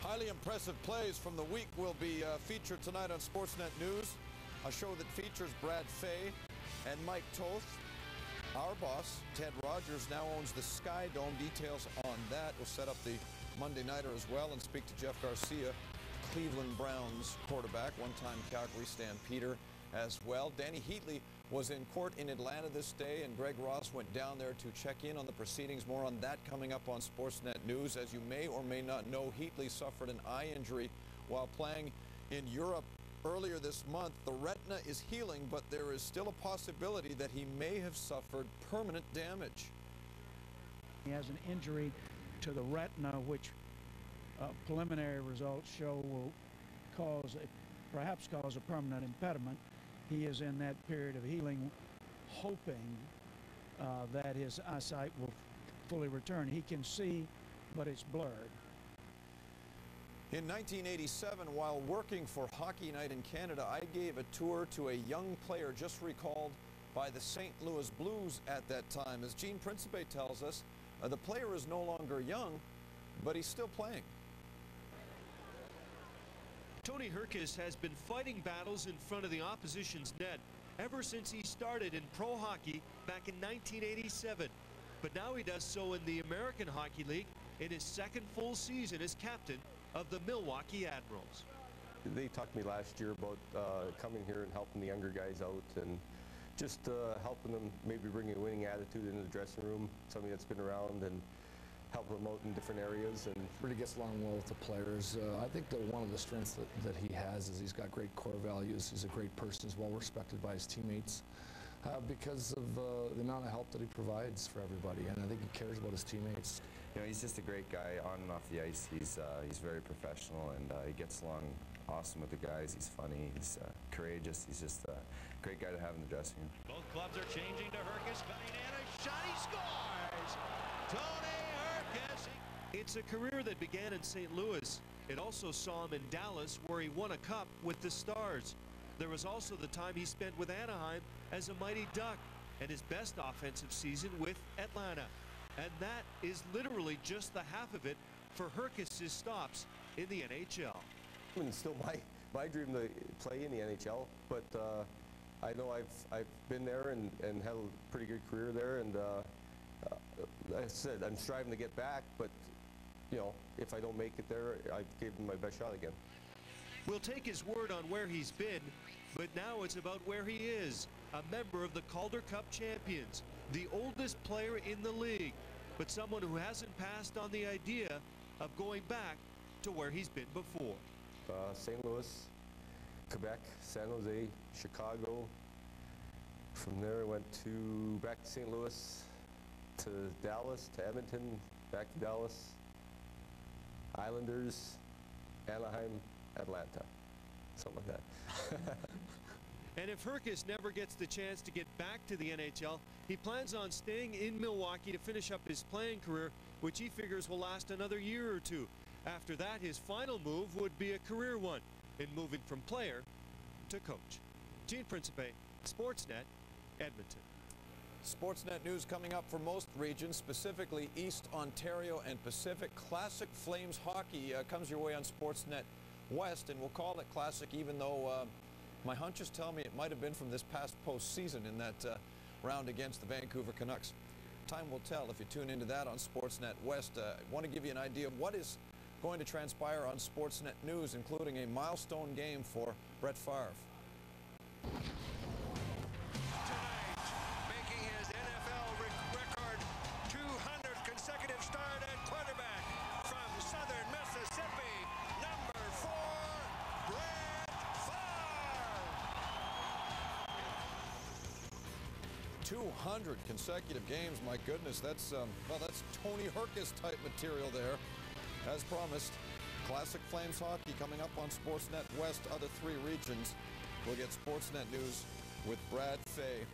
Highly impressive plays from the week will be uh, featured tonight on Sportsnet News, a show that features Brad Fay and Mike Toth. Our boss, Ted Rogers, now owns the Sky Dome. Details on that. We'll set up the Monday Nighter as well and speak to Jeff Garcia, Cleveland Browns quarterback, one-time Calgary Stampeder as well. Dany Heatley was in court in Atlanta this day, and Greg Ross went down there to check in on the proceedings. More on that coming up on Sportsnet News. As you may or may not know, Heatley suffered an eye injury while playing in Europe earlier this month. The retina is healing, but there is still a possibility that he may have suffered permanent damage. He has an injury to the retina, which uh, preliminary results show will cause, a, perhaps cause a permanent impediment. He is in that period of healing, hoping uh, that his eyesight will fully return. He can see, but it's blurred. In 1987, while working for Hockey Night in Canada, I gave a tour to a young player just recalled by the St. Louis Blues at that time. As Gene Principe tells us, uh, the player is no longer young, but he's still playing. Tony Hrkac has been fighting battles in front of the opposition's net ever since he started in pro hockey back in 1987. But now he does so in the American Hockey League in his second full season as captain of the Milwaukee Admirals. They talked to me last year about uh, coming here and helping the younger guys out and just uh, helping them maybe bring a winning attitude into the dressing room, something that's been around and help promote in different areas. And really gets along well with the players. Uh, I think that one of the strengths that, that he has is he's got great core values. He's a great person. He's well respected by his teammates uh, because of uh, the amount of help that he provides for everybody. And I think he cares about his teammates. You know, he's just a great guy on and off the ice. He's uh, he's very professional and uh, he gets along awesome with the guys. He's funny. He's uh, courageous. He's just a great guy to have in the dressing room. Both clubs are changing to Hrkac. Cutting in a shot. He scores! Tony Hrkac. It's a career that began in St. Louis. It also saw him in Dallas, where he won a cup with the Stars. There was also the time he spent with Anaheim as a Mighty Duck, and his best offensive season with Atlanta. And that is literally just the half of it for Hrkac' stops in the NHL. And still my, my dream to play in the NHL, but uh, I know I've, I've been there and, and had a pretty good career there, and uh, like I said, I'm striving to get back, but you know, if I don't make it there, I gave him my best shot again. We'll take his word on where he's been, but now it's about where he is. A member of the Calder Cup champions, the oldest player in the league, but someone who hasn't passed on the idea of going back to where he's been before. Uh, St. Louis, Quebec, San Jose, Chicago. From there, I went to back to St. Louis, to Dallas, to Edmonton, back to Dallas, Islanders, Anaheim, Atlanta, something like that. And if Hrkac never gets the chance to get back to the NHL, he plans on staying in Milwaukee to finish up his playing career, which he figures will last another year or two. After that, his final move would be a career one in moving from player to coach. Gene Principe, Sportsnet, Edmonton. Sportsnet news coming up for most regions, specifically East Ontario and Pacific. Classic Flames hockey uh, comes your way on Sportsnet West, and we'll call it classic even though uh, my hunches tell me it might have been from this past postseason in that uh, round against the Vancouver Canucks. Time will tell if you tune into that on Sportsnet West. Uh, I want to give you an idea of what is going to transpire on Sportsnet News, including a milestone game for Brett Favre. 200 consecutive games. My goodness, that's um, well, that's Tony Hrkac type material there. As promised, Classic Flames hockey coming up on Sportsnet West. Other three regions. We'll get Sportsnet news with Brad Fay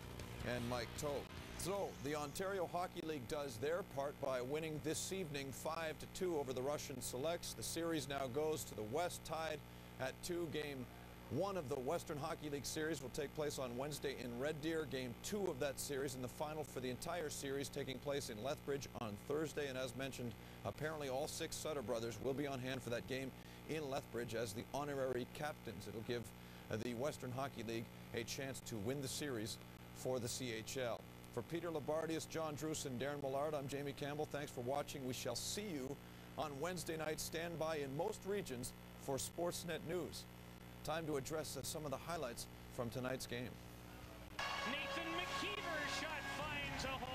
and Mike Toth. So the Ontario Hockey League does their part by winning this evening 5 to 2 over the Russian Selects. The series now goes to the West tied at 2 game one of the Western Hockey League series will take place on Wednesday in Red Deer. Game two of that series and the final for the entire series taking place in Lethbridge on Thursday. And as mentioned, apparently all six Sutter brothers will be on hand for that game in Lethbridge as the honorary captains. It'll give uh, the Western Hockey League a chance to win the series for the CHL. For Peter Loubardias, John Druce, and Darren Millard, I'm Jamie Campbell. Thanks for watching. We shall see you on Wednesday night. Stand by in most regions for Sportsnet News. Time to address uh, some of the highlights from tonight's game. Nathan McIver's shot finds a home.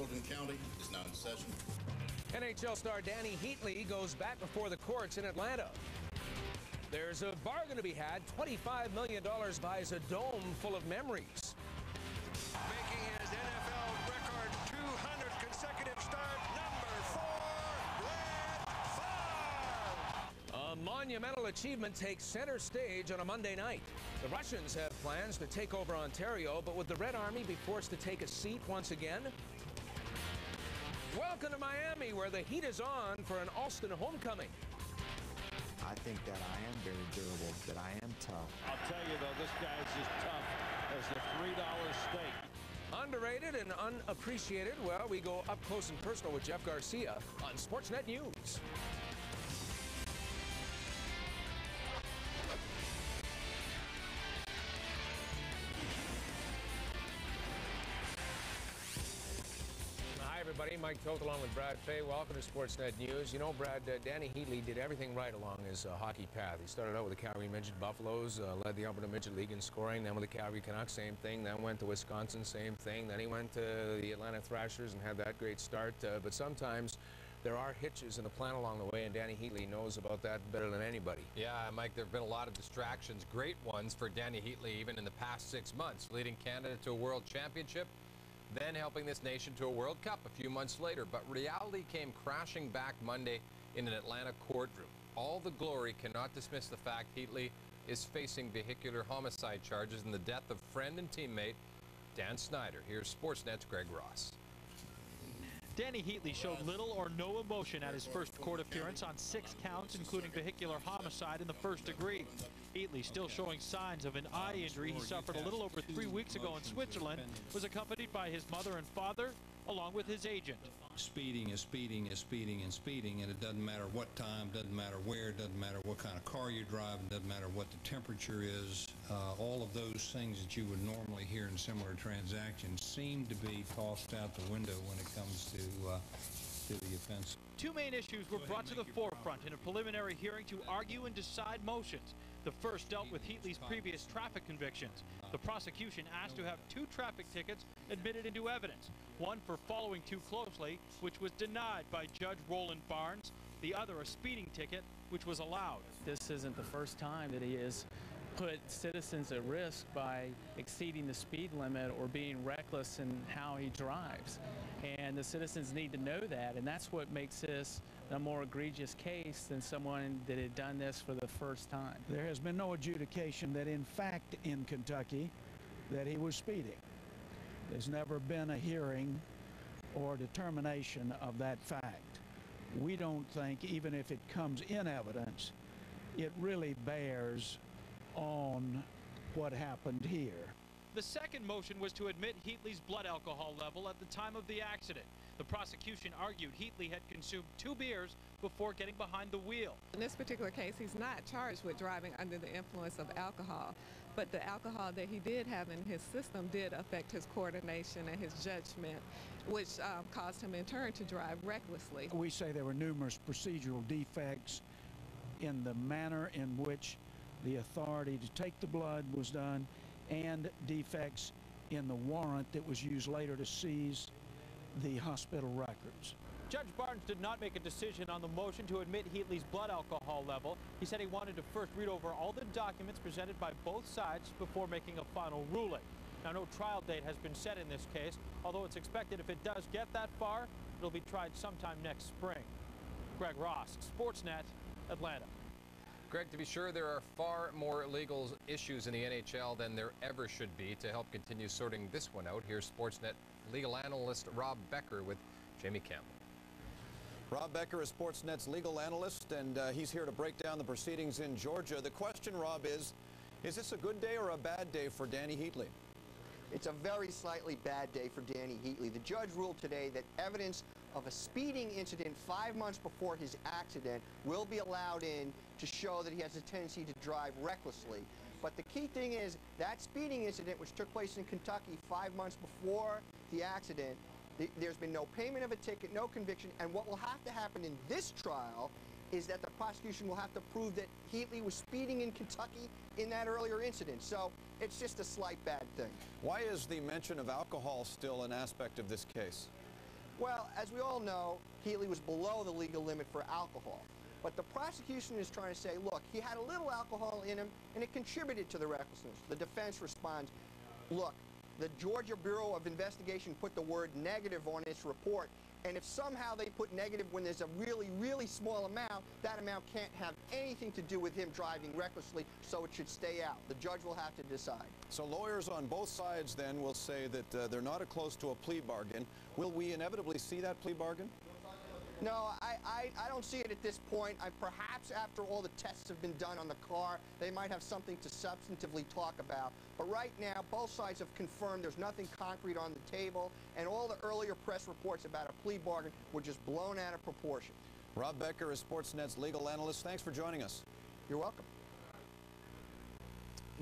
Fulton County is now in session. NHL star Dany Heatley goes back before the courts in Atlanta. There's a bargain to be had. $25 million buys a dome full of memories. Making his NFL record 200 consecutive start, number four, Brett Favre. A monumental achievement takes center stage on a Monday night. The Russians have plans to take over Ontario, but would the Red Army be forced to take a seat once again? Welcome to Miami, where the heat is on for an Alston homecoming. I think that I am very durable, that I am tough. I'll tell you though, this guy's as tough as the $3 steak. Underrated and unappreciated, well, we go up close and personal with Jeff Garcia on Sportsnet News. Everybody. Mike Toth along with Brad Fay. Welcome to Sportsnet News. You know, Brad, uh, Dany Heatley did everything right along his uh, hockey path. He started out with the Calgary Midget Buffaloes, uh, led the Alberta Midget League in scoring, then with the Calgary Canucks, same thing. Then went to Wisconsin, same thing. Then he went to the Atlanta Thrashers and had that great start. Uh, but sometimes there are hitches in the plan along the way, and Dany Heatley knows about that better than anybody. Yeah, Mike, there have been a lot of distractions, great ones for Dany Heatley even in the past six months, leading Canada to a world championship, then helping this nation to a World Cup a few months later. But reality came crashing back Monday in an Atlanta courtroom. All the glory cannot dismiss the fact Heatley is facing vehicular homicide charges in the death of friend and teammate Dan Snyder. Here's Sportsnet's Greg Ross. Dany Heatley showed little or no emotion at his first court appearance on six counts, including vehicular homicide in the first degree. Heatley, still showing signs of an eye injury he suffered a little over three weeks ago in Switzerland, was accompanied by his mother and father, along with his agent. Speeding is speeding is speeding and speeding, and it doesn't matter what time, doesn't matter where, doesn't matter what kind of car you're driving, doesn't matter what the temperature is. Uh, all of those things that you would normally hear in similar transactions seem to be tossed out the window when it comes to uh, to the offense. Two main issues were brought to the forefront in a preliminary hearing to argue and decide motions. The first dealt with Heatley's previous traffic convictions. The prosecution asked to have two traffic tickets admitted into evidence, one for following too closely, which was denied by Judge Rowland Barnes, the other a speeding ticket, which was allowed. This isn't the first time that he has put citizens at risk by exceeding the speed limit or being reckless in how he drives. And the citizens need to know that, and that's what makes this a more egregious case than someone that had done this for the first time. There has been no adjudication that, in fact, in Kentucky, that he was speeding. There's never been a hearing or determination of that fact. We don't think, even if it comes in evidence, it really bears on what happened here. The second motion was to admit Heatley's blood alcohol level at the time of the accident. The prosecution argued Heatley had consumed two beers before getting behind the wheel. In this particular case, he's not charged with driving under the influence of alcohol, but the alcohol that he did have in his system did affect his coordination and his judgment, which um, caused him in turn to drive recklessly. We say there were numerous procedural defects in the manner in which the authority to take the blood was done and defects in the warrant that was used later to seize the hospital records. Judge Barnes did not make a decision on the motion to admit Heatley's blood alcohol level. He said he wanted to first read over all the documents presented by both sides before making a final ruling. Now, no trial date has been set in this case, although it's expected if it does get that far, it'll be tried sometime next spring. Greg Ross, Sportsnet, Atlanta. Greg, to be sure, there are far more legal issues in the NHL than there ever should be. To help continue sorting this one out, here's Sportsnet legal analyst Rob Becker with Jamie Campbell. Rob Becker is Sportsnet's legal analyst, and uh, he's here to break down the proceedings in Georgia. The question, Rob, is is this a good day or a bad day for Dany Heatley? It's a very slightly bad day for Dany Heatley. The judge ruled today that evidence of a speeding incident five months before his accident will be allowed in to show that he has a tendency to drive recklessly. But the key thing is that speeding incident, which took place in Kentucky five months before the accident, th there's been no payment of a ticket, no conviction, and what will have to happen in this trial is that the prosecution will have to prove that Heatley was speeding in Kentucky in that earlier incident. So it's just a slight bad thing. Why is the mention of alcohol still an aspect of this case? Well, as we all know, Heatley was below the legal limit for alcohol. But the prosecution is trying to say, look, he had a little alcohol in him, and it contributed to the recklessness. The defense responds, look, the Georgia Bureau of Investigation put the word negative on its report, and if somehow they put negative when there's a really, really small amount, that amount can't have anything to do with him driving recklessly, so it should stay out. The judge will have to decide. So lawyers on both sides then will say that uh, they're not a close to a plea bargain. Will we inevitably see that plea bargain? No, I, I, I, don't see it at this point. I, perhaps after all the tests have been done on the car, they might have something to substantively talk about. But right now, both sides have confirmed there's nothing concrete on the table, and all the earlier press reports about a plea bargain were just blown out of proportion. Rob Becker is Sportsnet's legal analyst. Thanks for joining us. You're welcome.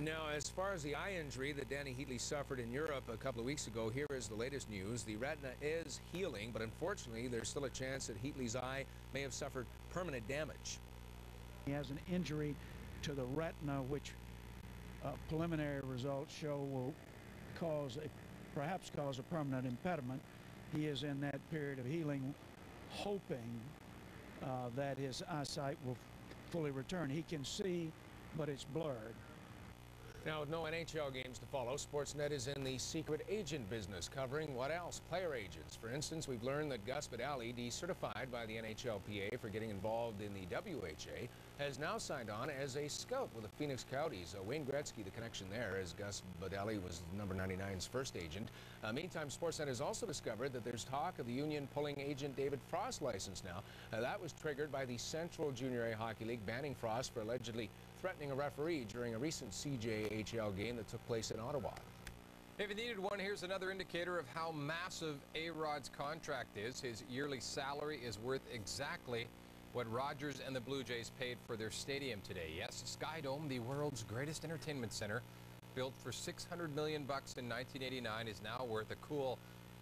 Now, as far as the eye injury that Dany Heatley suffered in Europe a couple of weeks ago, here is the latest news. The retina is healing, but unfortunately, there's still a chance that Heatley's eye may have suffered permanent damage. He has an injury to the retina, which uh, preliminary results show will cause a, perhaps cause a permanent impediment. He is in that period of healing, hoping uh, that his eyesight will fully return. He can see, but it's blurred. Now, with no NHL games to follow, Sportsnet is in the secret agent business, covering what else? Player agents. For instance, we've learned that Gus Badali, decertified by the NHLPA for getting involved in the WHA, has now signed on as a scout with the Phoenix Coyotes. Uh, Wayne Gretzky, the connection there, as Gus Badali was number 99's first agent. Uh, meantime, Sportsnet has also discovered that there's talk of the union pulling agent David Frost's license now. Uh, that was triggered by the Central Junior A Hockey League banning Frost for allegedly threatening a referee during a recent CJHL game that took place in Ottawa. If you needed one, here's another indicator of how massive A-Rod's contract is. His yearly salary is worth exactly what Rogers and the Blue Jays paid for their stadium today. Yes, Skydome, the world's greatest entertainment center, built for 600 million bucks in 1989, is now worth a cool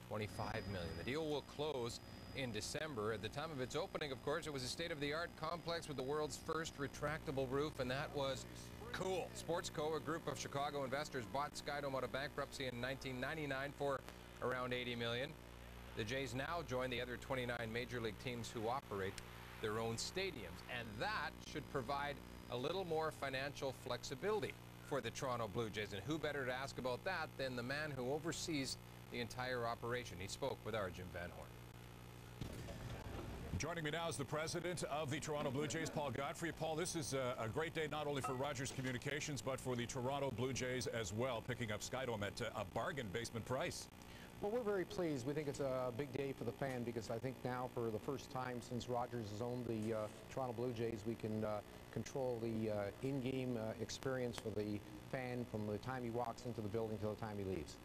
25 million. The deal will close in December. At the time of its opening, of course, it was a state-of-the-art complex with the world's first retractable roof, and that was cool. Sportsco, a group of Chicago investors, bought Skydome out of bankruptcy in 1999 for around 80 million. The Jays now join the other 29 major league teams who operate their own stadiums, and that should provide a little more financial flexibility. for the Toronto Blue Jays. And who better to ask about that than the man who oversees the entire operation? He spoke with our Jim Van Horne. Joining me now is the president of the Toronto Blue Jays, Paul Godfrey. Paul, this is a, a great day not only for Rogers Communications, but for the Toronto Blue Jays as well, picking up Skydome at uh, a bargain basement price. Well, we're very pleased. We think it's a big day for the fan because I think now, for the first time since Rogers has owned the uh, Toronto Blue Jays, we can uh, control the uh, in-game uh, experience for the fan from the time he walks into the building till the time he leaves.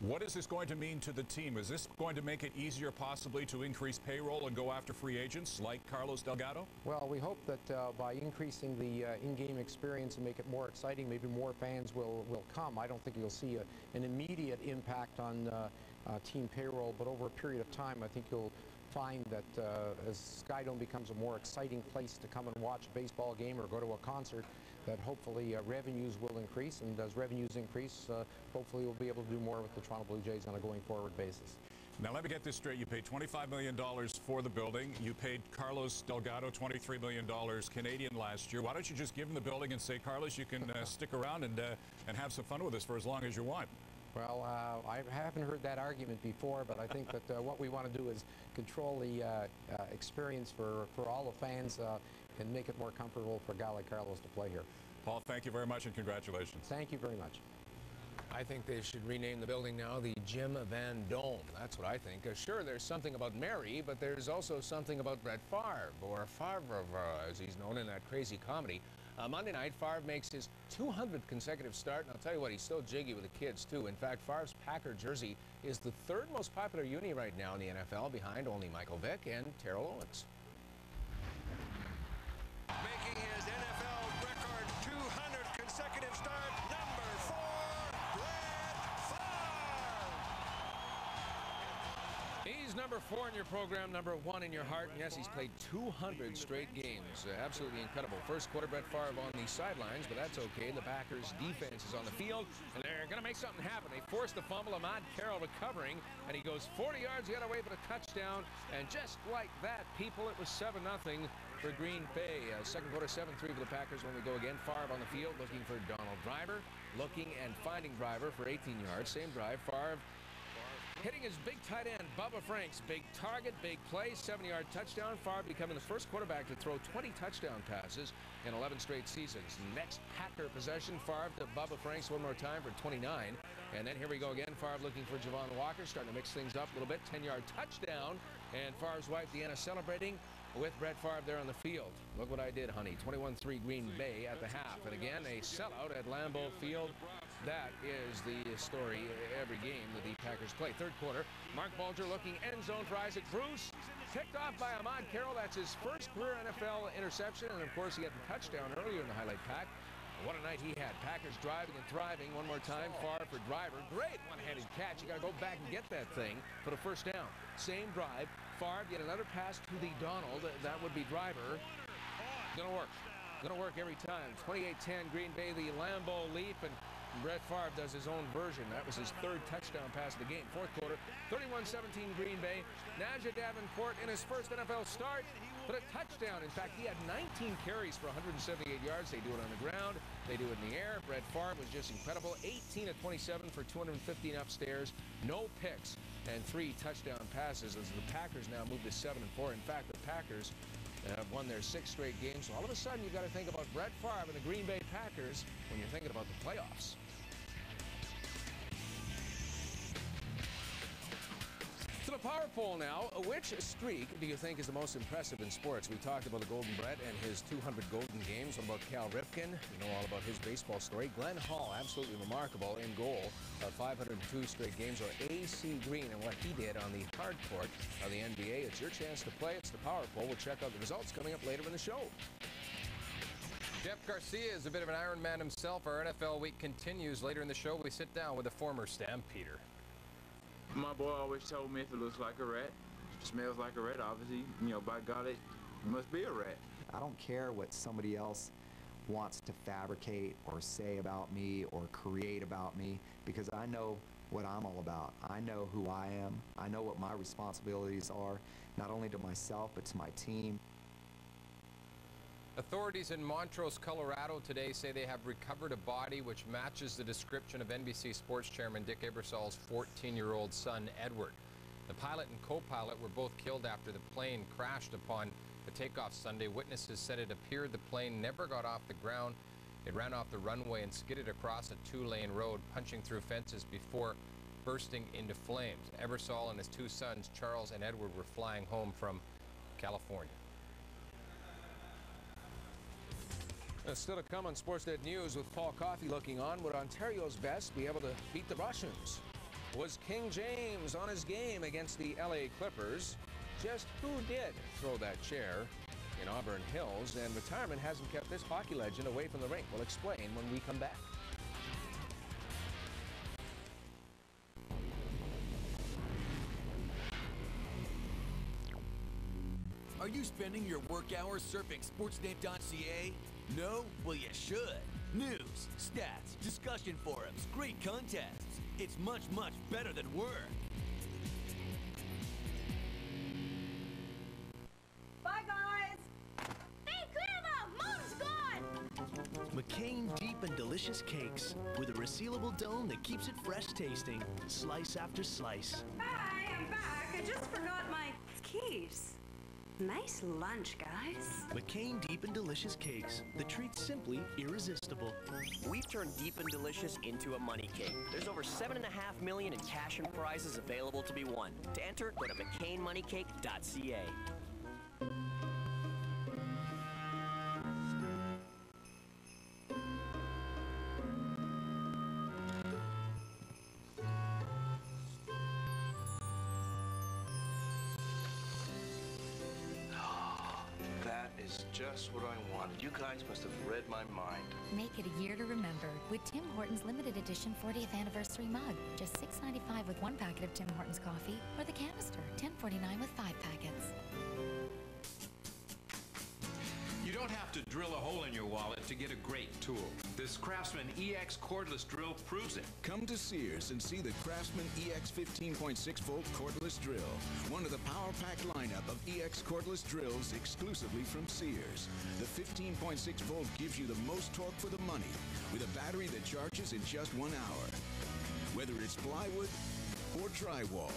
What is this going to mean to the team? Is this going to make it easier possibly to increase payroll and go after free agents like Carlos Delgado? Well, we hope that uh, by increasing the uh, in-game experience and make it more exciting, maybe more fans will, will come. I don't think you'll see a, an immediate impact on uh, uh, team payroll, but over a period of time, I think you'll find that uh, as Skydome becomes a more exciting place to come and watch a baseball game or go to a concert, that hopefully uh, revenues will increase, and as revenues increase, uh, hopefully we'll be able to do more with the Toronto Blue Jays on a going forward basis. Now, let me get this straight. You paid $25 million for the building. You paid Carlos Delgado $23 million Canadian last year. Why don't you just give him the building and say, Carlos, you can uh, stick around and, uh, and have some fun with us for as long as you want? Well, uh, I haven't heard that argument before, but I think that uh, what we want to do is control the uh, uh experience for, for all the fans uh, and make it more comfortable for a guy like Carlos to play here. Paul, thank you very much and congratulations. Thank you very much. I think they should rename the building now the Jim Van Dome. That's what I think. Uh, sure, there's something about Mary, but there's also something about Brett Favre, or Favre, as he's known in that crazy comedy. Uh, Monday night, Favre makes his 200th consecutive start, and I'll tell you what, he's still jiggy with the kids, too. In fact, Favre's Packer jersey is the third most popular uni right now in the NFL, behind only Michael Vick and Terrell Owens. Making his NFL record 200 consecutive start, number four, Brett Favre. He's number four in your program, number one in your heart. And yes, he's played 200 straight games. Uh, absolutely incredible. First quarter, Brett Favre on the sidelines, but that's okay. The Packers' defense is on the field, and they're going to make something happen. They force the fumble. Ahmad Carroll recovering, and he goes 40 yards the other way for a touchdown. And just like that, people, it was 7 0 for Green Bay. Uh, second quarter, 7-3 for the Packers when we go again. Favre on the field looking for Donald Driver. Looking and finding Driver for 18 yards. Same drive. Favre hitting his big tight end, Bubba Franks. Big target, big play, 70-yard touchdown. Favre becoming the first quarterback to throw 20 touchdown passes in 11 straight seasons. Next Packer possession, Favre to Bubba Franks one more time for 29. And then here we go again. Favre looking for Javon Walker, starting to mix things up a little bit. 10-yard touchdown. And Favre's wife, Deanna, celebrating with Brett Favre there on the field. Look what I did, honey. 21-3 Green Bay at the half. And again, a sellout at Lambeau Field. That is the story every game that the Packers play. Third quarter, Marc Bulger looking end zone for Isaac Bruce. Picked off by Ahmad Carroll. That's his first career NFL interception. And, of course, he had the touchdown earlier in the highlight pack. What a night he had. Packers driving and thriving one more time. Far for driver. Great one-handed catch. You got to go back and get that thing for the first down. Same drive. Favre get another pass to the Donald. That would be driver. Gonna work. Gonna work every time. 28-10 Green Bay, the Lambeau leap, and Brett Favre does his own version. That was his third touchdown pass of the game. Fourth quarter, 31-17 Green Bay. Najeh Davenport in his first NFL start, but a touchdown. In fact, he had 19 carries for 178 yards. They do it on the ground. They do it in the air. Brett Favre was just incredible. 18 of 27 for 215 upstairs. No picks and three touchdown passes as the Packers now move to 7 and 4. In fact, the Packers have won their six straight games. So all of a sudden, you've got to think about Brett Favre and the Green Bay Packers when you're thinking about the playoffs. To the power poll now. Which streak do you think is the most impressive in sports? We talked about the Golden Brett and his 200 Golden Games. What about Cal Ripken? You know all about his baseball story. Glenn Hall, absolutely remarkable in goal. Uh, 502 straight games. Or A.C. Green and what he did on the hard court of the NBA. It's your chance to play. It's the power poll. We'll check out the results coming up later in the show. Jeff Garcia is a bit of an Iron Man himself. Our NFL week continues. Later in the show, we sit down with a former Stampeder. My boy always told me if it looks like a rat, smells like a rat, obviously, you know, by God, it must be a rat. I don't care what somebody else wants to fabricate or say about me or create about me because I know what I'm all about. I know who I am. I know what my responsibilities are, not only to myself, but to my team. Authorities in Montrose, Colorado today say they have recovered a body which matches the description of NBC Sports Chairman Dick Ebersol's 14-year-old son, Edward. The pilot and co-pilot were both killed after the plane crashed upon the takeoff Sunday. Witnesses said it appeared the plane never got off the ground. It ran off the runway and skidded across a two-lane road, punching through fences before bursting into flames. Ebersol and his two sons, Charles and Edward, were flying home from California. Still to come on Sportsnet News with Paul Coffey looking on. Would Ontario's best be able to beat the Russians? Was King James on his game against the LA Clippers? Just who did throw that chair in Auburn Hills? And retirement hasn't kept this hockey legend away from the rink. We'll explain when we come back. Are you spending your work hours surfing sportsnet.ca? No? Well, you should. News, stats, discussion forums, great contests. It's much, much better than work. Bye, guys. Hey, Grandma! Mom's gone! McCain Deep and Delicious Cakes with a resealable dome that keeps it fresh tasting, slice after slice. Hi, I'm back. I just forgot my keys. Nice lunch, guys. McCain Deep and Delicious Cakes, the treat simply irresistible. We've turned Deep and Delicious into a money cake. There's over seven and a half million in cash and prizes available to be won. To enter, go to McCainMoneyCake.ca. just what I wanted. You guys must have read my mind. Make it a year to remember with Tim Hortons limited edition 40th anniversary mug. Just $6.95 with one packet of Tim Hortons coffee, or the canister, $10.49 with five packets. You don't have to drill a hole in your wallet to get a great tool. This Craftsman EX cordless drill proves it. Come to Sears and see the Craftsman EX 15.6 volt cordless drill, one of the power packed lineup of EX cordless drills exclusively from Sears. The 15.6 volt gives you the most torque for the money with a battery that charges in just one hour. Whether it's plywood or drywall,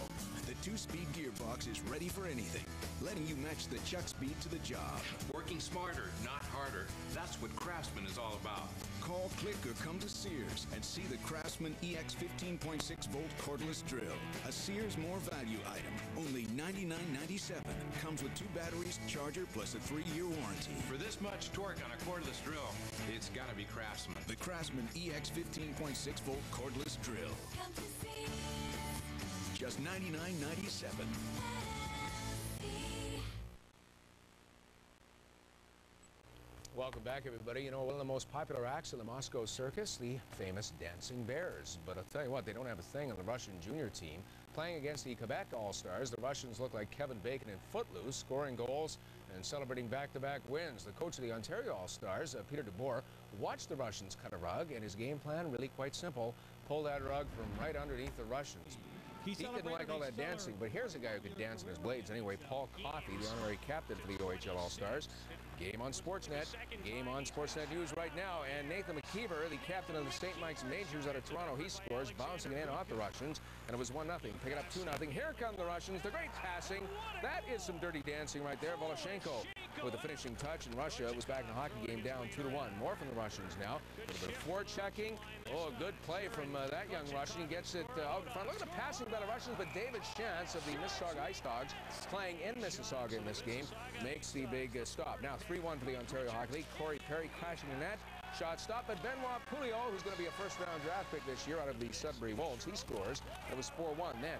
the two-speed gearbox is ready for anything, letting you match the chuck speed to the job. Working smarter, not harder. That's what Craftsman is all about. Call, click, or come to Sears and see the Craftsman EX 15.6 volt cordless drill. A Sears More Value item, only $99.97. Comes with two batteries, charger, plus a three-year warranty. For this much torque on a cordless drill, it's got to be Craftsman. The Craftsman EX 15.6 volt cordless drill. Just $99.97. Welcome back, everybody. You know, one of the most popular acts in the Moscow Circus, the famous Dancing Bears. But I'll tell you what, they don't have a thing on the Russian junior team. Playing against the Quebec All-Stars, the Russians look like Kevin Bacon in Footloose, scoring goals and celebrating back-to-back wins. The coach of the Ontario All-Stars, uh, Peter DeBoer, watched the Russians cut a rug, and his game plan really quite simple. Pull that rug from right underneath the Russians. He He, didn't like all that dancing, but here's a guy who could dance in his blades anyway. Paul Coffey, the honorary captain for the OHL All-Stars. Game on Sportsnet. Game on Sportsnet News right now. And Nathan McIver, the captain of the St. Mike's Majors out of Toronto, he scores, bouncing it in off the Russians, and it was 1-0. Picking up 2-0. Here come the Russians. The great passing. That is some dirty dancing right there. Voloshenko with the finishing touch, and Russia was back in the hockey game down 2-1. More from the Russians now. A little bit of forechecking. Oh, a good play from uh, that young Russian. Gets it uh, out in front. Look at the passing by the Russians, but David Shantz of the Mississauga Ice Dogs, playing in Mississauga in this game, makes the big uh, stop. Now 3-1 for the Ontario Hockey League. Corey Perry crashing the net. Shot stopped but Benoit Pouliot, who's going to be a first-round draft pick this year out of the Sudbury Wolves. He scores. It was 4-1 then.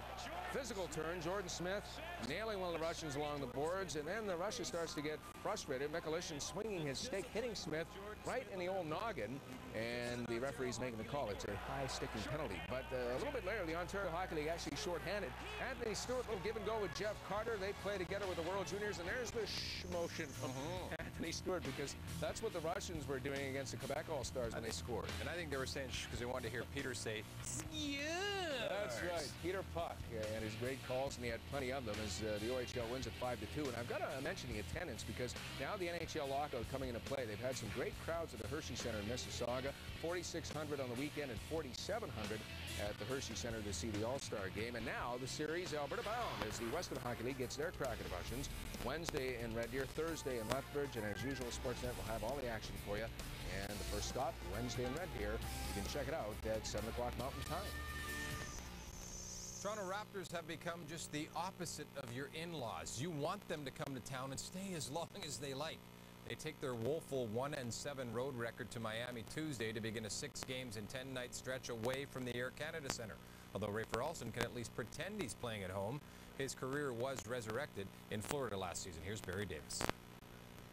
Physical turn, Jordan Smith nailing one of the Russians along the boards, and then the Russia starts to get frustrated. Mikulishin swinging his stick, hitting Smith right in the old noggin, and the referee's making the call. It's a high sticking penalty. But uh, a little bit later, the Ontario Hockey League actually shorthanded. Anthony Stewart, little give and go with Jeff Carter. They play together with the World Juniors, and there's the shh motion from Anthony Stewart because that's what the Russians were doing against the Quebec All-Stars when they scored. And I think they were saying because they wanted to hear Peter say, yeah. That's right, Peter Puck uh, and his great calls, and he had plenty of them as uh, the OHL wins at 5 to 2. And I've got to mention the attendance because now the NHL lockout coming into play. They've had some great crowds at the Hershey Center in Mississauga, 4,600 on the weekend and 4,700 at the Hershey Center to see the All-Star game. And now the series Alberta bound as the Western Hockey League gets their crack at the Russians Wednesday in Red Deer, Thursday in Lethbridge, and as usual, Sportsnet will have all the action for you. And the first stop, Wednesday in Red Deer. You can check it out at 7 o'clock Mountain Time. Toronto Raptors have become just the opposite of your in-laws. You want them to come to town and stay as long as they like. They take their woeful 1 and 7 road record to Miami Tuesday to begin a 6 games and 10 night stretch away from the Air Canada Centre. Although Rafer Alston can at least pretend he's playing at home, his career was resurrected in Florida last season. Here's Barry Davis.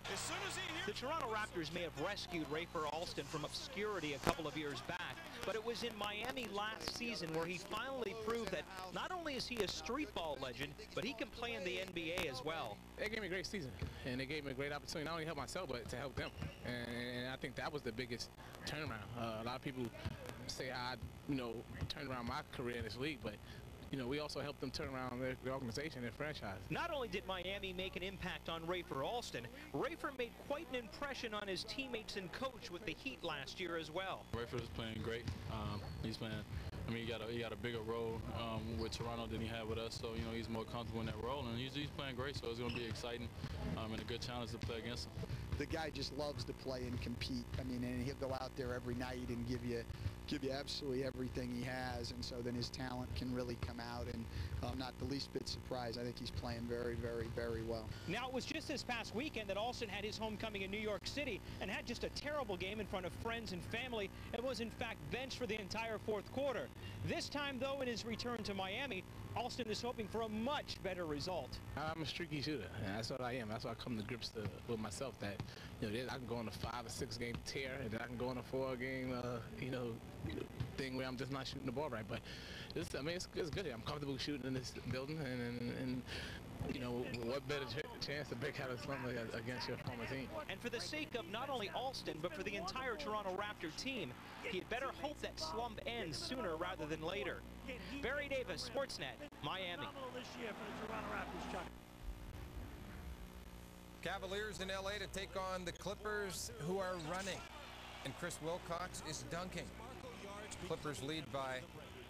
As as The Toronto Raptors may have rescued Rafer Alston from obscurity a couple of years back, but it was in Miami last season where he finally proved that not only is he a street ball legend, but he can play in the NBA as well. They gave me a great season, and they gave me a great opportunity not only to help myself, but to help them. And, and I think that was the biggest turnaround. Uh, a lot of people say I, you know, turned around my career in this league, but you know, we also helped them turn around their, their organization, their franchise. Not only did Miami make an impact on Rafer Alston, Rafer made quite an impression on his teammates and coach with the Heat last year as well. Rafer is playing great. Um, he's playing. I mean, he got a he got a bigger role um, with Toronto than he had with us, so you know he's more comfortable in that role, and he's, he's playing great. So it's going to be exciting um, and a good challenge to play against him. The guy just loves to play and compete. I mean, and he'll go out there every night and give you give you absolutely everything he has, and so then his talent can really come out. And I'm not the least bit surprised. I think he's playing very, very, very well. Now, it was just this past weekend that Alston had his homecoming in New York City and had just a terrible game in front of friends and family and was, in fact, benched for the entire fourth quarter. This time, though, in his return to Miami, Alston is hoping for a much better result. I'm a streaky shooter, and that's what I am. That's why I come to grips to, with myself that, you know, I can go on a five or six game tear, and I can go on a four game, uh, you know, thing where I'm just not shooting the ball right. But this, I mean, it's, it's good. I'm comfortable shooting in this building, and, and, and you know, what better ch chance to break out of something against your former team? And for the sake of not only Alston, but for the entire Toronto Raptor team, he'd better hope that slump ends sooner rather than later. Barry Davis, Sportsnet, Miami. Cavaliers in LA to take on the Clippers who are running. And Chris Wilcox is dunking. Clippers lead by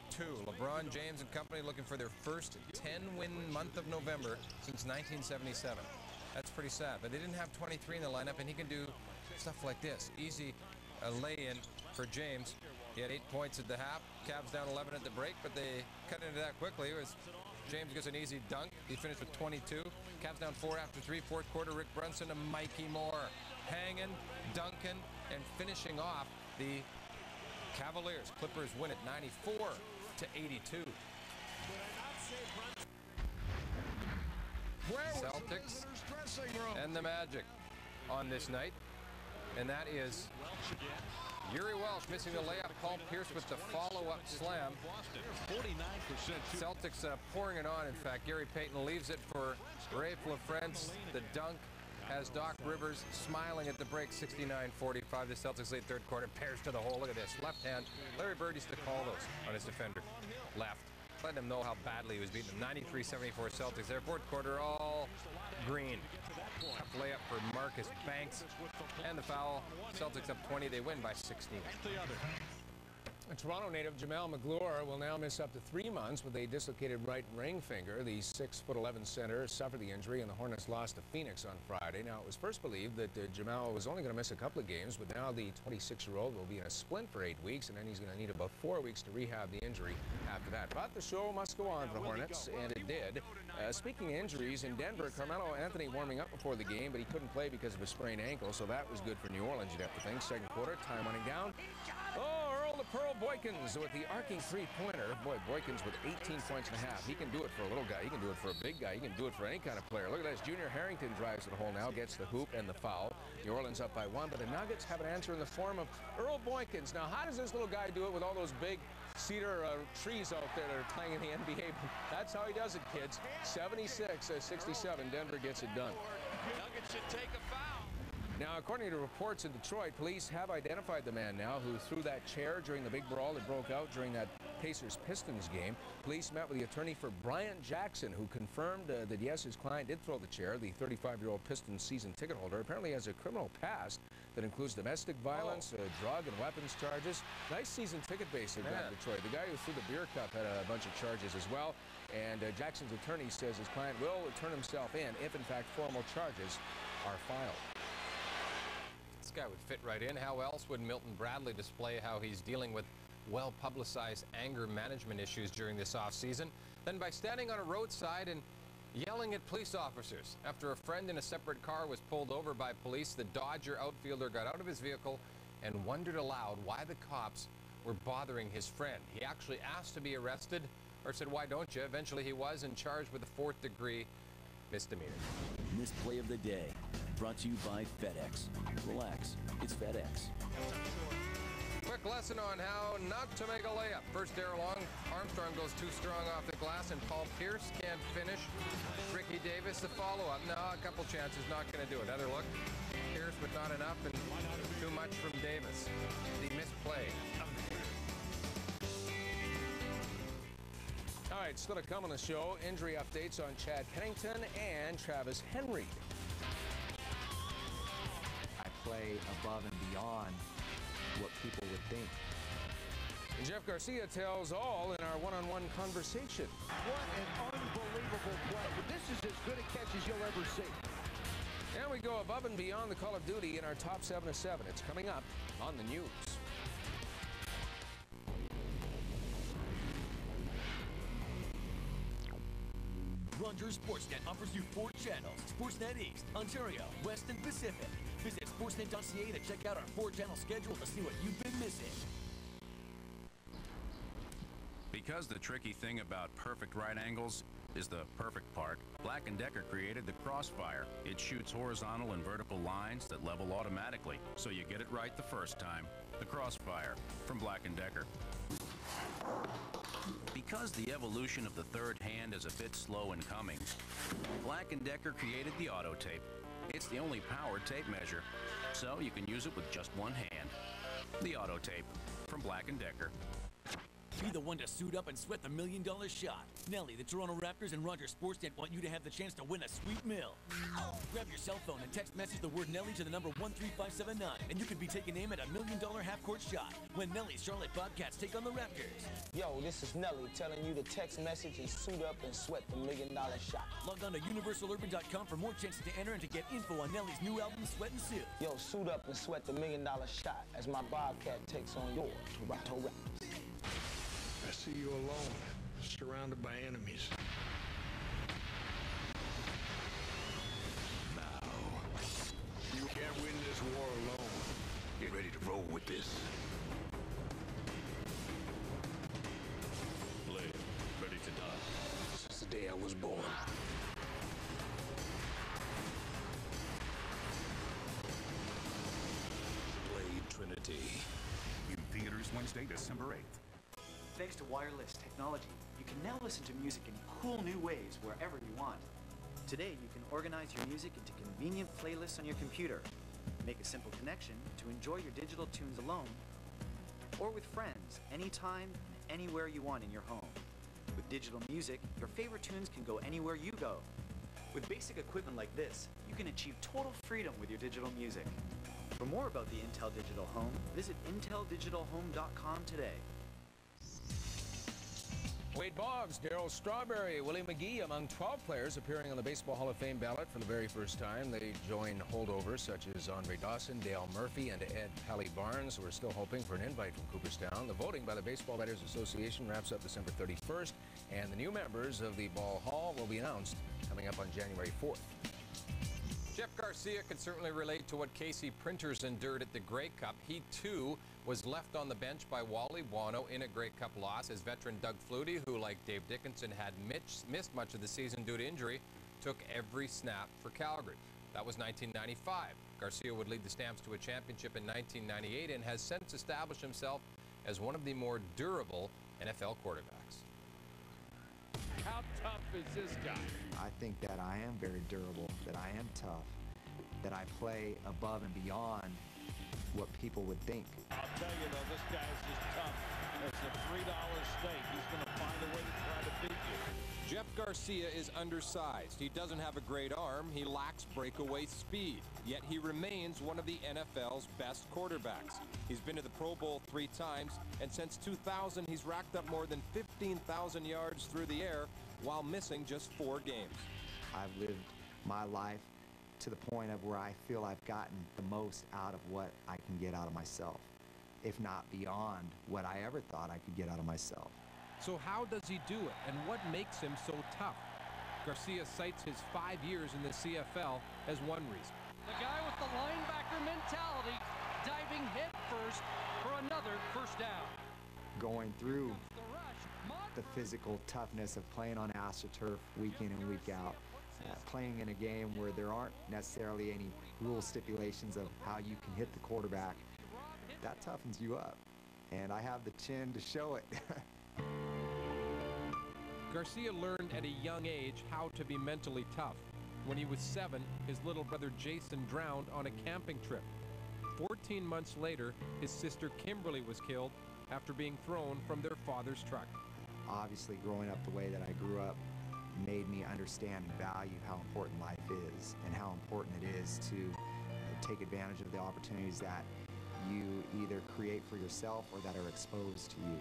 two. LeBron James and company looking for their first 10-win month of November since 1977. That's pretty sad. But they didn't have 23 in the lineup, and he can do stuff like this. Easy a lay-in for James. He had eight points at the half. Cavs down 11 at the break, but they cut into that quickly. It was James gets an easy dunk. He finished with 22. Cavs down four after three, fourth quarter, Rick Brunson and Mikey Moore hanging, Duncan, and finishing off the Cavaliers. Clippers win it 94 to 82. Celtics and the Magic on this night. And that is Jiri Welsch missing the layup. Paul Pierce with the follow-up slam. 49%. Celtics uh, pouring it on. In fact, Gary Payton leaves it for Raef LaFrentz. The dunk has Doc Rivers smiling at the break. 69-45. The Celtics lead third quarter. Pairs to the hole. Look at this. Left hand. Larry Bird used to call those on his defender. Left. Let him know how badly he was beating them. 93-74 Celtics. Their fourth quarter all green. Tough layup for Marcus Banks. And the foul. Celtics up 20. They win by 16. A Toronto native Jamaal Magloire will now miss up to three months with a dislocated right ring finger. The 6'11 center suffered the injury and the Hornets lost to Phoenix on Friday. Now, it was first believed that uh, Jamaal was only going to miss a couple of games, but now the 26-year-old will be in a splint for eight weeks, and then he's going to need about four weeks to rehab the injury after that. But the show must go on for the Hornets, and it did. Uh, speaking of injuries, in Denver, Carmelo Anthony warming up before the game, but he couldn't play because of a sprained ankle, so that was good for New Orleans, you'd have to think. Second quarter, time running down. Oh, Earl the Pearl Boykins with the arcing three-pointer. Boy, Boykins with 18 points and a half. He can do it for a little guy. He can do it for a big guy. He can do it for any kind of player. Look at this. Junior Harrington drives to the hole now, gets the hoop and the foul. New Orleans up by one, but the Nuggets have an answer in the form of Earl Boykins. Now, how does this little guy do it with all those big cedar uh, trees out there that are playing in the NBA? That's how he does it, kids. 76 uh, 67. Denver gets it done. Nuggets should take a foul. Now, according to reports in Detroit, police have identified the man now who threw that chair during the big brawl that broke out during that Pacers Pistons game. Police met with the attorney for Bryant Jackson, who confirmed uh, that yes, his client did throw the chair. The 35 year old Pistons season ticket holder apparently has a criminal past that includes domestic violence, uh, drug, and weapons charges. Nice season ticket base in Detroit. The guy who threw the beer cup had a bunch of charges as well. And uh, Jackson's attorney says his client will turn himself in if, in fact, formal charges are filed. This guy would fit right in. How else would Milton Bradley display how he's dealing with well-publicized anger management issues during this offseason than by standing on a roadside and yelling at police officers. After a friend in a separate car was pulled over by police, the Dodger outfielder got out of his vehicle and wondered aloud why the cops were bothering his friend. He actually asked to be arrested or said, why don't you? Eventually he was in charged with a fourth degree misdemeanor. Misplay of the day, brought to you by FedEx. Relax, it's FedEx. Quick lesson on how not to make a layup. First air long, Armstrong goes too strong off the glass, and Paul Pierce can't finish. Ricky Davis, the follow-up. No, a couple chances, not going to do it. Other look, Pierce, but not enough, and too much from Davis. The misplay. All right, still to come on the show, injury updates on Chad Pennington and Travis Henry. I play above and beyond what people would think. And Jeff Garcia tells all in our one-on-one conversation. What an unbelievable play. This is as good a catch as you'll ever see. And we go above and beyond the Call of Duty in our top 7 of 7. It's coming up on the news. Rogers Sportsnet offers you four channels Sportsnet East, Ontario, West, and Pacific. Visit sportsnet.ca to check out our four channel schedule to see what you've been missing. Because the tricky thing about perfect right angles is the perfect part, Black & Decker created the Crossfire. It shoots horizontal and vertical lines that level automatically, so you get it right the first time. The Crossfire from Black & Decker. Because the evolution of the third hand is a bit slow in coming, Black & Decker created the Auto Tape. It's the only powered tape measure, so you can use it with just one hand. The Auto Tape from Black & Decker. Be the one to suit up and sweat the million dollar shot. Nelly, the Toronto Raptors, and Roger Sportsnet want you to have the chance to win a sweet meal. Grab your cell phone and text message the word Nelly to the number 13579, and you could be taking aim at a million dollar half court shot when Nelly's Charlotte Bobcats take on the Raptors. Yo, this is Nelly telling you to text message and suit up and sweat the million dollar shot. Log on to universalurban.com for more chances to enter and to get info on Nelly's new album, Sweat and Seal. Yo, suit up and sweat the million dollar shot as my Bobcat takes on your Toronto Raptors. I see you alone, surrounded by enemies. Now, you can't win this war alone. Get ready to roll with this. Blade, ready to die. Since the day I was born. Blade Trinity. In theaters Wednesday, December 8th. Thanks to wireless technology, you can now listen to music in cool new ways wherever you want. Today, you can organize your music into convenient playlists on your computer, make a simple connection to enjoy your digital tunes alone, or with friends, anytime and anywhere you want in your home. With digital music, your favorite tunes can go anywhere you go. With basic equipment like this, you can achieve total freedom with your digital music. For more about the Intel Digital Home, visit inteldigitalhome.com today. Wade Boggs, Darryl Strawberry, Willie McGee among 12 players appearing on the Baseball Hall of Fame ballot for the very first time. They join holdovers such as Andre Dawson, Dale Murphy, and Ed Pally Barnes, who are still hoping for an invite from Cooperstown. The voting by the Baseball Writers Association wraps up December 31st, and the new members of the Ball Hall will be announced coming up on January 4th. Jeff Garcia can certainly relate to what Casey Printers endured at the Grey Cup. He, too, was left on the bench by Wally Buono in a Grey Cup loss as veteran Doug Flutie, who, like Dave Dickenson, had missed much of the season due to injury, took every snap for Calgary. That was 1995. Garcia would lead the Stamps to a championship in 1998 and has since established himself as one of the more durable NFL quarterbacks. How tough is this guy? I think that I am very durable, that I am tough. that I play above and beyond what people would think. I'll tell you though, this guy's just tough. It's a $3 steak. He's going to find a way to try to beat you. Jeff Garcia is undersized. He doesn't have a great arm. He lacks breakaway speed. Yet he remains one of the NFL's best quarterbacks. He's been to the Pro Bowl three times, and since 2000, he's racked up more than 15,000 yards through the air while missing just four games. I've lived my life to the point of where I feel I've gotten the most out of what I can get out of myself, if not beyond what I ever thought I could get out of myself. So how does he do it, and what makes him so tough? Garcia cites his five years in the CFL as one reason. The guy with the linebacker mentality diving head first for another first down. Going through the physical toughness of playing on AstroTurf week in and week out, uh, playing in a game where there aren't necessarily any rule stipulations of how you can hit the quarterback, that toughens you up. And I have the chin to show it. Garcia learned at a young age how to be mentally tough. When he was seven, his little brother Jason drowned on a camping trip. 14 months later, his sister Kimberly was killed after being thrown from their father's truck. Obviously, growing up the way that I grew up made me understand and value how important life is and how important it is to uh, take advantage of the opportunities that you either create for yourself or that are exposed to you.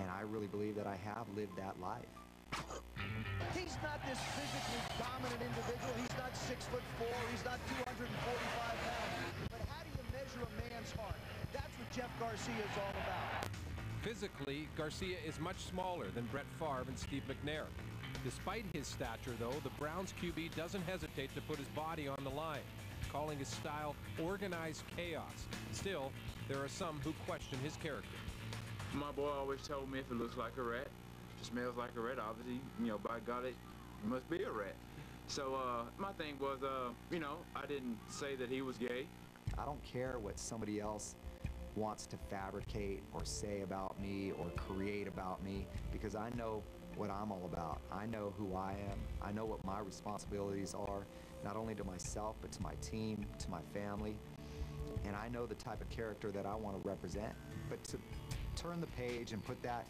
And I really believe that I have lived that life. He's not this physically dominant individual. He's not six foot four. He's not 245 pounds. But how do you measure a man's heart? That's what Jeff Garcia is all about. Physically, Garcia is much smaller than Brett Favre and Steve McNair. Despite his stature, though, the Browns QB doesn't hesitate to put his body on the line, calling his style organized chaos. Still, there are some who question his character. My boy always told me if it looks like a rat, if it smells like a rat, obviously, you know, by God, it must be a rat. So uh, my thing was, uh, you know, I didn't say that he was gay. I don't care what somebody else wants to fabricate or say about me or create about me because I know what I'm all about. I know who I am. I know what my responsibilities are, not only to myself, but to my team, to my family. And I know the type of character that I want to represent. But to turn the page and put that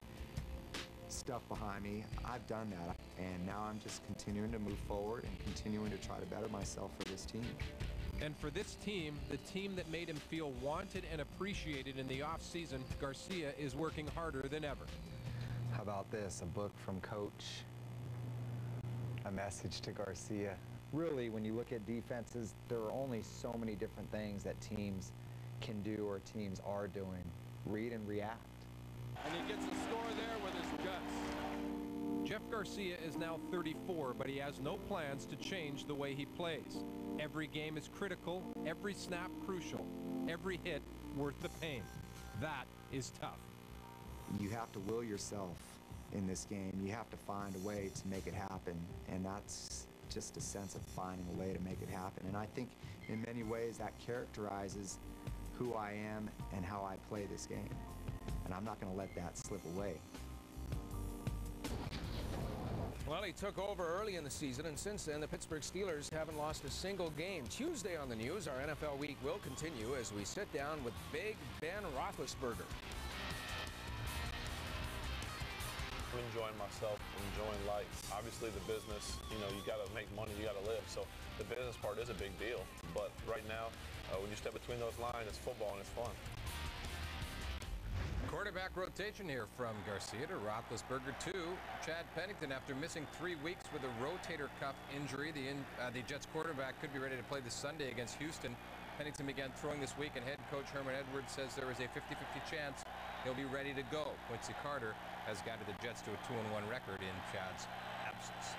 stuff behind me, I've done that. And now I'm just continuing to move forward and continuing to try to better myself for this team. And for this team, the team that made him feel wanted and appreciated in the offseason, Garcia is working harder than ever. How about this? A book from Coach, a message to Garcia. Really, when you look at defenses, there are only so many different things that teams can do or teams are doing. Read and react. And he gets a score there with his guts. Jeff Garcia is now 34, but he has no plans to change the way he plays. Every game is critical, every snap crucial, every hit worth the pain. That is tough. You have to will yourself in this game. You have to find a way to make it happen, and that's just a sense of finding a way to make it happen. And I think in many ways that characterizes who I am and how I play this game. And I'm not going to let that slip away. Well, he took over early in the season, and since then, the Pittsburgh Steelers haven't lost a single game. Tuesday on the news, our NFL week will continue as we sit down with Big Ben Roethlisberger. I'm enjoying myself, enjoying life. Obviously, the business, you know, you got to make money, you got to live. So the business part is a big deal. But right now, uh, when you step between those lines, it's football and it's fun. Quarterback rotation here from Garcia to Roethlisberger to Chad Pennington after missing three weeks with a rotator cuff injury. The, in, uh, the Jets quarterback could be ready to play this Sunday against Houston. Pennington began throwing this week, and head coach Herman Edwards says there is a 50-50 chance he'll be ready to go. Quincy Carter has guided the Jets to a 2-1 record in Chad's absence.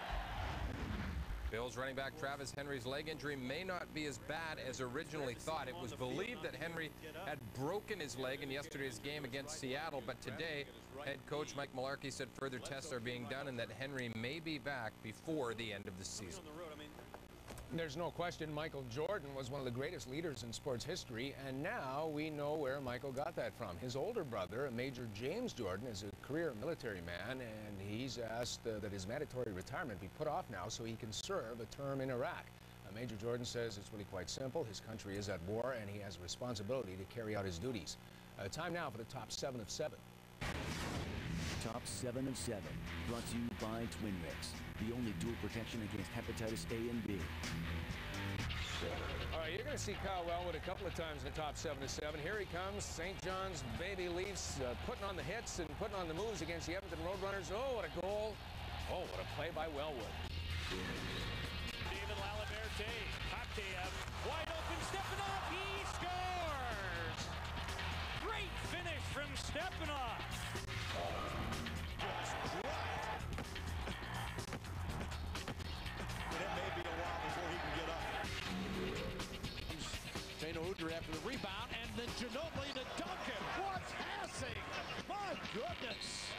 Bills running back Travis Henry's leg injury may not be as bad as originally thought. It was believed that Henry had broken his leg in yesterday's game against Seattle, but today head coach Mike Mularkey said further tests are being done and that Henry may be back before the end of the season. There's no question Michael Jordan was one of the greatest leaders in sports history, and now we know where Michael got that from. His older brother, Major James Jordan, is a career military man, and he's asked uh, that his mandatory retirement be put off now so he can serve a term in Iraq. Uh, Major Jordan says it's really quite simple. His country is at war, and he has a responsibility to carry out his duties. Uh, time now for the top seven of seven. Top 7 of 7, brought to you by Twinrix, the only dual protection against hepatitis A and B. All right, you're going to see Kyle Wellwood a couple of times in the top 7 of 7. Here he comes, St. John's Baby Leafs, uh, putting on the hits and putting on the moves against the Edmonton Roadrunners. Oh, what a goal. Oh, what a play by Wellwood. David Laliberte, Patev, wide open, Stepanov, he scores! Great finish from Stepanov. Tano after the rebound, and then Ginobili to Duncan. What passing! My goodness!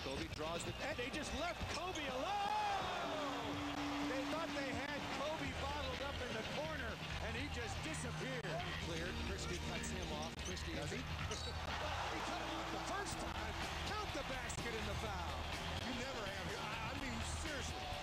Kobe draws it, and they just left Kobe alone. They thought they had Kobe bottled up in the corner, and he just disappeared. Cleared. Christie cuts him off. Christie does he? he cut him off the first time. Count the basket in the foul. You never have. I, I mean, seriously.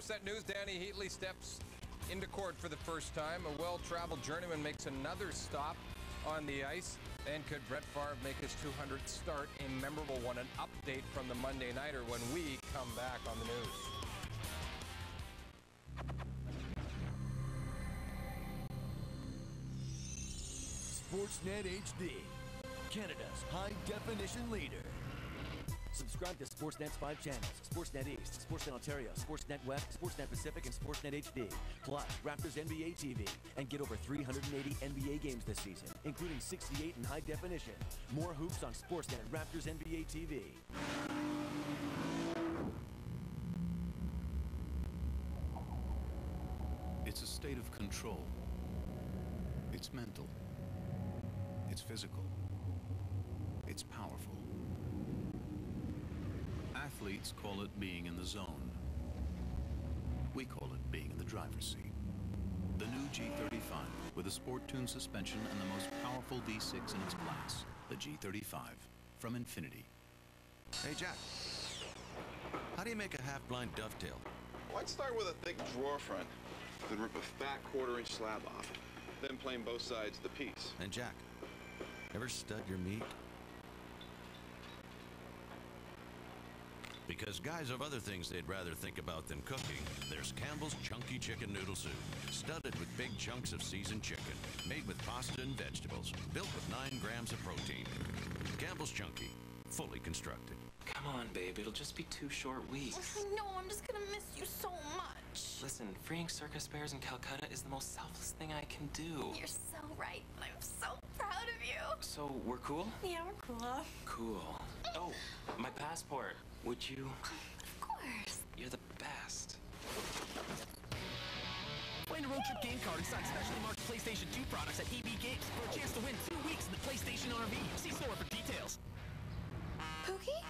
Sportsnet News, Dany Heatley steps into court for the first time. A well-traveled journeyman makes another stop on the ice. And could Brett Favre make his 200th start? A memorable one. An update from the Monday Nighter when we come back on the news. Sportsnet HD, Canada's high definition leader. Subscribe to Sportsnet's five channels Sportsnet East, Sportsnet Ontario, Sportsnet West, Sportsnet Pacific, and Sportsnet HD. Plus, Raptors NBA TV. And get over 380 NBA games this season, including 68 in high definition. More hoops on Sportsnet Raptors NBA TV. It's a state of control. It's mental. It's physical. It's powerful. Athletes call it being in the zone. We call it being in the driver's seat. The new G35 with a sport tuned suspension and the most powerful V6 in its class. The G35 from Infiniti. Hey, Jack. How do you make a half-blind dovetail? Well, I'd start with a thick drawer front, then rip a fat quarter-inch slab off, then plane both sides of the piece. And Jack, ever stud your meat? Because guys have other things they'd rather think about than cooking, there's Campbell's Chunky Chicken Noodle Soup. Studded with big chunks of seasoned chicken. Made with pasta and vegetables. Built with 9 grams of protein. Campbell's Chunky. Fully constructed. Come on, babe. It'll just be two short weeks. I know, I'm just gonna miss you so much. Listen, freeing circus bears in Calcutta is the most selfless thing I can do. You're so right. and I'm so proud of you. So, we're cool? Yeah, we're cool. Cool. Oh, my passport. Would you? Of course. You're the best. Find a road trip game card inside specially marked PlayStation 2 products at EB Games for a chance to win two weeks in the PlayStation RV. See store for details. Pookie?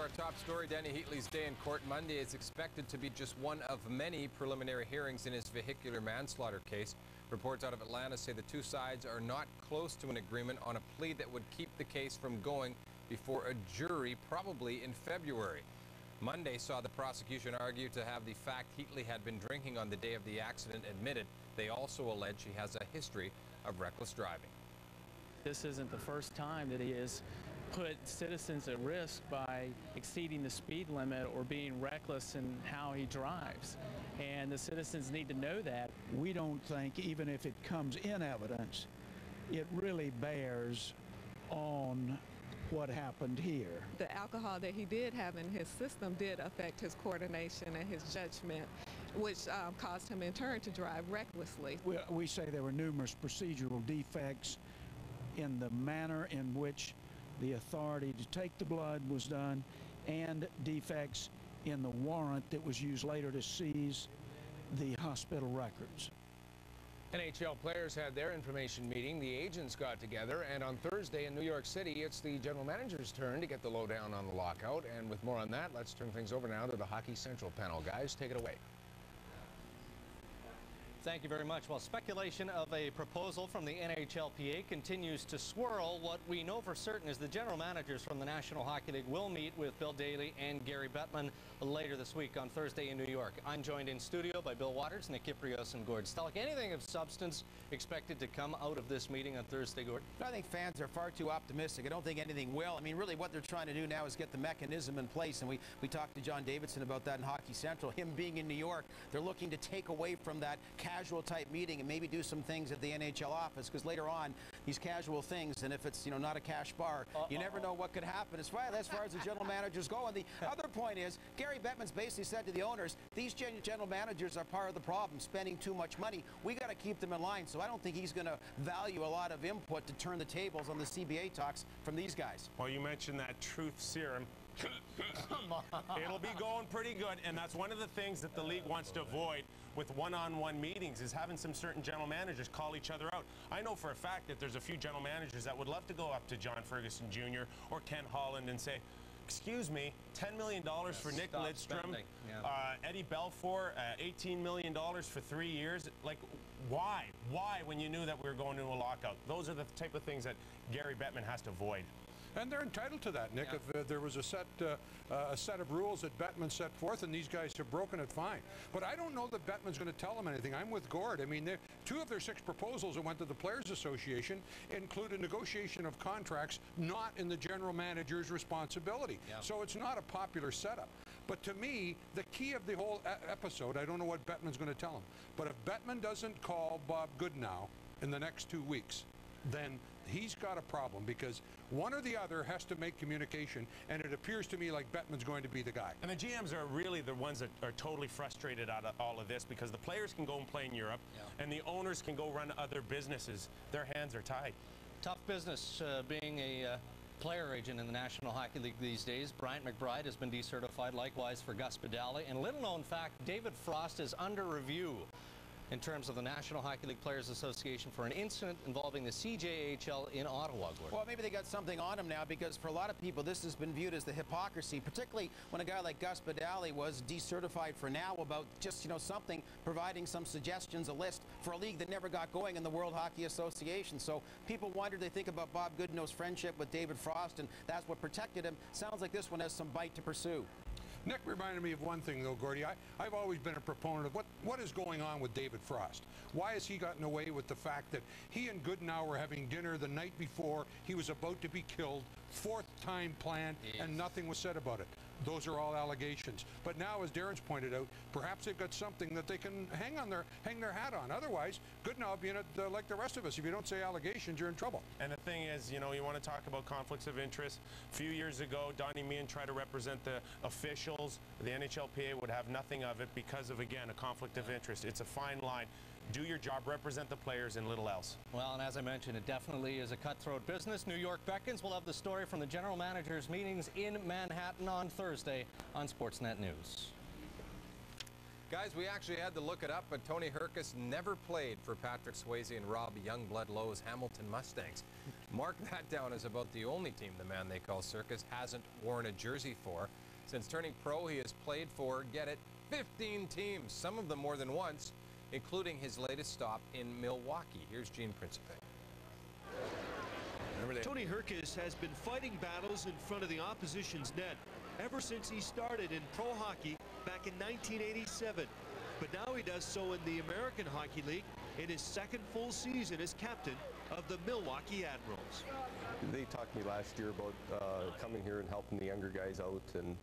Our top story. Dany Heatley's day in court Monday is expected to be just one of many preliminary hearings in his vehicular manslaughter case. Reports out of Atlanta say the two sides are not close to an agreement on a plea that would keep the case from going before a jury, probably in February. Monday saw the prosecution argue to have the fact Heatley had been drinking on the day of the accident admitted. They also allege he has a history of reckless driving. This isn't the first time that he has put citizens at risk by exceeding the speed limit or being reckless in how he drives. And the citizens need to know that. We don't think, even if it comes in evidence, it really bears on what happened here. The alcohol that he did have in his system did affect his coordination and his judgment, which um, caused him in turn to drive recklessly. We, we say there were numerous procedural defects in the manner in which the authority to take the blood was done and defects in the warrant that was used later to seize the hospital records. NHL players had their information meeting. The agents got together, and on Thursday in New York City, it's the general manager's turn to get the lowdown on the lockout. And with more on that, let's turn things over now to the Hockey Central panel. Guys, take it away. Thank you very much. Well, speculation of a proposal from the NHLPA continues to swirl. What we know for certain is the general managers from the National Hockey League will meet with Bill Daly and Gary Bettman later this week on Thursday in New York. I'm joined in studio by Bill Watters, Nick Kypreos, and Gord Stellick. Anything of substance expected to come out of this meeting on Thursday, Gord? I think fans are far too optimistic. I don't think anything will. I mean, really, what they're trying to do now is get the mechanism in place. And we, we talked to John Davidson about that in Hockey Central. Him being in New York, they're looking to take away from that casual type meeting and maybe do some things at the NHL office because later on, these casual things, and if it's you know not a cash bar, uh -oh. you never know what could happen as far, as far as the general managers go. And the other point is, Gary Bettman's basically said to the owners, these general managers are part of the problem, spending too much money. We got to keep them in line. So I don't think he's going to value a lot of input to turn the tables on the CBA talks from these guys. Well, you mentioned that truth serum. It'll be going pretty good, and that's one of the things that the league wants to avoid with one-on-one -on -one meetings is having some certain general managers call each other out. I know for a fact that there's a few general managers that would love to go up to John Ferguson Jr. or Ken Holland and say, excuse me, $10 million yeah, for Nick Lidstrom, yeah. uh, Eddie Belfour, uh, $18 million for three years. Like, why? Why when you knew that we were going to a lockout? Those are the type of things that Gary Bettman has to avoid. And they're entitled to that, Nick. Yeah. If uh, there was a set uh, uh, a set of rules that Bettman set forth and these guys have broken it, fine. But I don't know that Bettman's going to tell them anything. I'm with Gord. I mean, two of their six proposals that went to the Players Association include a negotiation of contracts not in the general manager's responsibility. Yeah. So it's not a popular setup. But to me, the key of the whole episode, I don't know what Bettman's going to tell him, but if Bettman doesn't call Bob Goodenow in the next two weeks, then he's got a problem because one or the other has to make communication, and it appears to me like Bettman's going to be the guy. And the GMs are really the ones that are totally frustrated out of all of this because the players can go and play in Europe, yeah. and the owners can go run other businesses. Their hands are tied. Tough business uh, being a uh, player agent in the National Hockey League these days. Bryant McBride has been decertified, likewise for Gus Badali. And little known fact, David Frost is under review in terms of the National Hockey League Players Association for an incident involving the CJHL in Ottawa. Gordon. Well, maybe they got something on him now because for a lot of people this has been viewed as the hypocrisy, particularly when a guy like Gus Badali was decertified for now about just, you know, something, providing some suggestions, a list for a league that never got going in the World Hockey Association. So people wonder, they think about Bob Goodenow's friendship with David Frost, and that's what protected him. Sounds like this one has some bite to pursue. Nick reminded me of one thing, though, Gordy. I, I've always been a proponent of what, what is going on with David Frost. Why has he gotten away with the fact that he and Goodenow were having dinner the night before he was about to be killed, fourth time planned, yes. and nothing was said about it? Those are all allegations. But now, as Darren's pointed out, perhaps they've got something that they can hang on their hang their hat on. Otherwise, Goodenow being it uh, like the rest of us. If you don't say allegations, you're in trouble. And the thing is, you know, you want to talk about conflicts of interest. A few years ago, Donnie Meehan tried to represent the officials. The NHLPA would have nothing of it because of, again, a conflict of interest. It's a fine line do your job, represent the players, and little else. Well, and as I mentioned, it definitely is a cutthroat business. New York beckons. We'll have the story from the general managers' meetings in Manhattan on Thursday on Sportsnet News. Guys, we actually had to look it up, but Tony Hrkac never played for Patrick Swayze and Rob Youngblood Lowe's Hamilton Mustangs. Mark that down as about the only team the man they call Circus hasn't worn a jersey for. Since turning pro, he has played for, get it, 15 teams, some of them more than once including his latest stop in Milwaukee. Here's Gene Principe. Tony Hrkac has been fighting battles in front of the opposition's net ever since he started in pro hockey back in 1987. But now he does so in the American Hockey League in his second full season as captain of the Milwaukee Admirals. They talked to me last year about uh, coming here and helping the younger guys out and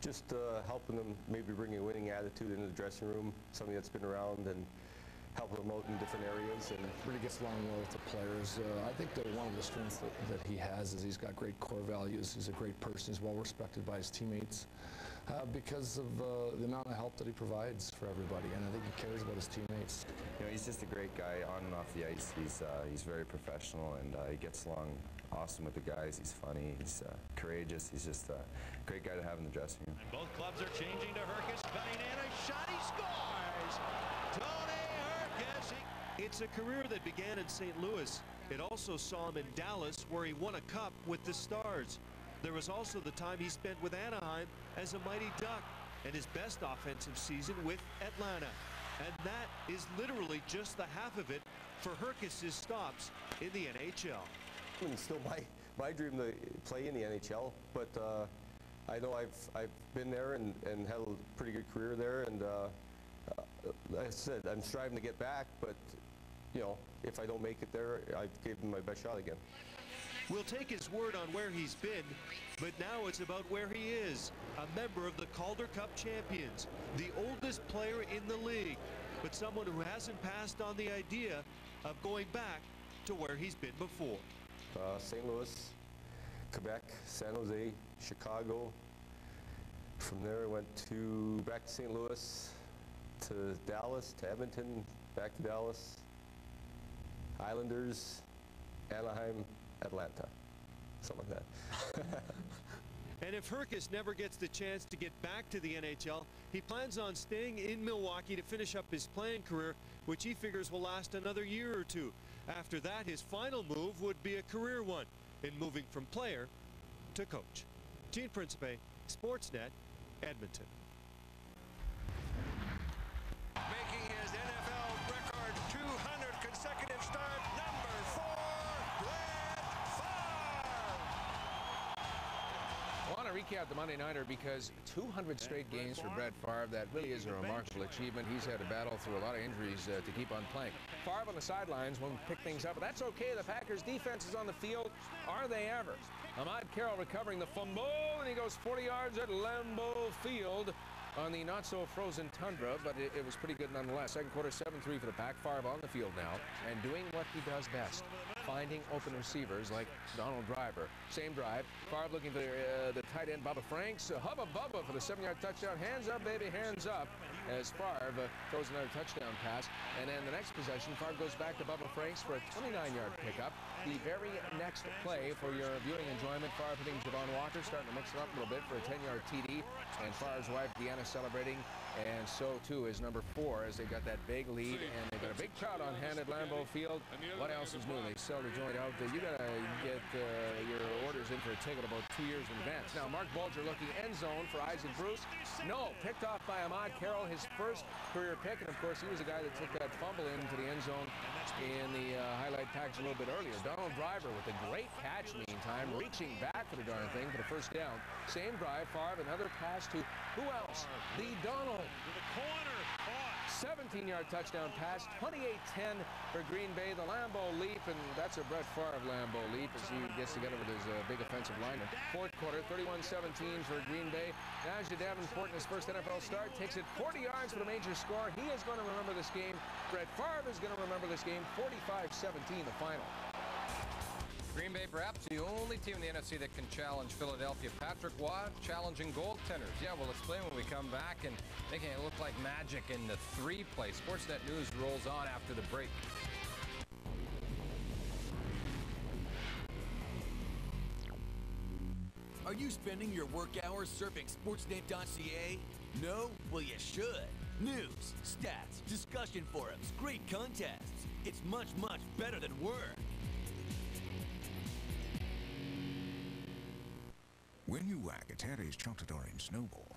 just uh, helping them maybe bring a winning attitude into the dressing room, something that's been around and helping them out in different areas. And really gets along well with the players. Uh, I think that one of the strengths that, that he has is he's got great core values. He's a great person. He's well respected by his teammates uh, because of uh, the amount of help that he provides for everybody, and I think he cares about his teammates. You know, he's just a great guy on and off the ice. He's uh, he's very professional, and uh, he gets along awesome with the guys. He's funny. He's uh, courageous. He's just a great guy to have in the dressing room. And both clubs are changing to Hrkac, betting in a shot. He scores. Tony Hrkac. It's a career that began in St. Louis. It also saw him in Dallas, where he won a cup with the Stars. There was also the time he spent with Anaheim as a Mighty Duck and his best offensive season with Atlanta. And that is literally just the half of it for Hrkac' stops in the NHL. It's still my, my dream to play in the NHL, but uh, I know I've, I've been there and, and had a pretty good career there, and uh, uh, like I said, I'm striving to get back, but you know, if I don't make it there, I gave him my best shot again. We'll take his word on where he's been, but now it's about where he is. A member of the Calder Cup champions, the oldest player in the league, but someone who hasn't passed on the idea of going back to where he's been before. Uh, St. Louis, Quebec, San Jose, Chicago. From there, I went to back to St. Louis, to Dallas, to Edmonton, back to Dallas, Islanders, Anaheim, Atlanta, something like that. and if Hrkac never gets the chance to get back to the NHL, he plans on staying in Milwaukee to finish up his playing career, which he figures will last another year or two. After that, his final move would be a career one in moving from player to coach. Gene Principe, Sportsnet, Edmonton. Want to recap the Monday Nighter because 200 straight games for Brett Favre, that really is a remarkable achievement. He's had to battle through a lot of injuries uh, to keep on playing. Favre on the sidelines won't pick things up, but that's okay. The Packers defense is on the field. Are they ever? Ahmad Carroll recovering the fumble, and he goes 40 yards at Lambeau Field on the not-so-frozen tundra, but it, it, was pretty good nonetheless. Second quarter, 7-3 for the Pack. Favre on the field now and doing what he does best, finding open receivers like Donald Driver. Same drive. Favre looking for uh, the tight end, Bubba Franks. Uh, Hubba Bubba for the seven-yard touchdown. Hands up, baby, hands up as Favre uh, throws another touchdown pass. And then the next possession, Favre goes back to Bubba Franks for a 29-yard pickup. The very next play for your viewing enjoyment, Favre hitting Javon Walker, starting to mix it up a little bit for a 10-yard TD. And Favre's wife, Deanna, celebrating. And so, too, is number four as they've got that big lead. And they've got a big crowd on hand at Lambeau Field. What else is new? They sell the joint out. There. You got to get uh, your orders in for a ticket about two years in advance. Now, Marc Bulger looking end zone for Isaac Bruce. No, picked off by Ahmad Carroll, his first career pick. And, of course, he was the guy that took that fumble into the end zone in the uh, highlight package a little bit earlier. Donald Driver with a great catch, meantime, reaching back for the darn thing for the first down. Same drive, Favre, another pass to who else? The Donald. To the corner. 17-yard touchdown pass, 28-10 for Green Bay. The Lambeau leap, and that's a Brett Favre Lambeau leap as he gets together with his uh, big offensive lineman. Fourth quarter, 31-17 for Green Bay. Najee Davenport in his first NFL start takes it 40 yards for the major score. He is going to remember this game. Brett Favre is going to remember this game. 45-17 the final. Green Bay perhaps the only team in the NFC that can challenge Philadelphia. Patrick Watt challenging goaltenders. Yeah, we'll explain when we come back and making it look like magic in the three play. Sportsnet News rolls on after the break. Are you spending your work hours surfing sportsnet.ca? No? Well, you should. News, stats, discussion forums, great contests. It's much, much better than work. When you whack a Terry's chocolate orange snowball,